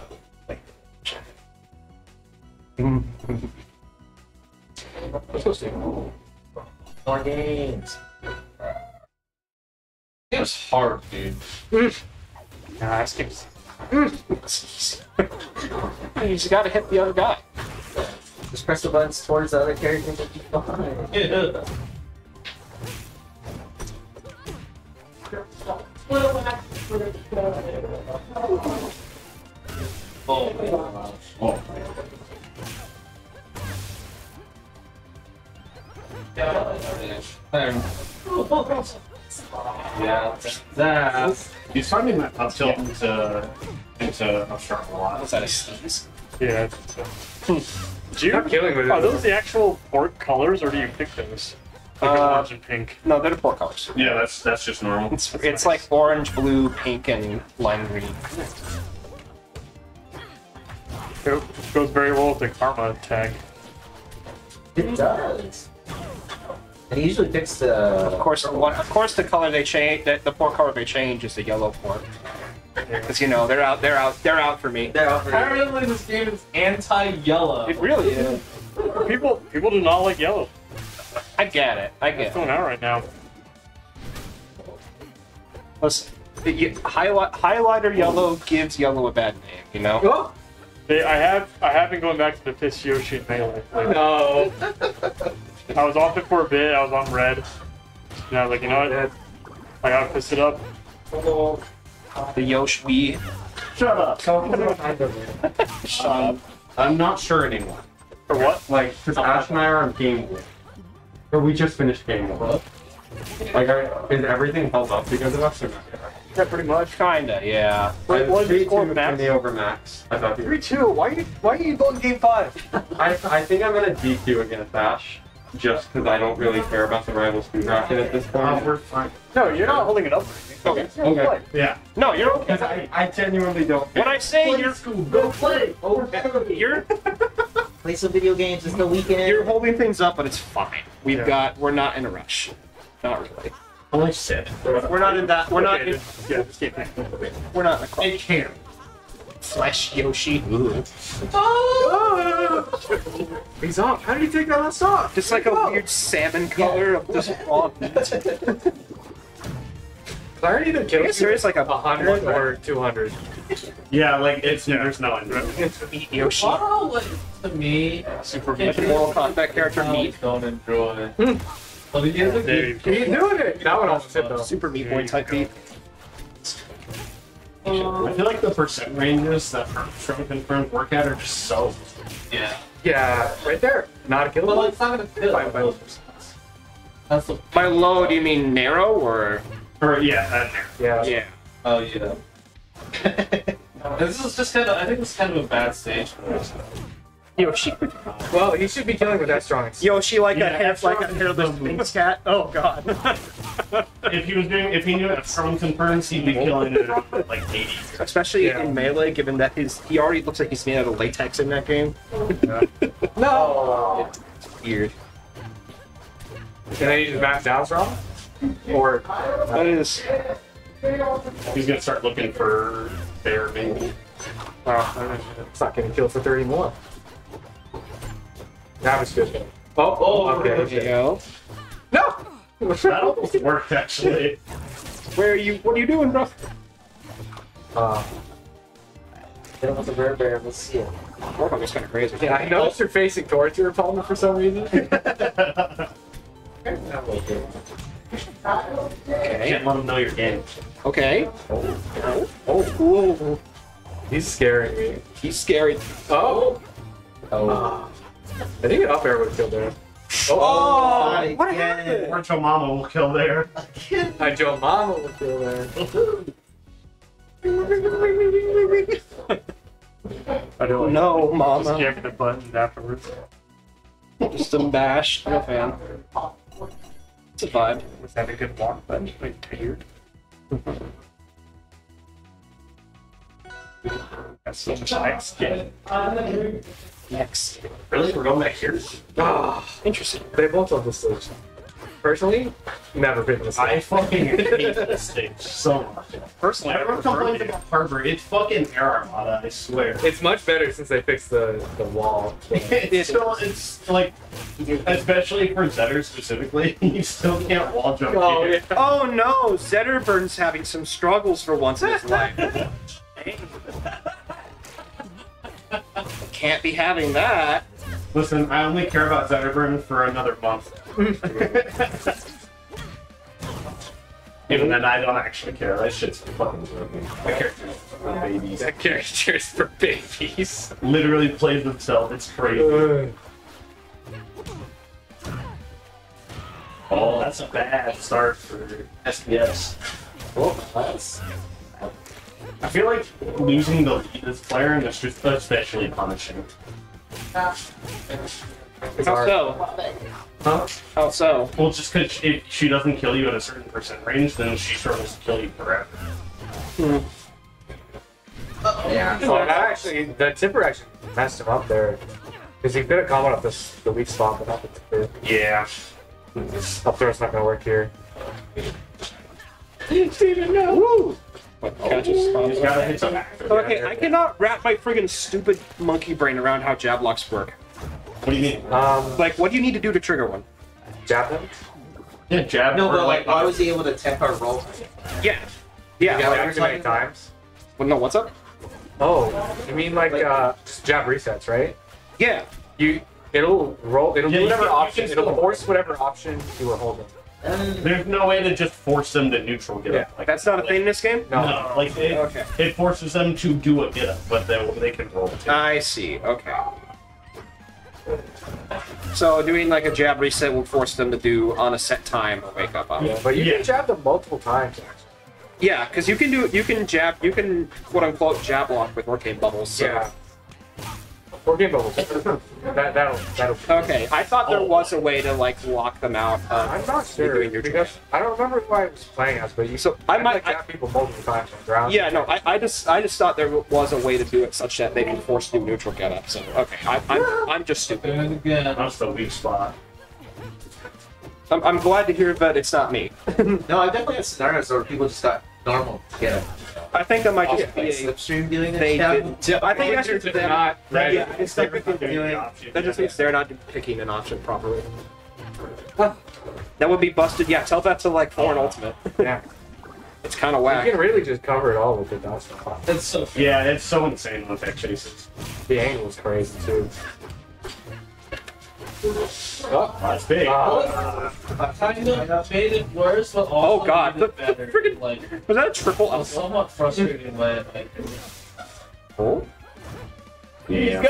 go see. More games. It was hard, dude. Mm. Nah, this game's. Mm. you just gotta hit the other guy. Just press the buttons towards the other character and you'll be fine. Yeah. Oh. Oh. Yeah, that. He's finding that up tilt into into up strong a lot. What's that? A sneeze? Yeah. I think so. Hmm. Do you, Not killing with it, are those the actual port colors, or do you pick those? Like Uh, orange and pink. No, they're the four colors. Yeah, that's that's just normal. It's it's like orange, blue, pink, and lime green. It goes very well with the karma tag. It does. And he usually picks the. Of course, the one, of course, the color they change, the, the port color they change is the yellow port. Because you know they're out, they're out, they're out for me. They're out for you. Apparently, this game is anti-yellow. It really is. People people do not like yellow. I get it. I It's get it. going out right now. Listen, the, y- highlight, highlighter yellow gives yellow a bad name. You know. Oh, They, I have I have been going back to the Fist Yoshi melee. Like, no. I was off it for a bit. I was on red. And I was like, you know what? I gotta piss it up. The Yoshi. Shut up. Um, I'm not sure anymore. For what? Like, because Ash and I are on Game Boy. Or we just finished Game Boy. Like, are, is everything held up because of us or not? Yeah, pretty much. Kinda, yeah. Wait, what is the score, for Max? me over Max. I thought Three two. Why are you why are you going game five? I, I think I'm gonna DQ against Ash, just because I don't really care about the rival speed bracket at this point. Oh, we're fine. No, you're not holding it up. Okay. Okay. Yeah. No, you're okay. I, I genuinely don't. When I say you're Go play! you're Play some video games. It's the weekend. you're holding things up, but it's fine. We've got we're not in a rush. Not really. Only seven. We're not in that. We're not. In, Yeah, just keep it. we're not in a It can. Flesh Yoshi. Ooh. He's off. How did he take that last off? Just like a weird salmon color of this raw meat. I already either I killed guess there is like a hundred or two hundred. Yeah, like it's there's no end. meat Yoshi. Borrow, like, to me, Super like a Mortal Kombat character meat. don't enjoy. But he is a There you good. go. He's doing it. That one almost hit uh, though. Super Meat Boy type meat. I feel like the percent ranges that from confirmed work at are just so. Yeah. Yeah, right there. Not a kill. But like, it's not gonna kill. Fine, fine. That's the. By low, do you mean narrow or? Or yeah, uh, that Yeah. Yeah. Oh yeah. this is just kind of. I think this is kind of a bad stage for us. Yoshi. Well, he should be dealing with that strong. Yoshi like Yeah, a hair, like a hairless Minx cat. Oh god. If he was doing, if he knew that Strong confirms, he'd be killing it like 80. Especially Yeah. in melee, given that his he already looks like he's made out of latex in that game. No. It's weird. And then he just backs down strong. Or That is. He's gonna start looking for bear maybe. oh, it's not gonna kill for thirty more. That was good. Oh, oh, okay. There you okay. go. No. That almost worked actually. Where are you? What are you doing, bro? Uh, Hit him with the rare bear. Let's see it. Mortal Kombat's kind of crazy. yeah, I noticed you're facing towards your opponent for some reason. Okay. Can't let him know you're in. Okay. Oh. Oh. He's scary. He's scary. Oh. Oh. I think an up air would kill there. Oh, oh, oh what happened? Or Joe Mama will kill there. A Joe Mama will kill there. I don't No, Just mama. jamming the buttons afterwards. Just a bash. I'm a fan. It's a vibe. Was that a good walk button? Like tired. That's so much like skin. Next. Really? We're going back here? Ah, Interesting. they both love this stage. Personally, never been this I stage. fucking hate this stage so much. Personally, I Everyone prefer complains it. about Harbor. It's fucking Air Armada, I swear. It's much better since they fixed the, the wall. it's still, it's like, especially for Zetter specifically, you still can't wall jump. Oh, here. yeah. Oh no, Zetterburn's having some struggles for once in his life. Can't be having that. Listen, I only care about Zetterburn for another month. Even then, I don't actually care. That shit's fucking broken. That character's for babies. That character's for babies. Literally plays himself. It's crazy. Oh, that's a bad start for SPS. Oh, that's. I feel like losing the lead this player is just especially punishing. How so? Huh? How so? Well, just because if she doesn't kill you at a certain percent range, then she struggles to kill you forever. Hmm. Yeah. So that actually, the tipper actually messed him up there. Because he could have gone up this the weak spot, but not the tipper. Yeah. Up throw's not gonna work here. Didn't even Woo! Catches You just gotta hit some Okay, I cannot wrap my friggin' stupid monkey brain around how jab locks work. What do you mean? Um, Like, what do you need to do to trigger one? jab him. Yeah, jab. No, or but like, why was he able to tech our roll? Yeah. Yeah. You got like- like too many times. well, no, what's up? Oh, you mean like uh, just jab resets, right? Yeah. You, it'll roll. It'll Yeah, do you whatever can- you option. It'll still- force whatever option you were holding. There's no way to just force them to neutral get up. Like, That's not a thing in this game? No. no, like it, Okay. it forces them to do a get up, but they, they can roll too. I see. Okay. So doing like a jab reset will force them to do on a set time a wake up. Yeah, but you Yeah. can jab them multiple times. Actually. Yeah, because you can do you can jab you can quote unquote jab lock with Orcane bubbles. So. Yeah. Or game bubbles. that that'll that'll. Okay, I thought there was a way to like lock them out. Uh, I'm not sure doing your because I don't remember who I was playing as, but you. So I might. like jab people multiple times on the ground. Yeah, no, I, I just I just thought there was a way to do it such that they can force do neutral get up. So okay, I, I'm I'm just stupid. And again, That's the weak spot. I'm, I'm glad to hear that it's not me. No, I've definitely had scenarios where people just got normal to. I think that might just be Like a slipstream doing it. they yeah. did. I think that's just It's them. not That, yeah, it's like They're doing doing. the option, That just yeah. means they're not picking an option properly. That would be busted. Yeah, tell that to like foreign ultimate. Yeah. It's kind of whack. You can really just cover it all with the dust. it's so Yeah, it's so insane with that chases. The angle is crazy too. Oh, That's big. uh, I kind of made it worse, but also Oh, God. made it The- the better. friggin- like Was that a triple? a somewhat frustrating way. Like, Oh. Yeah.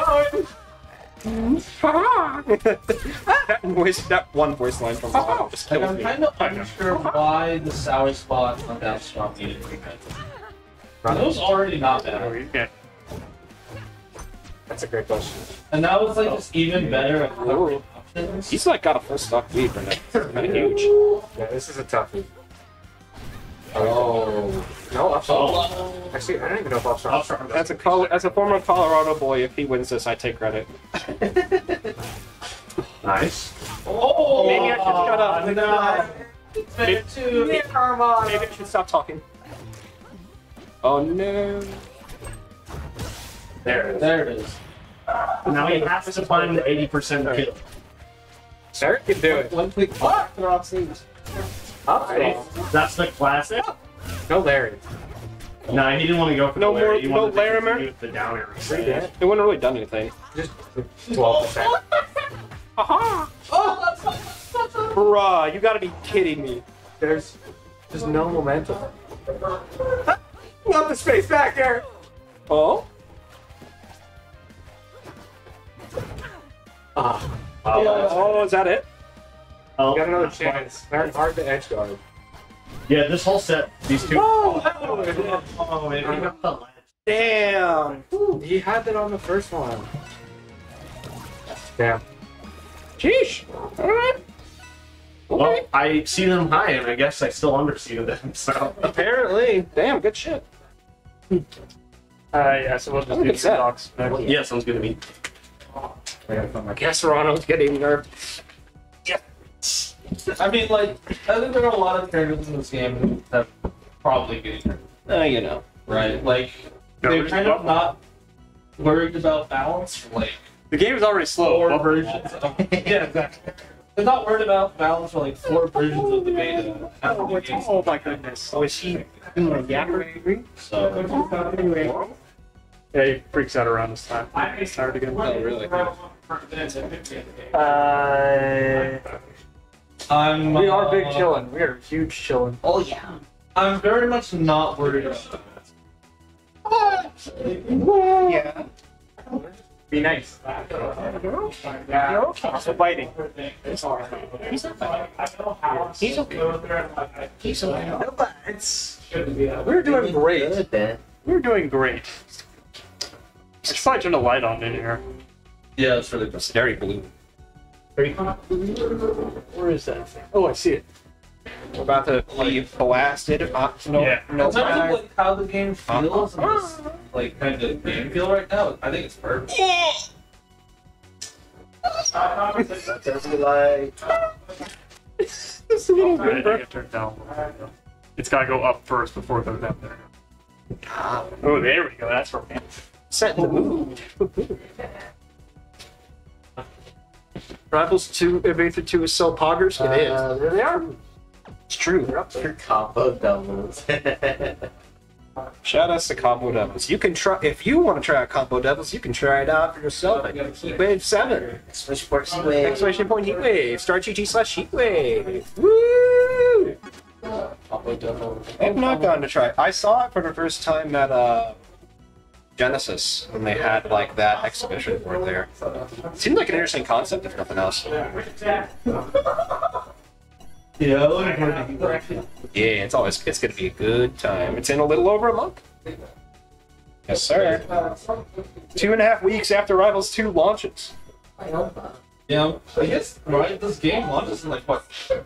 that voice, that one voice line from Bob just like kills I'm me. kind of unsure why the sour spot on that strong needed to be met. It was already not bad, Yeah. That's a great question. and that was like just even better at covering options. He's like got a full stock lead right now. Huge. Yeah, this is a toughie. Oh no, upshot. Oh. Actually, I don't even know if upshot. As a as a former Colorado boy, if he wins this, I take credit. Nice. Oh, Maybe I should shut up. Oh, no. Maybe too. Maybe I should stop talking. Oh no. There it is. There it is. Now he has to find the 80% kill. Eric can do it. One quick block, they're off stage. Right? That's the classic. No Larry. No, he didn't want to go for No the Larry. more- He no wanted to Larimer? continue the down air reset. It wouldn't really done anything. Just twelve percent. Aha! Oh, uh-huh. Bruh, you gotta be kidding me. There's just no momentum. Love the space back there. Oh? Ah. Oh, is that it? Oh, You got another chance. Very hard to edge guard. Yeah, this whole set, these two. Oh, oh, man. Damn. He had that on the first one. Damn. Sheesh. All right. Well, I see them high, and I guess I still underseeded them. So Apparently. Damn, good shit. Uh, yeah, so we'll just do good the set. docs next. yeah, sounds good to me. I guess Serrano's getting nerfed. I mean, like, I think there are a lot of characters in this game that probably getting Uh, you know. right. Like, No, they're we're kind of not worried about balance for like The game is already slow. four versions. Of, yeah, exactly. They're not worried about balance for like four versions of the beta. Oh, my- oh my goodness. Oh, is he doing a yapper? So, Yeah, he freaks out around this time. He's tired again. Oh, really? Uh, I'm. We are big uh, chillin'. We are huge chillin'. Oh yeah. I'm very much not worried about Yeah. be nice. Yeah. Also biting. He's not biting. He's okay. He's okay. No, but it's we're doing great. We're doing great. I should probably turn the light on in here. Yeah, it's really It's very blue. Where is that thing? Oh, I see it. We're about to be blasted. Uh, no, Yeah. no In terms of like how the game feels and this, like kind of game feel right now, I think it's perfect. That does me like. This little bit. I it turned down. It's gotta go up first before it goes down there. Oh, there we go. That's romantic. Set the mood. Rivals 2, Adventure 2 is so poggers. It is. Uh, there they are. It's true. They're up there. Combo doubles. Shout outs to Combo Devils. You can try if you want to try out Combo Devils. You can try it out for yourself at Heatwave Seven. Switch port Seaway. Exclamation point Heatwave. start.gg slash Heatwave. Woo! Combo doubles. I'm not going to try. I saw it for the first time at uh, Genesis when they had like that exhibition board there. Seemed like an interesting concept, if nothing else. Yeah, looking forward to Yeah, it's always it's gonna be a good time. It's in a little over a month. Yes, sir. Two and a half weeks after Rivals 2 launches. Yeah, I guess right. This game launches in like what?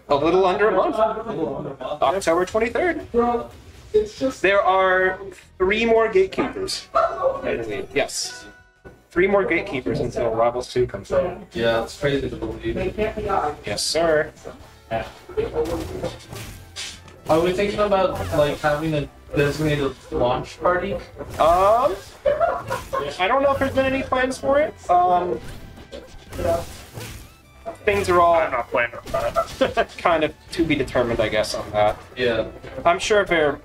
A little under a month. A little under a month. October 23rd. There are three more gatekeepers. Yes. Three more gatekeepers until Rivals 2 comes out. Yeah, it's crazy to believe. Yes, sir. Are we thinking about like having a designated launch party? Um, I don't know if there's been any plans for it. Um, things are all I'm not playing with that. kind of to be determined, I guess, on that. Yeah. I'm sure if there,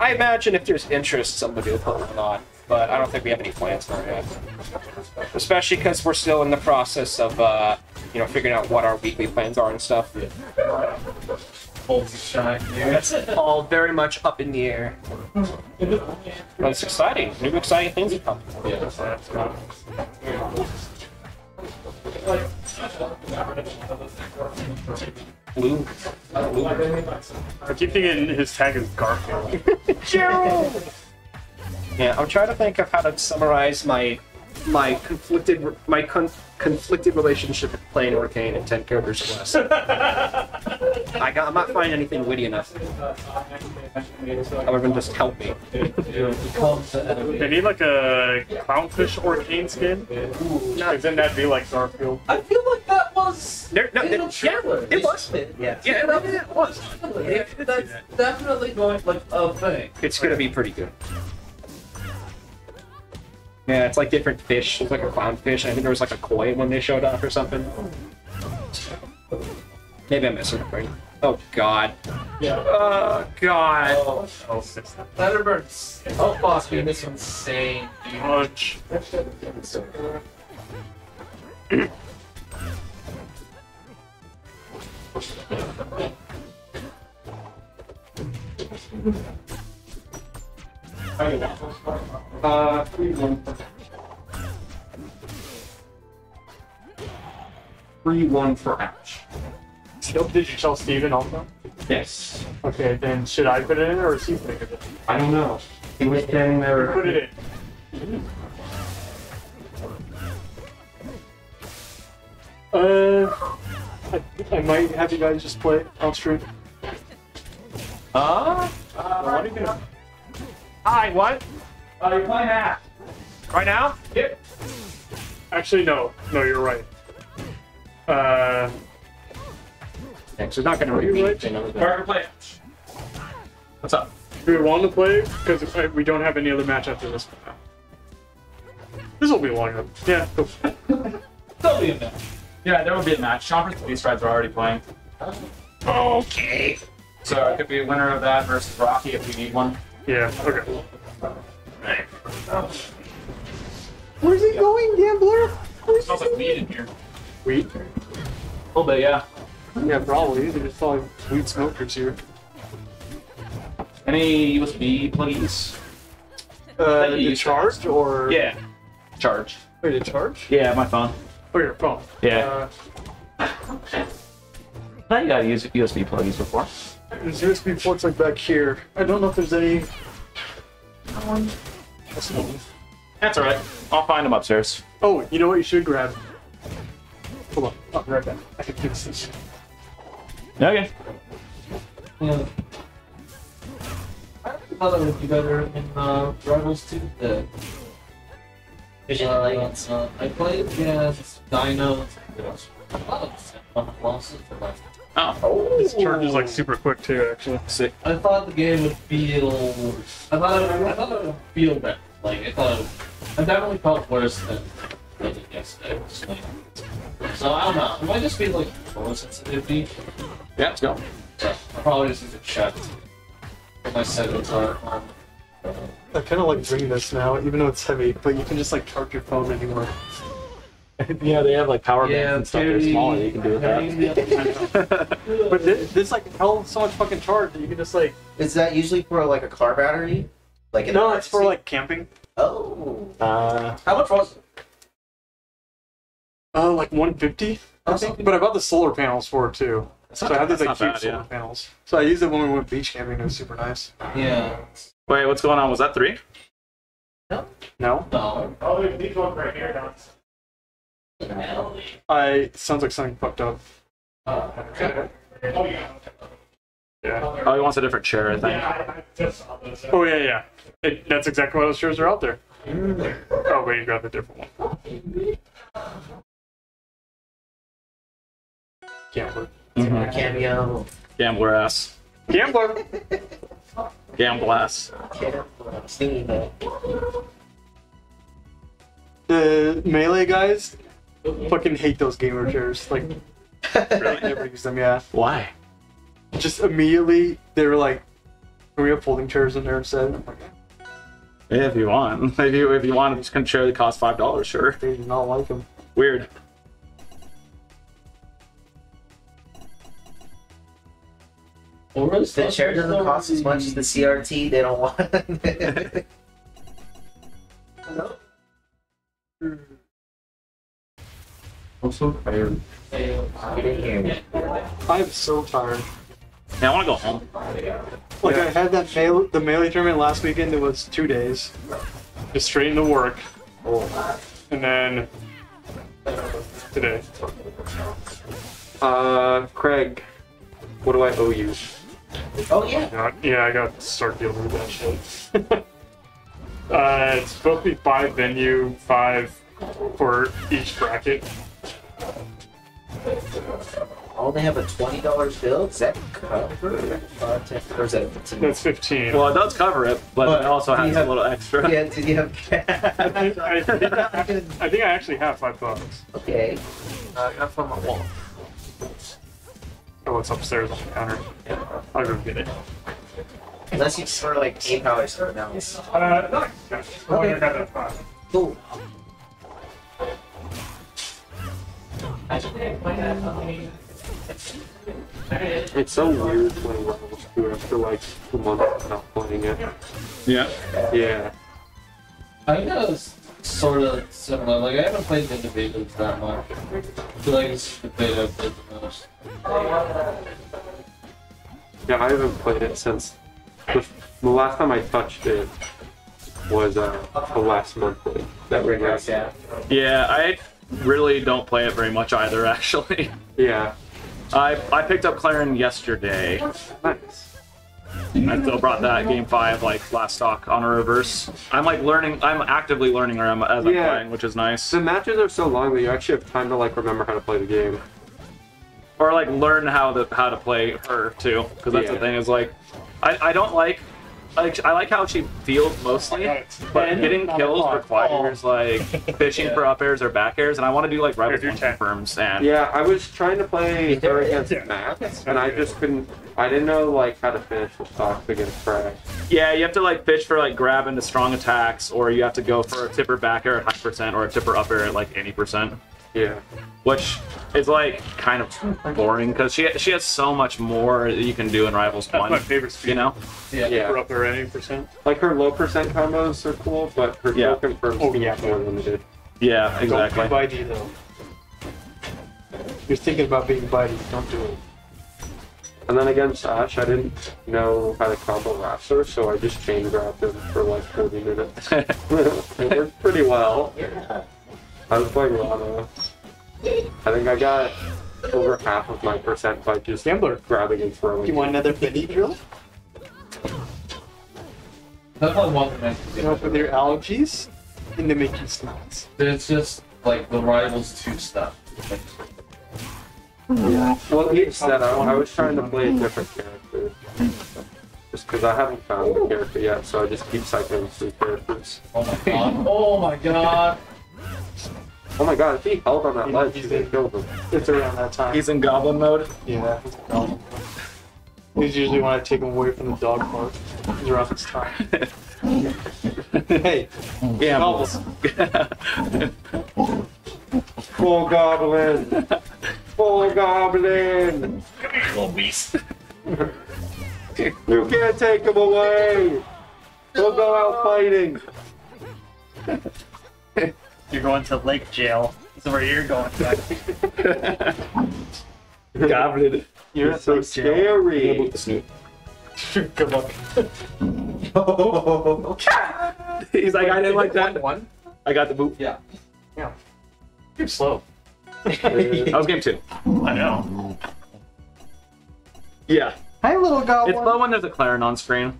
I imagine if there's interest, somebody will put one on, but I don't think we have any plans for it yet. Especially because we're still in the process of, uh, you know, figuring out what our weekly plans are and stuff. Holy shit, dude. That's all very much up in the air. But it's exciting. New exciting things are coming. Blue. Blue. I keep thinking his tag is Garfield. Gerald! Yeah, I'm trying to think of how to summarize my my conflicted my con- conflicted relationship with playing Orcane in ten characters or less. I got, I'm not finding anything witty enough. Other than just help me. They need like a clownfish orcane skin. Because then that'd be like Garfield. I feel like that was There, no, in there- the trailer. yeah, it was. Yeah. Yeah, it, it was. That's definitely going like a thing. It's gonna be pretty good. Yeah, it's like different fish. There's like a clownfish. I think there was like a koi when they showed up or something. Maybe I'm missing it right. Oh god. Yeah. Oh god. Oh, oh Thunderbird's oh boss being this insane. Punch. Uh, three one. Three one for Ash. Still, did you tell Steven also? Yes. Okay, then should I put it in or is he putting it in? I don't know. He was standing there. Put it in. Uh, I, I might have you guys just play on stream. Uh, Uh, what are you doing? Hi, what? Uh, you're playing Ash. Right now? Yep. Actually, no. No, you're right. Uh, Actually, not gonna repeat. right. Parker, play. What's up? do we want to play? Because we don't have any other match after this. This will be long enough. Yeah, go. There'll be a match. Yeah, there will be a match. Chompers and Beast Rides are already playing. Okay. So it could be a winner of that versus Rocky if we need one. Yeah, okay. Where's he going, gambler? Where's smells like weed in here. Weed? A little bit, yeah. Yeah, probably. They just saw weed smokers here. Any USB plugins? Uh, That you the use charge or? Yeah. Charge. Wait, the charge? Yeah, my phone. Oh, your phone. Yeah. Uh, I you gotta use USB plugins before. There's USB ports like back here. I don't know if there's any. That's alright. I'll find them upstairs. Oh, you know what you should grab? Hold on, I'll be right back. I can fix this. Okay. Yeah. I thought it would be better in uh, Rivals 2. The, Vision uh, Alliance. uh, I played against Dino. What else? Oh, losses for life. Oh. This charge is like super quick too, actually. Sick. I thought the game would feel. I thought it, I thought it would feel better. Like I thought, it, I definitely felt worse than I did yesterday. Just like- So I don't know. It might just be like low sensitivity. Yeah, let's go. But I probably just need to check what my settings are on. I kind of like bringing this now, even though it's heavy, but you can just like charge your phone anywhere. yeah, they have like power Yeah, banks and stuff. They're smaller. You can do with that. but this, this like hell so much fucking charge that you can just like. Is that usually for like a car battery? Like an No, it's for like camping. Oh. Uh, How much was it? uh, like 150, I think. But I bought the solar panels for it too. So I have these like that's huge bad, solar yeah. panels. So I used it when we went beach camping. It was super nice. Yeah. Wait, what's going on? Was that three? No. No. Oh, there's these ones right here. I sounds like something fucked up. Okay. Oh yeah. Yeah. Oh, he wants a different chair, I think. Oh yeah, yeah. It, that's exactly why those chairs are out there. Oh wait, you grabbed a different one. Gambler. Mhm. Cameo. Gambler ass. Gambler. Gamble ass. The melee guys fucking hate those gamer chairs. Like, really never use them. Yeah. Why? Just immediately they were like, "Can we have folding chairs in there instead?" I'm like, Yeah, if you want. If you if you want, it's gonna chair that costs five dollars. Sure. They do not like them. Weird. The chair doesn't cost as much as the CRT. They don't want. I'm so tired. I'm so tired. Yeah, I want to go home. Like I had that mail, the melee tournament last weekend. It was two days, just straight into work, and then today. Uh, Craig, what do I owe you? Oh yeah. Yeah, yeah, I got to start dealing with that shit. uh, it's supposed to be five venue, five for each bracket. Oh, they have a twenty dollars bill. Does that cover? Uh, ten, or is that fifteen? That's fifteen. Well, it does cover it, but, it also has have- a little extra. Yeah. Did you have? I think I, think I, I think I actually have five bucks. okay. Uh, I got from my wallet. Oh, it's upstairs on the counter. I'll go get it. Unless you just want to like eight dollars something else. Uh, no, okay. I got that five. Cool. It's so weird playing Rivals 2 after like two months of not playing it. Yeah. Yeah. I think that was sort of similar. Like, I haven't played the Individuals that much. I feel like it's the beta I've played the most. Yeah, I haven't played it since the, the last time I touched it was uh, the last month that we had. Yeah, I really don't play it very much either, actually. Yeah. I I picked up Clairen yesterday. Nice. I still brought that game five like last stock on a reverse. I'm like learning. I'm actively learning her as I'm Yeah. playing, which is nice. The matches are so long that you actually have time to like remember how to play the game. Or like learn how to how to play her too, because that's Yeah. the thing is like, I I don't like. Like, I like how she feels mostly, but getting kills requires like fishing for up airs or back airs, and I want to do like rival one confirms and Yeah, I was trying to play her against Max, and I just couldn't. I didn't know like how to finish the stocks against Frag. Yeah, you have to like fish for like grab into strong attacks, or you have to go for a tipper back air at high percent or a tipper up air at like eighty percent. Yeah. Which is like kind of boring because she she has so much more that you can do in Rivals That's One. my favorite speed. You know? Yeah. We're up there at 80%. Like her low percent combos are cool, but her Yeah. yeah. confirms oh, yeah. more limited. Yeah, exactly. Don't be bitey though. You're thinking about being bitey. Don't do it. And then against Ash, I didn't know how to combo Raptor, so I just chain grabbed him for like 40 minutes. it worked pretty well. I was playing Ranno. I think I got over half of my percent by just Gambler. grabbing and throwing. Do you want another Benny drill? That's like one thing. You know, with their allergies and the Mickey snacks. It's just like the Rivals 2 stuff. Yeah. Well, each set, I, I was trying to play a different character. Just because I haven't found the character yet, so I just keep cycling through characters. Oh my god. Oh my god. Oh my god, if he held on that ledge, you could kill him. It's around that time. He's in Goblin mode. Yeah. he's usually when I take him away from the dog park. He's around this time. hey, Gambles. Full goblin! Full goblin! Come here, little beast. You can't take him away! We'll go out fighting! You're going to lake jail. That's where you're going. To. Goblin. You're so scary. Good luck. oh. He's like, I didn't like that. One. I got the boot. Yeah. Yeah. You're slow. That was game two. I know. Yeah. Hi, little goblin. It's low when there's a Clairen on screen.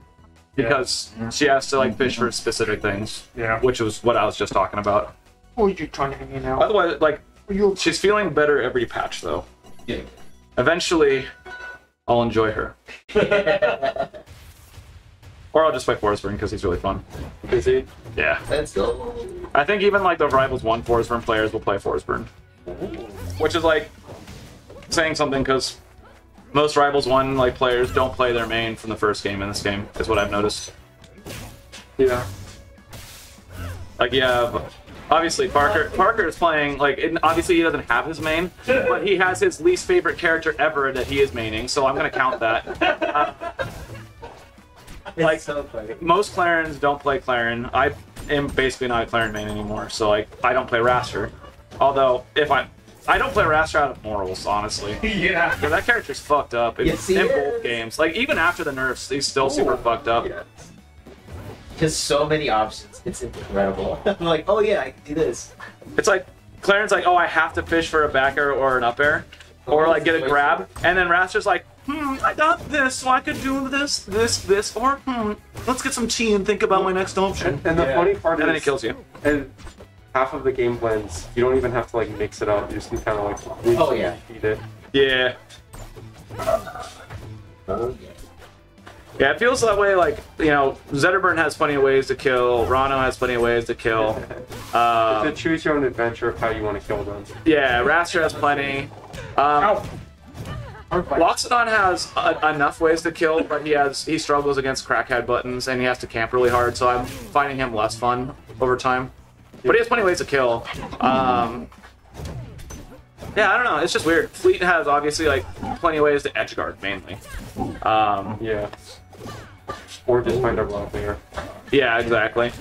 Because she has to like fish for specific things. Yeah. Which was what I was just talking about. Oh, you're trying to hang out. By the way, like she's feeling better every patch though. Yeah. Eventually I'll enjoy her. or I'll just play Forsburn because he's really fun. Is he? Yeah. Let's go. I think even like the Rivals 1 Forsburn players will play Forsburn. Which is like saying something because most Rivals 1 like players don't play their main from the first game in this game, is what I've noticed. Yeah. Like yeah, but obviously Parker Parker is playing like obviously he doesn't have his main, but he has his least favorite character ever that he is maining, so I'm gonna count that. Uh, like so most Clairens don't play Clairen. I am basically not a Clairen main anymore, so like I don't play Wrastor. Although if I I don't play Wrastor out of morals, honestly. Yeah. 'Cause that character's fucked up in, Yes, in both games. Like even after the nerfs, he's still super fucked up. Because so many options. It's incredible. I'm like, oh yeah, I can do this. It's like Clairen's like, oh, I have to fish for a back air or an up air, or like get a grab, and then Wrastor's like, hmm, I got this, so I could do this, this, this, or hmm, let's get some tea and think about my next option. And the funny part and is, then it kills you. And half of the game plans, you don't even have to like mix it up. You just can kind of like Oh, yeah. repeat it. Yeah. Oh yeah. Yeah, it feels that way. Like you know, Zetterburn has plenty of ways to kill. Ranno has plenty of ways to kill. Uh, it's a choose your own adventure of how you want to kill them. yeah, Wrastor has plenty. Um, Loxodont has a, enough ways to kill, but he has he struggles against crackhead buttons and he has to camp really hard. So I'm finding him less fun over time. But he has plenty of ways to kill. Um, yeah, I don't know. It's just weird. Fleet has obviously like plenty of ways to edge guard mainly. Um, Yeah. Or just find a raw bear. Yeah, exactly.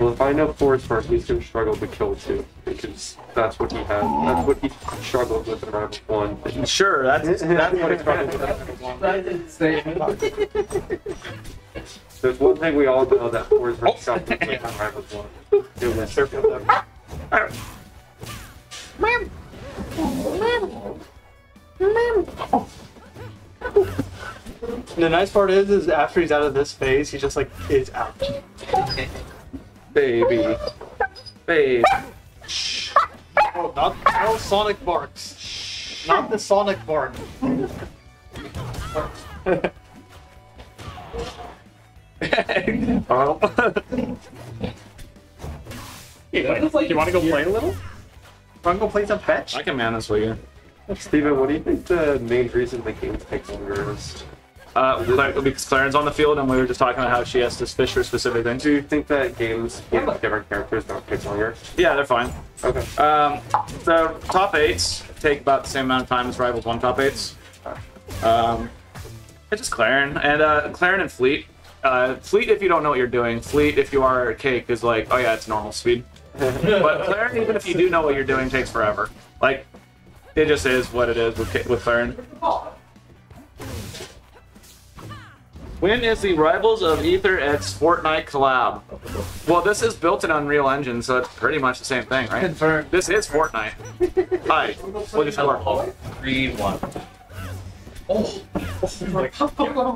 Well, if I know Forrest Park, he's gonna struggle to kill two because that's what he had. That's what he struggled with in round one. Sure, that's that's what he struggled with. One. There's one thing we all know that Forrest Park oh. struggled with in round one. It was Ma'am. Ma'am. Ma'am. The nice part is, is after he's out of this phase, he just like is out. Baby. Baby. Oh, not no Sonic barks. Not the Sonic bark. Oh. you want to go play a little? Want to go play some fetch? I can man this with you. Steven, what do you think the main reason the game takes longer is? Uh, because Clairen's on the field, and we were just talking about how she has to fish for specific things. Do you think that games with different characters don't take longer? Yeah, they're fine. Okay. Um, the top eights take about the same amount of time as Rivals 1 top eights. Um, it's just Clairen. And uh, Claren and Fleet. Uh, Fleet if you don't know what you're doing. Fleet if you are Cake is like, oh yeah, it's normal speed. but Clairen, even if you do know what you're doing, takes forever. Like, it just is what it is with, Ca- with Clairen. When is the Rivals of Aether X Fortnite collab? Well, this is built in Unreal Engine, so it's pretty much the same thing, right? Confirmed. This is Fortnite. Hi. What is score? Three one. Oh.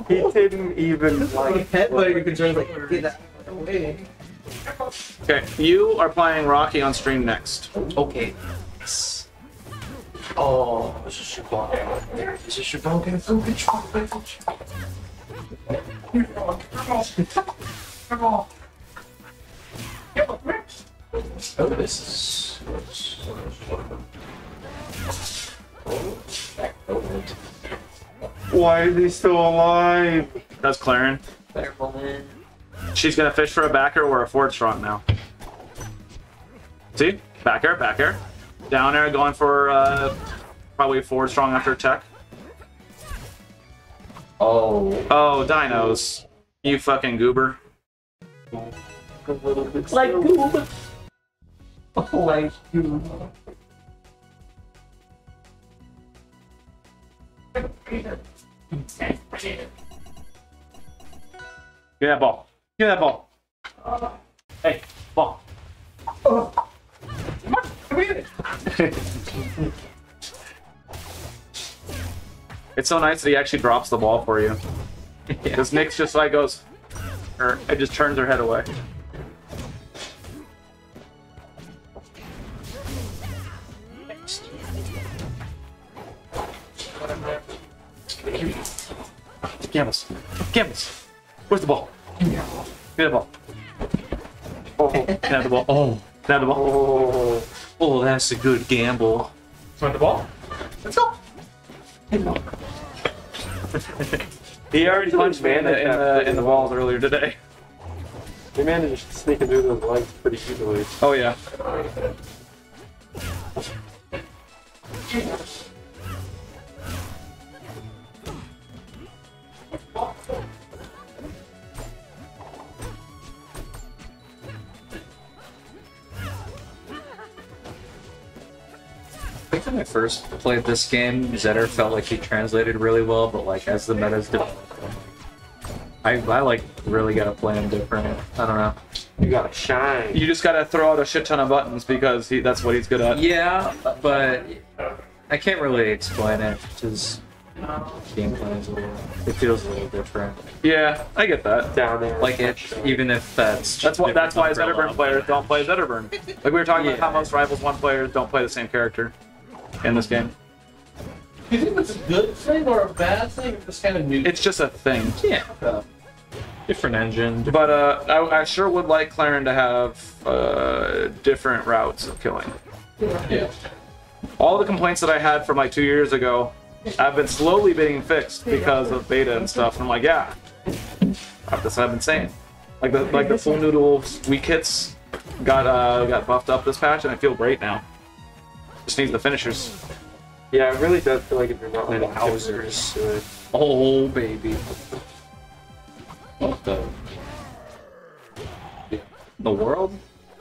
He didn't even like. Headbutt your controller like get that away. Okay, you are playing Rocky on stream next. Okay. Oh, this is your. This is your ball. Get a full control. Oh, this is. Why is he still alive? That's Clairen. She's gonna fish for a backer or a forward strong now. See? Back air, back air. Down air, going for uh, probably forward strong after tech. Oh. Oh, dinos. You fucking goober. Like goob. Like goob. Give me that ball. Give me that ball. Hey, ball. It's so nice that he actually drops the ball for you. Because Nick's just like goes, or it just turns her head away. Gambles. Gambles. Where's the ball? Give me the ball. Oh, can I have the ball? Oh, can I have the ball? Oh, oh that's a good gamble. Want the ball? Let's go. he already punched me in the, in the, in the balls earlier today. We managed to sneak into those legs pretty easily. Oh, yeah. First played this game, Zetter felt like he translated really well, but like as the meta's developed, I, I like really gotta play him different. I don't know. You gotta shine. You just gotta throw out a shit ton of buttons because he, that's what he's good at. Yeah, but I can't really explain it because gameplay is a little, it feels a little different. Yeah, I get that. Down there. Like if even if that's That's why. That's why Zetterburn players don't play Zetterburn. Like we were talking about how most Rivals One players don't play the same character in this game. Do you think that's a good thing or a bad thing? It's kind of new. It's just a thing. Yeah. Different engine. But uh, I, I sure would like Clairen to have uh, different routes of killing. Yeah. All the complaints that I had from like two years ago I've been slowly being fixed because of beta and stuff. And I'm like, yeah, that's what I've been saying. Like the like the full noodle weak hits got uh, got buffed up this patch, and I feel great now. Just needs the finishers. Yeah, it really does feel like if you're not like to. Oh baby. What the? The world?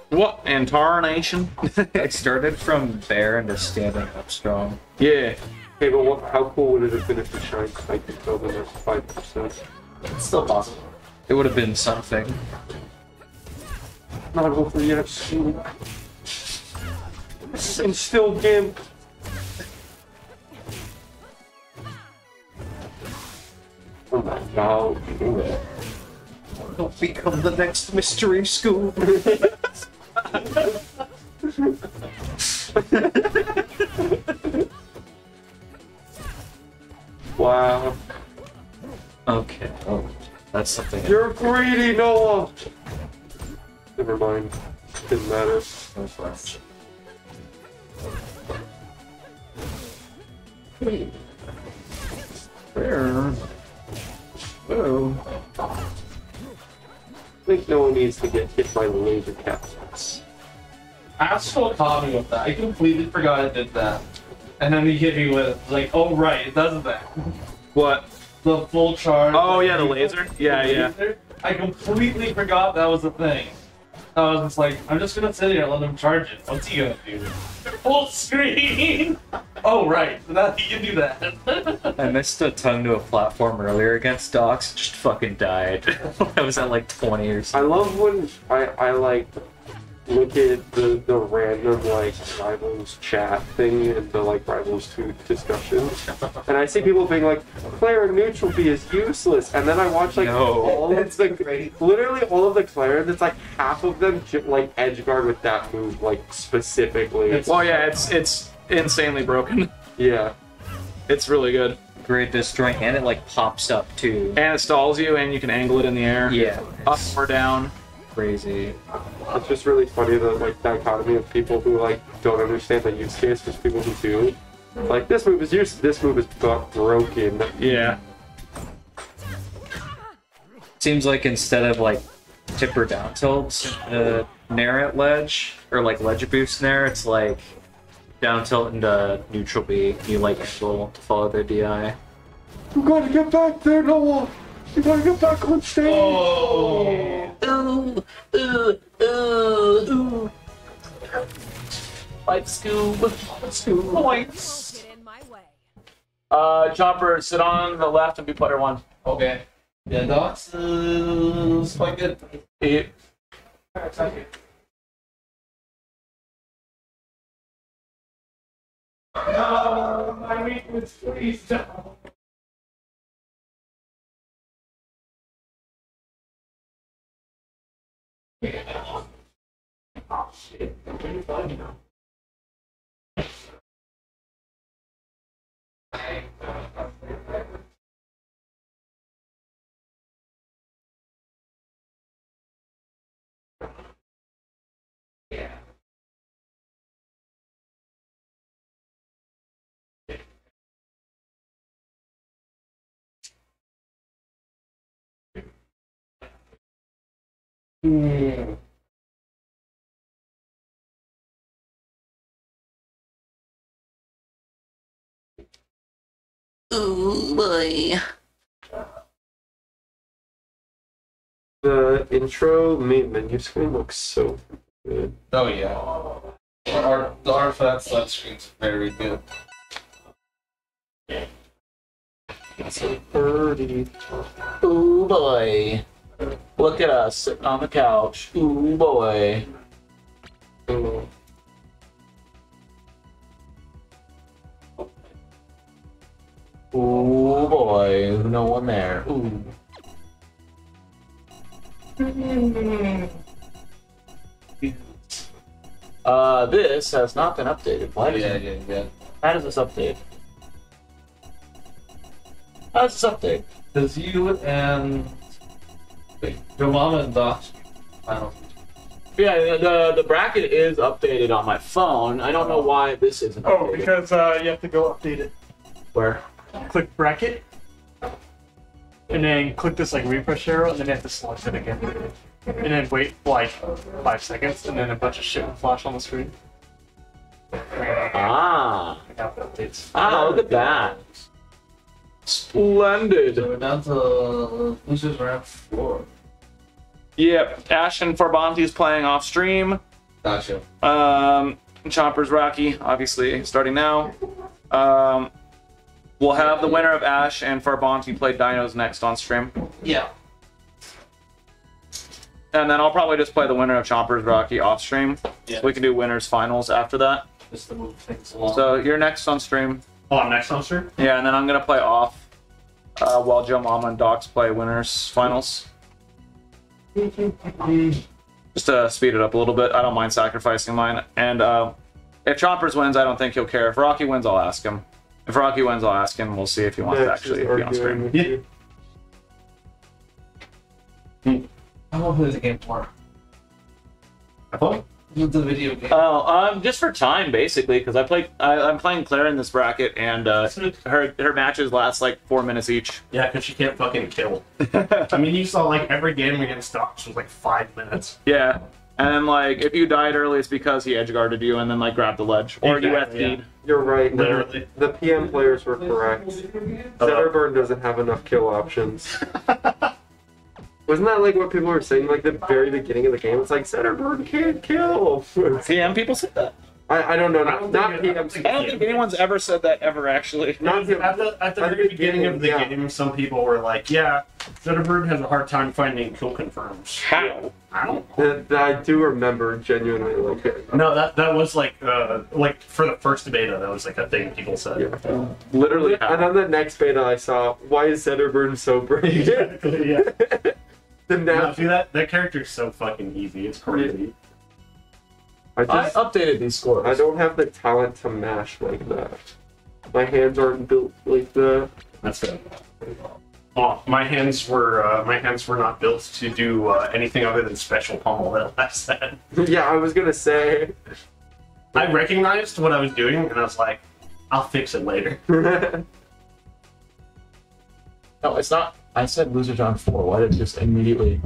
What? Antar Nation? it started from there into standing up strong. Yeah. Okay, but what, how cool would it have been if the shine spike had filled in as five percent? It's still possible. It would have been something. Not over yet. And still Gimp. Oh my god. Don't become the next mystery school. Wow. Okay. Oh, that's something. You're greedy, Noah! Never mind. Didn't matter. Where? Oh. I think no one needs to get hit by the laser capsules. Astral caught me with that. I completely forgot it did that. And then he hit me with like, oh right, it does that. What? The full charge. Oh yeah, the laser. Yeah, The yeah. laser. I completely forgot that was a thing. I was just like, I'm just gonna sit here and let him charge it. What's he gonna do? Full screen. oh right, so now he can do that. I missed a tongue to a platform earlier against Docs. Just fucking died. I was at like 20 or something. I love when I, I like look at the, the random like rivals chat thing and the like rivals two discussions and I see people being like Claire neutral B is useless and then I watch like No. all of the literally all of the Claire and it's like half of them ju- like edge guard with that move like specifically Oh yeah, it's it's insanely broken. yeah It's really good. Great destroy, and it like pops up too. And it stalls you, and you can angle it in the air. Yeah. Up or down. Crazy. it's just really funny the like dichotomy of people who like don't understand the use case versus people who do like this move is used this move is bu- broken Yeah. Seems like instead of like tip or down tilts, uh, nair at ledge or like ledge boost nair, it's like down tilt into neutral B. You like angle to follow their DI. You gotta get back there, Noah! You gotta get back on stage! Oh. Ooh, ooh, ooh, ooh. Like Scoob. Scoob. Points. Uh, Chopper, sit on the left and be player one. Okay. Yeah, Docs is quite good. Eight. No, my weakness, please don't. Oh shit, I'm pretty funny now. Ooh, boy. The intro main menu screen looks so good. Oh yeah. The art, the art for that slut screen's very good. So pretty. Oh boy. Look at us sitting on the couch. Ooh, boy. Oh. Ooh, boy. No one there. Ooh. Uh, this has not been updated. Why does Yeah, it? yeah, yeah. How does this update? How does this update? Because you and your mama and Doc. I don't. Yeah, the the bracket is updated on my phone. I don't know why this isn't. Oh, updated. because uh, you have to go update it. where? Click bracket, and then click this like refresh arrow, and then you have to select it again, and then wait like five seconds, and then a bunch of shit will flash on the screen. Ah. have updates. Ah, look at that. Splendid. So we're down to losers round four. Yep, Ash and Farbonti is playing off stream. Gotcha. Um, Chomper's Rocky, obviously, starting now. Um, we'll have the winner of Ash and Farbonti play Dinos next on stream. Yeah. And then I'll probably just play the winner of Chomper's Rocky off stream. Yeah. We can do winners finals after that. Just to move things along. So you're next on stream. Oh, I'm next on stream? Yeah, and then I'm gonna play off uh, while Joe Mama and Docs play winners finals. Just to speed it up a little bit. I don't mind sacrificing mine. And uh, if Chompers wins, I don't think he'll care. If Rocky wins, I'll ask him. If Rocky wins, I'll ask him. We'll see if he wants to actually be on stream. arguing with How long play the game for? I thought The video game. Oh, um, just for time, basically, because I play. I, I'm playing Claire in this bracket, and uh, her her matches last like four minutes each. Yeah, because she can't fucking kill. I mean, you saw like every game against Docs was like five minutes. Yeah, and like if you died early, it's because he edge guarded you and then like grabbed the ledge, or you Exactly, yeah. FP'd. You're right. The, Literally. the PM players were correct. Zetterburn doesn't have enough kill options. Wasn't that like what people were saying like the very beginning of the game? It's like Zetterburn can't kill. PM people said that. I, I don't know. I Not, don't not think- I PM. don't think- I don't think anyone's ever said that ever actually. Not PM. At the, at the At the very beginning of the yeah. game, some people were like, yeah, Zetterburn has a hard time finding kill confirms. How? I don't That, that I do remember genuinely like it. No, that that was like uh like for the first beta, that was like a thing people said. Yeah. Literally. And then the next beta I saw, why is Zetterburn so brave? Exactly, yeah. the No, now see that that character's so fucking easy. It's crazy. I I just updated these scores. I don't have the talent to mash like that. My hands aren't built like that. That's good. Oh, my hands were uh, my hands were not built to do uh, anything other than special pummel. That I said. yeah, I was gonna say. I recognized what I was doing, and I was like, "I'll fix it later." No, it's not. I said loser John four. Why did it just immediately?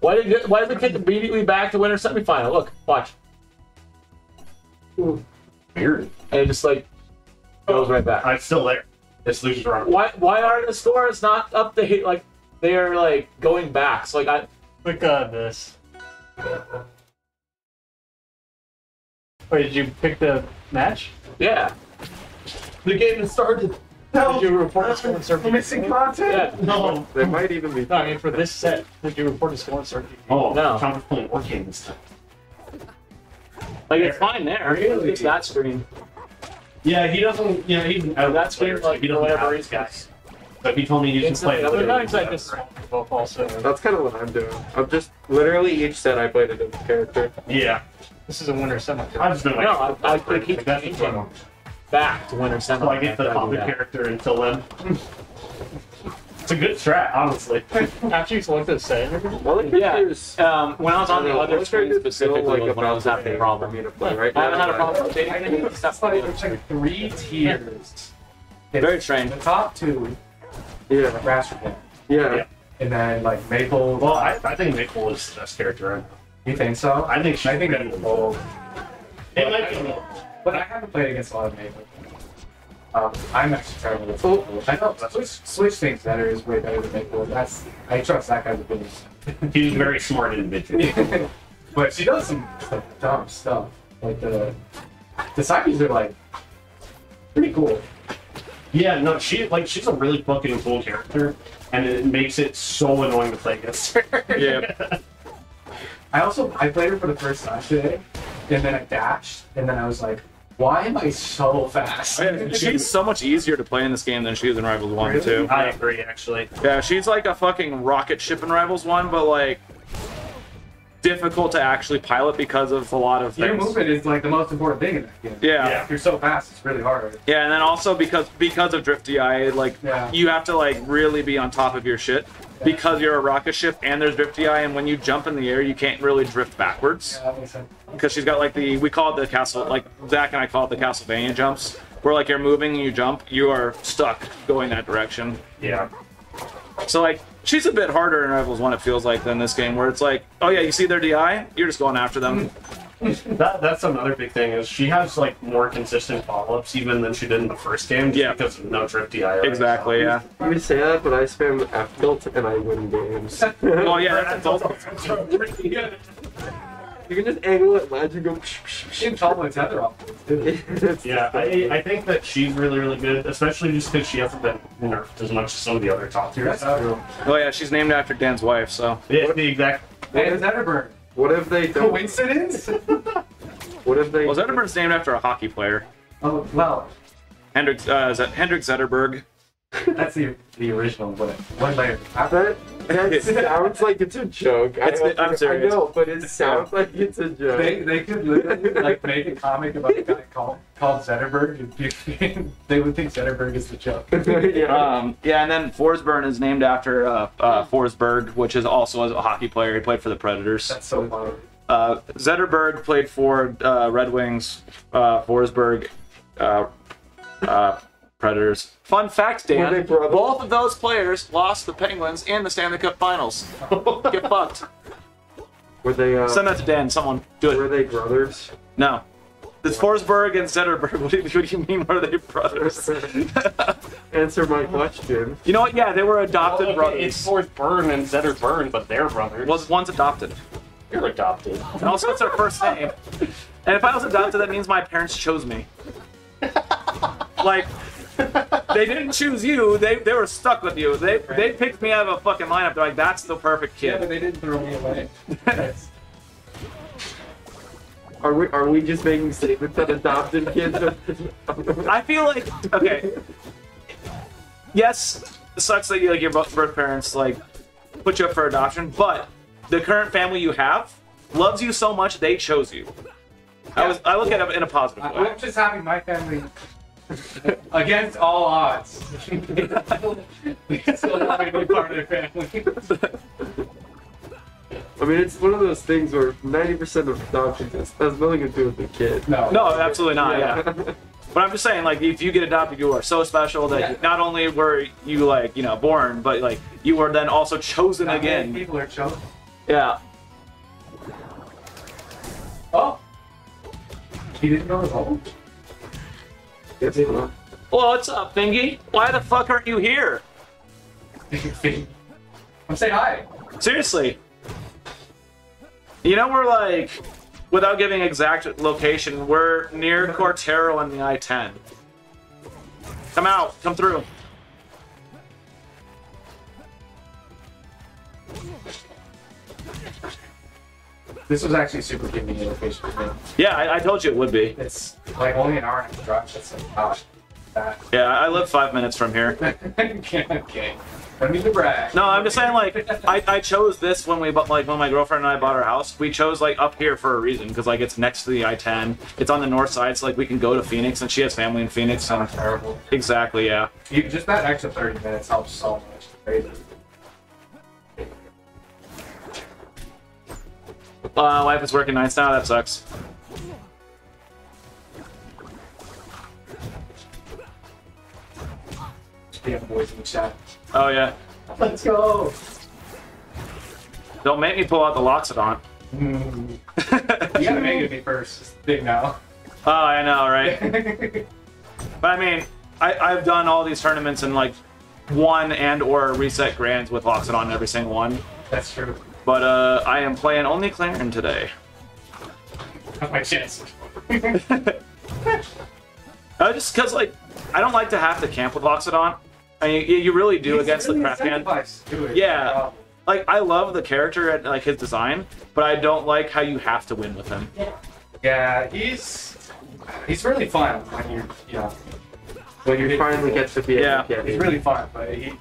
Why did it, why did it kick immediately back to winner semifinal? Look, watch. Weird. And it just like goes right back. I'm still there. It's losers run. Why why are the scores not up update like they are like going back? So like I Click on this. Wait, did you pick the match? yeah The game has started. Did you report the score and start Missing content. yeah No. There might even be. No, I mean for this set. Did you report a score and start? Oh No. Tom was playing war games. like it's fine there. Really? It's that screen. Yeah, he doesn't. Yeah, he's an out That's player, been, like, he doesn't whatever have he's these guys. So he told me he It's just play other other times games. I just also. That's kind of what I'm doing. I'm just literally each set I played a different character. Yeah, This is a winner semi. I've just been like, No, I- I like, keep that's changing. Fun. back to winner semi. Until I get the after other character until then. it's a good strat, honestly. After you select the set, Well, the Yeah. Um, when I was on the know, other what screen specifically like was when I was to having a problem. for me to play right I haven't had a but- problem updating any of the stuff. There's like three tiers. Very strange. The top two, Yeah. Rasputin, Yeah. Yeah. and then like Maypul. Well, I, I think Maypul is the best character. you think so? I think she's I think pretty that's cool. bold. It might be. But I haven't played against a lot of Maypul. Um, I'm actually terrible with Maypul. I know Switch, Switch thinks Zetter is way better than Maypul. That's I trust that guy's opinion. He's a very smart individual. but she does some, dumb stuff. Like the the Psyches are like pretty cool. Yeah, no, she like she's a really fucking cool character, and it makes it so annoying to play against her. Yeah. I also I played her for the first time today, and then I dashed, and then I was like, why am I so fast? She's so much easier to play in this game than she is in Rivals 1 Really? too. I agree, actually. Yeah, she's like a fucking rocket ship in Rivals 1, but like difficult to actually pilot because of a lot of things. Your movement is like the most important thing in that game. Yeah. Yeah. If you're so fast, it's really hard. Yeah, and then also because because of Drift DI, like Yeah. you have to like really be on top of your shit because you're a rocket ship and there's Drift DI, and when you jump in the air, you can't really drift backwards Yeah, that makes sense. because she's got like the we call it the castle like Zach and I call it the Castlevania jumps, where like you're moving and you jump, you are stuck going that direction. Yeah. So like she's a bit harder in Rivals One, it feels like, than this game, where it's like, oh yeah, you see their DI, you're just going after them. That that's another big thing is she has like more consistent follow ups even than she did in the first game. Just Yeah. because of no drip DI. Exactly, yeah. You say that, but I spam F tilt and I win games. Oh yeah, that's also You can just angle it, ledge, and go. She totally tether off. Yeah, I, I think that she's really really good, especially just because she hasn't been nerfed as much as some of the other top tiers. Oh yeah, she's named after Dan's wife, so. Yeah, the exact. Hey, Zetterberg. What if they don't? Coincidence? What if they? Well, Zetterberg's named after a hockey player. Oh, well, Hendrik, uh, Z- Hendrik Zetterberg. that's the the original, but one layer. That, that sounds like it's a joke. I, It's- don't I'm think- serious. I know, but it sounds like it's a joke. They, they could literally like make a comic about a guy called called Zetterberg, and people, they would think Zetterberg is the joke. Um, yeah, and then Forsburn is named after uh, uh, Forsberg, which is also a hockey player. He played for the Predators. That's so funny. Uh, Zetterberg played for uh, Red Wings. Uh, Forsberg, uh, uh, Predators. Fun fact, Were they Dan. brothers? Both of those players lost the Penguins in the Stanley Cup Finals. Get fucked. Were they? Uh, Send that to Dan. Someone do it. were they brothers? No. It's Forsberg and Zetterberg. What do, you, what do you mean? Were they brothers? Answer my question. you know what? Yeah, they were adopted Well, okay, it's brothers. Forsburn and Zetterberg, but they're brothers. Well, one's adopted. You're adopted. And also, it's their first name. And if I was adopted, that means my parents chose me. Like, they didn't choose you. They they were stuck with you. They they picked me out of a fucking lineup. They're like, that's the perfect kid. Yeah, but they didn't throw me away. Are we? Are we just making statements that adopted kids? I feel like okay. Yes, it sucks that you like your birth parents like put you up for adoption, but the current family you have loves you so much they chose you. I was I look at it in a positive I- way. I'm just happy my family, against all odds, they still want to be part of their family. I mean, it's one of those things where 90% of adoptions has has nothing to do with the kid. No, No, absolutely not. Yeah. But I'm just saying, like, if you get adopted, you are so special that Yeah. not only were you like, you know, born, but like you were then also chosen Not many again. people are chosen. Yeah. Oh, he didn't know his home. Well, what's up, Thingy? Why the fuck aren't you here? I'm saying hi. Seriously. You know, we're like, without giving exact location, we're near Cortaro and the I-10. Come out, come through. This was actually super convenient location for me. Yeah, I, I told you it would be. It's like only an hour and a half drive. That's like, oh, that. Yeah, I live five minutes from here. okay, okay. Don't need to brag. No, I'm just saying, like, I, I chose this when we bought, like, when my girlfriend and I bought our house. We chose, like, up here for a reason, because, like, it's next to the I-10. It's on the north side, so, like, we can go to Phoenix, and she has family in Phoenix. And terrible. exactly, yeah. You, just that extra 30 minutes helps so much. Crazy. Uh, wife is working nights now. That sucks. Boys in the chat. Oh yeah. Let's go. Don't make me pull out the Loxodont. Mm. you gotta make it me first. It's big now. Oh, I know, right? but I mean, I, I've done all these tournaments and like won and or reset grands with Loxodont in every single one. That's true. But uh, I am playing only Clairen today. That's my chance. Uh, just because like I don't like to have to camp with Loxodont. I mean, you, you really do against the craft hand. Yeah. Like I love the character and like his design, but I don't like how you have to win with him. Yeah, he's he's really fun when you're you when you're finally get to be Yeah. able to He's really fun, but he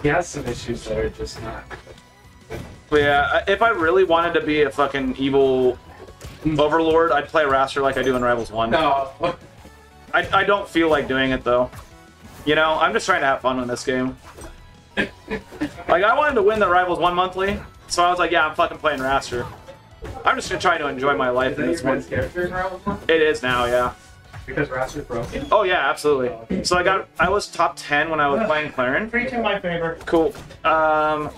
he has some issues that are just not. But yeah, if I really wanted to be a fucking evil overlord, I'd play Wrastor like I do in Rivals One. No. I, I don't feel like doing it though. You know, I'm just trying to have fun in this game. like I wanted to win the Rivals One monthly, so I was like, yeah, I'm fucking playing Wrastor. I'm just gonna try to enjoy my life in this one. character in Rivals One? It is now, yeah. Because Wrastor's broken. Oh yeah, absolutely. So I got I was top ten when I was playing Clairen. Three to my favor. Cool. Um,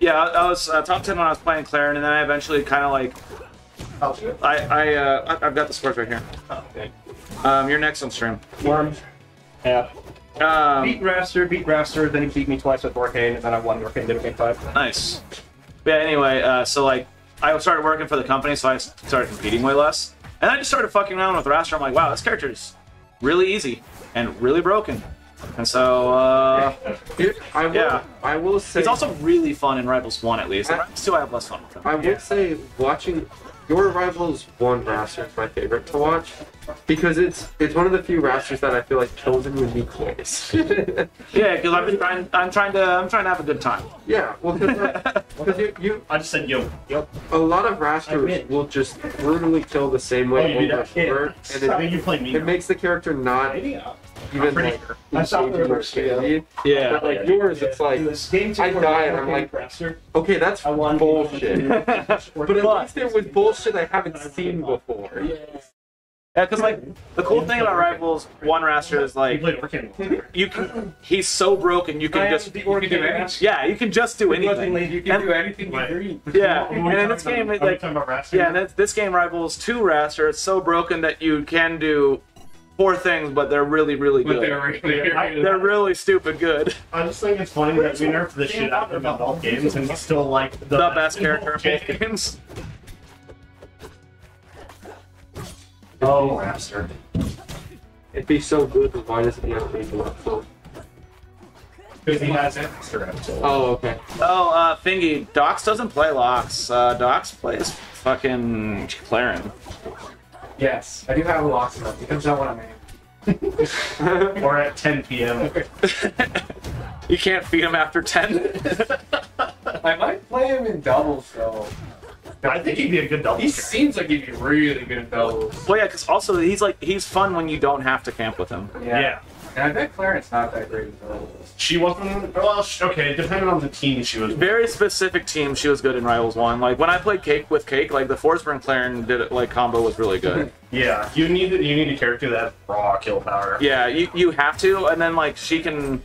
yeah, I was uh, top ten when I was playing Clairen, and then I eventually kind of like I I uh, I've got the scores right here. Okay. Um, you're next on stream. Worm. Yeah. Um, beat Wrastor, beat Wrastor, then he beat me twice with Orcane, and then I won Orcane Game 5. Nice. Yeah. Anyway, uh, so like I started working for the company, so I started competing way less, and I just started fucking around with Wrastor. I'm like, wow, this character is really easy and really broken. And so, uh, I will, yeah, I will say he's also really fun in Rivals One at least. In Rivals Two, I have less fun with him. I will say watching your rivals one Wrastor is my favorite to watch because it's it's one of the few Wrastors that I feel like kills in unique ways. Yeah, because I've been trying. I'm trying to. I'm trying to have a good time. yeah, well, because you, you, I just said yo, yo. a lot of Wrastors will just brutally kill the same Oh, way you over and over, Yeah. and it, I mean, you played me. it makes the character not even pretty like sure. I saw the engaging or reverse video. Yeah. But like yours, it's like I die and I'm like, okay, that's bullshit. but at least it was bullshit I haven't seen before. Yeah, because like the cool thing about Rivals One Wrastor is like you can. He's so broken. You can I just have the Orcane do match. Yeah, you can just do anything. Luckily, you can And- do anything you dream. Yeah, and in this game, about- it, are we like talking about Wrastor? yeah, and this, this game Rivals Two Wrastor. It's so broken that you can do four things, but they're really, really But good. they're really good. They're really stupid good. I just think it's funny that we nerfed the shit out of him all games, and he's still like the, The best character in both games. Oh, Wrastor. It'd be so good, but why doesn't he have to be delightful? Because he has it. Oh, okay. Oh, uh, Fingy, Docs doesn't play Locks. Uh, Docs plays fucking Clairen. Yes, I do have a lock stuff. Depends on what I'm in. or at 10 p.m. You can't feed him after 10. I might play him in doubles though. I think he'd be a good doubles He character. seems like he'd be really good in doubles. Well, yeah, because also he's like he's fun when you don't have to camp with him. Yeah. And I bet Clairen's not that great in doubles. She wasn't. Well, sh- okay, depending on the team she was. Very specific team. She was good in Rivals One. Like when I played Cake with Cake, like the Forsburn Clairen did it like combo was really good. Yeah, you need you need a character that has raw kill power. yeah, you you have to, and then like she can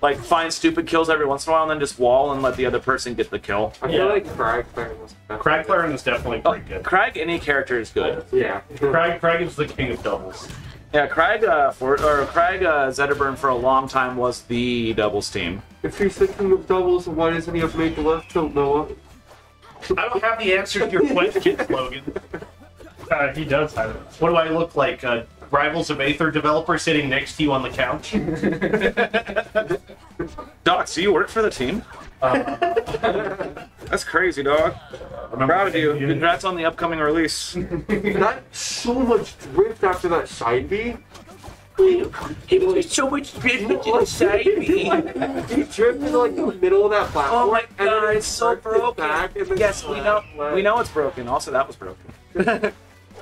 like find stupid kills every once in a while, and then just wall and let the other person get the kill. I feel like Kragg Clairen was better. Kragg Clairen is definitely oh, pretty good. Craig, any character is good. Yeah. Kragg Kragg is the king of doubles. Yeah, Craig uh, for or Craig uh, Zetterburn for a long time was the doubles team. If he's thinking of doubles, why doesn't he have made the left tilt, Noah? I don't have the answer to your question, Logan. Uh, he does have it. What do I look like? Uh, Rivals of Aether developer sitting next to you on the couch? Doc, do you work for the team? That's crazy, dog. I'm Proud of you. Congrats on the upcoming release. that so much drift after that side B. He was so much drift into the side B. He drifted like the middle of that platform. Oh my and then god, he it's so jerked it broken. Back and then Yes, we know. flat. We know it's broken. Also, that was broken.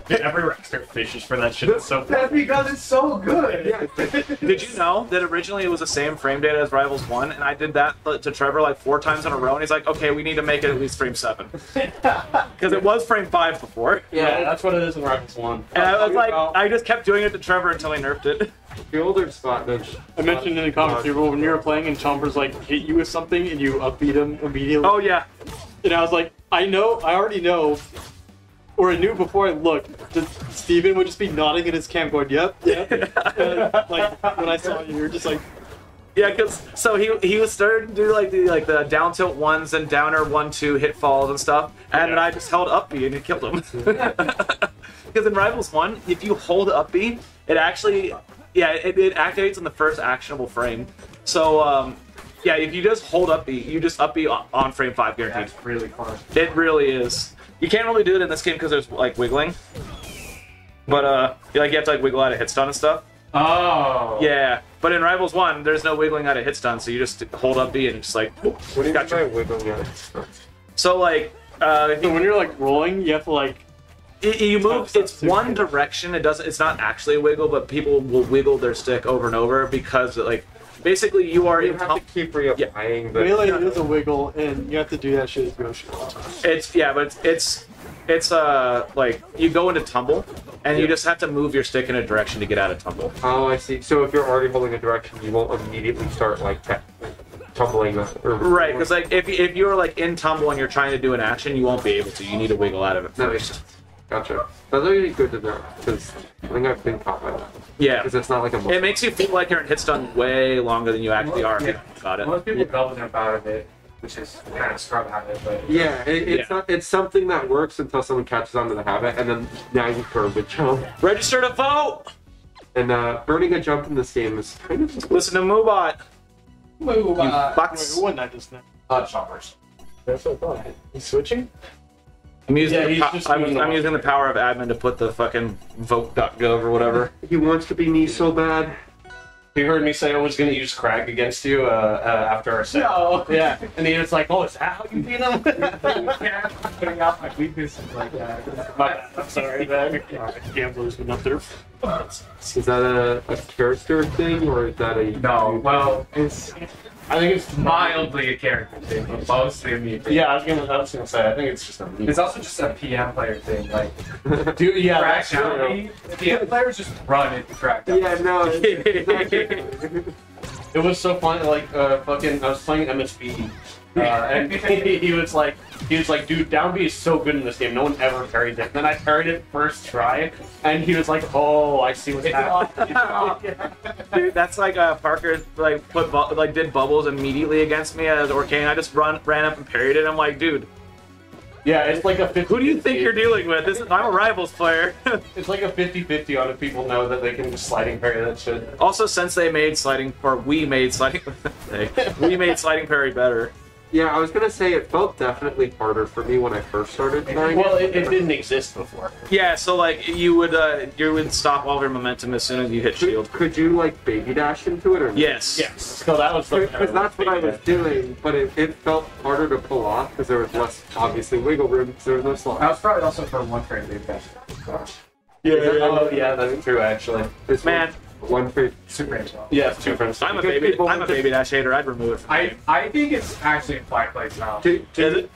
Dude, every Rockstar fishes for that shit. It's so That's because it's so good. Did you know that originally it was the same frame data as Rivals 1, and I did that to Trevor like four times in a row, and he's like, okay, we need to make it at least frame 7. Because it was frame 5 before. Yeah, that's what it is in Rivals 1. And I was like, I just kept doing it to Trevor until he nerfed it. The older spot dodge. I mentioned in the comments here, when you were playing and Chompers like hit you with something and you upbeat him immediately. Oh yeah. And I was like, I know, I already know, or I knew before I looked. That Steven would just be nodding in his camp, going, "Yep, yep." And, like when I saw you, you were just like, Yeah, because so he he was starting to do like the like the down tilt ones and downer one two hit falls and stuff, and then I just held up B and it killed him. Because in Rivals one, if you hold up B, it actually yeah it, it activates in the first actionable frame. So um, yeah, if you just hold up B, you just up B on, on frame five guaranteed. That's really fun. It really is. You can't really do it in this game because there's like wiggling. But uh, you, like you have to like wiggle out of hit stun and stuff. Oh. Yeah, but in Rivals One, there's no wiggling out of hit stun, so you just hold up B and just like. What do you Gotcha. mean by wiggling out? So like, uh, so when you're like rolling, you have to like. y- you move. It's one direction. It doesn't. It's not actually a wiggle, but people will wiggle their stick over and over because like, basically you are You in. have tum- to keep reapplying the. Melee is a wiggle, and you have to do that shit as Yoshi. It's yeah, but it's it's it's uh like you go into tumble, and you just have to move your stick in a direction to get out of tumble. Oh, I see. So if you're already holding a direction, you won't immediately start like ta- tumbling. Or, Right, because like if if you're like in tumble and you're trying to do an action, you won't be able to. You need to wiggle out of it That makes first. Gotcha. That's really good to know because I think I've been caught by that. Yeah. Because it's not like a. It makes you feel like you're in hit stun way longer than you actually are. Got it. Most people double jump out of it, which is kind of scrub habit, but Yeah, it, it's not. It's something that works until someone catches on to the habit, and then now you burn the jump. Register to vote. And uh, burning a jump in this game is kind of. Listen to Moobot. Move You fucks. Wait, what not just now? uh, choppers. That's what I thought. He's switching? I'm using, Yeah, the he's po- just I'm, moving I'm on. using the power of admin to put the fucking vote.gov or whatever. He wants to be me so bad. You heard me say I was going to use Kragg against you uh, uh, after our set. No. Yeah, and he was like, "Oh, is that how you beat him?" yeah, putting out my weakness like that. My. I'm sorry, man. Gamblers been up there. Is that a, a character thing or is that a? No, well, it's. I think it's mildly a character thing, but mostly a me thing. Yeah, I was gonna. I was gonna say. I think it's just a. It's also just a PM player thing, like. Dude, yeah, track that's true. me. PM players just run it to track. Yeah, no. It was so fun. Like, uh, fucking, I was playing MSB, uh, and he, was like, he was like, dude, down B is so good in this game. No one ever parried it. And then I parried it first try, and he was like, oh, I see what's happening. Dude, that's like uh, Parker like put like did bubbles immediately against me as Orcane. I just run ran up and parried it. I'm like, dude, Yeah, it's like a 50 who do you think you're dealing with? This is, I'm a rivals player. It's like a 50-50 on if people know that they can just sliding parry that shit. also, since they made sliding or we made sliding, we made sliding parry better. Yeah, I was gonna say it felt definitely harder for me when I first started playing. Well, it, it didn't exist before. Yeah, so like you would uh, you would stop all of your momentum as soon as you hit shield. Could you like baby dash into it or? Yes. Yes. So that was the. Because that's what I was doing, but it, it felt harder to pull off because there was less obviously wiggle room because there was no slot. That was probably also for one frame lead dash. Yeah, oh, yeah, that's true, actually. This Man, one frame. Super range. Yeah, two frames. I'm a baby. I'm a baby dash hater. I'd remove it. From I I think it's actually a fly place now. Do, Is it?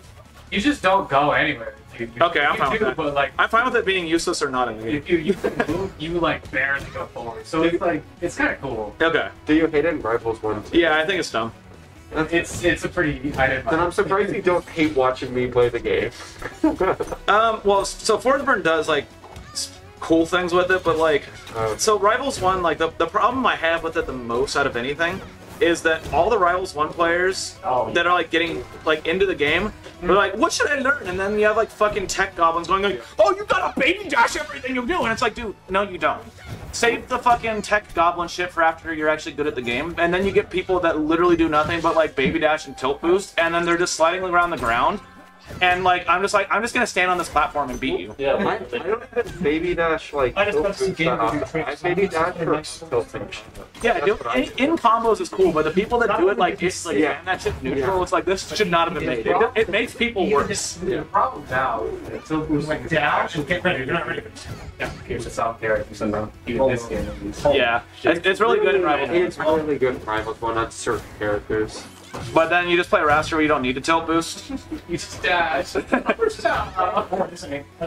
You just don't go anywhere. You, you, Okay, I'm you fine with that. But like, I'm fine with it being useless or not in the game. if you you move, you like barely go forward. So it's like it's kind of cool. Okay. Do you hate it in Rivals One? Too? Yeah, I think it's dumb. It's it's a pretty. I didn't. Then I'm surprised you don't hate watching me play the game. Um, well, so Forsburn does like s- cool things with it, but like, Oh. so Rivals One, like the the problem I have with it the most out of anything is that all the Rivals One players oh, that are like getting like into the game, they're hmm. like, what should I learn? And then you have like fucking tech goblins going like, oh, you gotta baby dash everything you do, and it's like, dude, no, you don't. Save the fucking tech goblin shit for after you're actually good at the game, and then you get people that literally do nothing but like baby dash and tilt boost, and then they're just sliding around the ground. And like I'm just like I'm just gonna stand on this platform and beat you. Yeah, I, I don't have baby dash like I just tilt got some game that review often. I baby dash for tilting. Yeah, That's dude, what in, in combos is cool, but the people that do it like it's like Yeah. yeah. that shit neutral, it's like this should not have been made. It, it makes people worse. The problem now, until it was like down, and get ready. You're not ready. Yeah, here's a soft character. So even this game, at least. Yeah, it's, it's really good in Rivals. It's really good in Rivals One not certain characters. But then you just play Wrastor where you don't need to tilt boost. You just dash.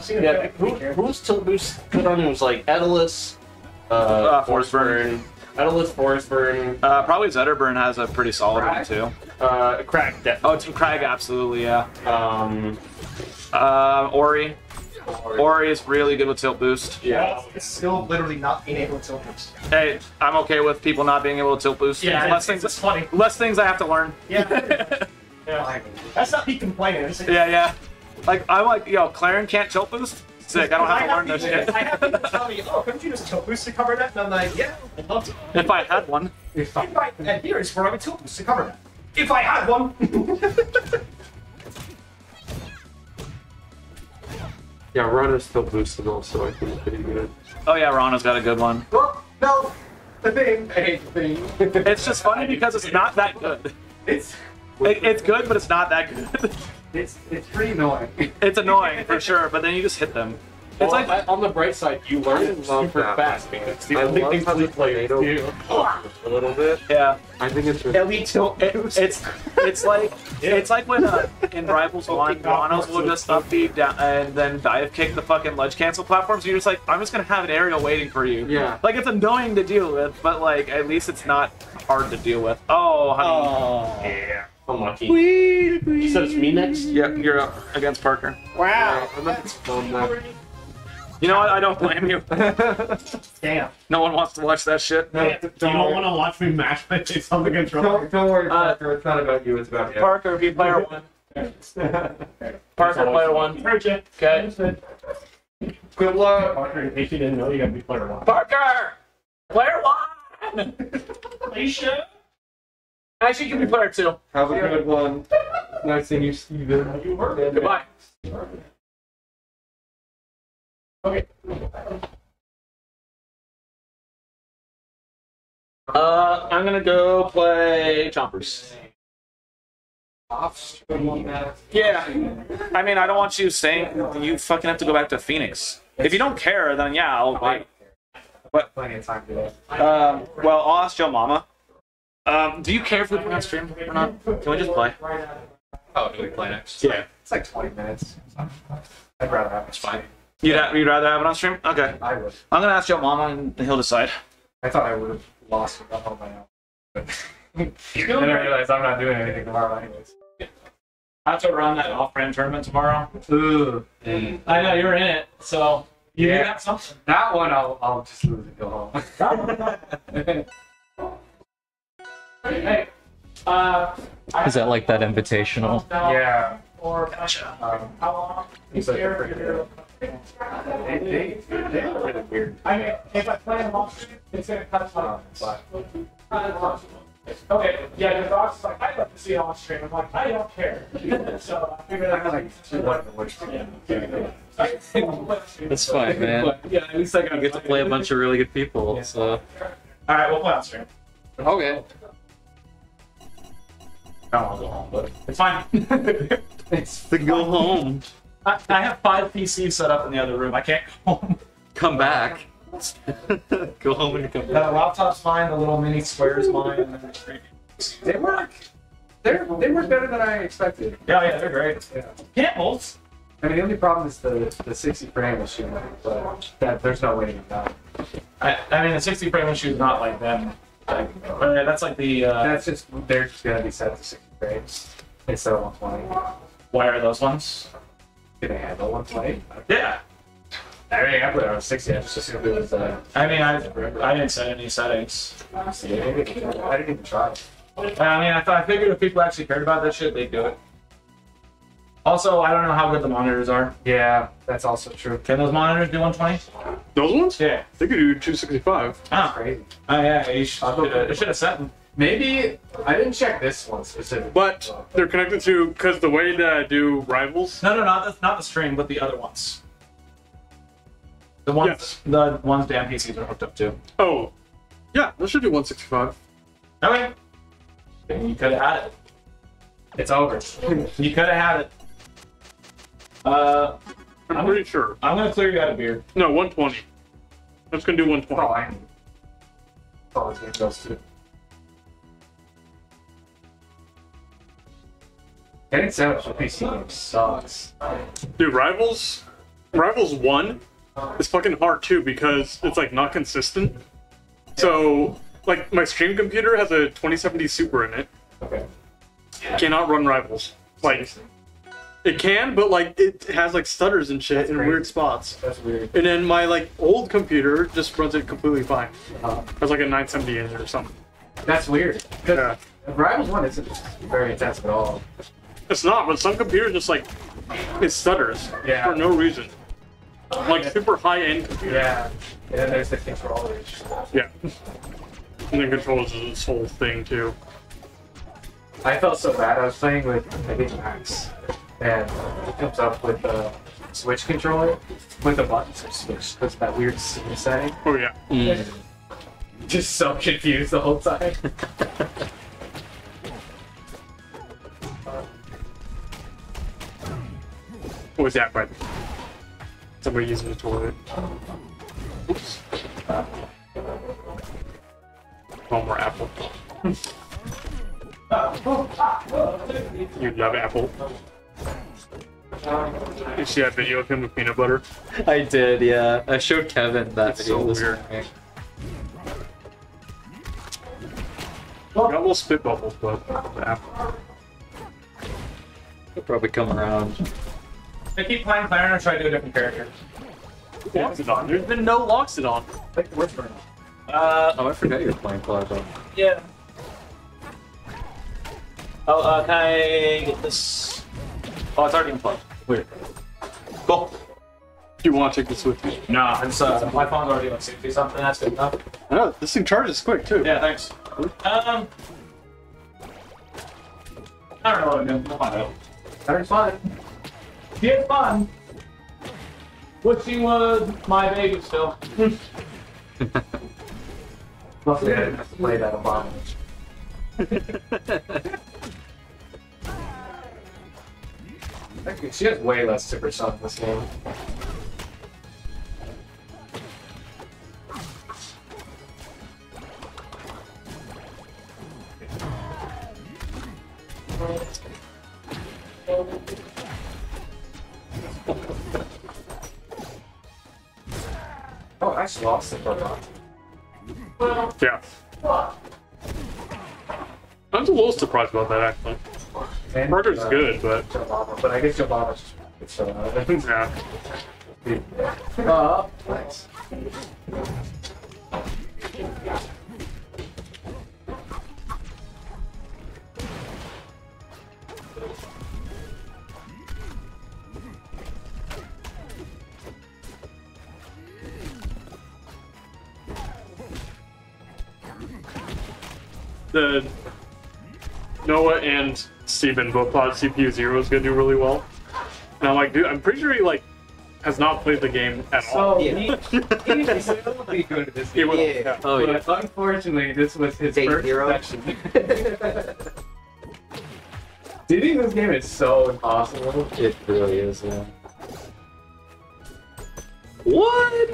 Yeah, who, who's tilt boost good on? It was like Etalus, uh, Uh, Forsburn, Etalus, Forsburn, Uh, probably Zetterburn has a pretty solid one too. uh, Kragg, definitely. Oh, it's Kragg, absolutely, yeah. Um, Uh, Ori. Ori is really good with tilt boost. yeah. It's still literally not being able to tilt boost. Hey, I'm okay with people not being able to tilt boost. Yeah, less things, it's funny. less things I have to learn. Yeah. yeah. That's not me complaining. It's Yeah, yeah. Like I'm like, yo, Clairen can't tilt boost. Sick. I don't have to learn this people, shit. I have people tell me, oh, couldn't you just tilt boost to cover that? And I'm like, yeah, I'd love to. If I had one. If I, and here is where I would tilt boost to cover that. If I had one. Yeah, Ranno's still boosting also, I think pretty good. Oh yeah, Ranno's got a good one. well, no. The thing, I hate the thing. It's just funny because it's not that good. It's It, it's good, but it's not that good. It's it's pretty annoying. It's annoying for sure, but then you just hit them. It's like I- on the bright side, you learn it super fast because it's the I only love thing how the flute players do. a little bit. yeah. I think it's really elite tilt It, it's it's like it's like when uh, in Rivals One, Bonos will just up B down and then dive kick the fucking ledge cancel platform. So you're just like, I'm just gonna have an aerial waiting for you. Yeah. Like it's annoying to deal with, but like at least it's not hard to deal with. Oh, honey. Yeah. Unlucky. You said it's me next? Yeah, you're up against Parker. Wow. I'm not bummed that You know what? I don't blame you. Damn. No one wants to watch that shit. No, you don't want to watch me mash my face on the controller. Don't, don't worry, uh, Parker. it's not about you. It's about him. Parker, be player one. Parker, player one. Okay. Good luck. Parker, in case you didn't know, you gotta be player one. Parker, player one. Alicia. Actually, you can be player two. Have a good one. Nice seeing you, Steven. Goodbye. Okay. Uh, I'm gonna go play Chompers. Yeah. I mean, I don't want you saying you fucking have to go back to Phoenix. If you don't care, then yeah, I'll wait. But Plenty of time today. um, well, I'll ask your Mama. Um, do you care if we play on stream or not? Can we just play? Oh, do we play next? Yeah. It's like 20 minutes. I'd rather have it. It's fine. You'd, ha- you'd rather have it on stream? Okay. I would. I'm gonna ask your Mama and he'll decide. I thought I would have lost it up on my own. But then I realized I'm not doing anything tomorrow anyways. I have to run that off-brand tournament tomorrow. Ooh. I know you're in it, so you Yeah. got something. That one I'll, I'll just lose and go home. Hey, uh, Is that like that invitational? yeah. or gotcha. Um, How long? He's like a freaking. They, they, they're really weird. I mean, if I play them off it's gonna cut Um, time. but Okay, yeah, the dog's like, I'd love to see it on stream. I'm like, I don't care. so I figured I out like one of the worst. That's fine, man. Yeah, at least I got You get to play a bunch of really good people. So. All right, we'll play on stream. Okay. I don't want to go home, but it's fine. It's to go home. I, I have five PCs set up in the other room. I can't go home. Come back. go home and come The back. laptop's mine. The little mini square's mine. and then the screen. They work. They're, they work better than I expected. Yeah, yeah, they're great. Yeah. Campbell's. I mean, the only problem is the, the 60 frame issue, but that, there's no way to get that. I, I mean, the 60 frame issue is not like them. Like, uh, that's like the. Uh, That's just, they're just going to be set to 60 frames instead of 120. why are those ones? Can they handle 120? Yeah. I mean, I put it on 60. I just assumed it was. Uh, I mean, I I didn't set any settings. I didn't even try. I mean, I thought I figured if people actually cared about that shit, they'd do it. Also, I don't know how good the monitors are. Yeah, that's also true. Can those monitors do 120? Those ones? Yeah. They could do 265. Oh, Crazy. oh yeah, you should have should have set them. Maybe I didn't check this one specifically. But they're connected to because the way that I do rivals. No, no, not the, not the stream, but the other ones. The ones, Yes. the ones damn PCs are hooked up to. Oh, yeah, that should do 165. Okay. You could have had it. It's over. You could have had it. Uh, I'm, I'm- pretty sure. I'm gonna clear you out of beer. No, 120. I'm just gonna do 120. That's all I need. That's all this Getting set up for PC sucks. Dude, rivals, rivals one is fucking hard too because it's like not consistent. So, like my stream computer has a 2070 Super in it. Okay. Cannot run rivals. Like it can, but like it has like stutters and shit That's in crazy. weird spots. That's weird. And then my like old computer just runs it completely fine. Uh, Has like a 970 in it or something. that's weird. Yeah. Rivals 1 isn't very intense at all. It's not, but some computers just like it stutters Yeah. for no reason. Like super high end computer. Yeah. And then there's the controllers. Yeah. And then controls is this whole thing too. I felt so bad. I was playing with I think Max, and it comes up with the Switch controller with the buttons are switched. That's that weird scene setting. Oh yeah. Mm. Just so confused the whole time. What was that, bud? Somebody using the toilet. Oops. One more apple. you love apple. You see that video of him with peanut butter? I did, yeah. I showed Kevin that It's video so weird. morning. Got little spit bubbles, but the apple. He'll probably come around. I keep playing Claire and I try to do a different character. Loxodont. There's been no Loxodont. Where's Burn? Uh, oh, I forgot you're playing Plaza. Yeah. Oh, uh, can I get this? Oh, it's already unplugged. Weird. Go. Do you want to take this with me? Nah, it's uh, my phone's already like 60 something. That's good enough. I know, this thing charges quick too. Yeah, thanks. Um, I don't know what I'm doing. We'll find out. Having Get fun. Wishing was my baby still. Must have played that Obama. Actually, she has way less super stuff in this game. Oh, I actually lost it for a while. Yeah. I'm a little surprised about that actually. And, Murder's uh, good, but but I guess Obama's it's so uh, yeah. uh, thanks. The Noah and Steven both thought CPU Zero is gonna do really well. And I'm like, dude, I'm pretty sure he like has not played the game at all. So he, he will be good at this game. will, yeah. Oh, but unfortunately, this was his Day first zero? session. Beating this game is so impossible. It really is, yeah. What?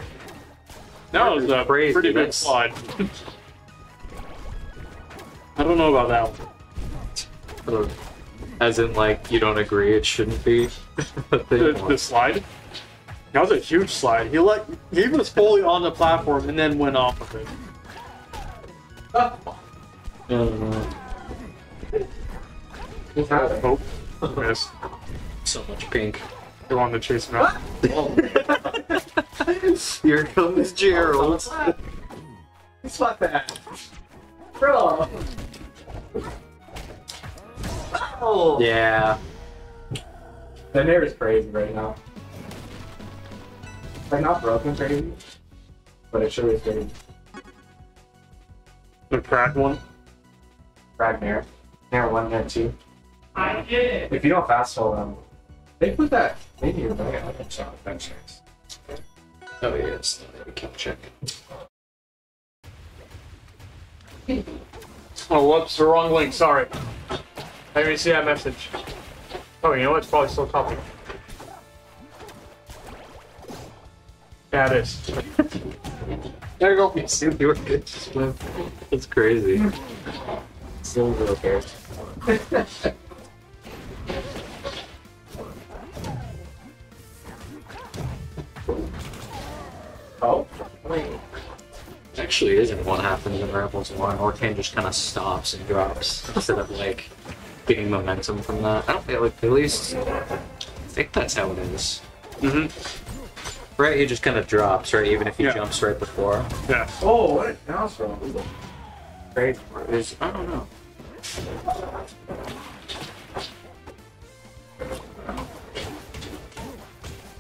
That was a Crazy, pretty big that's- slide. I don't know about that one. As in, like, you don't agree it shouldn't be a. The, the slide. That was a huge slide. He let he was fully on the platform and then went off of it. Oh, oh missed. So much pink. You want to chase him out. Here comes Gerald. Fuck that. Bro. Oh. Yeah. The nair is crazy right now. Like not broken crazy, but it sure is crazy. The cracked one. Frag nair. Nair one, nair two. I did it. If you don't fast hold them, um, they put that maybe you're right. I can check benchmarks. Oh, yes. We can check. Oh, whoops, the wrong link. Sorry. I didn't see that message. Oh, you know what? It's probably still copying. Yeah, it is. there you go. You were good. That's crazy. Still really cares. oh, wait. Actually, isn't what happens in Rivals 1. Orcane just kind of stops and drops instead of, like, getting momentum from that. I don't feel like, at least, I think that's how it is. Mm-hmm. Right? He just kind of drops, right? Even if he Yeah. jumps right before. Yeah. Oh, what is mouse from? Great. Is, I don't know.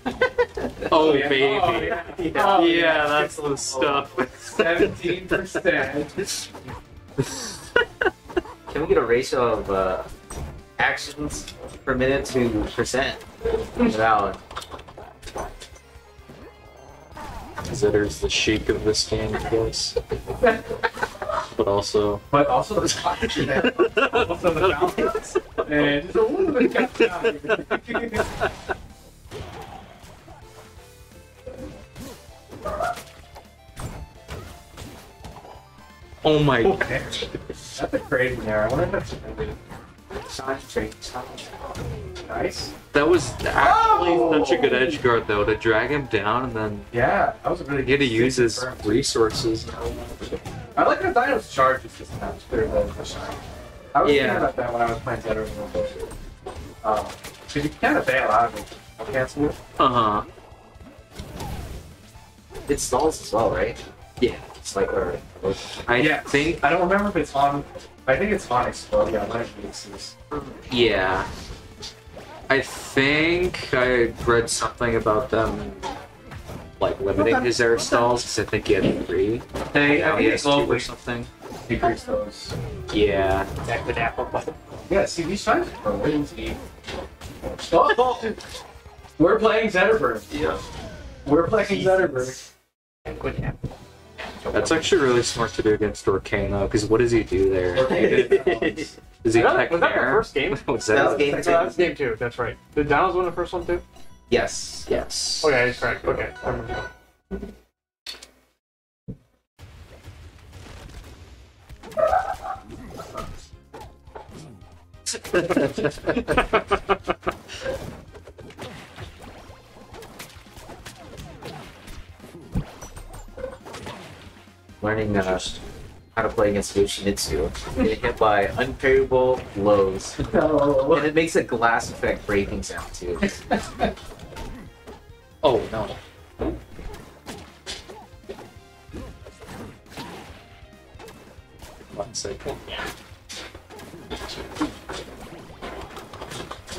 Oh, yeah. baby. Oh, yeah. Yeah, Oh, yeah. that's the stuff. Seventeen percent. Can we get a ratio of uh, actions per minute to percent? Without Zitter's the chic of this game, I guess. But also. But also the posture there. Also the balance. And just a little bit of Oh my Oh, man. That's a crazy there. I wonder if that's science. Nice. That was actually such a good edge guard, though, to drag him down and then Yeah, that was a really get to use his resources. I like how Dino's charges just now. Clear the shine. I was thinking Yeah. about that when I was playing Dead or. Um, because you can kind of bail out of it. I'll cancel it. Uh huh. It stalls as well, right? Yeah. It's like or, I yeah, think I don't remember if it's on. I think it's on Explode. Yeah, Light Mixes. Yeah. I think I read something about them like limiting his air stalls because I think he had three. They, now I he think has they two or slowly something. decrease those. Yeah. Attack the apple. Yeah, see these times are lazy. Oh, we're playing Zetterburn. Yeah. We're playing Zetterburn. That's actually really smart to do against Orcane though, because what does he do there? Does he was that, tech was that the first game? What's That that? was game No, that was game two. That's right. Did Downs win the first one too? Yes. Yes. Okay, that's correct. Okay, Learning uh, how to play against Yoshimitsu. Getting hit by unparable blows. And it makes a glass effect breaking sound too. Oh no. One second.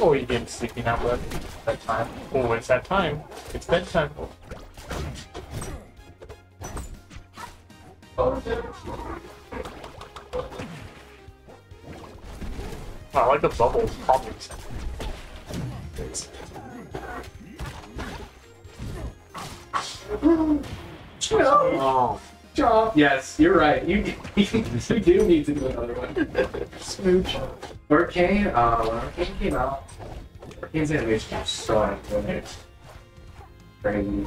Oh, you getting sleepy now, bud? That time. Oh, it's that time. It's bedtime. Oh, I like the bubbles popping sound. Oh. Yes, you're right. You, you do need to do another one. Smooch. Hurricane, uh, when Hurricane came out, Hurricane's animation was so iconic. Crazy.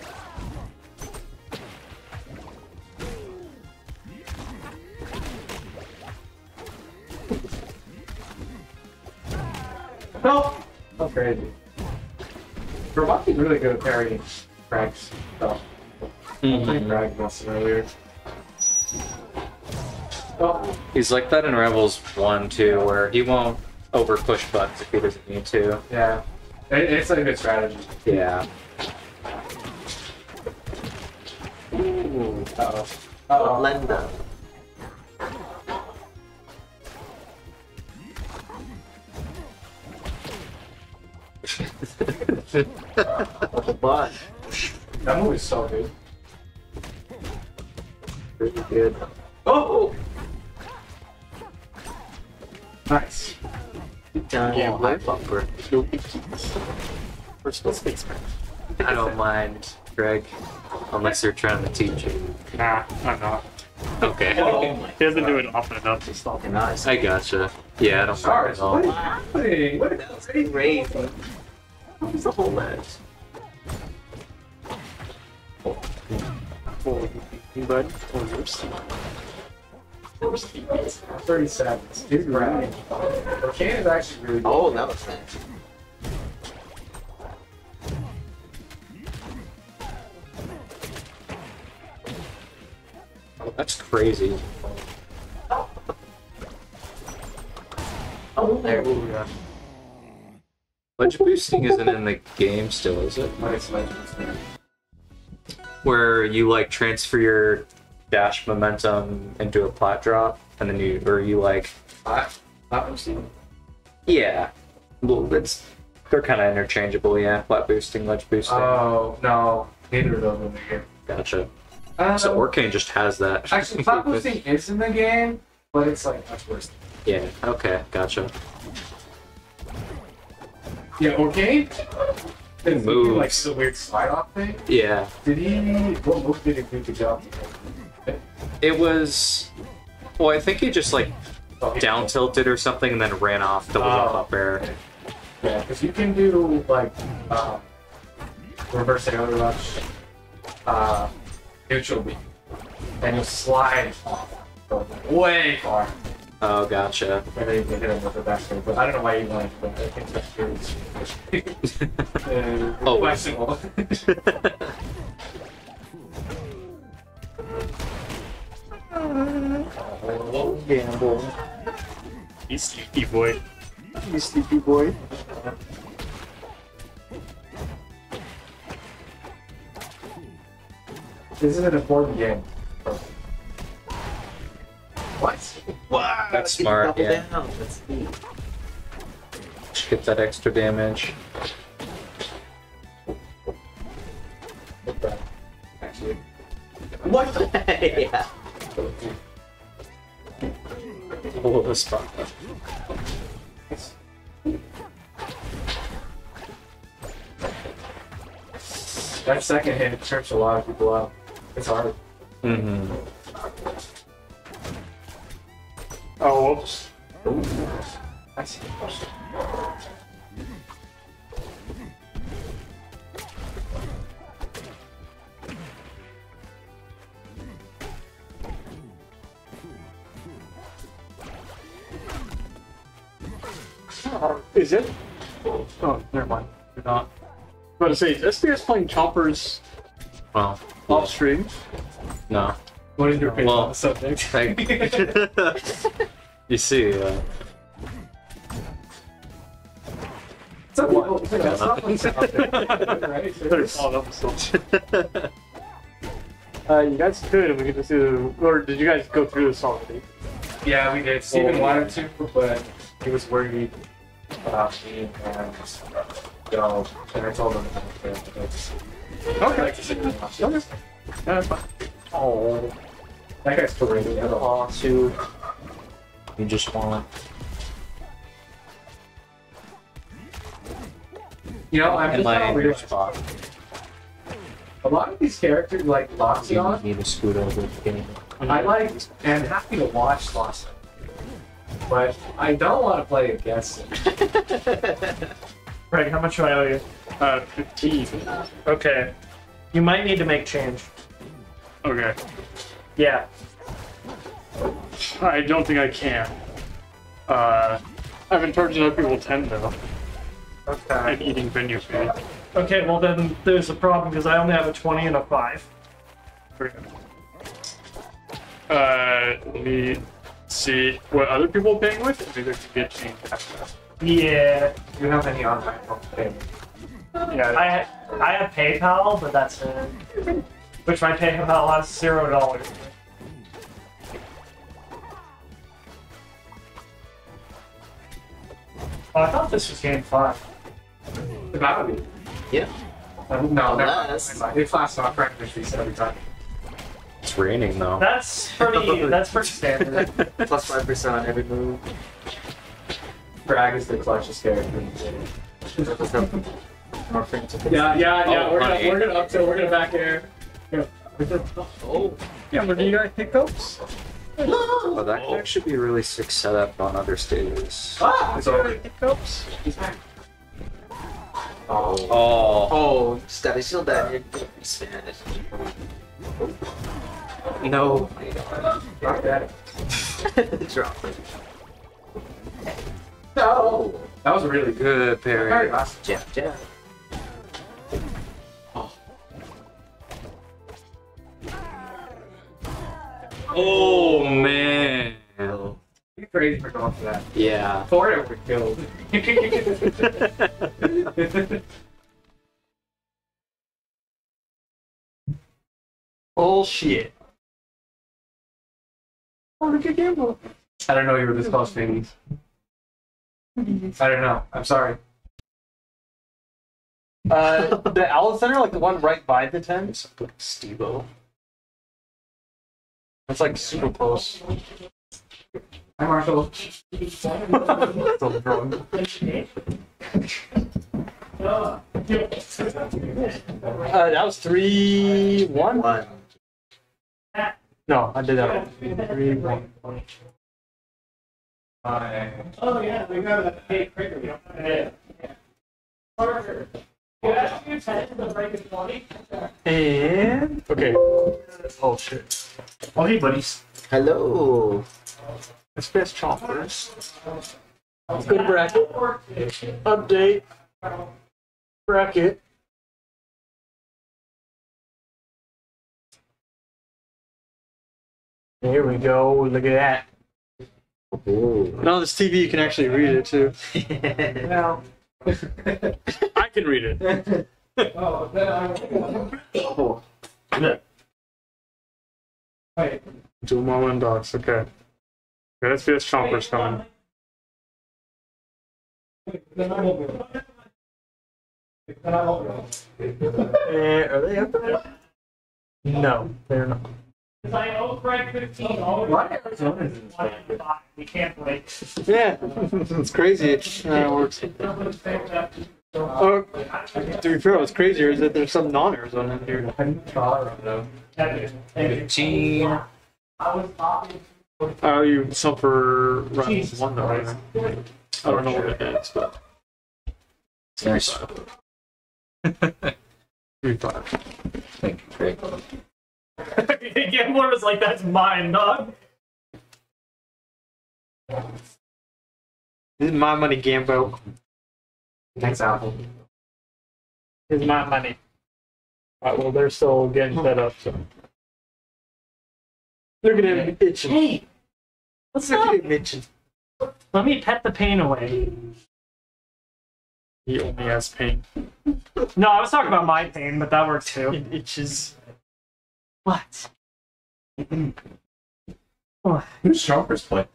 No! So crazy. Roboti's really good at parrying Frank's stuff. I played Frag Muscle earlier. Oh, He's like that in Rivals 1 too, where he won't over push buttons if he doesn't need to. yeah. It, it's a good strategy. Yeah. Ooh. Uh-oh. Uh-oh. Blender. But That movie's so good. pretty good. Oh! Nice. Yeah, high bumper. We're still spacemen. I don't mind, Greg. Unless you're trying to teach you. Nah, I'm not. Okay. He doesn't do uh, it often enough to stop him. Nice. I gotcha. Yeah, I don't mind Stars, at all. what is happening? What is Crazy. What's the whole match? Oh, you bud. Oh, you're sleeping. You're sleeping. 30 seconds. Dude, right. Orcane is actually really oh, good. Oh, that was nice. That's crazy. Oh, there. Ledge boosting isn't in the game still, is it? What is Legends? Where you like transfer your dash momentum into a plat drop, and then you, or you like, Not boosting. yeah, well, it's they're kind of interchangeable, yeah. Plat boosting, ledge boosting. Oh, no. Neither of those in the game. gotcha. Um, So Orcane just has that. Actually, pop boosting is in the game, but it's like much worse. yeah. Okay. Gotcha. Yeah, Orcane? Good Does he do, Like moves. the weird slide off thing? Yeah. Did he? What move did he do good job? It was. Well, I think he just like Oh, down tilted or something, and then ran off double jump Oh. up air. Yeah, because you can do like um, reverse air rush uh, neutral beam, and you'll slide way far. Oh, gotcha. And then you can hit him with the backswing. But I don't know why you want it, but I think that's curious. uh, Oh. questionable. Gamble. You sleepy boy. You sleepy boy. This is an important game. What? Wow. That's smart, double yeah. down. That's neat. Just get that extra damage. Actually. What? yeah. Oh, the spot. That second hit trips a lot of people up. It's hard. Mm-hmm. Oh, whoops. I see. Is it? Oh, never mind. You're not. I was about to say, is SBS playing Chompers Well, off stream? no. What is your opinion Well, on the subject? Thank you see, uh, Some people think that's not what's out there, right? Better follow up with something. Uh, you guys could, and we could just do, or did you guys go through this already? Yeah, we did. Steven wanted to, but he was worried about me and so and I told him that it's Okay. like to sit and. Okay. Yeah, that's fine. Oh, that guy's crazy. I don't know. aw, too. You just want. You know, I'm just my not weird. spot. A lot of these characters, like You Loxion, need to scoot over the game. I like and happy to watch Loxion. But I don't want to play against him. Greg, how much do I owe you? Uh, 15. Okay. You might need to make change. Okay. Yeah. I don't think I can. Uh, I've been charging other people 10 though. Okay. And eating venue food. Okay, well then there's a problem because I only have a 20 and a 5. Uh, let me see what other people are paying with. Maybe there could be a change after that. Yeah. Do you have any online payment? Yeah. I I have PayPal, but that's it. Which my PayPal has zero dollars. Oh, I thought this was game five. About to be. Yeah. Uh, no, no, Unless- never mind. It's last off practice these every time. It's raining though. That's pretty. that's pretty standard. Plus five percent on every move. Kragg is the clutchest character. More friends Yeah, yeah, yeah. Oh, we're gonna we're gonna up to we're gonna back air. Yeah. Oh. Yeah, but do you guys pick those? Oh, that could actually be a really sick setup on other stages. Ah, it's over. Hiccups? Oh, Oh, Oh, Stabby Shield that it expanded. no. not bad. Drop it. No, that was a really good. Good Very parry. awesome. Jab, jab. Oh Oh man. You're crazy for going for that. Yeah. Thor over killed. Bullshit. oh, look at Gamble. I don't know you were this close, Piggies. I don't know. I'm sorry. Uh, the Owl Center, like the one right by the tent. Stevo. That's like super close. Hi, Marshall. Uh, that was three one. One. No, I did that. Three one. Oh yeah, we got a hey, Craig, we don't have it. Parker, you asked me And okay. Oh shit. Oh hey buddies. Hello. Let's fast choppers. Let's go to bracket. Update. Bracket. There we go. Look at that. Ooh. Now this TV, you can actually read it too. Well, I can read it. oh, then I. yeah. Dual Marlin dogs. Okay. Okay, let's see this chomper's coming. Eh, are they up there? No, they're not. We can't break. Yeah, it's crazy. Uh, it works. Oh, to be fair, what's crazier is that there's some non-Arizona in here. Gene. Oh, you sub for round one though, right? I don't know what it is, but. Nice. Three five. Thank you, Craig. Gambler was like, that's mine, dog. This is my money, Gambo. Thanks, Apple. Is my money. Alright, well, they're still getting set up, so. Look at him itching. Hey, What's Look at him itching. let me pet the pain away. He only has pain. No, I was talking about my pain, but that works too. It itches. What? Who's Chompers play?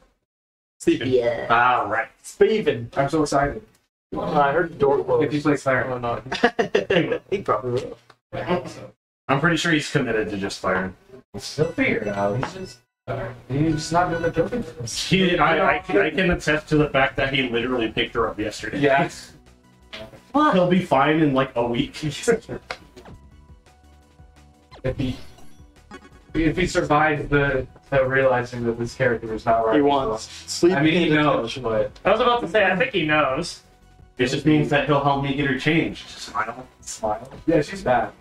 Steven. Yeah. All right. Steven. I'm so excited. Uh, I heard the door closed. If he plays Fire. Oh, no. he probably will. I'm pretty sure he's committed to just firing. He'll figure it out. He's just he's not good at joking. He, I, I, can, I can attest to the fact that he literally picked her up yesterday. Yes. He'll be fine in like a week. If he if he survives the, the realizing that this character is not right. He wants sleep. I mean, he knows, attention. but I was about to say, I think he knows. It just means that he'll help me get her changed. Smile. smile. Yeah, she's bad.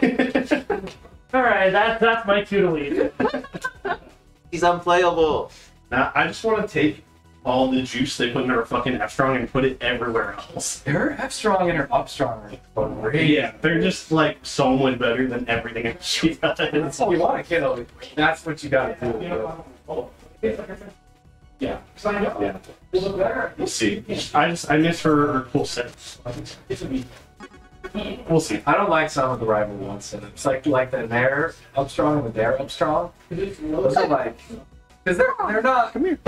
Alright, that, that's my cue to leave. He's unplayable. Now, I just want to take all the juice they put in her fucking F strong and put it everywhere else. Her F strong and her up strong are great. Yeah, they're just like so much better than everything else she does. You want to kill That's what you gotta do. Yeah. Yeah. Signed up. Yeah. We'll see. I just I miss her, her cool set. We'll see. I don't like some of the rival ones. And it's like like the Nair up strong and the Dair up strong. Those are like because they're they're not. Come here.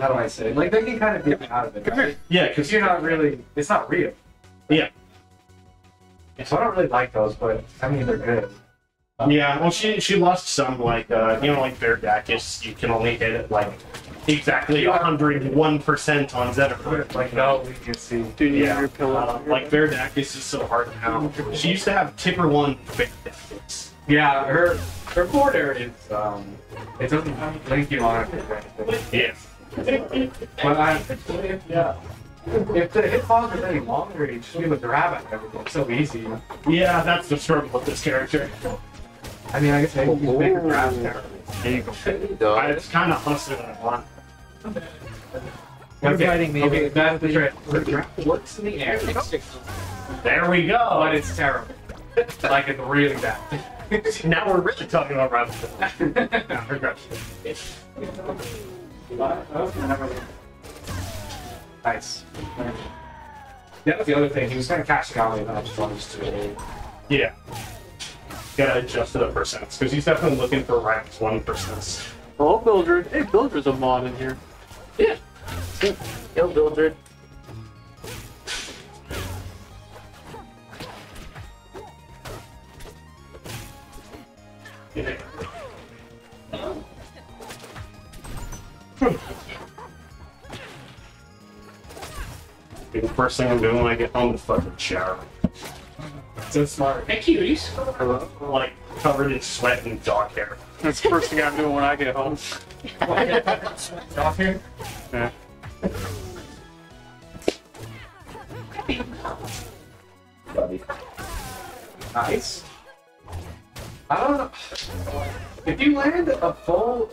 How do I say? it? Like they can kind of get out of it. Come here. Yeah, Because because you're not really. It's not real. Yeah. So I don't really like those, but I mean they're good. Yeah, well, she she lost some like uh, you know like Veracruz, you can only hit it like exactly 101 percent on Zediford. Like no, we can see. Dude, you Yeah. have your pillow. Uh, like Veracruz is so hard now. She used to have Tipper one Yeah, her her border is um. It doesn't link you on it. or anything. Yeah. But I, yeah. If the hitbox is any longer, you just be able to grab it. Everything. It's so easy. Yeah, that's the struggle with this character. I mean, I guess maybe you make her grab there. There you go. I just kind of hustle it on. Okay, fighting me. Okay, that's the trick. Her grab works in the air, There we go. but it's terrible. like it's really bad. now we're really talking about Robin. now, regrets. Nice. That was the other thing. He was kind of cashing out on the upstrums too. Yeah. Gotta adjust to the percents because he's definitely looking for rank one percents. Oh, Mildred. Hey, Mildred's a mod in here. Yeah. Yo, Mildred. The first thing I'm doing when I get home is fucking shower. So smart. Hey, cuties. I love like covered in sweat and dog hair. That's the first thing I'm doing when I get home. Off here. Yeah. Buddy. nice. I don't know. If you land a full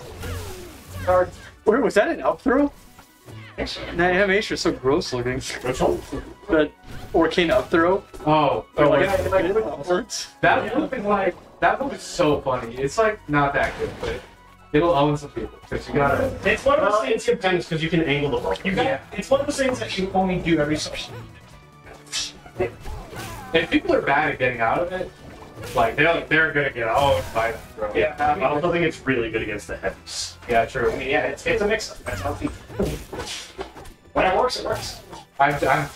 card, Where was that an up throw? That animation is so gross looking. that Orcane up throw. Oh, oh Or like, yeah, like, it upwards. that move is like that move is so funny. It's like not that good, but it'll own some people because you gotta. It's one of those things depends because you can angle the ball. You got, Yeah. It's one of those things that you only do every so If people are bad at getting out of it, like they're they're gonna get out by that throw. Yeah, I don't think it's really good against the heavies. Yeah, true. I mean, yeah, it's, it's a mix up. That's healthy. when it works, it works. I'm, I'm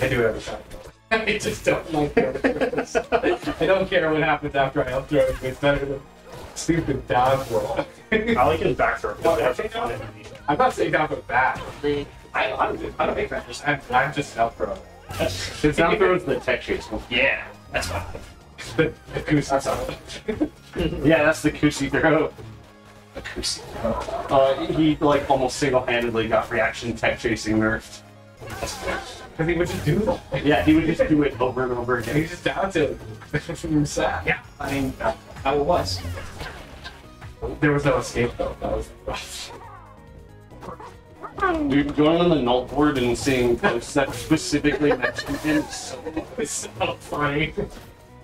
I do it every time. I just don't like. I don't care what happens after I up throw it. It's better than stupid down throw. I like his back throw. No, I they have fun underneath. I'm not saying down throw bad. I, I'm, I'm a big fan. I'm, I'm just up throw. His down throw is the tech chase. Yeah, that's fine. The, goose That's all. yeah, that's the Kusi throw. The Kusi throw. Uh, he like almost single-handedly got reaction tech chasing nerfed. Because he would just do that. Yeah, he would just do it over and over again. He's just down to it. sad. Yeah, I mean, that's how it was. There was no escape though. That was rough. Dude, going on the null board and seeing posts that specifically mention him so, is so funny.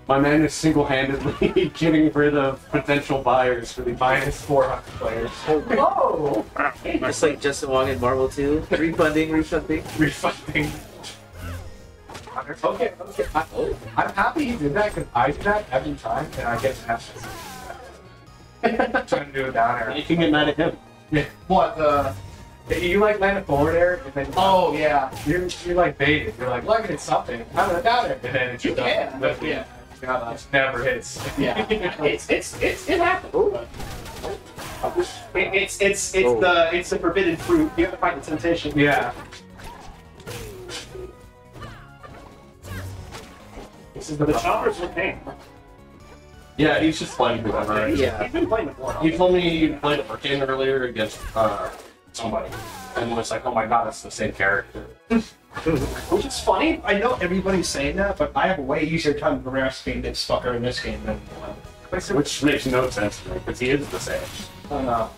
My man is single-handedly getting rid of potential buyers for the minus 400 players. Whoa! Just like Justin Wong in Marvel 2. Refunding, refunding. Refunding. Okay, okay. I, I'm happy he did that because I do that every time and I get mad. Trying to do it down air. You can get mad at him. Yeah. What? Uh, you like land a forward air and then oh yeah, you're you're like baited. You're like look at something. I'm gonna down air and then it's You just can, but yeah. Yeah, it never hits. Yeah, it's it's it's it happens. It, it's it's it's Oh. the it's the forbidden fruit. You have to fight the temptation. Yeah. This is the, the choppers were paying. Yeah, he's just playing whoever. He's, he's been playing before. He told me he played a Orcane earlier against uh, somebody, and was like, "Oh my god, it's the same character." Which is funny. I know everybody's saying that, but I have a way easier time harassing this fucker in this game than. Uh, Which makes no sense to me because he is the same. I don't know.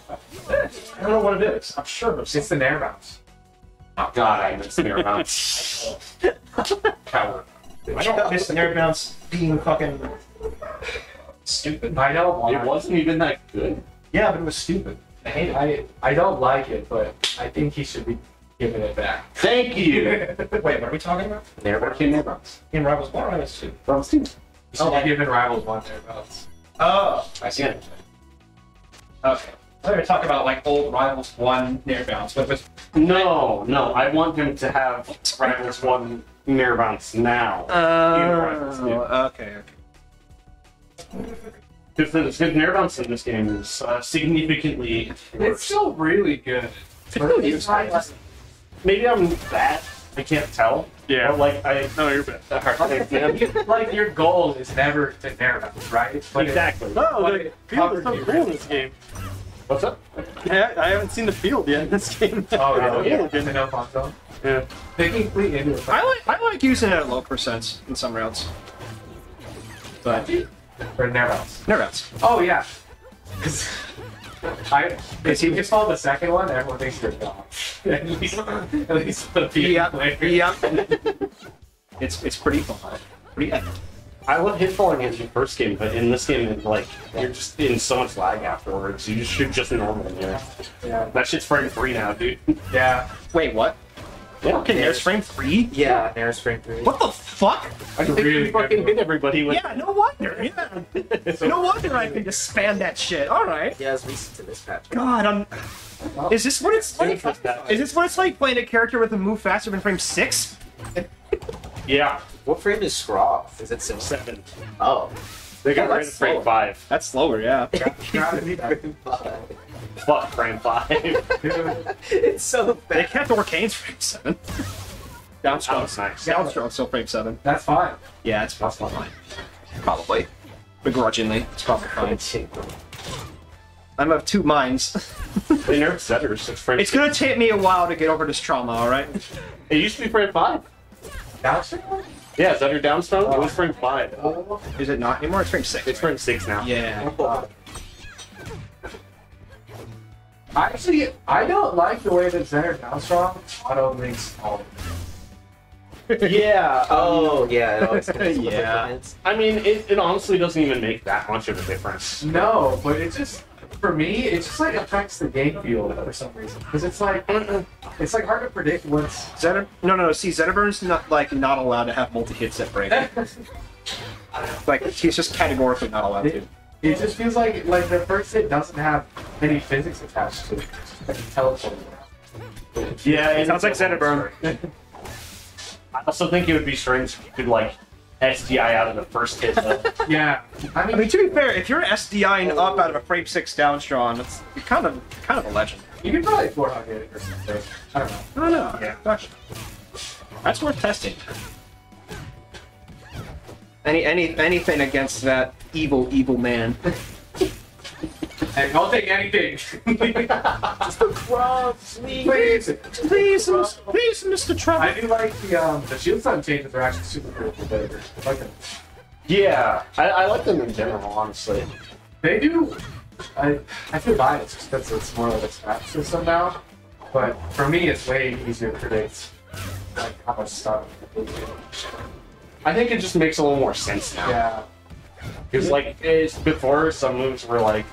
I don't know what it is. I'm sure it's, It's the nair bounce. Oh god, I miss Nair Bounce. Coward. I don't miss the air bounce being fucking stupid. I don't. It wasn't even that good. Yeah, but it was stupid. I hate it. I I don't like it, but I think he should be giving it back. Thank you. Wait, what are we talking about? Orcane Nair Bounce. In Rivals 1 or Rivals 2? Rivals two. You should be giving rivals one nair bounce. Oh, I see it. Okay. I thought we were talking about like old Rivals 1 Nair Bounce, but with No, no, I want him to have Rivals one Nair Bounce now. in Rivals two. okay, Because the, the Nair Bounce in this game is uh, significantly It's still really good. It's Maybe I'm bad. I can't tell. Yeah. But like I No, you're bad. know. like your goal is never to nair bounce, right? But exactly. Oh, but the it field is so you cool in this game. What's up? Yeah, I haven't seen the field yet in this game. Oh, yeah. yeah. yeah. No console. Yeah. Taking into it. I like I like using it at low percents in some routes. But For nair bounce. no routes. Oh yeah. Because I, if you install the second one, everyone thinks you're dumb. at least, at least for the people Yeah, player. yeah. it's it's pretty fun. Pretty epic. I love hit falling in the first game, but in this game, it, like you're just in so much lag afterwards. You just shoot just normal. Yeah. Yeah. That shit's frame three now, dude. Yeah. Wait, what? Yeah. Fucking Nair's frame three? Yeah, Nair's frame 3. What the fuck? I think really you fucking hit everybody with. Yeah, no wonder. Yeah. no wonder I can just spam that shit. All right. Yeah, it's recent to this patch. God, I'm. Is this what it's like? Is this what it's like playing a character with a move faster than frame six? Yeah. What frame is Scraw? Is it sim Seven. Oh. They got Oh, rid that's of frame slow. five. That's slower, yeah. Fuck frame five. it's so They bad. kept Orcane's frame seven. that Downstroke. was nice. Downstroke still frame seven. That's fine. Yeah, it's that's fine. Probably. Begrudgingly. It's probably fine. I'm of two minds. They nerfed setters. It's frame. it's gonna take me a while to get over this trauma, alright? It used to be frame five. Downstroke? Yeah, is that your down strong? It was frame five. Is it not anymore? It's frame six. It's frame six now. Yeah. Actually, I don't like the way that Center down strong auto links all. yeah. Um, oh, yeah. It always comes with yeah. I mean, it, it honestly doesn't even make that much of a difference. No, but it just for me, it just like affects the game feel for some reason because it's like it's like hard to predict what's. Zener- no, no, no. See, Zetterburn's not like not allowed to have multi hits at break. like he's just categorically not allowed to. It just feels like like the first hit doesn't have any physics attached to it. It's like teleport. Yeah, It sounds like Zetterburn. I also think it would be strange if you could like SDI out of the first hit. Though. yeah, I mean, to be fair, if you're SDIing up out of a frame six down strong, it's you're kind of kind of a legend. You can probably four 400 it or something. I don't know. I don't know. Yeah. Gosh. That's worth testing. Any any anything against that evil evil man. Hey, I'll take anything. Just a crop, please. Please, please, please, Mr. Trump. I do like the um the shield stun changes are actually super cool for Vader. I like them. Yeah, I, I like them in general, honestly. They do. I I feel biased just because it's more like a stat system now. But for me, it's way easier to predict like how much stuff. I think it just makes a little more sense now. Yeah. Because like it's, before, some moves were like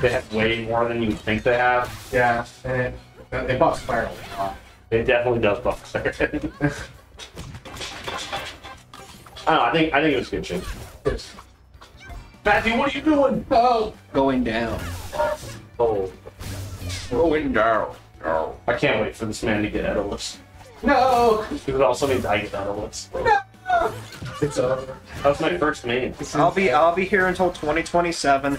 they have way more than you think they have. Yeah, and it, it buffs Clarity a lot. It definitely does buff clarity. I don't know. I think I think it was good shit. Matthew, what are you doing? Oh, Going down. Oh, Going down. no! I can't wait for this man to get Etalus. no! Because it also means I get Etalus. It's over. That was my first main. I'll be I'll be here until 2027.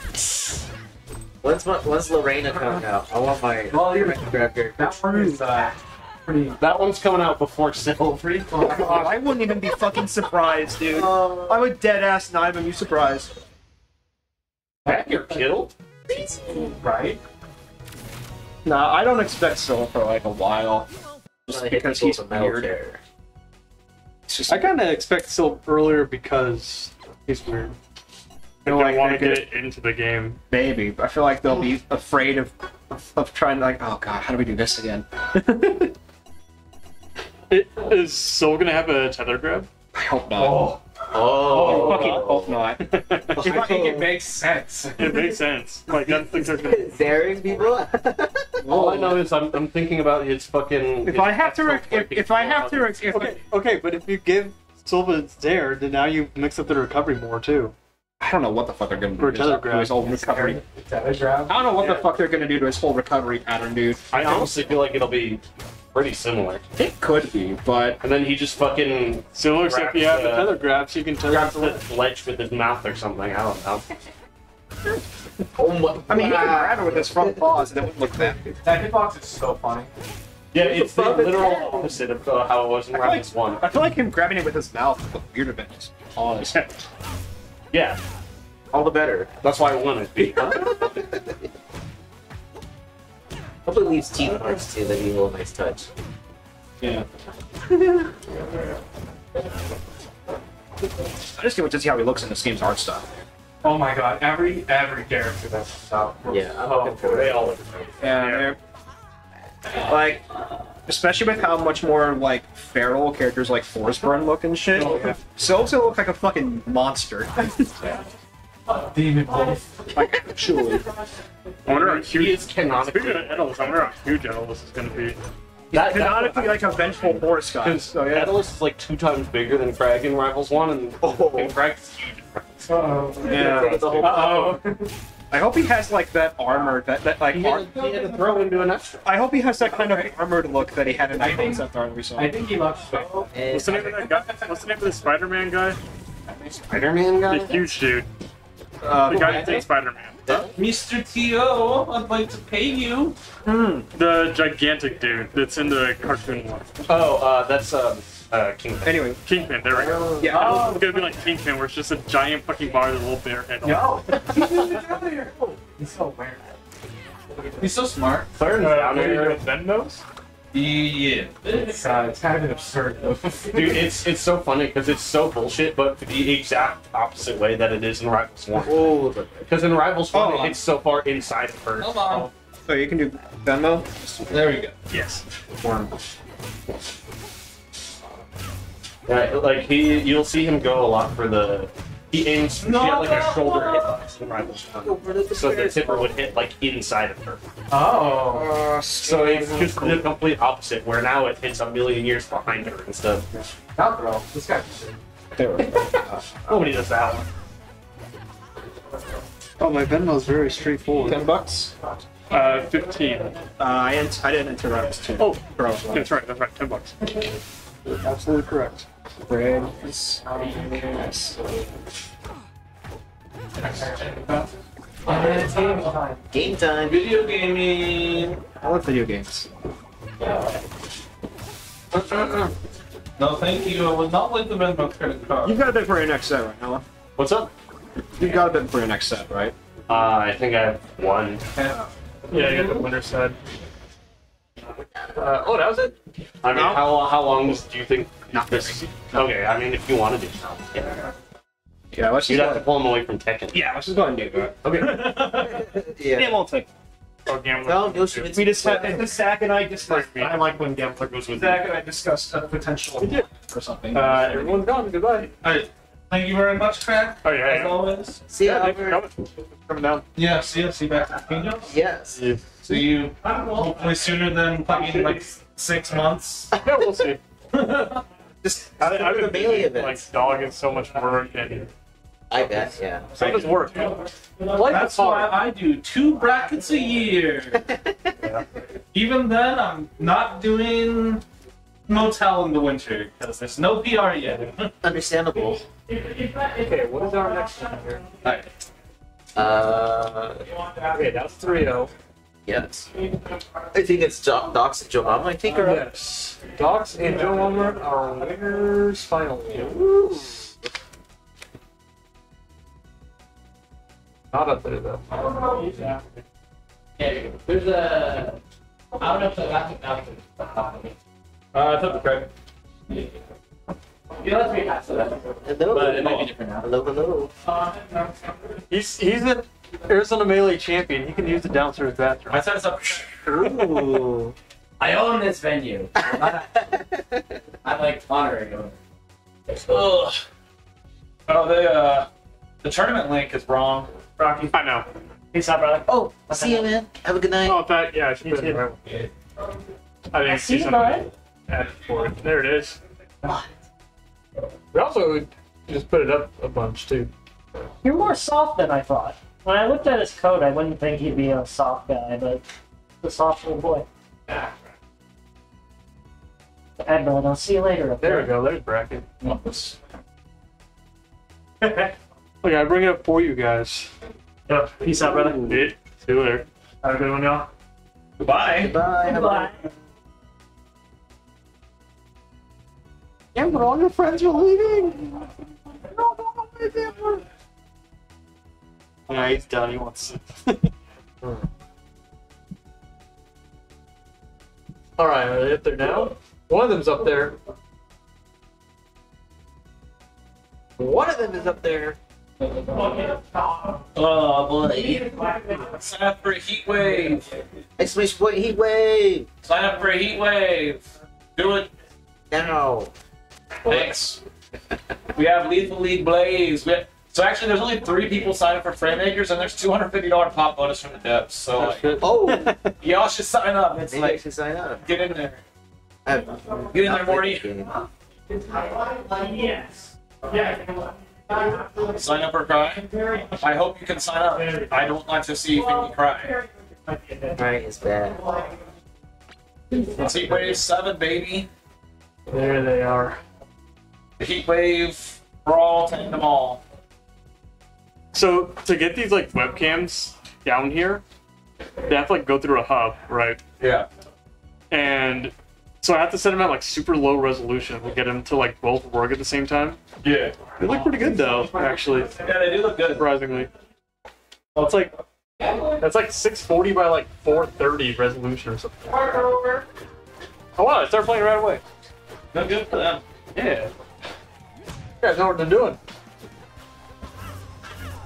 When's, my, when's Lorena coming out? I want my. Well, you're grab your. that one is uh, pretty. That one's coming out before Silver. I wouldn't even be fucking surprised, dude. I would dead ass not even be surprised. Back your Kittle? Right? Nah, I don't expect Silver for like a while. Just because he's weird. It's just I kind of expect Sil earlier because he's weird. They know, don't like, want to get it into the game. maybe. I feel like they'll be hmm. afraid of of trying to like, oh god, how do we do this again? It, is Soul gonna have a tether grab? I hope not. Oh, Oh, oh, oh I fucking hope not. if I think it makes sense. It makes sense. Like that's the character. Daring people? All I know is I'm, I'm thinking about his fucking. If I have to, rec- if, if I have to, rec- if Okay, okay, but if you give Silva there, then now you mix up the recovery more too. I don't know what the fuck they're gonna do Or to tether his, to his whole recovery. Telegram. I don't know what the fuck they're gonna do to his whole recovery pattern, dude. I honestly feel like it'll be pretty similar. It could be, but And then he just fucking Similar except grabs you have the the- tether grab, so you can tether grabs away. the ledge with his mouth or something. I don't know. Oh my. I mean, he can grab it with his front paws, and it wouldn't look that. That hitbox is so funny. Yeah, it's the literal opposite of uh, how it was in I feel, like, One. I feel like him grabbing it with his mouth would look weird a bit. His paws. Yeah, All the better. that's why I won it. Hope it leaves teeth marks too. That'd be a little nice touch. Yeah. I just can't wait to see how he looks in this game's art style. Oh my god, every every character that comes out. Yeah, I'm Oh, looking for they all look Yeah, they're- like, especially with how much more like feral characters like Forsburn look and shit. Oh, yeah. Silk's gonna look like a fucking monster. Demon Wolf. like actually. I wonder how He huge. is canonically. Speaking of Etalus, I wonder how huge Etalus is gonna be. That, Canonically like a vengeful horse guy. Because So oh, yeah. Daedalus is like two times bigger than Kragg in Rivals 1, and, Oh. and Kragg's huge. Uh-oh. Yeah. The Uh-oh. I hope he has like that armor that, that like He had, he had to throw into an extra. I hope he has that kind of armored look that he had in the I think- concept art we saw. I think he looks so. Eh, What's the name of that guy? What's the name of the Spider-Man guy? Spider-Man guy? The huge dude. Uh, The guy who takes Spider-Man. Mr. T.O., I'd like to pay you. The gigantic dude that's in the cartoon one. Oh, uh, that's um, uh, Kingpin. Anyway, Kingpin, there we go. yeah. Oh, it's gonna be like Kingpin, where it's just a giant fucking body with a little bear head. No! He's so weird. He's so smart. Clarence Uh, down maybe there. with Venmos? Yeah. It's, uh, it's kind of absurd though. Dude, it's it's so funny because it's so bullshit, but the exact opposite way that it is in Rivals One. Because in Rivals One, Oh. it hits so far inside of her. Hold on. So you can do Venmo. There we go. Yes. Right, like he, you'll see him go a lot for the. He aims to get like a shoulder hitbox in Rivals One, so the tipper would hit like inside of her. Oh. So it's just the complete opposite, where now it hits a million years behind her instead. Not bro. This guy. Nobody does that one. Oh, my Venmo's very straightforward. Ten bucks. Uh, 15. Uh, I, ent- I didn't enter that. Too. Oh, bro. That's right, that's right. 10 bucks. Absolutely correct. Bread. Game time. Video gaming. I love video games. No, thank you. I would not like the Venmo credit card. You've got a bit for your next set, right, Noah? What's up? You've got a bit for your next set, right? Uh, I think I have one. Yeah. Yeah, you got the winter side. Uh, oh, that was it. I mean, how how long does, do you think this? Okay, I mean, if you want to do so. Yeah. Yeah, let's You'd just have to pull him away from Tekken. Yeah, let's just go ahead and do that. Okay. Yeah. Game won't take. Oh, Gambler. Well, Yoshimitsu. We just had the Sack and I discussed. I like when Gambler goes with Zach and I discussed a potential or something. Uh, everyone's gone. Goodbye. Alright. Thank you very much, Craig. Oh, yeah. As yeah. always. See Yeah, ya. coming. Coming down. Yeah, see you. See you back at the Kingdom. Yes. See you hopefully sooner than fucking like six months. Yeah, we'll see. Just I, I, I've the been melee busy, events. like dogging so much work and I bet. Yeah. so does work. Life That's is hard. why I do two brackets a year. Even then, I'm not doing motel in the winter because there's no PR yet. Understandable. Okay, what is our next one here? Alright. Uh. Okay, that's 3 0. Yes. I think it's Do- Docs and Joe Mama. I think are up. Yes. Docs and Joe Lumber are winners finally. Not up there though. Yeah, there's a. I don't know if that's enough. Uh, it's up to Craig. Yeah, let's be past that. Hello. But it might be different now. Hello. Hello. He's he's an Arizona Melee champion. He can use the downstairs bathroom. My set is up. Ooh. I own this venue. I'm like honoring him. Ugh. Oh, they, uh, the tournament link is wrong. Rocky. I know. Peace out, brother. Oh, see you, man. Have a good night. Oh, in fact, yeah, I should put it in right one. I didn't see See you, something. bud. added for it. There it is. We also just put it up a bunch too. You're more soft than I thought. When I looked at his coat, I wouldn't think he'd be a soft guy, but the soft little boy. Admiral, uh, I'll see you later. Okay? There we go. There's bracket. Look, I bring it up for you guys. Yep. Peace out, brother. Yeah, see you later. Have a good one, y'all. Goodbye. Bye. Have a Bye. Yeah, but all your friends are leaving. No, no, no, my family. Yeah, he's done. He wants. All right, are they up there now? One of them's up there. One of them is up there. Oh boy. Sign up for a heat wave. Exclamation point! Heat wave! Sign up for a heat wave. Do it. Now. Thanks. we have Lethal League Blaze. We have, so actually, there's only three people signed up for Frame Makers, and there's $250 pop bonus from the depths. So like, Oh, y'all should sign up. It's maybe I like should sign up. get in there. I have Get in there, played Morty. this. Yes. Yeah. Sign up or cry. I hope you can sign up. I don't like to see Finky cry. Crying is bad. It's Heat Wave 7, baby. There they are. The Heat Wave Brawl, take them all. So to get these like webcams down here, they have to like go through a hub, right? Yeah. And so I have to set them at like super low resolution to get them to like both work at the same time. Yeah. They look pretty good though, actually. Yeah, they do look good. Surprisingly. Well, it's like that's like 640 by like 430 resolution or something. Oh wow, I started playing right away. No good for them. Yeah. You guys know what they're doing.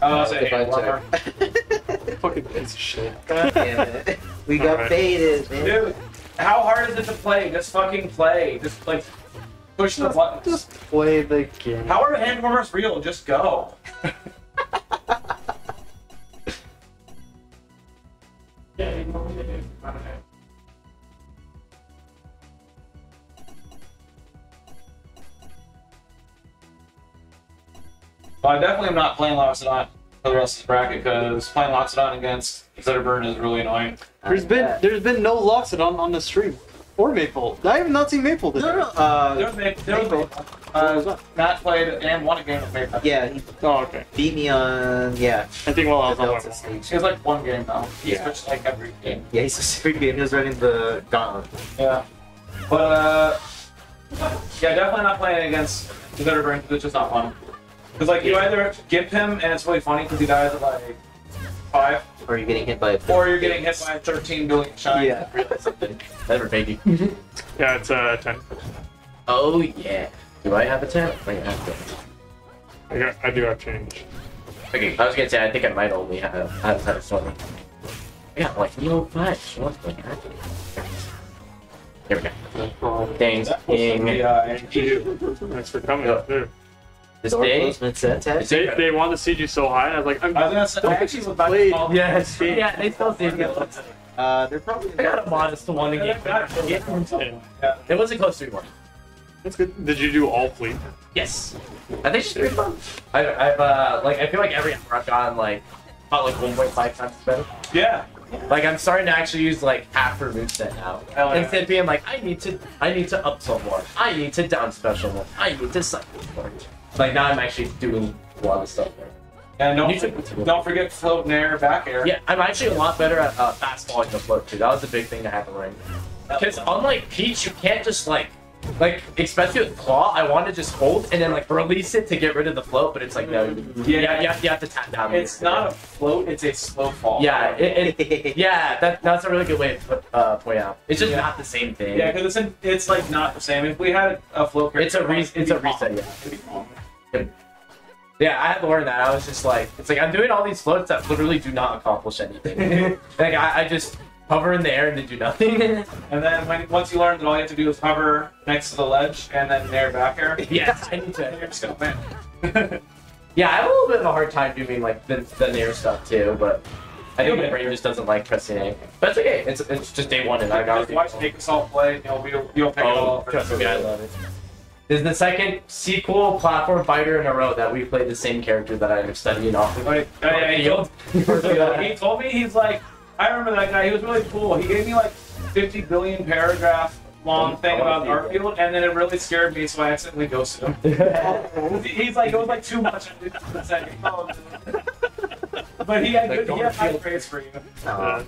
Oh, I say, Divine Warhammer. Fucking piece of shit. God damn it. We got Alright. baited, man. Dude, how hard is it to play? Just fucking play. Just like push the buttons. Just play the game. How are hand warmers real? Just go. Well, I definitely am not playing Loxodont for the rest of the bracket because playing Loxodont against Zetterburn is really annoying. There's been there's been no Loxodont on the stream or Maypul. I have not seen Maypul today. No, no, uh, There was, Maypul, there was Maypul. Uh, Matt played and won a game with Maypul. yeah, he Oh, okay. beat me on, yeah. I think while I was on Delta stage. It was like one game though. He Yeah. switched like every game. Yeah, he's a super game. He was running the gauntlet. Yeah. But uh yeah, definitely not playing against Zetterburn because it's just not fun. Because like you either gimp him and it's really funny because he dies at like five, Or you're getting hit by a or you're getting hit by a 13 billion shine. Yeah. Never baby. Yeah, it's uh ten. Oh yeah. Do I have a ten? Wait, I have to. I, got, I do have change. Okay, I was gonna say I think I might only have have had a twenty. I got like no five. What the heck? Here we go. Thanks, King. Yeah, Thank you. Thanks for coming. Yeah. Dude. This day. They, they wanted to see you so high, and I was like, I'm I was gonna say, I actually was about to call Yes. Yeah, they still see me. Uh, they're probably. I got a modest to one game. Yeah. It wasn't close to one. That's good. Did you do all fleet? Yes. I think she's pretty fun. I, I've uh like I feel like every hour I've gotten like about like 1.5 times better. Yeah. Like I'm starting to actually use like half her moveset now. Hell yeah. Instead of being like, I need to I need to up tilt more. I need to down special more. I need to cycle more. Like now I'm actually doing a lot of stuff there. And don't, took- don't forget float and air, back air. Yeah, I'm actually a lot better at uh, fast falling the float too. That was a big thing to happen right. Because unlike Peach, you can't just like, like especially with Claw, I want to just hold and then like release it to get rid of the float, but it's like no, yeah, you, have, you have, you have to tap down. It's not a float, it's a slow fall. Yeah, it, it, yeah, that, that's a really good way to put, uh, point out. It's just not the same thing. Yeah, because it's, in- it's like not the same. If we had a float It's a re- it's a reset, yeah. It'd be wrong. Yeah, I had to learn that. I was just like, it's like I'm doing all these floats that literally do not accomplish anything. like I, I just hover in the air and they do nothing. And then when, once you learn that all you have to do is hover next to the ledge and then air back air. yeah, I need You're to. gonna. Yeah, I have a little bit of a hard time doing like the, the near stuff too, but I think my brain just doesn't like pressing A. But it's okay. It's it's just day one and I got Just watch Take Assault play, you'll, be, you'll pick it oh, all Oh, trust me, I love it. This is the second sequel platform fighter in a row that we played the same character that I'm studying off of. Wait, oh, yeah, he, told, he told me he's like, I remember that guy. He was really cool. He gave me like 50 billion paragraph long oh, thing about Garfield, and then it really scared me, so I accidentally ghosted him. he's like, it was like too much. I didn't oh. But he had good, he had high praise for you. Oh,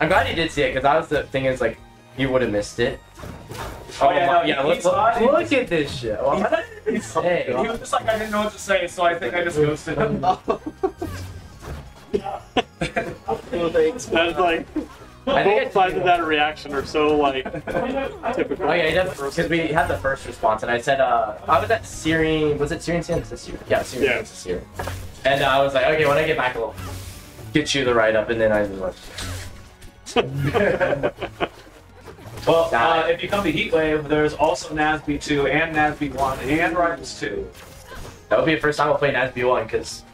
I'm glad he did see it because that was the thing is like he would have missed it. Oh, yeah, no, yeah. he Look, look, look at this shit. Well, what did he say? He was just like, I didn't know what to say, so I think I just ghosted him. That's like I think both sides of that reaction are so like typical. Oh yeah, because we had the first response, and I said, uh, I was at Syrian. Was it Syrian Sans this year? Yeah, Syrian Yeah. Sans this year. And uh, I was like, okay, when I get back, I'll get you the write up, and then I was like, Well, uh, if you come to Heatwave, there's also NASB 2 and NASB 1 and Rivals 2. that would be the first time I'll play NASB one because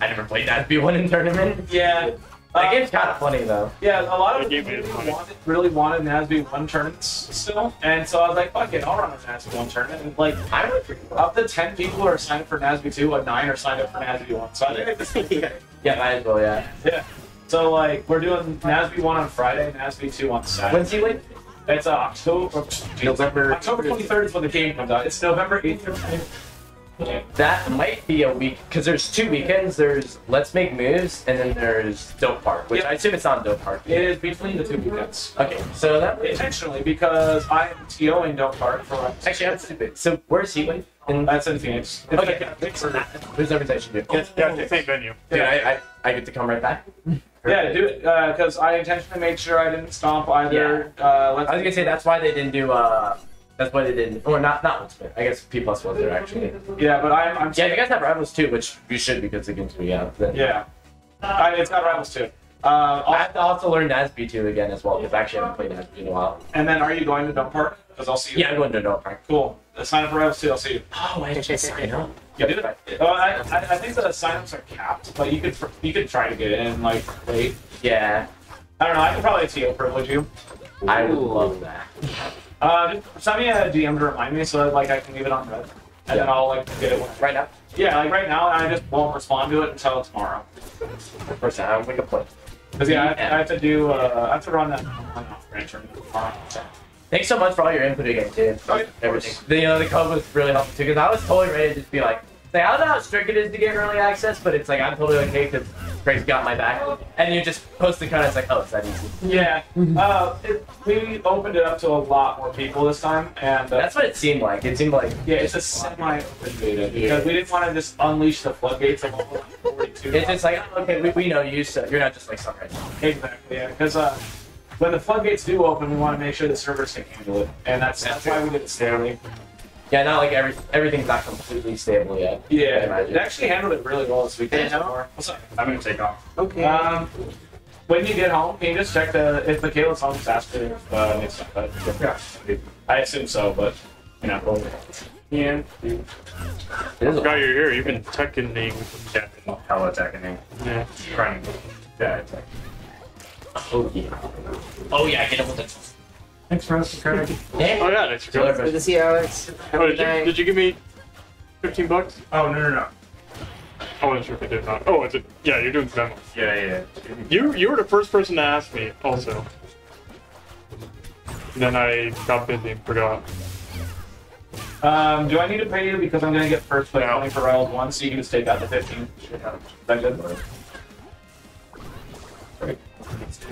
I never played NASB one in tournament. Yeah. That game's kind of funny though. Yeah, a lot of people really funny. wanted, really wanted NASB 1 tournaments still. And so I was like, fuck it, I'll run a NASB 1 tournament. And like, I went pretty well. of the 10 people who are signed up for NASB 2, like 9 are signed up for NASB 1. So I think this is Yeah, might as well, yeah. Yeah. So like, we're doing NASB 1 on Friday, NASB 2 on Saturday. When's he win? It's uh, October. November. October 23rd is when the game comes out. It's November 8th. That might be a week because there's two weekends. There's Let's Make Moves, and then there's Dope Park, which Yep. I assume it's not Dope Park. It is between the two weekends. Okay, so that Intentionally, because I am TOing Don't Park for actually that's stupid. So where's he win? In That's in Phoenix. It's okay, there's everything I should do. Yeah, yeah, same venue. Dude, I, I I get to come right Yeah, do it because I intentionally made sure I didn't stomp either. Uh, let's I was gonna say that's why they didn't do. uh That's why they didn't. Or not. Not one spin. I guess P plus was there actually. Yeah, but I'm. I'm yeah, you guys have rivals too, which you should because it game's coming out. Then Yeah, I, it's got rivals too. Uh, I have to also learn Nasby two again as well because I actually haven't played Nasby in a while. and then are you going to Dump Park? Because I'll see you. Yeah, I'm going to Dump Park. Cool. Uh, sign up for rivals too. I'll see you. Oh, I should sign up. Yeah, do. Oh, I, I, I think the signups are capped, but you could you could try to get in like late. Yeah. I don't know. I could probably TO privilege you. I would love that. Uh, send me a DM to remind me so that like I can leave it on red, and then I'll like get it when- right now. Yeah, like right now, I just won't respond to it until tomorrow. Of course, I'm going to play. Because yeah, I, have- I have to do. Uh, I have to run that tournament tomorrow. Thanks so much for all your input again, too. Everything. The, you know, the code was really helpful too, because I was totally ready to just be like, say, I don't know how strict it is to get early access, but it's like, I'm totally okay because Craig's got my back. And you just post the code, it's like, oh, it's that easy. Yeah, uh, it, we opened it up to a lot more people this time, and uh, That's what it seemed like. It seemed like. yeah, it's a semi-open beta because we didn't want to just unleash the floodgates of all 42. It's just like, oh, okay, we, we know you, so you're not just like Sunrise. Exactly, yeah, because uh, when the floodgates do open, we want to make sure the servers can handle it, and that's that's why we did it slowly. Yeah, not like every everything's not completely stable yet. I Yeah, imagine. it actually handled it really well this weekend. Yeah. What's up? I'm gonna take off. Okay. Um, when you get home, can you just check the if Michaela's home? Just ask her if uh, it's but yeah, I assume so, but you know. Yeah. Forgot you're here. You've been teching Captain. Hella teching. Yeah. Trying. Yeah, tech. Oh yeah. Oh yeah, get up with it. Thanks for asking, Craig. Yeah. Oh yeah, thanks for coming. Good to see you, Alex. Oh, did you, did you give me 15 bucks? Oh, no, no, no. I wasn't sure if you did or not. Oh, it's a, yeah, you're doing Venmo. Yeah, yeah. You you were the first person to ask me, also. Then I got busy and forgot. Um, do I need to pay you because I'm gonna get first place only for round one, so you can just take out the 15? Is that good?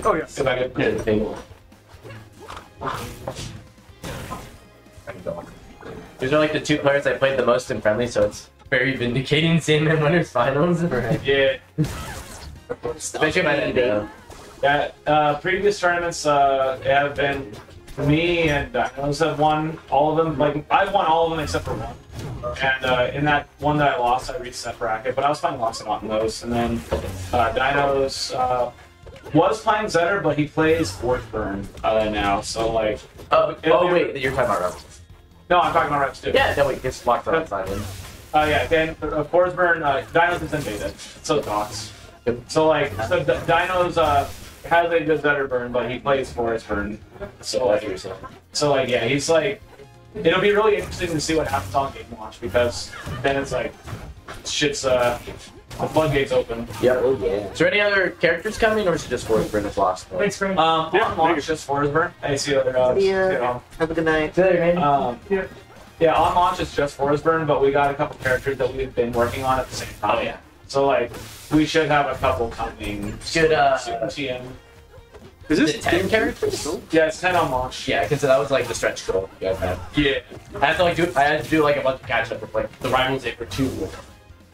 Oh yeah. Is that good? Yeah, the table. These are like the two players I played the most in friendly, so it's very vindicating seeing them win winners finals. Yeah. Especially my ND. Yeah, uh, previous tournaments uh, have been me and Dinos have won all of them. Like I've won all of them except for one. And uh, in that one that I lost, I reset bracket, but I was playing Loxodont in those. And then uh, Dinos uh, was playing Zetter, but he plays Forsburn uh, now. So like, Oh, oh wait, you're talking about Rebels. no, I'm talking about reps too. Yeah, no, wait, it's locked on in. Uh, yeah, then uh, Forsburn, uh, Dinos is in beta, so Dots. So like, so D- Dinos uh, has a good better burn, but he plays Forsburn. So like, so like, yeah, he's like, it'll be really interesting to see what happens on Game Launch because then it's like, shit's uh, the floodgates open. Yeah, oh yeah. Is there any other characters coming, or is it just Forsburn is lost? Thanks, Frank. Um, on launch, just Forsburn. I see other uh, See ya. you know. Have a good night. See you later, Um, yeah, yeah, on launch it's just Forsburn, but we got a couple characters that we've been working on at the same time. Oh, yeah. So like, we should have a couple coming. Should, uh, soon TM. Is this 10 characters? Yeah, it's ten on launch. Yeah, because that was like the stretch goal you guys had. Yeah. I had to like do I had to do like a bunch of catch up with like the rivals day for two.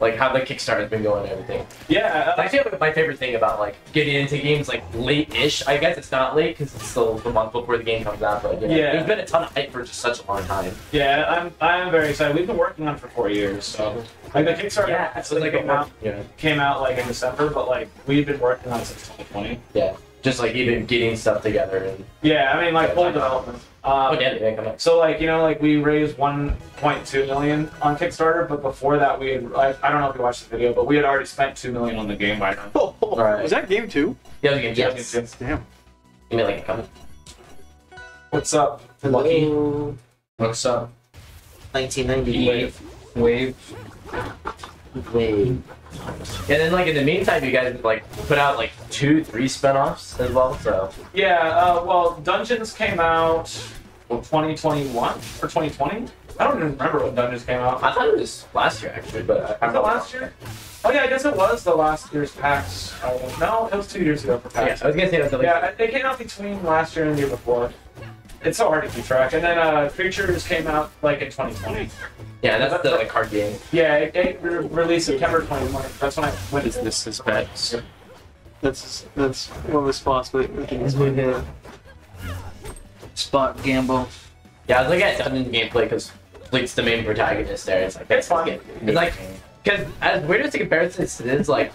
Like how the Kickstarter has been going and everything. Yeah. Uh, That's actually my favorite thing about like getting into games like late-ish. I guess it's not late because it's still the month before the game comes out. But yeah, Yeah. there's been a ton of hype for just such a long time. Yeah, I'm I'm very excited. We've been working on it for four years, so like the Kickstarter Yeah, actually it's like came out Yeah. came out like in December, but like we've been working on it since 2020. Yeah. Just like even getting stuff together and Yeah, I mean like full development. Um, Oh, yeah, yeah. So like you know like we raised 1.2 million on Kickstarter, but before that we had I, I don't know if you watched the video, but we had already spent two million on the game by then. Alright. Was that game two? Yeah, it was game Yeah, yes. game two. Damn. You mean like a comment? What's up, Lucky? What's up? 1990 Wave. Wave. Wave. And then like in the meantime, you guys like put out like two, three spin-offs as well. So Yeah, uh, well, Dungeons came out well, 2021 or 2020. I don't even remember when Dungeons came out. I thought it was last year actually, but I, Was it last year? Oh yeah, I guess it was the last year's PAX. Uh, no, it was two years ago for Yeah, PAX. I was gonna say that was the Yeah, it came out between last year and the year before. It's so hard to keep track. And then uh, Creatures came out like in 2020. Yeah, that's the like card game. Yeah, it, it re- released September 2020. That's when I went. This is bets. That's that's one response, but I think it's. Spot gamble. Yeah, I was looking at Dungeon gameplay because Fleet's the main protagonist there. It's like it's fun. It's like because as weird as the comparison is, it's like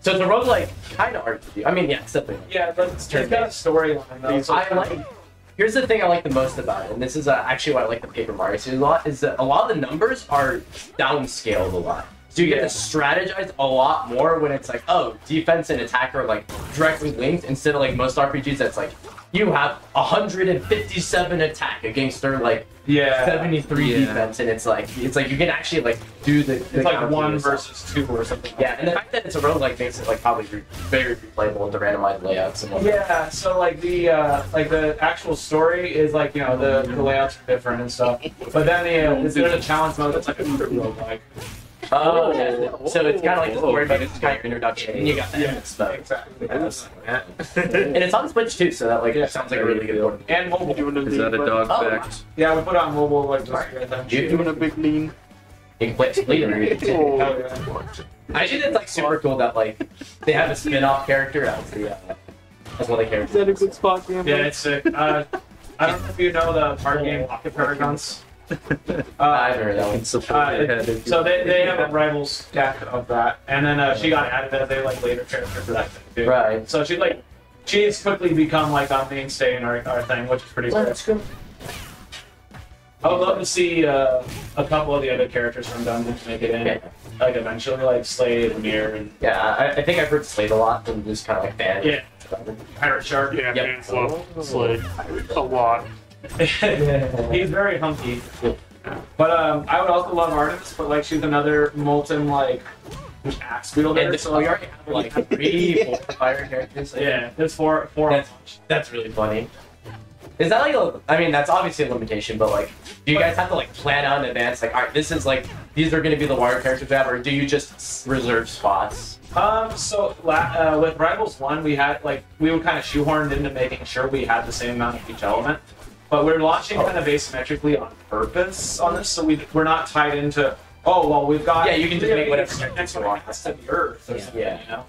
so it's a roguelike kind of RPG. I mean, yeah, it's definitely. Yeah, but it's got a storyline though. I like. Here's the thing I like the most about it, and this is uh, actually why I like the Paper Mario series a lot, is that a lot of the numbers are downscaled a lot. So you get to strategize a lot more when it's like, oh, defense and attack are like directly linked instead of like most RPGs that's like you have 157 attack against their like Yeah. 73 Yeah. defense, and it's like it's like you can actually like do the. the It's like one versus two or something. Yeah, and the fact that it's a roguelike makes it like probably re- very replayable with the randomized layouts and whatnot. Yeah, so like the uh, like the actual story is like you know the, the layouts are different and stuff, but then the, uh, there's a challenge mode that's like a true roguelike. Oh, yeah. So it's kind of like the story, but it's kind of your introduction, and you got that Yeah, stuff. Exactly. and it's on Switch too, so that like yeah. sounds like a really good board. And mobile. Is that a dog Oh. fact? Yeah, we put it on mobile like this year, I think. You doing a big lean. You can play split and read. Oh, yeah. I think it's like super cool that like they have a spin-off character as the uh, as one of the characters. Is that a good spot, Gamble? Yeah, it's sick. Uh, I don't know if you know the card game Pocket Paragons. Uh, I've heard that one. Uh, it- so they, they have a rivals deck of that, and then uh, she got added as a like later character for that thing too. Right. So she's like, she's quickly become like a mainstay in our, our thing, which is pretty cool. Let's go. I would love to see uh, a couple of the other characters from Dungeons make it in, like eventually, like Slade, Mir, and Yeah, I, I think I've heard Slade a lot from just kind of like fans. yeah, Pirate Shark. Yeah, Yep. fans love Slade a lot. He's very hunky. But um, I would also love Artemis, but like she's another molten like axe wielder. And so we already have like three four fire characters. I Yeah, there's four four. That's, that's really funny. Is that like a? I mean, that's obviously a limitation, but like, do you guys have to like plan out in advance? Like, all right, this is like these are going to be the water characters we have, or do you just reserve spots? Um, so la- uh, with Rivals One, we had like we were kind of shoehorned into making sure we had the same amount of each element, but we're launching kind of asymmetrically on purpose on this, so we we're not tied into. Oh well, we've got Yeah, you can just make of whatever these, characters next you one want. has to be Earth or Yeah. something, Yeah. you know.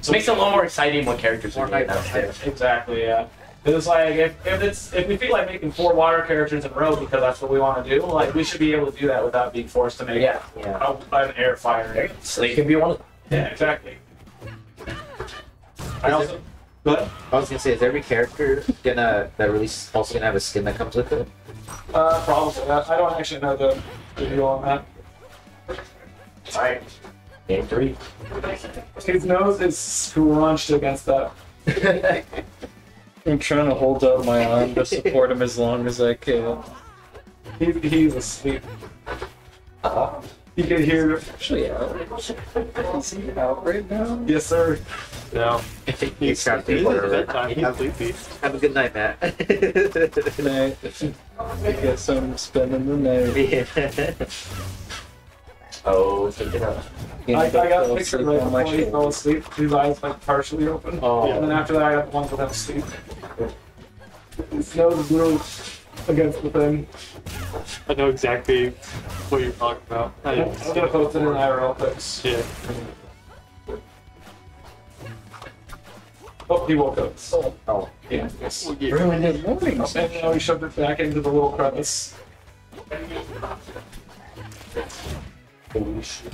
So it makes it a little more exciting what characters are being announced. Exactly, yeah. It's like if, if it's if we feel like making four water characters in a row because that's what we want to do, like we should be able to do that without being forced to make Yeah, yeah. a, an air fire. Slade can be one of them. Yeah, exactly. I also I was gonna say, is every character gonna that release also gonna have a skin that comes with it? uh, probably I I don't actually know the, the deal on that. Alright. Game three. His nose is scrunched against that. I'm trying to hold up my arm to support him as long as I can. He, he's asleep. Uh, You can hear. Actually, out. Is he out right now? Yes, sir. No. He's got He's people at early. bedtime. He's sleepy. Have a good night, Matt. good Night. I guess I'm spending the night. oh, take it out. I, I got a Fell picture asleep right my before he fell asleep. His eyes like partially open. Oh. And then after that, I got the ones without sleep. His nose is literally against the thing. I know exactly what you're talking about. I I'm gonna post it in IRL pics. Yeah. Oh, he woke up. Oh. Yeah. Yes. Oh, Ruined his morning. And now he shoved it back into the little crevice. Holy shit.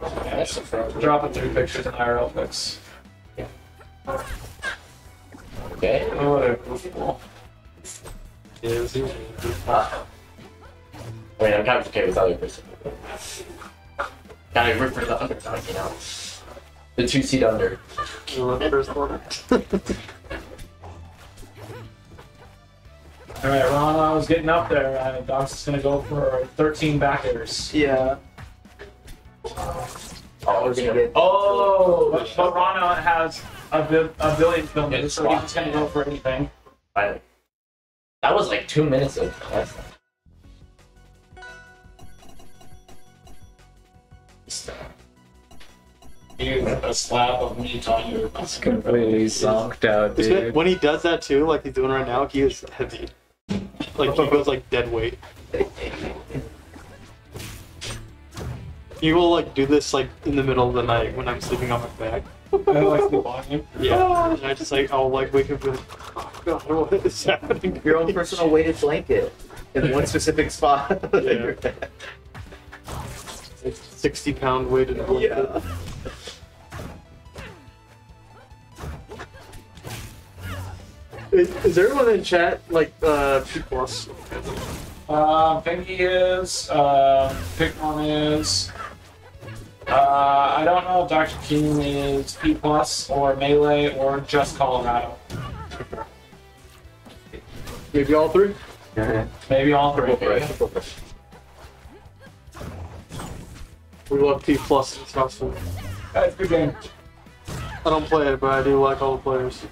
That's Dropping three pictures in IRL pics. Okay. Oh, whatever. Cool. Yeah, Uh, I mean, I'm kind of okay with other person. Kind of root for the underdog, you know. The two seed under. the first one. All right, Ron, I was getting up there. Uh, Doc's is gonna go for 13 backers. airs. Yeah. Oh, we're gonna get. Oh, but, but Rana has a, bi- a billion kilometers, so he's just gonna go for anything. Finally. That was like two minutes of. That's Here's a slap of meat on your. It's completely zonked out, It's good- dude. When he does that too, like he's doing right now, he is heavy. Like he goes like dead weight. You will like do this like in the middle of the night when I'm sleeping on my back. I like sleep on you. Yeah, and I just like I'll like wake up with oh god, what is happening? Your own personal weighted blanket in one specific spot. Yeah. It's sixty pound weighted blanket. Yeah. Is, is everyone in chat like uh P plus? Um, Pinky is. Um, Pigmon is. Uh, I don't know if Dr. King is P plus or Melee or just Colorado. Maybe all three. Maybe all three. We love P plus in Scottsdale. That's a good game. I don't play it, but I do like all the players.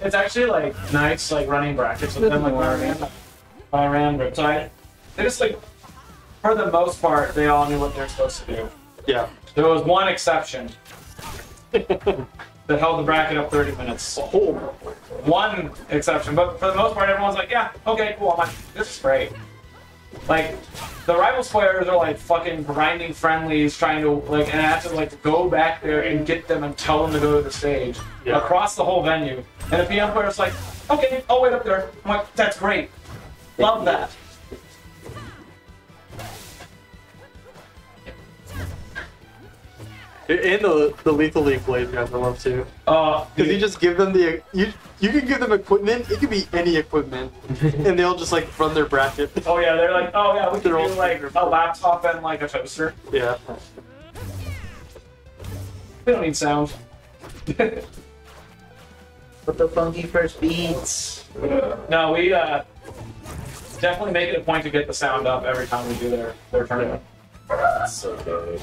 It's actually like nice, like running brackets with them, like when I ran, when I ran Riptide. They just like, for the most part, they all knew what they're supposed to do. Yeah. There was one exception that held the bracket up 30 minutes. One exception, but for the most part, everyone's like, yeah, okay, cool. I'm like, this is great. Like, the rival players are like fucking grinding friendlies, trying to like, and I have to like go back there and get them and tell them to go to the stage across the whole venue. And the PM player's like, okay, I'll wait up there. I'm like, that's great. Love that. And the the Lethal League Blaze guys I love too. Uh, because you just give them the you you can give them equipment. It could be any equipment, and they'll just like run their bracket. Oh yeah, they're like, oh yeah, we can They're all do like a laptop and like a toaster. Yeah. We don't need sound. Put the funky first beats. No, we uh, definitely make it a point to get the sound up every time we do their, their tournament. So good.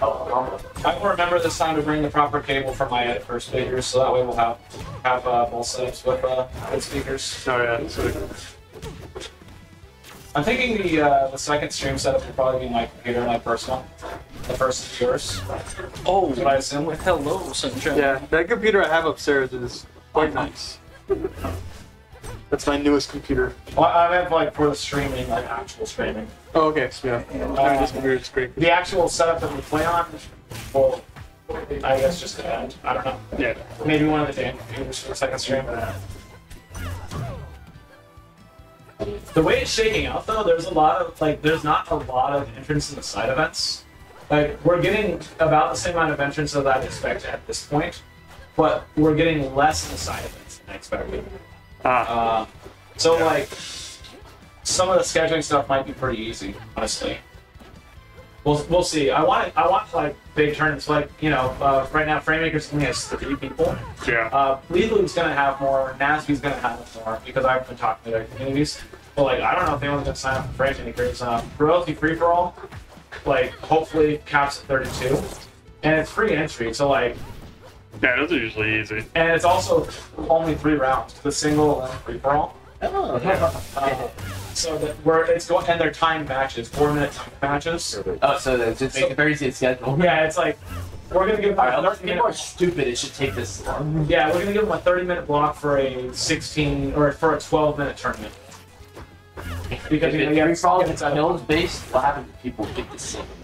I will remember this time to bring the proper cable for my first speakers, so that way we'll have have uh, both setups with uh, good speakers. Oh yeah, so I'm thinking the uh, the second stream setup will probably be my computer, my personal. The first is yours. Oh, I assume. Hello, Sunshine. Yeah, that computer I have upstairs is quite nice. That's my newest computer. Well, I meant like for the streaming, like actual streaming. Oh, okay. So, yeah. Uh, this computer is great. The actual setup that we play on, well, I guess just the end. I don't know. Yeah. Maybe one of the damn computers for the second stream. The way it's shaking out, though, there's a lot of like, there's not a lot of entrance in the side events. Like, we're getting about the same amount of entrance that I'd expect at this point, but we're getting less in the side events than I expected. Ah. Uh, so like, some of the scheduling stuff might be pretty easy, honestly. We'll, we'll see. I want I want like big tournaments. Like you know, uh, right now Framemaker's only has three people. Yeah. Uh, Leelu's gonna have more. Nasby's gonna have more because I've been talking to their communities. But like, I don't know if anyone's gonna sign up for Framemakers. Uh, royalty free for all, like hopefully caps at 32, and it's free entry. So like, yeah, those are usually easy. and it's also only three rounds. The single and free for all. Oh, Uh, so that we're it's going and they're timed matches, four minute timed matches. Oh, so it's just a very easy to schedule. Yeah, it's like we're gonna give them Alright, a unless 30 people are minute. stupid, it should take this long. Yeah, we're gonna give them a 30 minute block for a 16 or for a 12 minute tournament. Because you know, you have If it's it's at builds based, what happens if people get the same amount?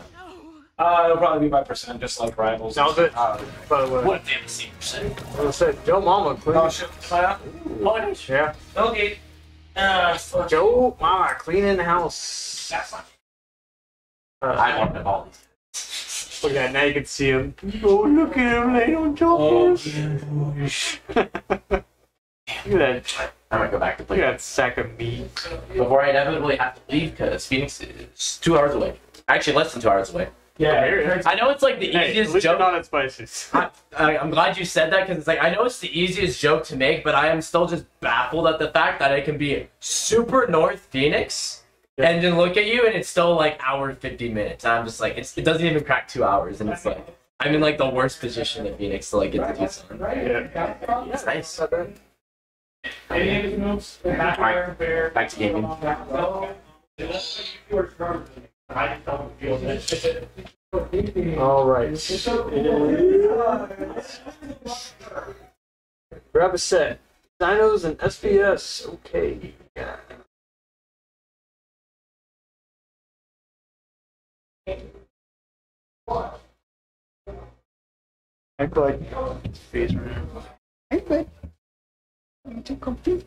Uh, it'll probably be by percent, just like rivals. That was it. Uh, By the way. What if they have the same percent? I said, Joe Mama, clean. oh shit! Uh, Oh, nice. Yeah. okay. Uh, fuck. Joe Mama, cleaning the house. That's fine. Uh, I want them all these. Look at that, now you can see him. Oh, look at him laying on Oh, choppers. look at that. I'm gonna go back to Look play at that sack of meat. before I inevitably have to leave because Phoenix is two hours away. Actually, less than two hours away. Yeah. I know it's like the Hey, easiest joke. not at Spices. I, I, I'm glad you said that because it's like I know it's the easiest joke to make, but I am still just baffled at the fact that it can be super North Phoenix and then look at you and it's still like hour and 50 minutes. And I'm just like it's, it doesn't even crack two hours, and it's like I'm in like the worst position in Phoenix to like get to do something. It's nice. Any moves? Back. Back to gaming. All right. Grab a set. Dinos and SBS. Okay. Yeah. I could. I could. I'm too. I'm too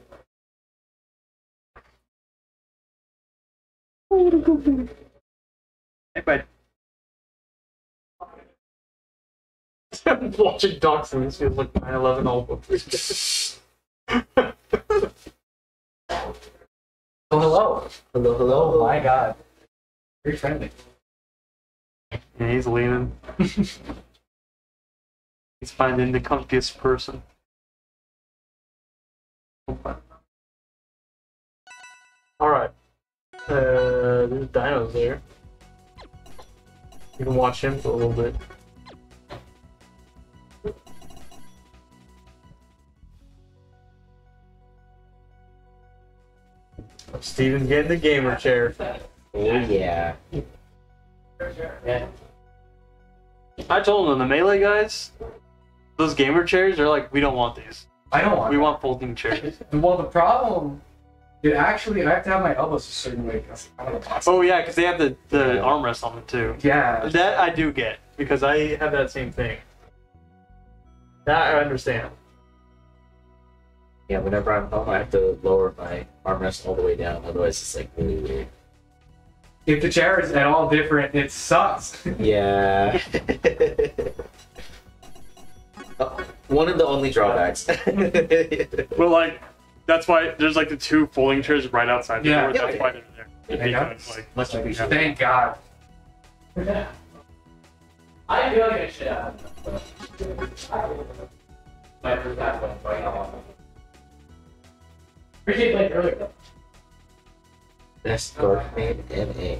good boy. Hey, bud. Watching Dachshunds feels like 9/11 all over. Oh, hello. Hello, hello. Oh my god. Very friendly. Yeah, he's leaning. he's finding the comfiest person. Alright. Uh, there's Dino's there. You can watch him for a little bit. Steven's getting the gamer chair. Oh yeah. Yeah. I told them the melee guys, those gamer chairs, they're like, we don't want these. I don't want. We want folding chairs. Well, the problem, it actually, I have to have my elbows a certain way. I don't oh yeah, because they have the the armrest on them too. Yeah. That I do get because I have that same thing. That I understand. Yeah, whenever I'm home, I have to lower my armrest all the way down. Otherwise, it's like really weird. If the chair is at all different, it sucks. Yeah. Oh, one of the only drawbacks. Well, like that's why there's like the two folding chairs right outside the Yeah. door. That's Yeah. why they're there. Because, like, Much appreciated. Thank God. I feel like I should have. My first time going right now. Appreciate playing earlier. Best dark main NA.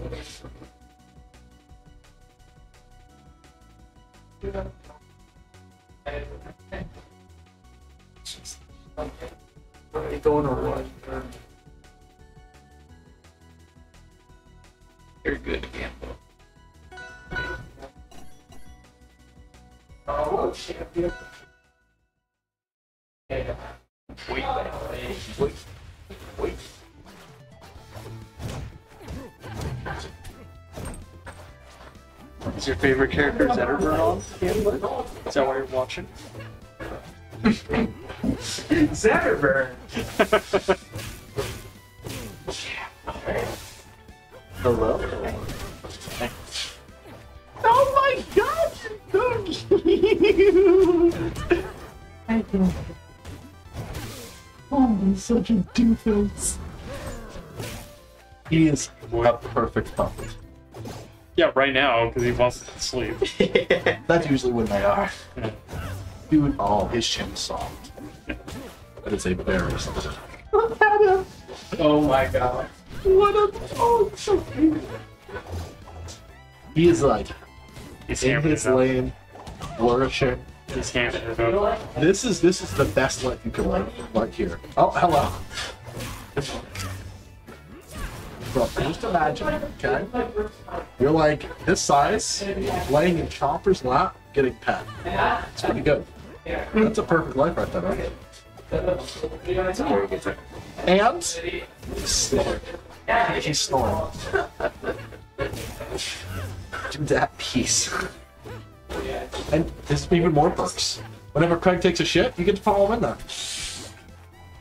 Are you going or what? You're good, Gamble. Oh, shit. Wait, wait, wait. Is your favorite character Zetterburn on? Is that why you're watching? Zetterburn. Hello. Oh my god, you're so cute! Oh, he's such a doofus. He is a perfect puppet. Yeah, right now because he wants to sleep. That's usually when they are. Dude, all his chin's soft. That is a very soft. Oh my God. What a oh, it's so cute. He is like He's in his lane, flourishing. He's hammering it up. This is this is the best life you can like like here. Oh, hello. Bro, just imagine, okay? You're like this size, laying in Chopper's lap, getting pet. It's pretty good. That's a perfect life right there, right? That's a very good time. And snoring. He's snoring. Do that piece. And there's even more perks. Whenever Kregg takes a shit, you get to follow him in there.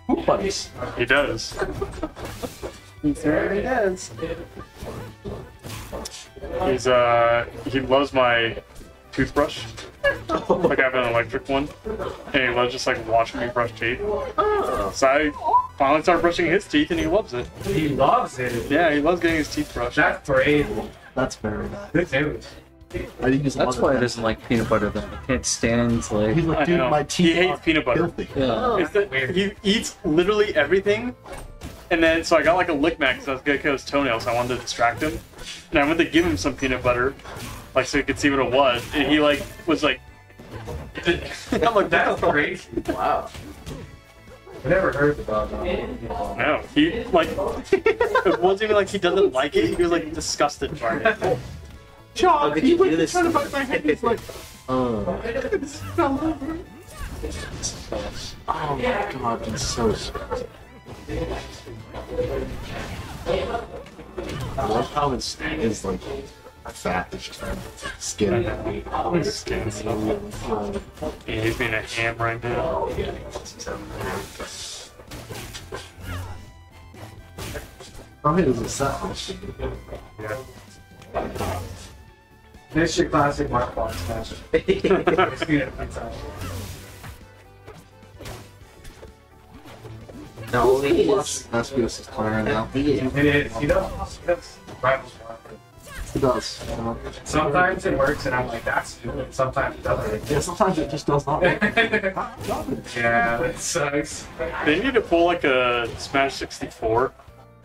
Poop buddies. He does. He certainly does. He's uh he loves my toothbrush. like I have an electric one. And he loves just like watching me brush teeth. Oh. So I finally started brushing his teeth and he loves it. He loves it. Yeah, he loves getting his teeth brushed. That's brave. That's very nice. Good news. I use That's why he doesn't like peanut butter then. He can't stand like. He's like, dude, know. my He teeth hates are peanut butter. filthy. Yeah. It's that he eats literally everything. And then, so I got like a lick mac because I was gonna cut his toenails. So I wanted to distract him, and I went to give him some peanut butter, like so he could see what it was. And he like was like, I'm like, That's crazy. Wow. I never heard about that. no. He like, it wasn't even like he doesn't like it. He was like disgusted by it. How Chop, oh, could he you went do to this? try to bite my head. He's like, oh. Oh my god, he's so sweet. I love how his is like Fat. It's just skin. Skin stuff. Yeah, he's being a ham right now. Oh, hey, there's a set. Yeah. This your classic Mark Fox match. Not only is SPS is clearing now. he It is. He does. He does. Rivals Mark. It does. you know. Sometimes it works, and I'm like, that's new. And sometimes it doesn't. Yeah, sometimes it just does not work. Ah, yeah, that sucks. They need to pull like a Smash 64.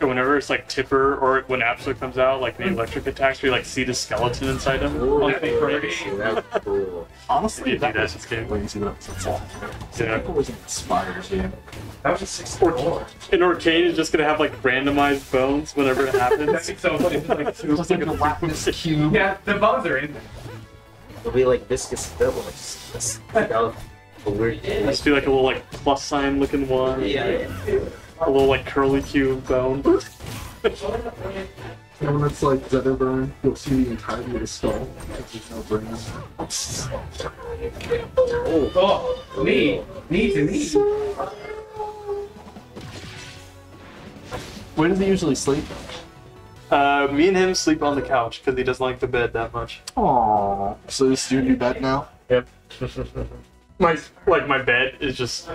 And whenever it's like Tipper or when Absolute comes out, like the electric attacks, we like see the skeleton inside him. Ooh, on that'd be the crazy. That'd cool. Honestly, You do that that was this game. crazy. That was Yeah. That was inspired game. That was a 64. And Orcane is just gonna have like randomized bones whenever it happens. That's so funny. It's like, It was like a Lapis cube. yeah, the bones are in there. It'll be like viscous film. Like, just, just, you know, weird. Just be like a little like plus sign looking one. Yeah. A little like curly cube bone. And when it's like Zetterburn, you'll see the entirety of the skull. because There's no brain. Oh, knee. Knee to knee. Where does he usually sleep? Uh, me and him sleep on the couch because he doesn't like the bed that much. Aww. So this is your new bed now? Yep. my like my bed is just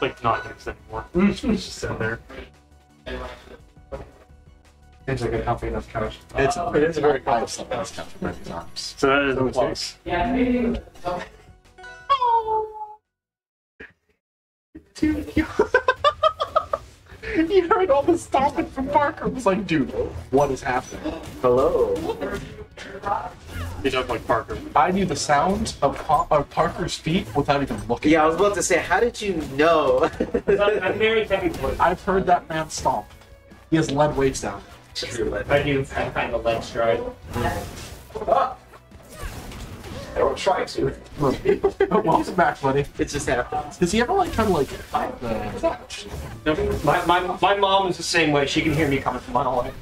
like not used anymore. it's just sitting there. Seems like a comfy enough couch. It's, It is a very I have slept on this couch for many times. So that is So a it's plus. Yeah, maybe. Dude, you... you heard all the stomping from Parker. I was like, dude, what is happening? Hello. He does like Parker. I knew the sound of, Pa- of Parker's feet without even looking. Yeah, I was about to say, how did you know? I'm very heavy for it. I've heard that man stomp. He has lead weights down. I do. I kind of leg stride. Ah. I don't try to. Welcome back, buddy. It just happens. Does he ever like kind of like fight the No, my, my, my mom is the same way. She can hear me coming from a mile away.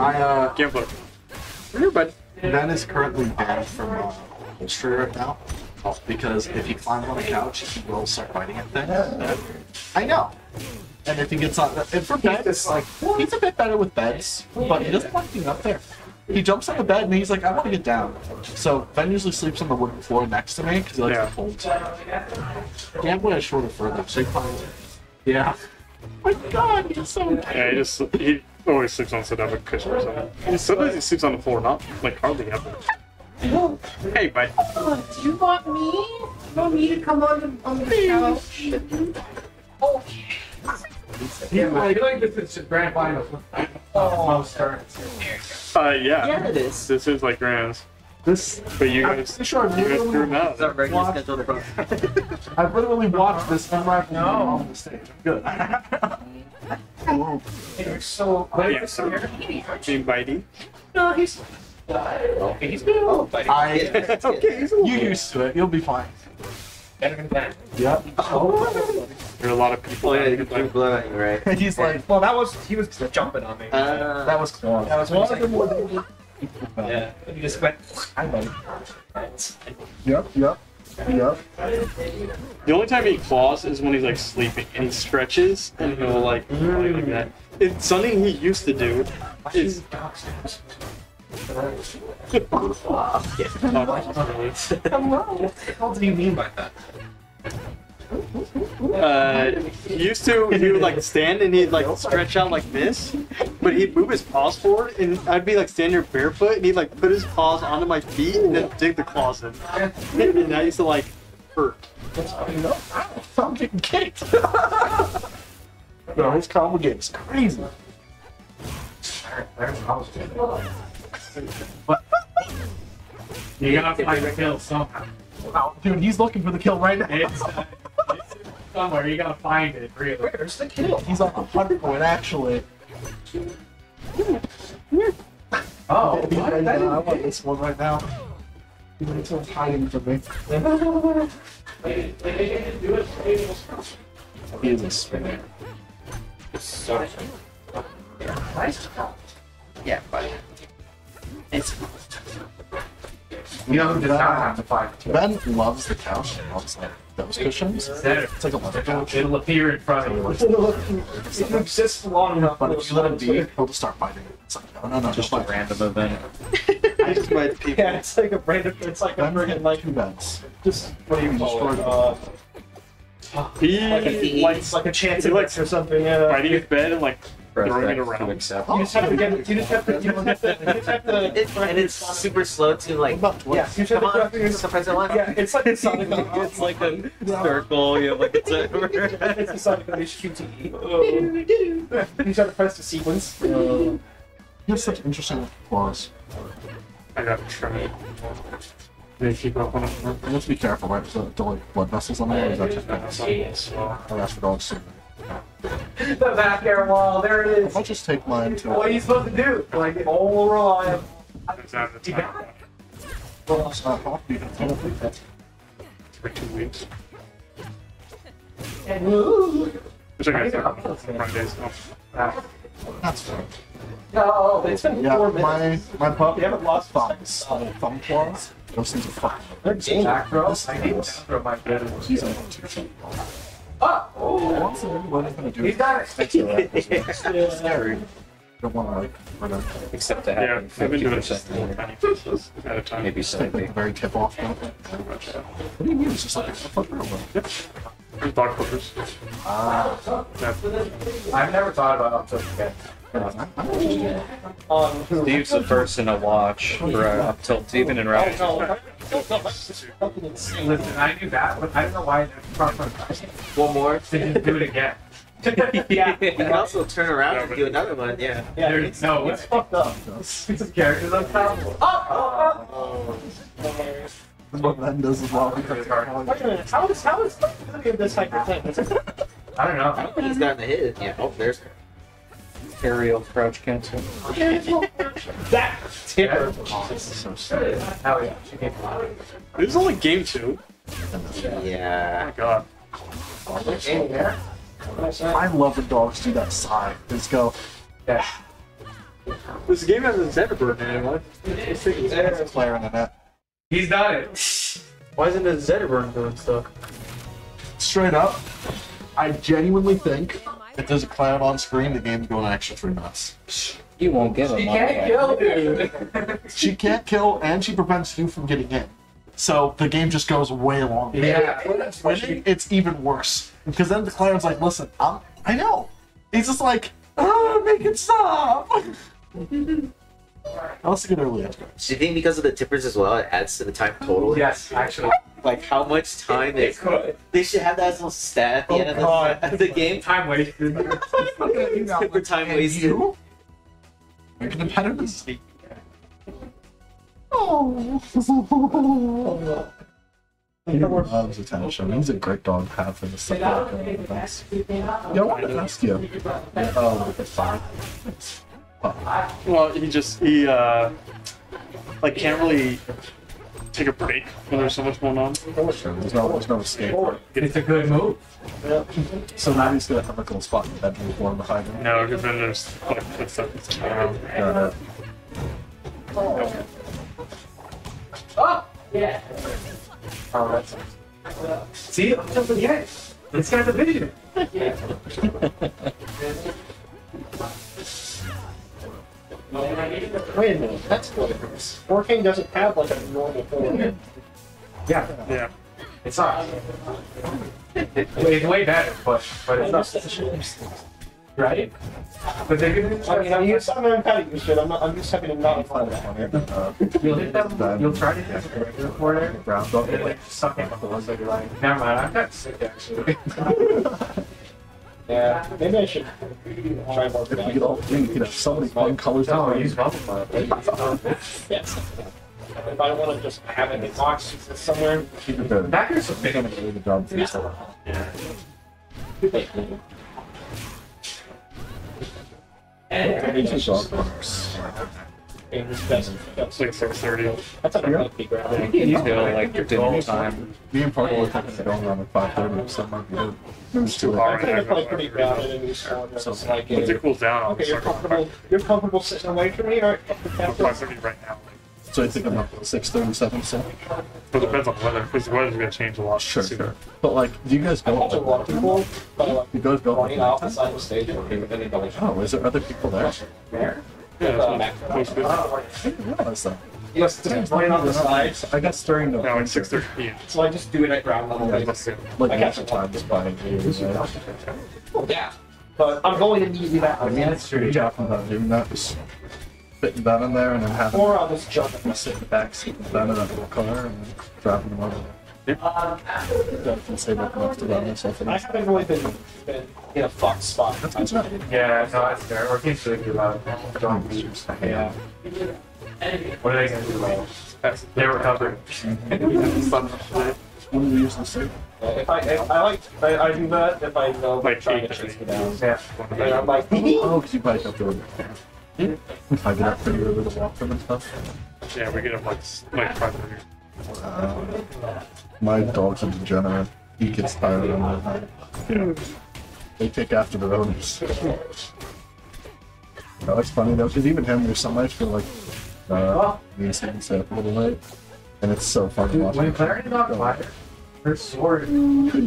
I uh Gambler. but Ben is currently banned from uh, history right now. Because if he climbs on the couch, he will start biting at things. I know. And if he gets on, and for beds, like he's a bit better with beds, but he doesn't like being up there. He jumps on the bed and he's like, I want to get down. So Ben usually sleeps on the wooden floor next to me because he likes Yeah. the cold. Gambler has shorter further, so he climbs. Yeah. My God, he's so. Yeah, he just he always sleeps on some type of cushion or something. He- Sometimes he sleeps on the floor, not like hardly ever. Hey, bud. Do you want me? You want me to come on the, on the couch? Oh, Yeah, I feel like this is just grand finals. Most turns. Uh, yeah. Yeah, it is. This is like Grand's. This, But you I'm guys, pretty sure I've you guys threw him literally, out. It's not regular Watch. scheduled program. I've literally watched this unravel no. on the stage. I'm good. You're so. What is this? Being bitey. No, he's. Okay, he's good. Oh, buddy. I, okay, he's a you used to it. You'll be fine. Better than that. Yep. There are a lot of people. Oh yeah, you get can like- blood you, right? He's like, Well, that was he was jumping on me. Uh, that was close. that was one of the more. Yeah. He just went. Buddy. Yep. Yep. Yep. The only time he claws is when he's like sleeping and he stretches and he'll like you like that. It's something he used to do. Is What the hell do you mean by that? Uh, he used to he would like stand and he'd like stretch out like this, but he'd move his paws forward and I'd be like standing there barefoot and he'd like put his paws onto my feet and then dig the claws in. And I used to like hurt. I'm getting kicked. no, his combo game is crazy. What? You gotta find the kill somehow. Wow, dude, he's looking for the kill right now. It's, it's somewhere. You gotta find it. Really. Where's the kill? He's on a hundred point actually. Oh, He's what? right That now. I want this one right now. He thinks someone's hiding from me. He is a spinner. Yeah, buddy. It's You know who does not have to fight? Ben loves the couch. He loves like those cushions. It's like a leather couch. It'll appear in front of you. It exists long enough, but if you let him be, he'll just start fighting. It's like, no, no, no, Just don't a random event. I just fight people. Yeah, it's like a random. It's like a friggin' like two beds. just what do you call it? Destroyed. Uh, He like a, likes like a chance he of likes or something. Yeah. fighting his bed and like throwing it to accept. You just have to get. You just have to. You just have to. You just have to. It, and it's super slow to like. Yeah, you Come on, correct your- sometimes I want. Yeah, it's like the Sonic. It's like a circle. You have like a timer. It's the Sonic HQTE. Oh. You just have to press the sequence. Oh. You have such interesting claws. I got to try it. They keep up on it. You have to be careful, right? So, do like blood vessels on there, or is that just beds? Oh, that's for dogs too. The back air wall. There it is. I'll just take mine to. What are you supposed to do? Like all reliant. It's out of the. Well, it's not hot, you can tell it. For two weeks. Ooh. Which I guess Fridays. Oh. That's fine. No, it's been Yeah, four my minutes. my my pup You haven't lost thumbs, little thumb claws. Those things are fucking. They're dangerous. Back row? This I need is- to throw my bed. He's a two Oh! What's everybody gonna do? He's got it. It's scary. Don't want to like run a Except to Yeah, happen I've been doing just at a time. Maybe the very tip off. Of thing. What do you mean? It's just like a flip over. Yep. And dog. Ah. Yeah. I've never thought about up to again. Um, Steve's the first in a watch for uh, up tilt, even in round. no, Something insane. Listen, I knew that, but I don't know why I never crossed my mind One more. to just do it again. yeah. You can also turn around and do another one. Yeah. Yeah, There's it's, no it's fucked up. Some characters on top. Oh, oh, That's what Ben does as well. Wait a minute. How is how is look at this hyper thing? oh. I don't know. He's gotten the hit. Yeah. Oh, there's. Aerial crouch cancel. That tipper. Hell yeah. She came This is only game two. Yeah. Oh Yeah. my god. in there. I love when dogs do that sigh. Just go. Yeah. This game has a Zetterburn in it. What? This thing is There's a player in the net. He's done it. Why isn't it Zetterburn doing stuff? Straight up, I genuinely think if there's a clown on screen, the game's going an extra three minutes. You won't get She can't kill dude. She can't kill, and she prevents you from getting in. So the game just goes way longer. Yeah. When it's winning, it's even worse. Because then the clown's like, listen, I'm, I know. He's just like, ah, make it stop. I also get early edge Do you think because of the tippers as well, it adds to the time total? Yes, actually. Like how much time they It could. they should have that as a stat at the Oh, end of God. the, of the game. Time wasted. Tipper time And wasted. you? Make it impediment. Oh. He loves attention. He's a great dog to have for the stuff like. Yeah, I wanted to ask you. Oh, it's fine. Well, he just he uh like can't really take a break when there's so much going on. There's no, there's no escape. It's a good move. So now he's gonna have a little spot in the bedroom for him behind him. No, because then there's like good stuff that's going on. Got it. Oh! Yeah. Oh, that's. See? I'm just forget. This guy's a vision. Wait a minute. That's good. 4K doesn't have like a normal form. Yeah. Yeah. It's not. It's way better, but but it's not. Right? But they're giving I mean, I'm used. I'm not cutting this shit. I'm not. I'm just having to not find it. Uh, You'll hit them. You'll try to hit them regular corner. Ground dog. And like suck in the holes like you're like, never mind. I'm not sick actually. Yeah. Maybe I should try more. If we get all three, you can have so many fun colors. No, to use. Yes. If I want to just have it in box somewhere. Keep it there. Backers are big. the job for. It's a runners. It's like six thirty. That's a rugby grab. He's doing like dinner time. Me and Parker were talking about going around at five thirty, so that might be good. It too All I think it's like pretty grounded and used to it. It's like, Once it cools down, okay, you're comfortable. You're comfortable sitting away from me, all right? five thirty right now. So I think I'm up to 637 so. But it depends on the weather, because the weather's gonna change a lot. Sure, soon. sure. But like, do you guys go? watching a lot of people, but like You guys go? running off the side of the stage and working with any double Oh, is there other people there? There? Yeah, Uh, that's what it's supposed to I didn't realize. Yes, just running on the side. I got during the. No, it's 6:30 p.m. So I just do it at ground level. Yeah, basically. Like I half catch the time is by Oh, yeah. But I'm going immediately back. I mean, it's true. Talking about doing that, just fitting that in there and then having. Or I'll just jump You sit in the back seat with that in a little car and then driving them over enough to run myself. I haven't really been, been in a fucked spot. That's good stuff. Yeah, no, that's fair. Or can't really about it. Don't be Yeah. What are they gonna do about it? They recover. When do you usually sleep? If I, if I like, I, I do that if I know to chase me thirty. down. Yeah. And I'm like, Oh, because you bike up the I get up pretty early to walk them and stuff. Yeah, we get up like like five thirty. Uh, my dog's a degenerate. He gets tired of them. Yeah. They take after their owners. No, it's funny though, because even him, there's some nights feel like uh, me and Steven stay up a little late, and it's so fun to Dude, watch. when Clary got go. fired, her sword.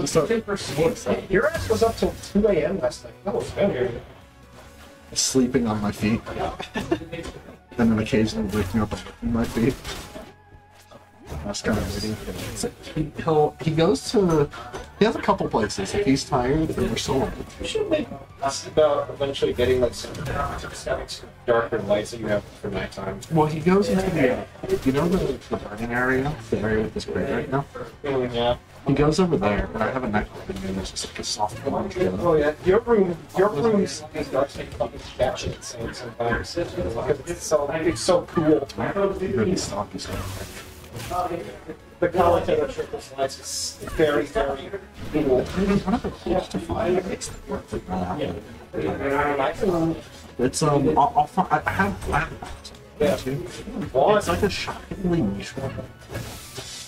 Start her sword. Your ass was up till 2 a.m. last night. That was good. sleeping on my feet, and then occasionally waking up on my feet. That's kind of. So he, he'll he goes to he has a couple places. If he's tired, then we're solo. you should make us about eventually getting like some darker lights that you have for nighttime. Well, he goes into the you know the, the burning area, the area with this crate right now. Mm, yeah. He goes over there, and I have a night light in there. There's just like a soft orange. Oh yeah, your room, your room is dark like fucking insane sometimes. It's so, it's so cool. Really stocky stuff. The color temperature of this lights is very, very cool. One of the coolest to find that makes it work for Yeah. that. It's um, I'll, I'll find, I have, I have Yeah. It's like a shockingly niche one.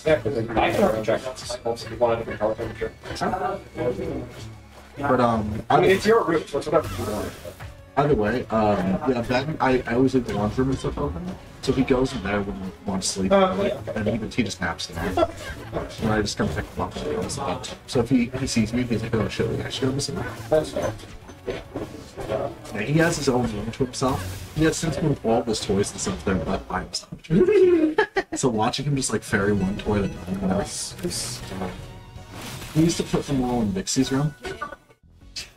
Yeah, because I can already check out cycles if you want a different color temperature. But um, I mean, it's your room, so it's whatever you want. Either way, um, yeah, Ben, I, I always leave the laundry room and stuff open. So he goes in there when he wants to sleep, yeah. and he, he just naps in there. And I just come pick him up and he goes to bed. So if he, he sees me, he's like, oh shit, we actually go to sleep. Yeah, he has his own room to himself. He has since moved all of his toys and stuff there, but by himself. so watching him just like ferry one toy at a time, you know, it's- it's- he used to put them all in Vixie's room,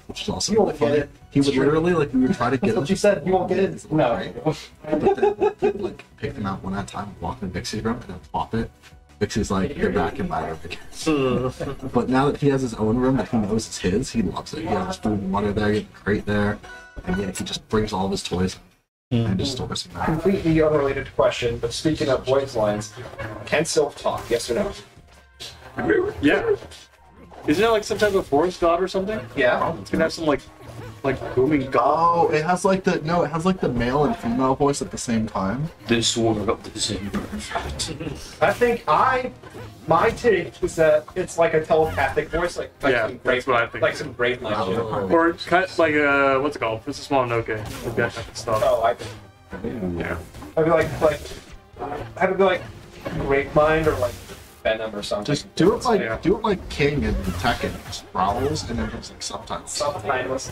which is also You really won't get funny. it. He would true. literally like we would try to get That's him. what you said. You won't get it. No. But then he'd like pick them out one at a time, walk in Vixie's room, and then pop it. Vixie's like, you're back in my room again. but now that he has his own room that he knows is his, he loves it. He has his food and water there, he has a crate there, and yeah, he just brings all of his toys and just stores them there. Completely unrelated question, but speaking of voice lines, can Sylph talk? Yes or no? Yeah. Isn't it like some type of forest god or something? Yeah. It's gonna have some like like booming Oh, it has like the no, it has like the male and female voice at the same time. This world is imperfect. I think I, my take is that it's like a telepathic voice, like, like Yeah, some great, that's what I think. like some great language. Or kind of like uh, what's it called? Princess Mononoke. Like that type of stuff. Oh, I Think. Yeah. I'd be like like I'd be like Great Mind or like Venom or something. Just do it like do it like King in Tekken. Just growls and then there's like subtitles. Subtitles.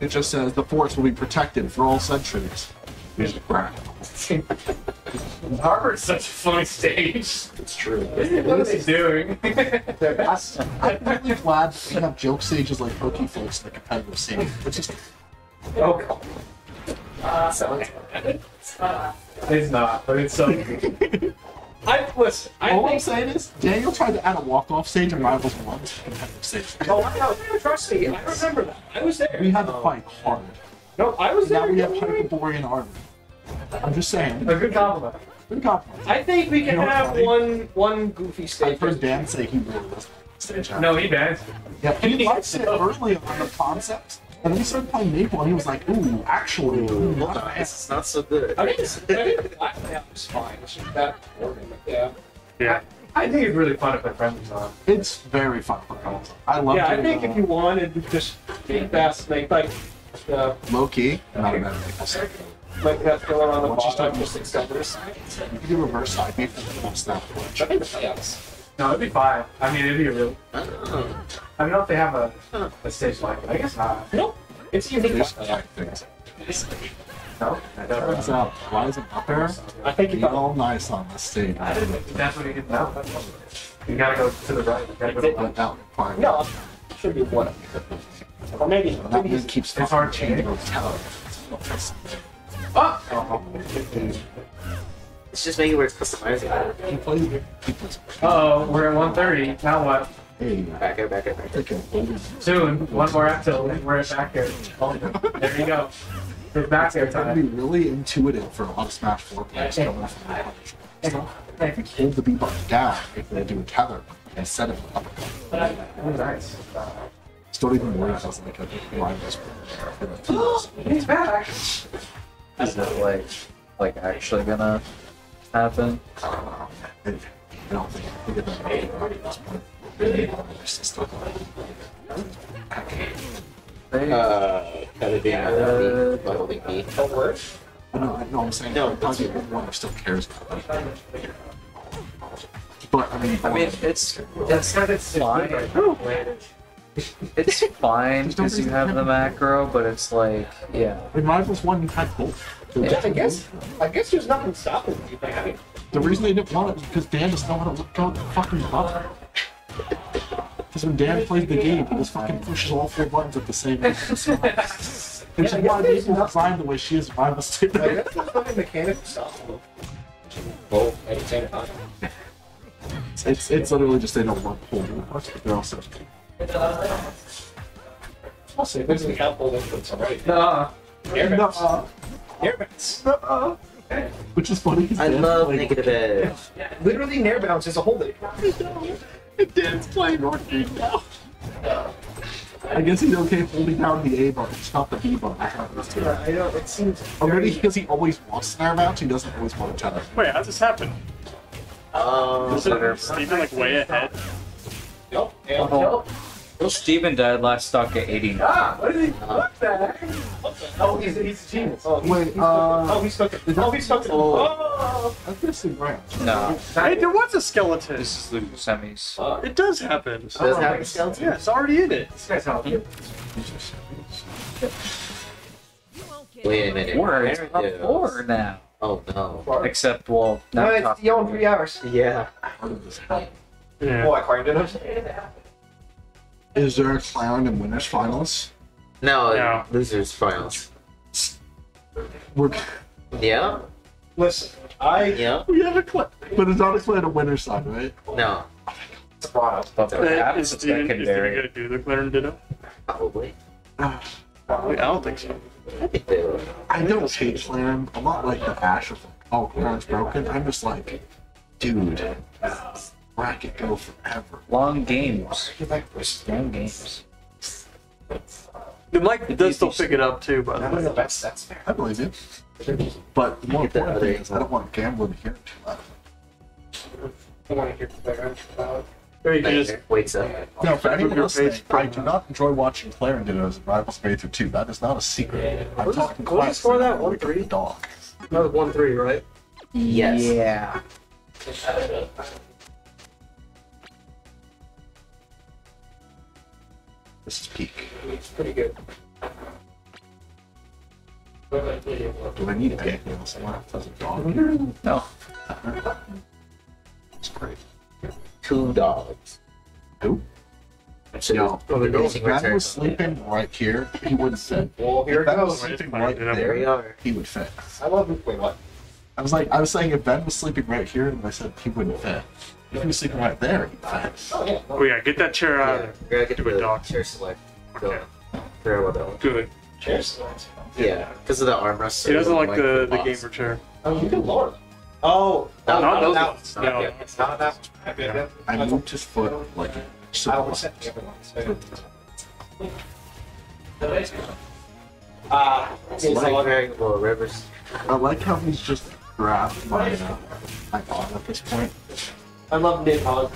It just says the force will be protected for all centuries. Like, "Rah." Harbor's such a funny stage. It's true. What are they doing? I'm really glad we have joke stages like Poké Floats in the competitive scene. Which is Oh, Uh, sounds It's not, but it's so. I listen. I all I'm think. saying is Daniel tried to add a walk-off stage and Rivals 1 to competitive. Oh, I know. Trust me. I remember that. I was there. We had to fight hard. No, I was Now there. we have Hyperborean Harbor. I'm just saying. A good compliment. Good compliment. I think we can You know have one one goofy stage. I've heard Dan say he really doesn't like stage. No, he danced. Yeah, he likes it early on the concept, and then he started playing Maple, and he was like, "Ooh, actually, ooh, not bad." It's not so good. I mean, it's, I mean, I think it fine. It's just that boring. but Yeah. Yeah. I think it's really fun to play friendlies on. It's very fun for console. I love. It. Yeah, I think if you wanted to just be fast, like like Yeah. Low key, not a bad maple syrup. Like that killer on the Once you start bottom, just using extenders. You can do reverse side beat from full snap glitch. Yes. No, it'd be fine. I mean, it'd be real. Oh. I don't know if they have a, a stage like it. I guess not. Nope. It's unique. There's five things. No? Turns out, rising up there, I think be all nice on the stage. That's what you get now. You gotta go to the right. You gotta go to the But that would require No, should be one. Or maybe. that maybe man keeps It's hard changing to- those. Ah! Oh! Let's just make it where it's customizable. He plays, he plays. Uh oh, we're at 130. Now what? Hey, Back it, back it, back it. okay. Soon, one more episode, and we're at back here. There you go. It's back here It's gonna be really intuitive for a lot of Smash 4 players coming from the punch. Hold the B button down if they do a tether instead of an uppercut. Oh, nice. Just don't even worry about like a rival sport. He's back! Is it like like actually gonna happen? I don't think I think it doesn't really at this point. It's just like- Uh, editing. Uh, by holding B. But no, I know I'm saying No, no, one still cares about it. But I mean, I mean, it's it's it's fine. It's fine because you have the macro, but it's like, yeah. in Rivals 1, you had both. There was Yeah, I guess. I guess there's nothing stopping you from having. The reason they didn't want it was because Dan doesn't know how to look out the fucking button. Because when Dan plays the game, he just fucking pushes all four buttons at the same time. And she's why the people designed the way she is in Rival I State. guess there's nothing mechanical stopping Both at the same time. It's it's literally just they don't want holding parts, but they're also I'll say there's an couple of inputs already. Nah. Airbags. uh, Airbags. which is funny. I Dan's love playing- negative edge. Literally, Nair Bounce is a holding. And Dan's playing Arcade now. I guess he's okay holding down the A button, it's not the B button. I know, it seems. Or maybe because he always wants snare bounce, he doesn't always want to tether. Wait, how'd this happen? Um, Is Steven like way ahead? Nope. And Oh. nope. Well, Steven died last stock at 89. Ah, what is he? What the heck? What the? Oh, he's, he's a genius. Oh, he's, Wait, he's uh, oh, he's stuck. Oh, he's stuck. Oh. I guess he's right. No, Hey, there was a skeleton. this is the semis. It does happen. does have a skeleton? Yeah, it's already in it. This guy's helping. Wait a minute. Four, it's There not it is. four now. Oh no. Except, well, No, it's top. the own three hours. Yeah. Yeah. Oh, according to those. Is there a clown in winners finals? No, No. losers finals. We're, Yeah? Listen, I. Yeah? we have a clown, but it's not a clown on winners side, right? No. It's a product. But Uh, perhaps Is Steven, is Steven secondary. gonna do the Clarendon Ditto? Probably. I don't think so. I think they would. I don't hate Clan. I'm not like the Ash of like, oh, Clan's broken. I'm just like, dude, bracket go forever. Long games. You like long games. The mic does still pick it up too, by the way. That's, that's fair. I believe you. But the more important thing is I don't want gambling to hear it too loud. I want to hear the background. Uh, Or you can just Wakes up. No, for anyone your listening, I do not enjoy watching Clarendon as Rivals Playthrough 2. That is not a secret. I'm What is- talking what is the class. score that? One, three? Dog. another one three, right? Yes. Yeah. This is peak. It's pretty good. Do I need anything else? I want as a dog. Mm-hmm. No. It's great. Two dogs. Who? So Yo, oh, there's if amazing Ben return. was sleeping right here, he wouldn't fit. Well, here If it Ben was goes. sleeping right There we are. he would fit. I love it. Wait, what? I was like, I was saying if Ben was sleeping right here, and I said he wouldn't fit. If he was sleeping right there, he'd fit. Oh, yeah. Oh yeah, get that chair out. Yeah, we gotta get Do a the dog. chair select. Go. Okay. Very well done. Good. Cheers. Yeah, because of the armrest. He doesn't like the the box. gamer chair. Oh, you can lower them. Oh, No, Not not those that ones. one. No. It's not that one. Yeah, yeah. I moved his foot like I always so. said the other ones. Ah, It's it's like like variable rivers. I like how he's just grabbed my uh, my arm at this point. I love Nidhogg.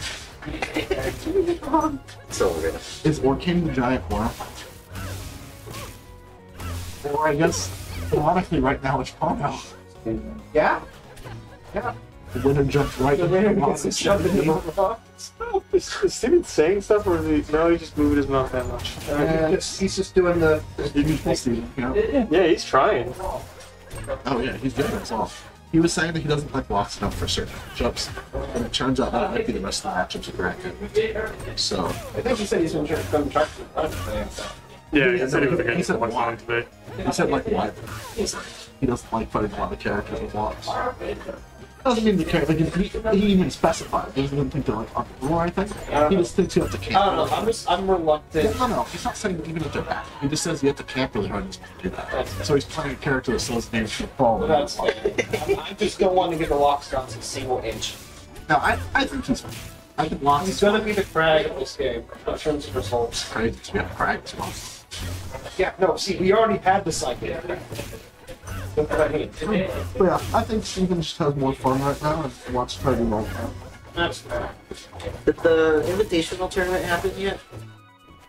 So we're gonna. Is Orcane the giant worm? Or I guess, ironically, right now it's Pono. Yeah? Yeah. The winner jumped right The in winner the gets box. shoved in the box. Is, is Steven saying stuff or is he? No, he just moved his mouth that much. Uh, he's, just, he's just doing the. Yeah, he's trying. Oh yeah, he's good as well. He was saying that he doesn't like blocks enough for certain matchups, and it turns out that might be the rest of the matchups of bracket. So I think he said he's been trying to try to. Yeah, he said he was he against said one why. time today. He said like why. He doesn't like fighting a lot of characters with blocks. Doesn't mean the character. Like, he, he even specified. He doesn't even think they're like uncool or anything. Uh, he just thinks you have to camp. I don't know. I'm just. I'm reluctant. No, no, he's not saying even if they're bad. He just says you have to camp really hard to do that. So he's playing a character that says names should fall. That's fair. I'm- I just don't want to get the locks down to a single inch. No, I, I think he's fine. I think Locks He's gonna be the Kragg of this game in terms of results. crazy to be a Kragg as well. Yeah, no, see, we already had the cycle. Look what I mean. But yeah, I think Steven just has more fun right now and wants to try to do more. That's fair. Did the invitational tournament happen yet?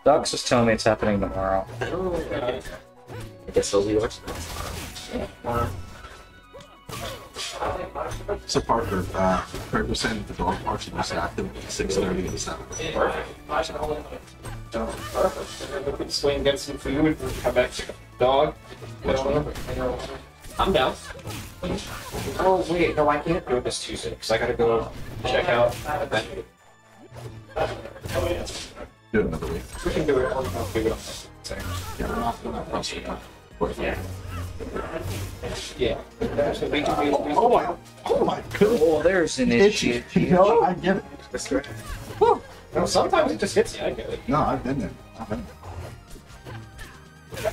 Doc's just telling me it's happening tomorrow. Oh, okay. I guess I'll be watching that. So Parker, uh, Craig was saying that the dog parks will be active at 6.30 and 7. Perfect. We can swing, get some food, and come back to the dog. I'm down. Oh, wait, no, I can't do it this Tuesday because I gotta go check out the venue. Do it another week. We can do it. I'll I'll do it on Same. Yeah, we're not going to cross. Yeah. Yeah. So we can do Oh my, oh my goodness. Oh, there's an Itchy. You know, I get it. That's right. No, sometimes it just hits you. I get it. No, I've been there. I've been there.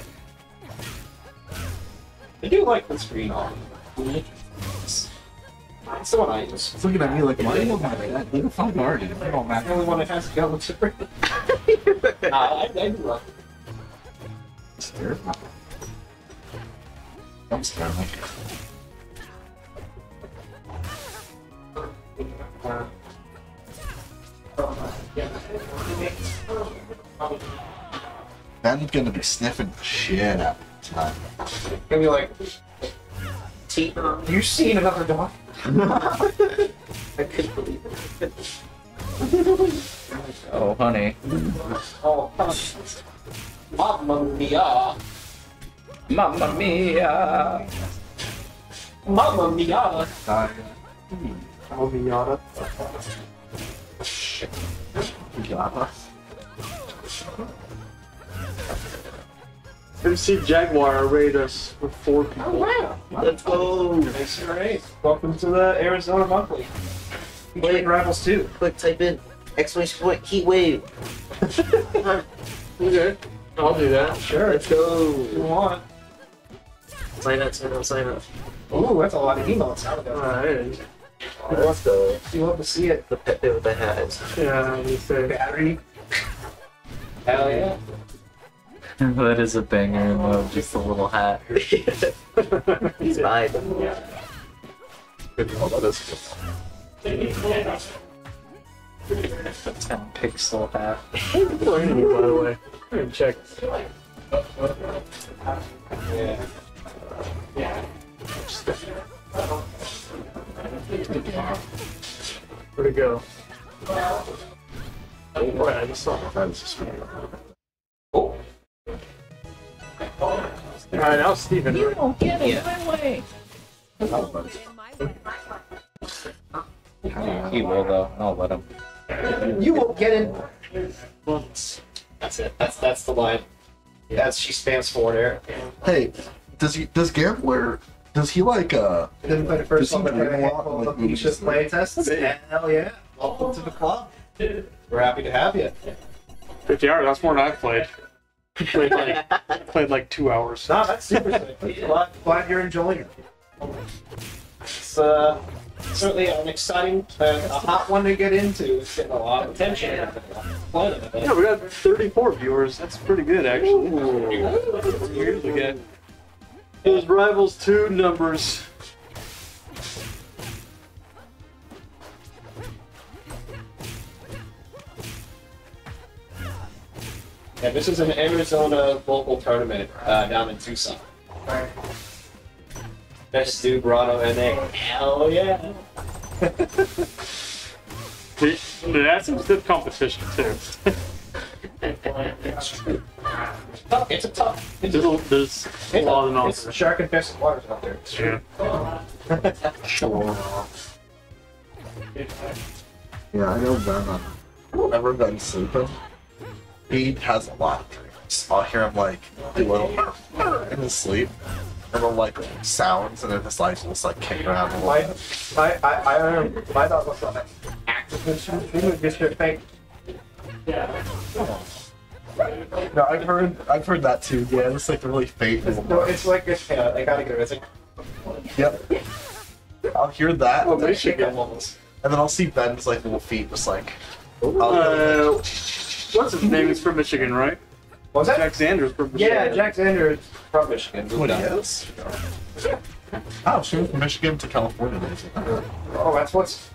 I do like the screen on. It's the one I use. It's looking at me like, why are you at that? Leave the phone already. It's the only one that has to go with it. Nah, I, I do love it. It's terrible. I'm scared. Ben's gonna be sniffing shit out tonight. Gonna be like, T, you seen another dog? I couldn't believe it. Oh, honey. Oh, Mamma mia. Mamma mia! Mamma mia. Die. Oh, Miata. Yada. MC Jaguar raid us with four people. Oh, wow. Let's go. Nice and right. Welcome to the Arizona Monthly. Featuring Rivals 2. Quick, type in exclamation point heat wave. Okay, I'll do that. Sure. Let's go. If you want. Sign up, sign up, sign up. Ooh, that's a lot of emotes. How about Alright. Let's go. You love to see it. The pet with the hat. Yeah, you say. Battery. Hell yeah. that is a banger of just a little hat. He's mine. Good to know about this. 10 pixel hat. Playing you, by the way. I didn't check. Yeah. Where'd it go? Oh, boy, I just saw it. Oh. Alright, now Steven. You won't get in my way. He will though. I'll let him. You won't get in. That's it. That's that's the line. That's she spams forward air. Hey, does he? Does Gambler? Does he like? uh Didn't play the first one, but dream had a a lot handful of, of like, Misha's play tests. Hell yeah. Welcome to the club. We're happy to have you. 50 hours, that's more than I've played. Played like, played like two hours. No, that's super sick. glad, glad you're enjoying it. It's uh, certainly an exciting, uh, a hot one to get into. It's getting a lot of attention. Yeah, we got 34 viewers. That's pretty good, actually. We usually get. Those Rivals 2 numbers. Yeah, this is an Arizona local tournament uh, down in Tucson. Best dude, Ranno NA. Hell yeah. That's some stiff competition too. Tough. It's a tough. There's a, there's a lot of It's knowledge. shark infested waters out there. Yeah. Yeah, I know Venom. Whenever Ben's sleeping, he has a lot of dreams. I'll hear him like do little in his sleep, and little like sounds, and then his legs just like kick around a My, little. my, I, I remember my dog was on that active mission. He would just get fake. Yeah. No, I've heard, I've heard that too. Yeah, it's like really faint. little No, it's like this. Yeah, I gotta get it. It's like, Yep. I'll hear that, Oh, and then, and then I'll see Ben's like little feet just like. Uh, what's his name? He's from Michigan, right? What's that? Jack Xander from Michigan. yeah, Jack Xander from Michigan. What he is? Oh, she went from Michigan to California. Oh, that's what's.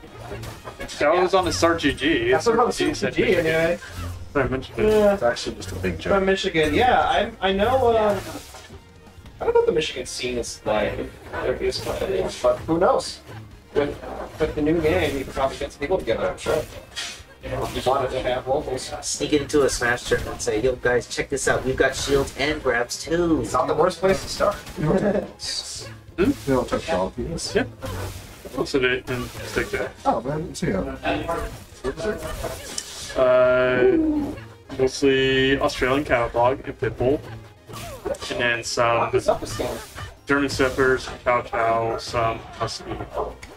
That was on the start.gg. That's what on the Start said CG anyway. I mentioned it. Yeah. It's actually just a big joke. From Michigan, yeah. I I know. Uh, I don't know if the Michigan scene is like there is, but who knows? With with the new game, you could probably get some people together. I'm sure. You know, wanted to have locals. Sneak into a Smash tournament and say, yo guys, check this out. We've got shields and grabs too. It's not the worst place to start. You know, technology. Yeah. Also did and stick there. Oh man, see ya. Uh, mostly Australian catalog and Pitbull, and then some German Shepherds, Chow Chow, some Husky.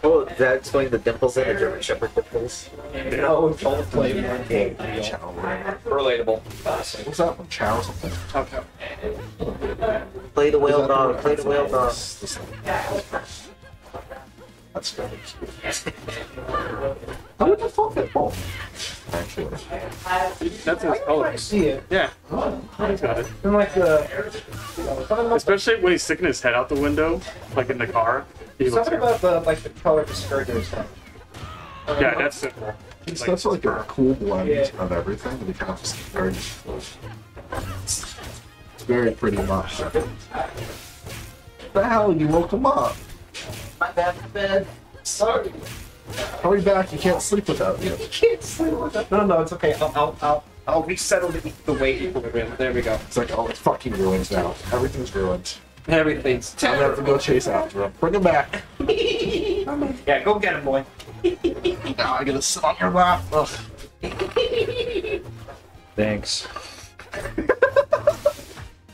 Oh, that explains the dimples in the German Shepherd dimples. No, it's all the flavor and game. Relatable. What's that one? Chow or something? Chow Chow. Play the Is whale dog, play the whale dog. That's- that's- That's very cute. How would you fuck that ball? Actually. That's his color. see it. Yeah. Oh, he's got it. And like the Especially when he's sticking his head out the window, like in the car. He looks something about the like the color discouraging and stuff. Yeah, that's simple. It's that's like a cool blend Yeah. of everything, and you kind of just very. It's very pretty much. The hell, you woke him up. My bad, my bad. Sorry. Hurry back, you can't sleep without me. You can't sleep without that. No, no, it's okay. I'll, I'll, I'll, I'll resettle the, the weight equilibrium. There we go. It's like, oh, it's fucking ruined now. Everything's ruined. Everything's I'm gonna have to go chase after him. Bring him back. Yeah, go get him, boy. Now I gotta sit on your lap. Ugh. Thanks.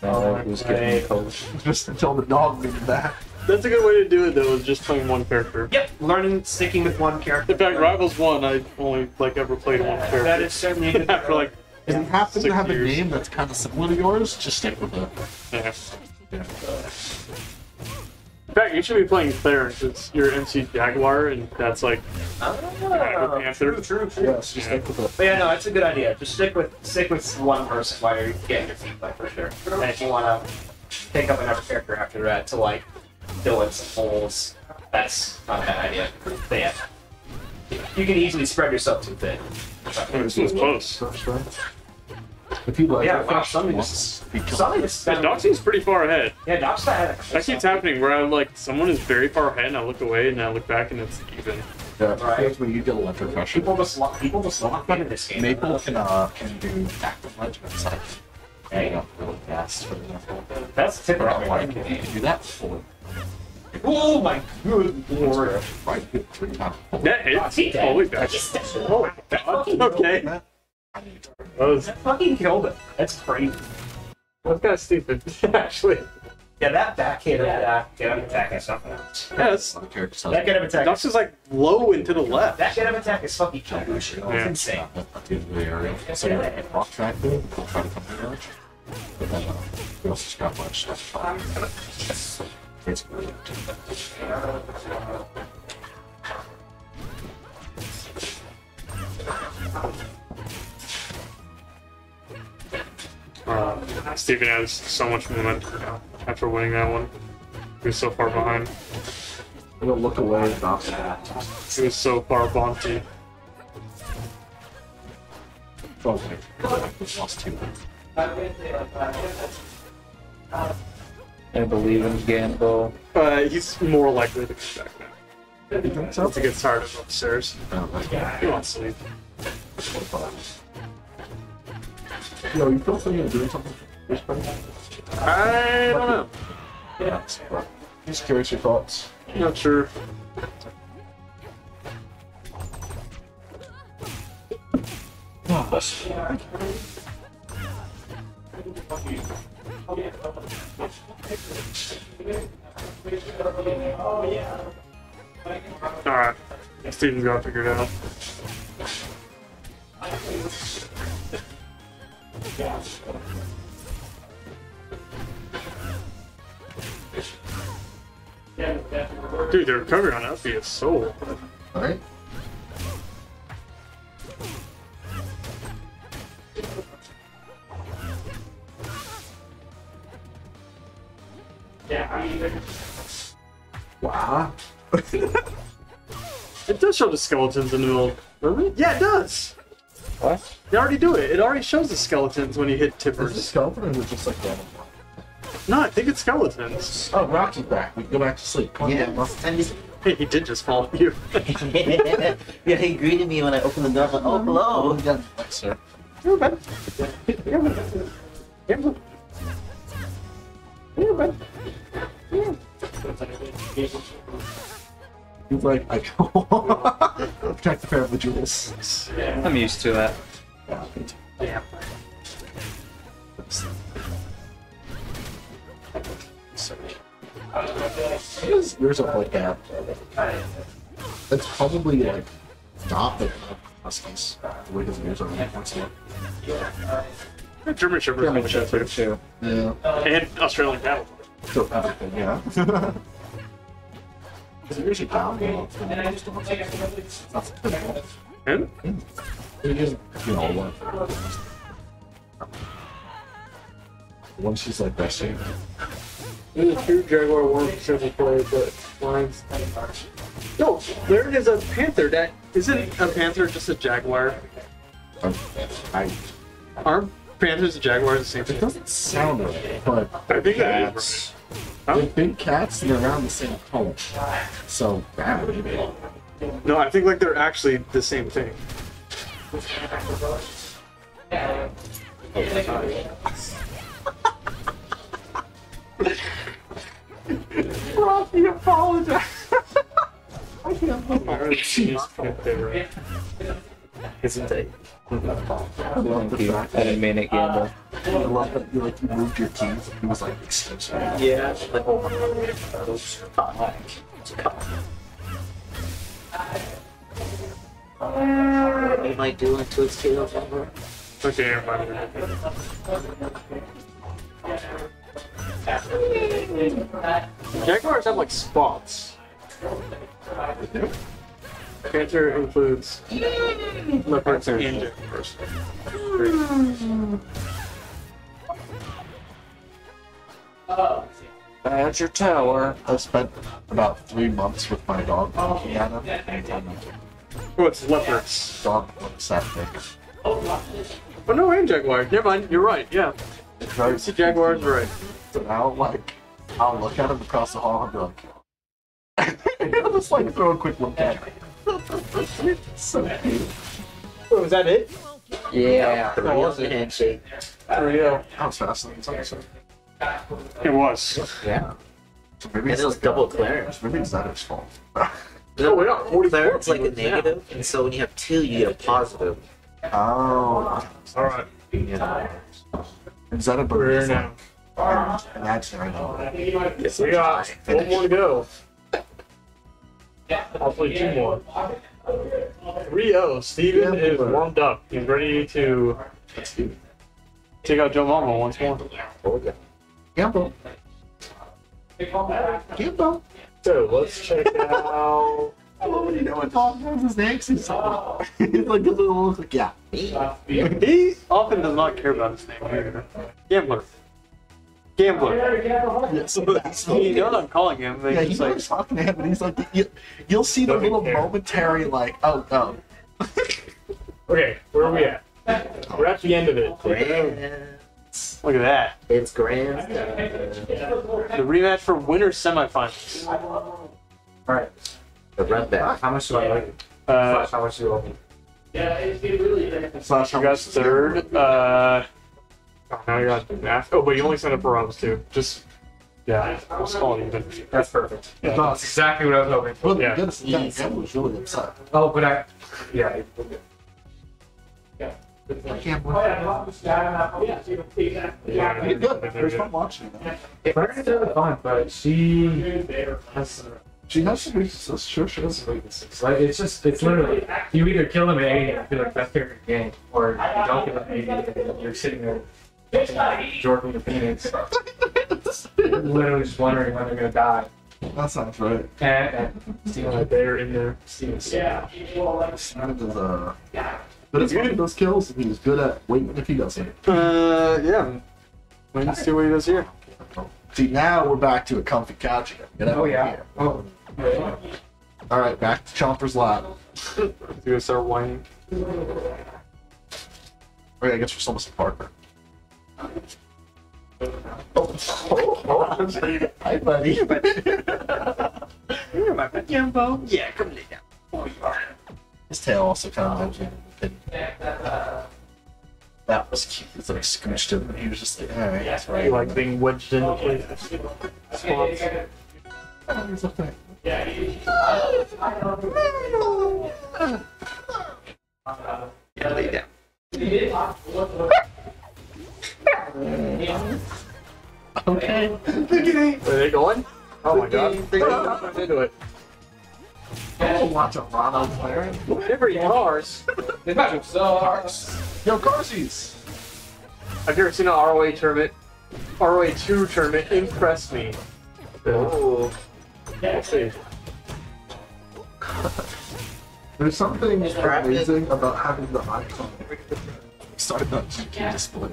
Oh, who's getting cold? Just until the dog gets back. That's a good way to do it though, is just playing one character. Yep, learning sticking with one character. In fact, Rivals 1, I only like ever played one character. That is certainly a good After like If you happen to have years. a name that's kind of similar to yours, just stick with it. Yeah. Yeah. In fact, you should be playing Clarence. It's your MC Jaguar, and that's like Ah, Panther. true, true, true. Yes, just stick with it. But yeah, no, it's a good idea. Just stick with stick with one person while you're getting your feet wet for sure. And if you want to pick up another character after that to like fill in some holes, that's not a bad idea. But yeah, you can easily spread yourself too thin. This was close. If you like, Yeah, it, wow, something once, just- become- Something just Yeah, Doxy's pretty far ahead. Yeah, Doc's had That keeps happening where I'm like, someone is very far ahead, and I look away, and I look back, and it's even. Yeah, Right. that's when you get electric pressure. People just lock people just lock in this game. Maypul can uh can do active regiments like There you you know, really fast for example. That's typical. Or like you can do that fully. Oh my good lord! Right, hit three times. That hits. Holy back. Oh, God. Okay. That was, fucking killed it. That's crazy. that's kind of stupid, actually. Yeah, that back hit of that get up attack is something else. Yes. Other That get up attack. Dox is like low and to the left. That get up attack is fucking killing It's Yeah. insane. at the end of the area. So you have rock track thing, we'll try to come to the edge. But then uh, we also just got much stuff. Basically. Uh, Steven has so much momentum now after winning that one. He was so far behind. I'm gonna look away and not He was so far bounty. Okay. We lost two. I believe in Gamble. Uh, he's more likely to come back now. Once he gets tired of upstairs. He wants to sleep. Yo, you feel thinking of doing something? I don't know. Yeah. Just curious your thoughts. Not sure. Alright. Steven's got to figure it out. Dude, the recovery on Alfie is so. Alright. Wow. it does show the skeletons in the middle. Really? Yeah, it does. What? They already do it. It already shows the skeletons when you hit tippers. Is it skeleton or is it just like that? No, I think it's skeletons. Oh, Rocky's back. We can go back to sleep. Come on, Yeah, Gamble. Hey, he did just follow you. yeah, he greeted me when I opened the door. I was like, oh, hello. Oh, Thanks, sir. You're bad. You're bad. You're bad. You're bad. He's like, I protect the pair of the jewels. I'm used to that. Yeah. Yours yours are like that. That's probably like not the Huskies. The way his ears are like once in a German Shepherd. German Shepherd, too. Yeah. And Australian Cattle. So everything, yeah. His ears are down. you know, it's not typical. Him? He is, you know, one. When she's like resting. There's a true Jaguar one triple play, but mine's. No, there is a panther that isn't a panther just a jaguar. Um, I Aren't panthers and jaguars the same thing? It doesn't sound right, but I think that cats. They're big cats and they're around the same color. So bad. No, I think like they're actually the same thing. Rocky, apologize. I can't Isn't it? Thank you. I didn't mean it, Gamble. I love that you like moved your teeth. He was like, excuse me. Yeah. Like, oh my god. What am I doing to its tail, Denver? Okay, everybody. Jaguars have like spots. Panther includes leopards and jaguars. At your tower. I spent about three months with my dog looking at him. Oh, it's leopards. dog looks that big. Oh no, and jaguars. Never mind. You're right. Yeah. Right. The jaguars right. So now, like, I'll look at him across the hall and be like, I'll just like throw a quick look at him. So cute. Oh, was that it? Yeah. That oh, was it. Handshake. Real. That was fascinating. It's It was. Yeah. So maybe And it's it was like, double clearance. Maybe it's Zetter's fault. No, we got 44 Clarence like a people now. negative, and so when you have two, you get a positive. Oh. Alright. Yeah. And Zeta We're is now. like imaginary. Yes, we got one more to go. Hopefully two more. 3-0. Steven Yeah, is warmed up. He's ready to take out Joe Mama once more. Gamble. Gamble. So let's check out. Oh, you know what dog knows his name? He's like, a little, like, yeah. He often does not care about his name. Gambler. Gambler. Yeah, so that's He knows I'm calling him. But Yeah, he's he's like, like talking to him, and he's like, you, you'll see the little care. momentary, like, oh, oh. okay, where are we at? We're at the end of it. Look at that. It's grand. The rematch for winner semifinals. Alright. The red back. How much do I owe you? Uh, How much do you owe me? Yeah, it, it really is. Slash, you guys third. Uh, oh, now you got math. Oh, but you only signed up for rounds too. Just yeah, we'll just call it even. That's perfect. Yeah. That's exactly what I was hoping for. Well, Yeah. goodness, yeah, Campbell was really upset. Oh, but I. Yeah. I can't Oh, yeah, well, I'm just- yeah, I'm- yeah, exactly. Yeah, You're good. It was fun watching it. Claire's really fun, but she has. She has some weaknesses. Sure, she has. weaknesses. Like it's just it's literally you either kill them at 80 and feel like best character in the game, or you don't kill them at 80 and you're sitting there Jordan the Phoenix, literally just wondering when they're gonna die. That sounds right. And, and Steven, they're in there. Steven's Yeah. Well, like, Steven is uh, good at those kills, and he's good at waiting if he doesn't. Uh, yeah. Wait and see what he does here. See, now we're back to a comfy couch again. Get out Oh yeah. here. Oh. All right, back to Chomper's lab. He's gonna start whining. Okay, I guess we're almost a partner. Hi, buddy. You're my pet Jumbo. Yeah, come lay down. His tail also kind of mentioned. That was cute. It's like scooched him, and he was just like, all right, that's right. You like being wedged into places. Spots. Oh, he's a thing. Yeah, lay down. Okay. Are they going? Oh my god. I'm into it. Oh, watch a Ranno player. Different cars. This matchup sucks. Yo, Garzies. I've never seen an ROA tournament, ROA 2 tournament impress me. Oh. We'll see. There's something amazing about having the icon. Started on GP display.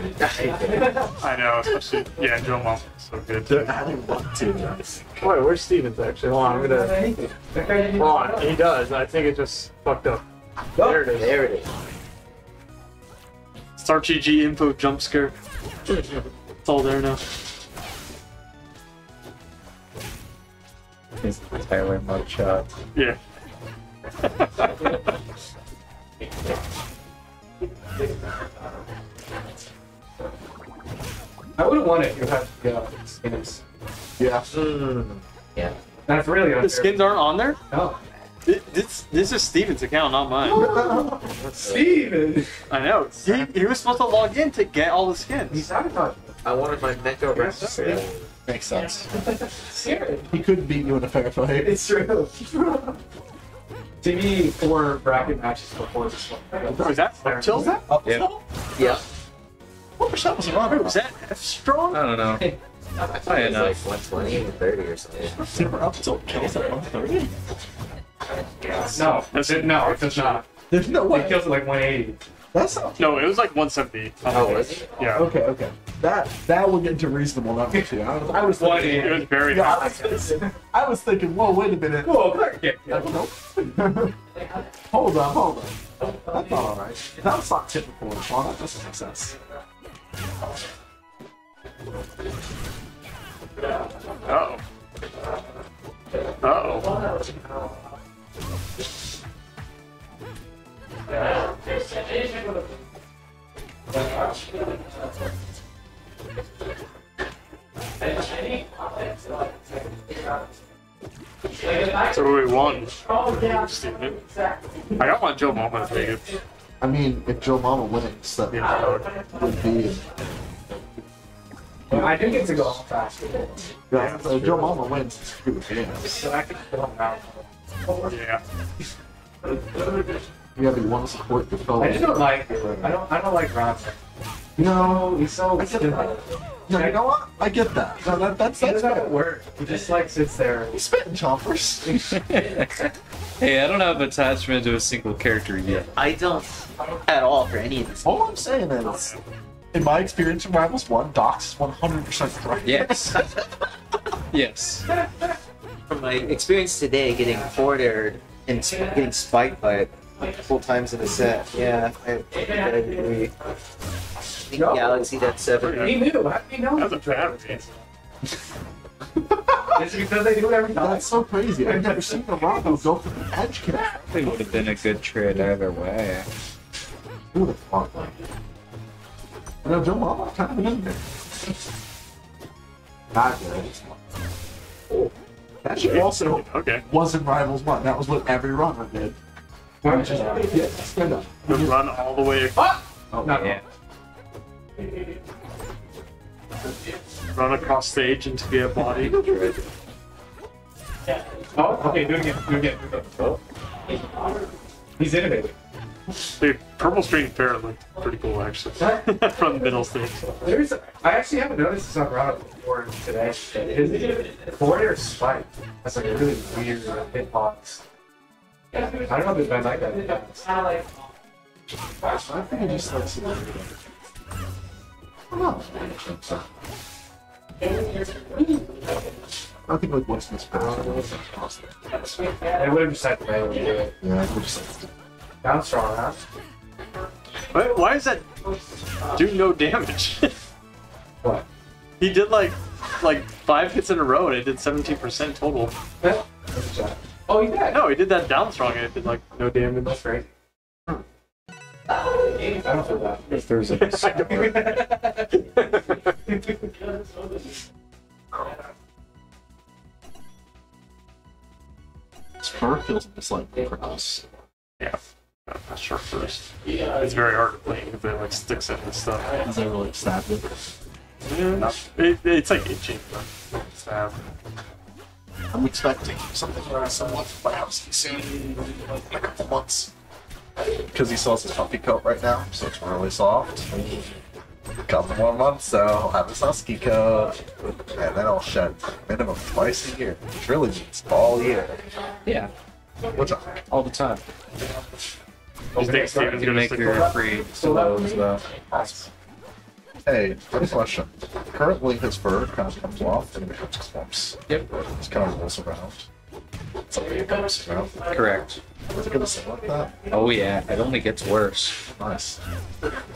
I know, especially, yeah, Joe Mom. So good. They're adding one to this. Wait, where's Stevens actually? Hold on, I'm gonna. Hold on, he does. I think it just fucked up. Oh, there it is. There it is. start.gg info jump scare. It's all there now. It's Tyler mugshot. Yeah. I would have won if you had uh, skins. Yeah. Yeah. That's really unfair. The skins aren't on there? No. This, this is Steven's account, not mine. Steven! I know. He, he was supposed to log in to get all the skins. He sabotaged I wanted my Mecha Wrastor. Makes sense. me. Scared. He could beat you in a fair fight. It's true. TV four bracket matches before this one. Is that up till? Up Yeah. till? Yeah. What percent was Ronald? Was that F strong? I don't know. I thought it was like 120 or 30 or something. They were up till kills at 130? No, it. No, it does not. There's no It way. kills at like 180. That's not. No, it was like 170. Oh, was it? Yeah. Okay, okay. That that would get into reasonable numbers too. I was, I was thinking, It was very yeah, I was, thinking, I was thinking, whoa, wait a minute. Whoa, Clark. I hold on, hold on. That's not alright. That's not typical of Sean. That doesn't make sense. Uh-oh. Uh-oh. So we won. Steven. I got one Joe Mama to take it. I mean, if Joe Mama wins, that would be. I do get to go home faster. Yeah, if Joe Mama wins, it's a good game. So I can go home now. Yeah. Yeah, but you want one support your fellow. I just don't like I don't I don't like Ronson. No, He's so I get that. No, you know what? I get that. No, that that's He that's doesn't fair. work. He just like sits there. He's spitting chompers. Hey, I don't have attachment to a single character yet. I don't at all for any of this. All I'm saying is, in my experience in Rivals One, Docs is 100% correct. Yes. yes. From my experience today, getting forwarded and getting spiked by it multiple times in a set, yeah, I, I agree. the galaxy that's seven. He knew. How did he know? That's a bad race. It's because they do it every time. That's so crazy. I've never seen a Rondo go for the edge kick. It would have been a good trade either way. Who the fuck? And now Joe Mama kind of in there. Not good. Oh, that shit also okay. wasn't Rivals 1. That was what every runner did. What? Yeah, stand up. The run all the way. Oh, yeah. Run across stage into the body. Oh, okay, do it again. Do it again. Do it again. Oh. He's innovative. The purple string fair looked pretty cool actually. From the middle stage. There's, I actually haven't noticed this on Rado before today. His forward air spike has like a really weird uh, hitbox. I don't know if it's been like that. in the past. I think I just like some I don't think like what's this They would have just had to manually do it. Yeah, I would just Down strong, huh? Why, why does that do no damage? what? He did like like five hits in a row and it did 17% total. Oh, he did? No, he did that down strong and it did like no damage. That's great. I don't feel that. If there's a Spur feels just like prickles. Yeah, that's sure first. It's very hard to play because it like sticks it and stuff. Is it really stabbed it? Yeah, it, it's like itching. but Stab. I'm expecting something very similar to my house soon in a couple months. Because he still has his puppy coat right now, so it's really soft. A couple more months, so I'll have his husky coat, and then I'll shed minimum twice a year, which really means all year. Yeah. Which I All the time. You think Steven's You gonna make stick your around? free slows though. Hey, quick question. Currently, his fur kind of comes off and it becomes clumps. Yep. It's kind of rolls around. It's like it comes around. Correct. Is it gonna stay like that? Oh yeah, it only gets worse. Nice.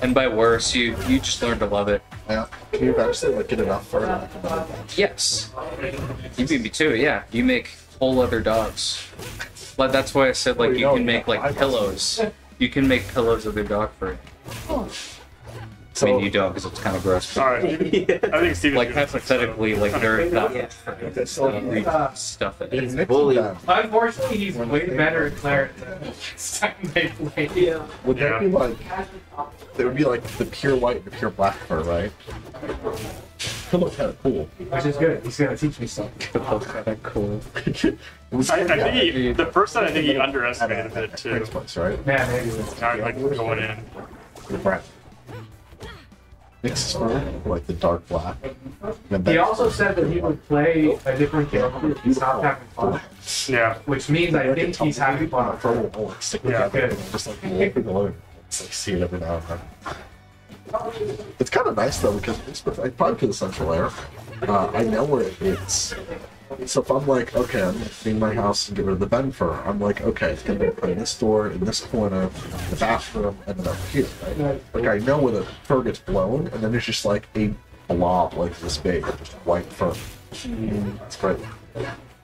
And by worse, you you just learn to love it. Yeah. Can you eventually like get enough fur? to make another one? Yes. You beat me too, yeah. You make whole other dogs. Like that's why I said like Well, you you know can make got like five pillows. You can make pillows of your dog fur. I mean, you don't because it's kind of gross. but- Alright. I think Steven's like gonna stick hypothetically, like during that Okay, so uh, stuff it. He's bully. Unfortunately, he's way better at Claret than last time they played. Yeah. Would that be like? There would be like the pure white and the pure black fur, right? Could look kind of cool. Which is good. He's gonna teach me something. kind of cool. I, I think he, the first time I think he underestimated a bit too. Next right? Yeah, maybe. That's Now, like going in. Right. Mixed fur, like the dark black. And He also said that he would play a different character if he's not having fun. Yeah. Which means I think he's having fun. fur will always stick Yeah. you, and just like walking alone. It's like see it every now and then. It's kind of nice though because it's like, probably because of Central Air. Uh, I know where it is. So if I'm like, okay, I'm gonna clean my house and get rid of the bend fur, I'm like, okay, it's gonna be put in this door, in this corner, in the bathroom, and then over here, right? Like I know where the fur gets blown, and then there's just like a blob like this big, just white fur. Mm-hmm. It's great.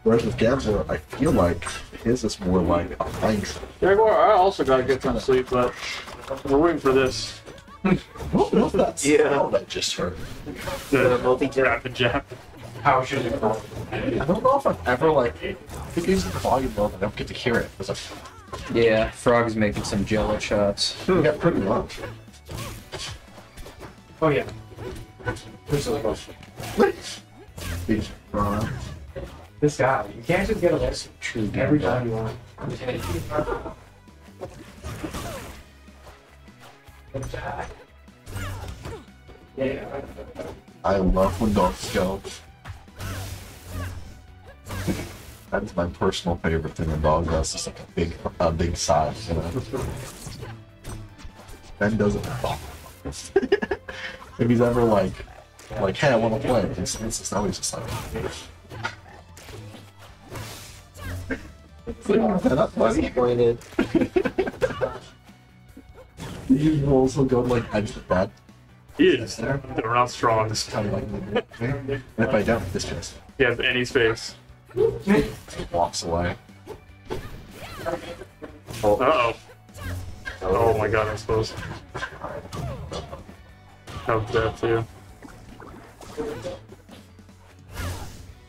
Whereas with Gambler, I feel like his is more like a pine tree. Jaguar, I also got a good get some sleep, but we're waiting for this. I don't know if that's Yeah. how that just heard. The multi-jab. rapid jab. How should it go? I don't know if I've ever like if it uses the volume low, I don't get to hear it. It's like Yeah, Frog's making some jello shots. you got pretty low. Oh yeah. Who's the boss? He's, uh, This guy. You can't just get a lesson True every time you want. Yeah. I love when dogs go. That's my personal favorite thing a dog does. It's like a big, a big size, you know. Ben does it. if he's ever like, like, hey, I want to play, it's, it's just always just like. Clean that up, buddy. Disappointed. He will also go like edge the bed, He is. They're not strong. This kind of like, and if I don't, this just He has any space. Walks away. Uh oh. Oh my god, I suppose. That was death too.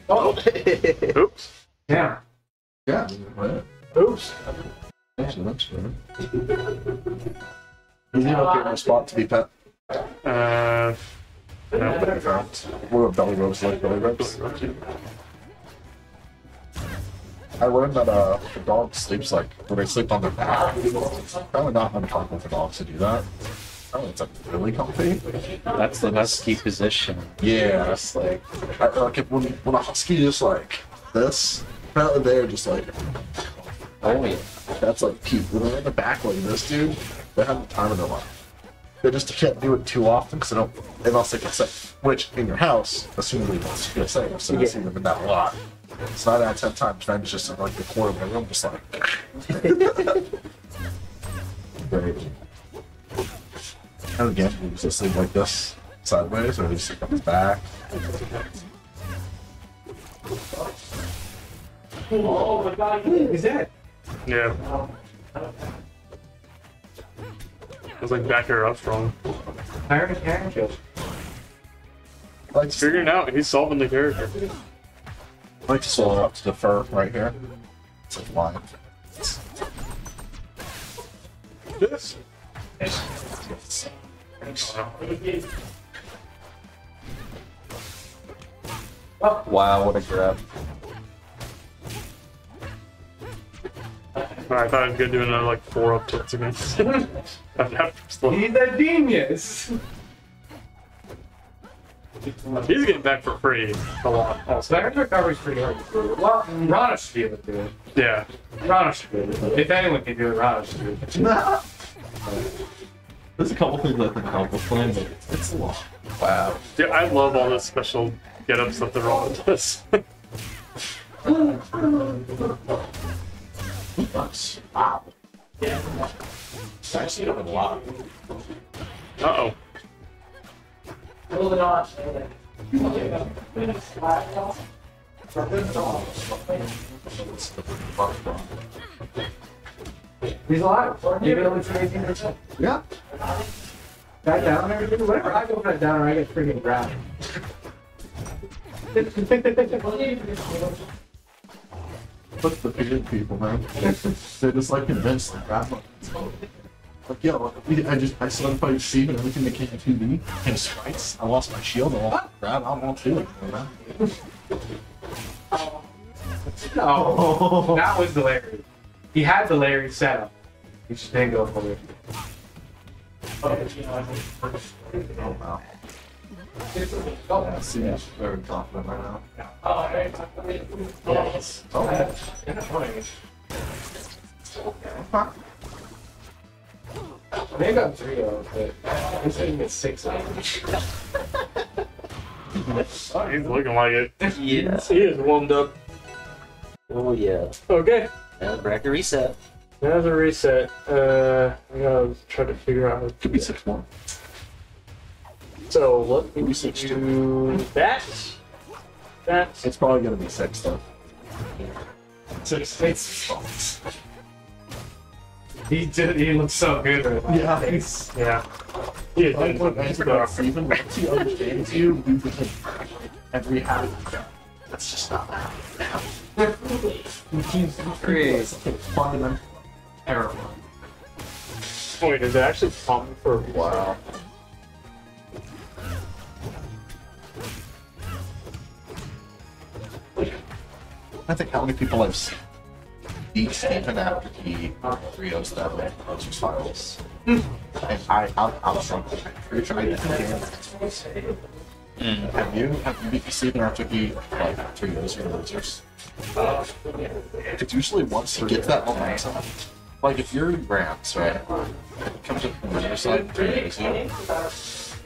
Oh. Oops. Yeah. Yeah. Oops. Actually, that's fair. Is he okay in your spot to be pet? Uh. No. What about belly rubs like belly rubs? I learned that uh, the dog sleeps like when they sleep on their back. Probably not uncommon for dogs to do that. Oh, it's like really comfy. That's the husky position. Yeah, it's like, I, like if, when when a husky just like this, apparently they're just like, oh yeah, that's like peak. When they're in the back like this, dude, they have the time of their life. They just can't do it too often because they don't, unless they get sick. which in your house, assuming it's gonna say, so you see them in that lot. It's not out of ten times, man. It's just in like the corner of the room, just like. Great. And again, he just sleep like this, sideways, or he just sleep on his back. Oh my god, he's dead. Yeah. I was like back here up strong. Fire the character. Like figuring out he's solving the character. I like to slow up to the fur right here. It's like line. This. Wow, what a grab. I thought I was gonna do another like four up tilts against. I'd have to slow. He's a genius. He's getting back for free a lot. Oh, also. Back recovery's pretty hard to do. Well, Ranno should be able to do it. Yeah. Ranno should be able to do it. If anyone can do it, Ranno should do it. There's a couple things I think help with playing, but it's a lot. Wow. Dude, I love all the special get-ups that the Ron does. Nice. Wow. Yeah. It's actually a lot. Uh-oh. Moving on. He's alive. Give it only for 18%. Yeah. Back down, everything. Whenever I go back down, I get freaking grabbed. Look the big people, man. They're just like convinced like grab buttons. Like, yo, we- I just I solidified seed and everything that came to me and sprites. I lost my shield. I lost grab. I won't do it, man. No, that was the Larry. He had the Larry setup. He just didn't go for it. Oh wow. Yeah, see, he's very confident right now. Yes. Oh. Maybe I'm three of, them, but I'm sitting at six of. Oh, he's looking like it. Yeah. He is warmed up. Oh yeah. Okay. Yeah, bracket reset. Now the reset. Uh, I gotta try to figure out. Could be six more. So let me do that. That. It's probably gonna be six though. Six. Six. He did. He looks so good right now. Yeah, he's Yeah. Is like does, even once he understands you, you can take every habit. That's just not how. He's Great. fundamental error. Wait, is it actually pumping for a while? I think how many people I've seen beat Stephen after he Rio's that way Rogers Files. And I, I'm, I'm struggling. I'm pretty sure I didn't hear Mm. Have you? Have you beat Stephen after he like trios or losers? It's usually once he gets that momentum, like if you're in Rams, right? and He comes up from the other side and trios you.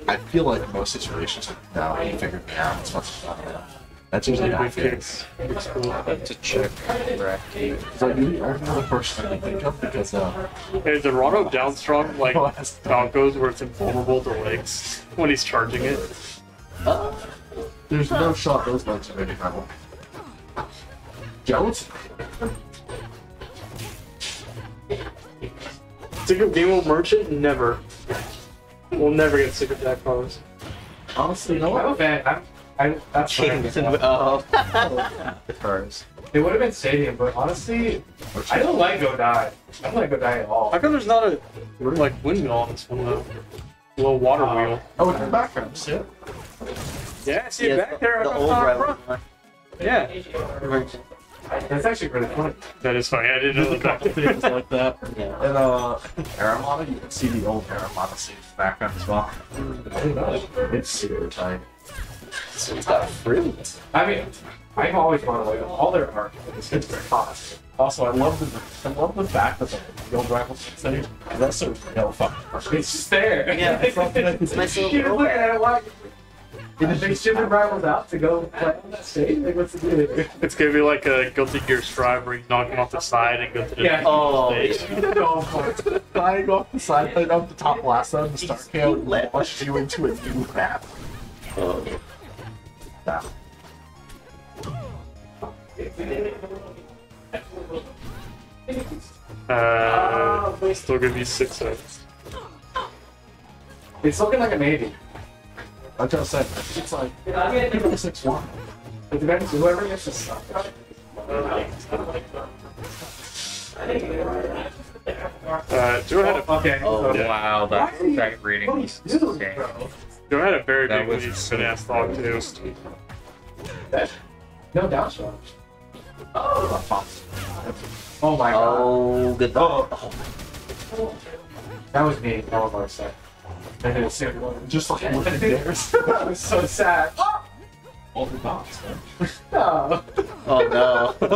I feel like most situations now he figured me out as I am. That's usually Weak back there. kicks. Kicks cool. to check bracket. So you are not the first thing I think of because uh, Hey, is Dorado down strong like Falco's where it's invulnerable to legs when he's charging it? there's no shot those legs are ready trouble. Jones? Sick of Game of Merchant? Never. We'll never get sick of that pose. Honestly, no. I'm a fan. I'm, I, that's fine. Oh. The cars. It would have been Stadium, but honestly, I don't like Godai. I don't like Godai at all. How come there's not a like windmill on this one though? A little water wheel. Oh, it's in the background. See it? Yeah, I see it back there. The old top front. Yeah. That's actually really funny. That is funny. I didn't know that. couple things like that. Yeah. And uh, Air Armada, you can see the old Air Armada scene in the background as well. It's super tight. So it's got fruit. I mean, I've always wanted like all their art is very fast. Also, I love the I love the fact that the old rivals say that's so no fucking. It's just there. Yeah, it's It's nice little You just look at it like. Did they ship the rivals out to go play on that stage? Like, what's the deal? It's gonna be like a Guilty Gear Strive where you knock him off the side and go to the Yeah. Oh, stage. Flying off the side plate of the top blast zone, the start KO launched you into a new map. Yeah. Uh, still gonna be six cents. It's looking like a maybe. I just said it's like people six one. It depends whoever gets the stuff. Uh, Joe had a Okay. Oh Yeah. wow, that that reading was insane. Joe had a very That big was lead in ass thought too. No downstroke. Oh, Oh my god. Oh, good. Oh. oh that was me. That was upset. I did a single just like looking theirs. That was so sad. All the dots. No. Oh no.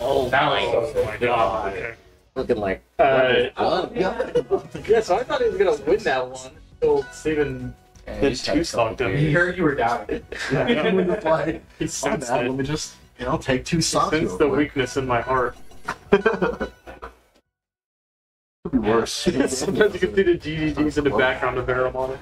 oh That my. was so sad. God. Okay. Looking like. Uh, Oh, yeah, so I thought he was gonna win that one until Steven then two stocked him. He heard you were down. Yeah, I'm gonna play. He My sensed bad. Let me just you know take two He stocks. sensed the quick. weakness in my heart. Could be worse. Sometimes you can see the GGGs in the background of Air Armada.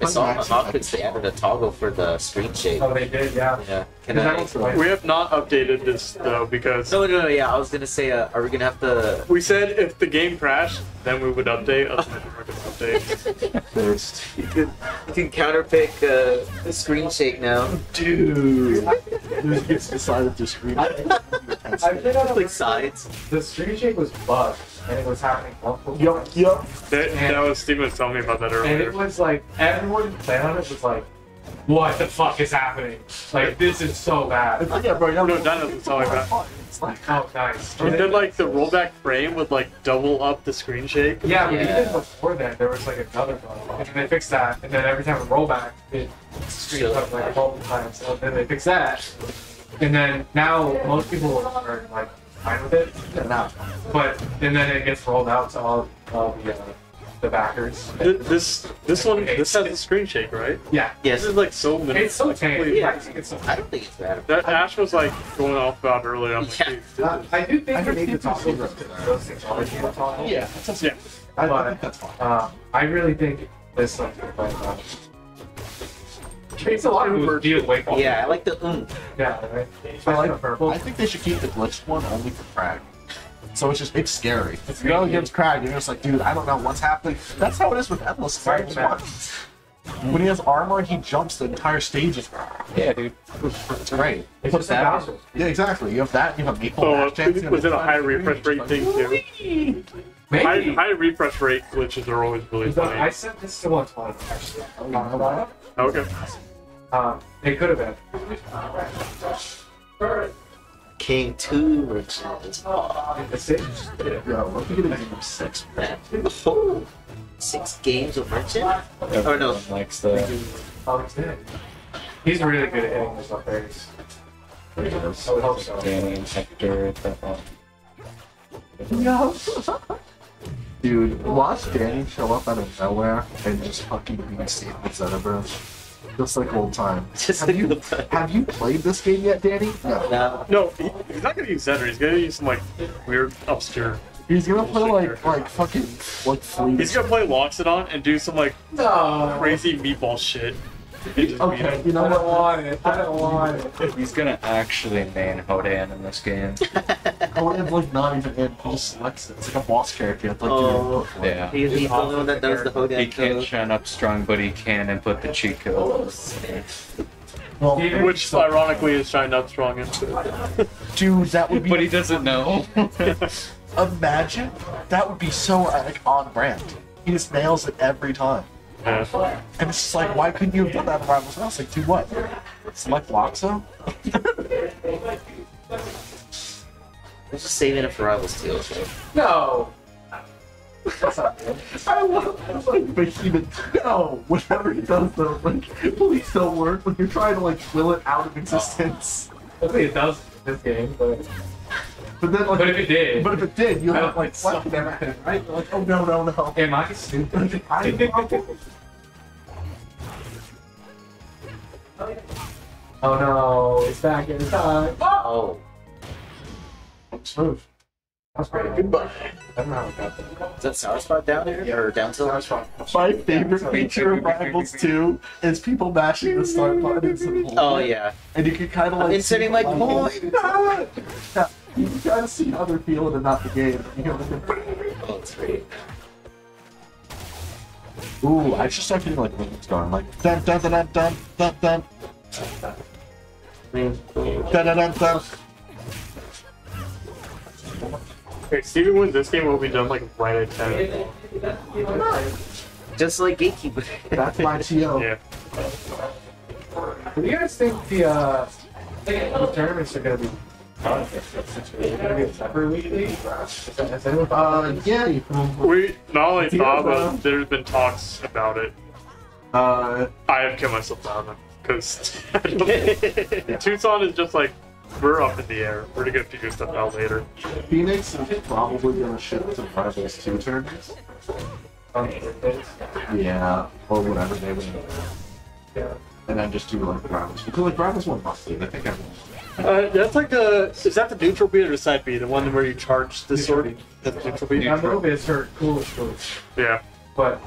I saw on the Hopkins they added a toggle for the screen shake. Oh, they did, yeah. Yeah. Can That I? We have not updated this though because No, no, no. Yeah, I was gonna say, uh, are we gonna have to? we said if the game crashed, then we would update. Otherwise, we're gonna update. There's You can, you can counterpick uh, the screen shake now. dude. It's decided to screen. I played on like sides. The screen shake was bugged, and it was happening multiple Yup, times. yup. That, that was Steven was telling me about that earlier. And it was like everyone who played on it was like, "What the fuck is happening? Like this is so bad." Yeah, bro. No, that doesn't sound like that. It's like Oh, nice. And then like the rollback frame would like double up the screen shake. Yeah, but Yeah. even before that, there was like another bug, and then they fixed that, and then every time a rollback, it screens up like a multiple times. So then they fixed that, and then now most people are like fine with it. yeah, now. But and then it gets rolled out to all, all the uh, the backers. This this one this has a screen shake, right? Yeah, Yes. This is like so many. it's so tame. Yeah. I think it's so. I don't think it's bad. That Ash was like going off about earlier. I'm like, Yeah. Uh, I do think I there's need to people talk to who- you. those things are people. Yeah, that's yeah. I, I But- think that's fine. Uh, I really think this like but, uh, makes a lot of people feel awake. all Yeah, I like the um. Yeah, right. I, Especially the like, purple. I think they should keep the glitched one only for Kragg. So it's just it's scary. If you go against Kragg, you're just like, dude, I don't know what's happening. That's how it is with Endless. Right, It's man. When he has armor and he jumps, the entire stage is Yeah, dude. it's great. It's Put just that- a. Yeah, exactly. You have that. You have Maypul Oh, Dash Dance, was it a the high refresh rate like, thing too? High, Maybe. high refresh rate glitches are always really So I funny. sent this to one time actually. Okay. Um, it could have been. King two merchant. The six. Yeah, what if you get a game of six? Man. Oh, six games of merchant. Or no, likes the. Oh, he's really good at hitting this up there. I would hope so. Danny and Hector. That one. No. Dude, watch Danny show up out of nowhere and just fucking beat Steve with Zenobra. Just like old time. Just have you have you played this game yet, Danny? No. No. No, he, he's not gonna use Zender. He's gonna use some like weird obscure. He's gonna play like like fucking like fleas. He's gonna play Loxodont and do some like No. crazy meatball shit. And just beat him. you know I don't want it. I don't want it. He's gonna actually main Hodan in this game. Codan's like not even in. He just selects. It's like a boss character. You like Oh. Yeah. He's the only one that does the Hodan He can't shine up strong, but he can input the cheat code. Oh, well, Which ironically is Shine Up Strong into. dude, that would be. But he doesn't know. Imagine that would be so like on brand. He just nails it every time. Yeah. And it's just like, why couldn't you have done that in Rivals House? Like, do what? Select Loxo? I'm just saving it for Rivals too. Okay? No. I love like Behemoth. No, whatever he does though, like please don't work when you're trying to like will it out of existence. I think it does in this game, but But then like, but if it did, but if it did, you have like think so. everything, right? You're like, oh no, no, no. am I stupid? Oh no, it's back in time. Oh. Smooth. That's great. Goodbye. I don't know how it got there. Is that Sour Spot down here? Or down tilt? My favorite feature of Rivals 2 is people mashing the start button Oh, yeah. And you can kind of like see, my like, coin. Yeah, you can kind of see how they're feeling and not the game. You know, Oh, it's great. Ooh, I should start getting like rhythms going, like dun dun dun dun dun dun dun. Dun dun dun dun. Okay, Steven wins this game will be done like right at ten. Just like gatekeeper. That's my TO. Yeah. What do you guys think the uh the tournaments are gonna be are they gonna be separate weekly? Is that- is anyone thought Uh, about this? yeah, you can. We not only thought, bro. but there's been talks about it. Uh, I have killed myself down because Tucson is just like we're up in the air. We're gonna figure stuff out later. Phoenix is probably gonna ship to Rivals 2 tournaments. On? Yeah, or whatever they would. Yeah. And then just do like Rivals. Because like Rivals 1 must be. I think everyone. Uh, that's like the is that the neutral beat or the side beat? The one where you charge the sword. That's the neutral beat. I know it's her coolest choice, Yeah. but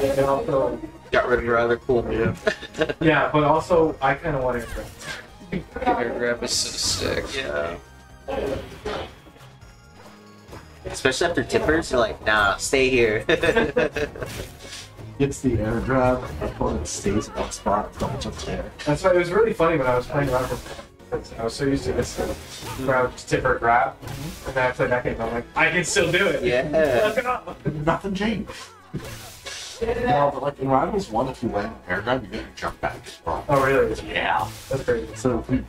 and also Got rid of your other cool Yeah. yeah, but also I kind of want to. Paragraph is so sick. Yeah. Especially after tippers, you're like, nah, stay here. Gets the air grab, opponent stays in one spot, double jump there. That's why it was really funny when I was playing around with. I was so used to this grab, tipper grab, and then I played that game. I'm like, I can still do it. Yeah. Look it. Nothing changed. No, but like in Rivals 1, if you land an air grab, you get your jump back. Oh really? Yeah. That's crazy. So we,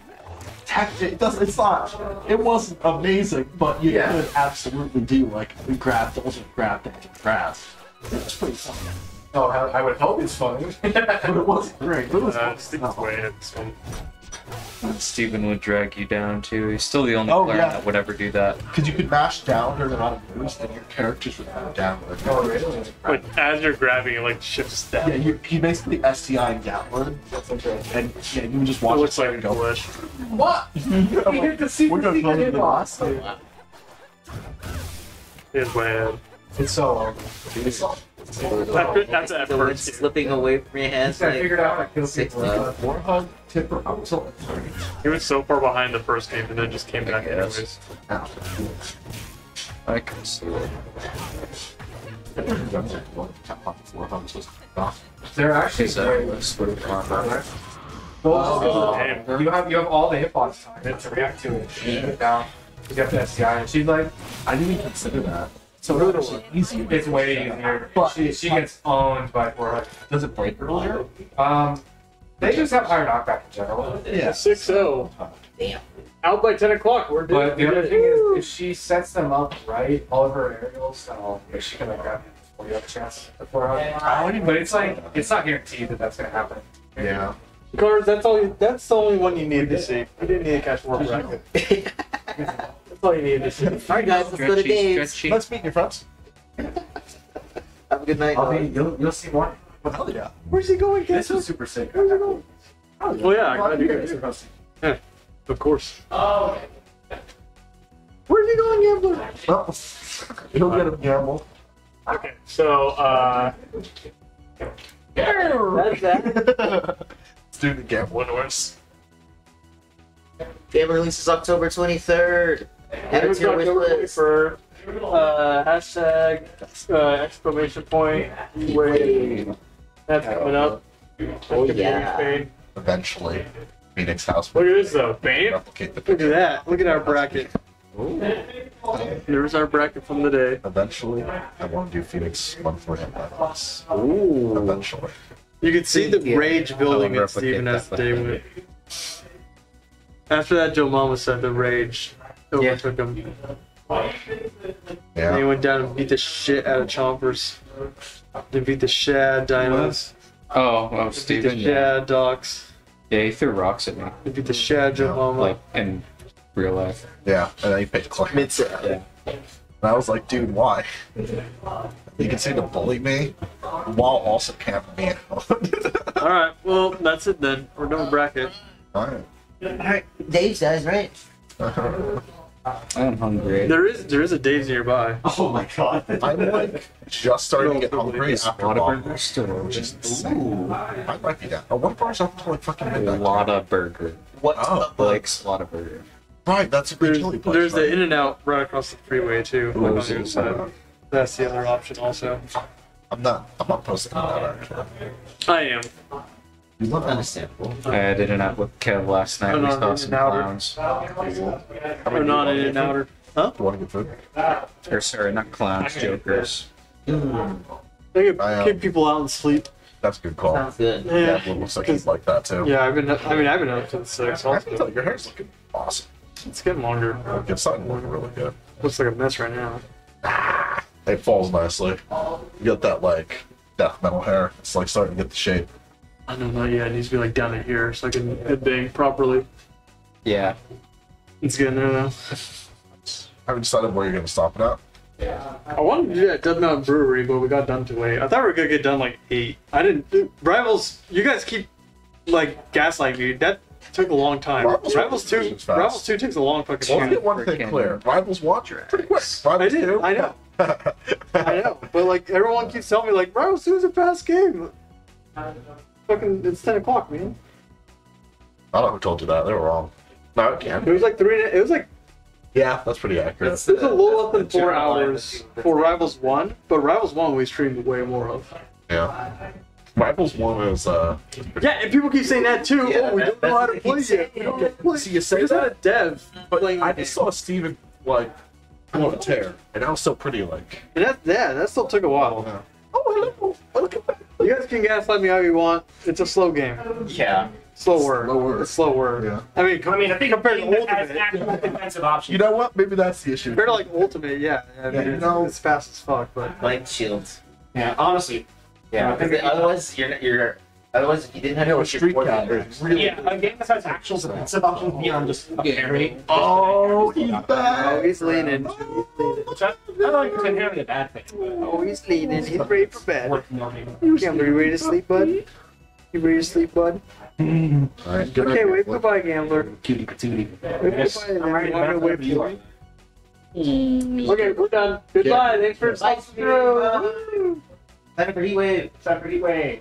it doesn't It's not. It wasn't amazing, but you Yeah. could absolutely do like we grab, double jump, grab, double jump, grab. It's pretty fun. Oh, I would hope it's funny. But it wasn't great. But it was Uh, fun. Steven's way ahead this one. Steven would drag you down too. He's still the only Oh, player yeah. that would ever do that. Because you could mash down during a lot of moves, and your characters would go down. With oh really? But as you're grabbing, it like shifts down. Yeah, you, he basically STI and downward, That's interesting. and yeah, you would just watch It watch looks it like a go. glitch. What? you get to see We're the gonna go to secret the boss. His way. It's so long. After, that's at the wind's first. game. slipping away from your hands. I Like, figured out how to kill six people. left. Uh, Warhug, Tipper, up He was so far behind the first game and then just came back anyways. now. I can see it. Warhug's just off. They're actually Is that great. what's what it on? Well, oh, Damn. you have you have all the hitbox time to react to it. You put it down. You got the STI, and she's like, I didn't even consider that. So it's actually easy. it's way easier. But- she, she gets owned by 400. Does it break earlier? Um, they just have higher knockback in general. Yeah. 6 0. Damn. Out by 10 o'clock. We're doing. But the other thing is, if she sets them up right, all of her aerials, then if she can like grab it before you have a chance at 400. But it's like it's not guaranteed that that's gonna happen. Yeah. Cards, that's all. You, that's the only one you need to see. You didn't need to catch more bracket. That's all you need to see. Alright, guys, let's go to Dave's. Let's meet your friends. Have a good night. I'll dog. be, you'll, you'll see more. Well, hell yeah. Where's he going, This is was super sick. Where's he going? Oh yeah, I'm glad you Thanks guys. for. Yeah, of course. Oh, Where's he going, Gambler? Well, you'll get a gamble. Okay, so uh, That's that. Let's do the gamble indoors. Game releases October 23rd. Add it to your wish list. for uh, hashtag uh, exclamation point wait. That's coming up. Oh, yeah. Eventually, Phoenix House look will at this though, Bane. replicate the Look at that. Look at our bracket. There's our bracket from the day. Eventually, I want to do Phoenix one for him. Ooh. Eventually. You could see the Yeah. rage building I'll in Steven as the day went. After that, Joe Mama said the rage overtook him. Yeah. And he Yeah. went down and beat the shit out of Chompers. Then beat the shit out of Dinos. Oh, oh, Then beat the Steven. shit Yeah. out of Docs. yeah, he threw rocks at me, They beat the shit out of Joe Mama. like in real life. Yeah. And then he paid Claire. Mid-set. Yeah. And I was like, dude, why? You can say to bully me while also camping me out. Alright, well, that's it then. We're done with bracket. Alright. Alright, Dave's guys, right? I'm hungry. There is there is a Dave's nearby. Oh my god. I'm like just starting to get hungry Is after Whataburger Bob. still Which is insane. I might be down. Oh, what bar's up till like fucking midnight? Lotta Burger. What's Oh. up? Blake's Lotaburger. Right, that's a big There's, chili place. there's the? In and Out right across the freeway too, like on the side. That's the other option also. I'm not. I'm not posting that actually. I am. You love Understandable. I had it out with Kev last night. I'm We saw some and outer. clowns. Or not In and Outer. Huh? You want to get food? Or sorry, not clowns, jokers. I think I, um, keep people out and sleep. That's a good call. Sounds good. Yeah, Yeah. it looks like he's like that too. Yeah, I've been. I mean, I've been up since six. I have to Also. tell your hair's looking awesome. It's getting longer. It's starting to look really good. Looks like a mess right now. It falls nicely. You got that like death metal hair. It's like starting to get the shape. I don't know. Yeah, it needs to be like down to here so I can headbang properly. Yeah. It's getting there now. Haven't decided where you're gonna stop it at. Yeah. I wanted to do that Dead Mountain Brewery, but we got done too late. I thought we were gonna get done like eight. I didn't. Rivals, you guys keep like gaslighting me. That took a long time. Rivals Rivals, two. Rivals two takes a long fucking Well, let's time. get one thing freaking clear. Rivals watch pretty quick. I Rivals did. two. I know. I know. But like everyone keeps telling me like Rivals two is a fast game. Fucking, it's ten o'clock, man. I don't know who told you that. They were wrong. No, it can't. It was like three. It was like Yeah, that's pretty accurate. That's it was a little less than four hours for Rivals one, but Rivals one we streamed way more of. Yeah. Rivals one is uh. Yeah, and people keep saying that too. Yeah, oh, we that- don't know how to that's play what yet. We don't know how to play. See, you say We just a dev but playing. I just saw Steven like pull a tear, and that was still pretty like. And that, yeah, that still took a while. Oh, hello. Look at that. You guys can gaslight me how you want. It's a slow game. Yeah. Slow word. Slow word. Slow word. Yeah. I mean, I mean, I think compared to a has Ultimate, actual defensive options. You know what? Maybe that's the issue. compared to like Ultimate, yeah, I mean, Yeah, you it's, know- it's fast as fuck. But Light shields. Yeah, honestly. Yeah, because otherwise you're you're otherwise if you didn't have You know, your a street board cat game, is really. Yeah, a game that has actual defensive options beyond just a parry. Oh, he's oh, he's leaning. Which I, I don't like it's inherently a bad thing. Oh, he's leaning. He's ready for bed. Worth noting. Gambler, you ready to sleep, bud? You ready to sleep, bud? All right, good Okay, night. wave goodbye, Gambler. Cutie patootie. Wave Yes. goodbye, and then I'm ready you want me to to wave you to? Okay, we're done. Goodbye. Thanks for Bye, through. Time for heat wave. Time for heat wave.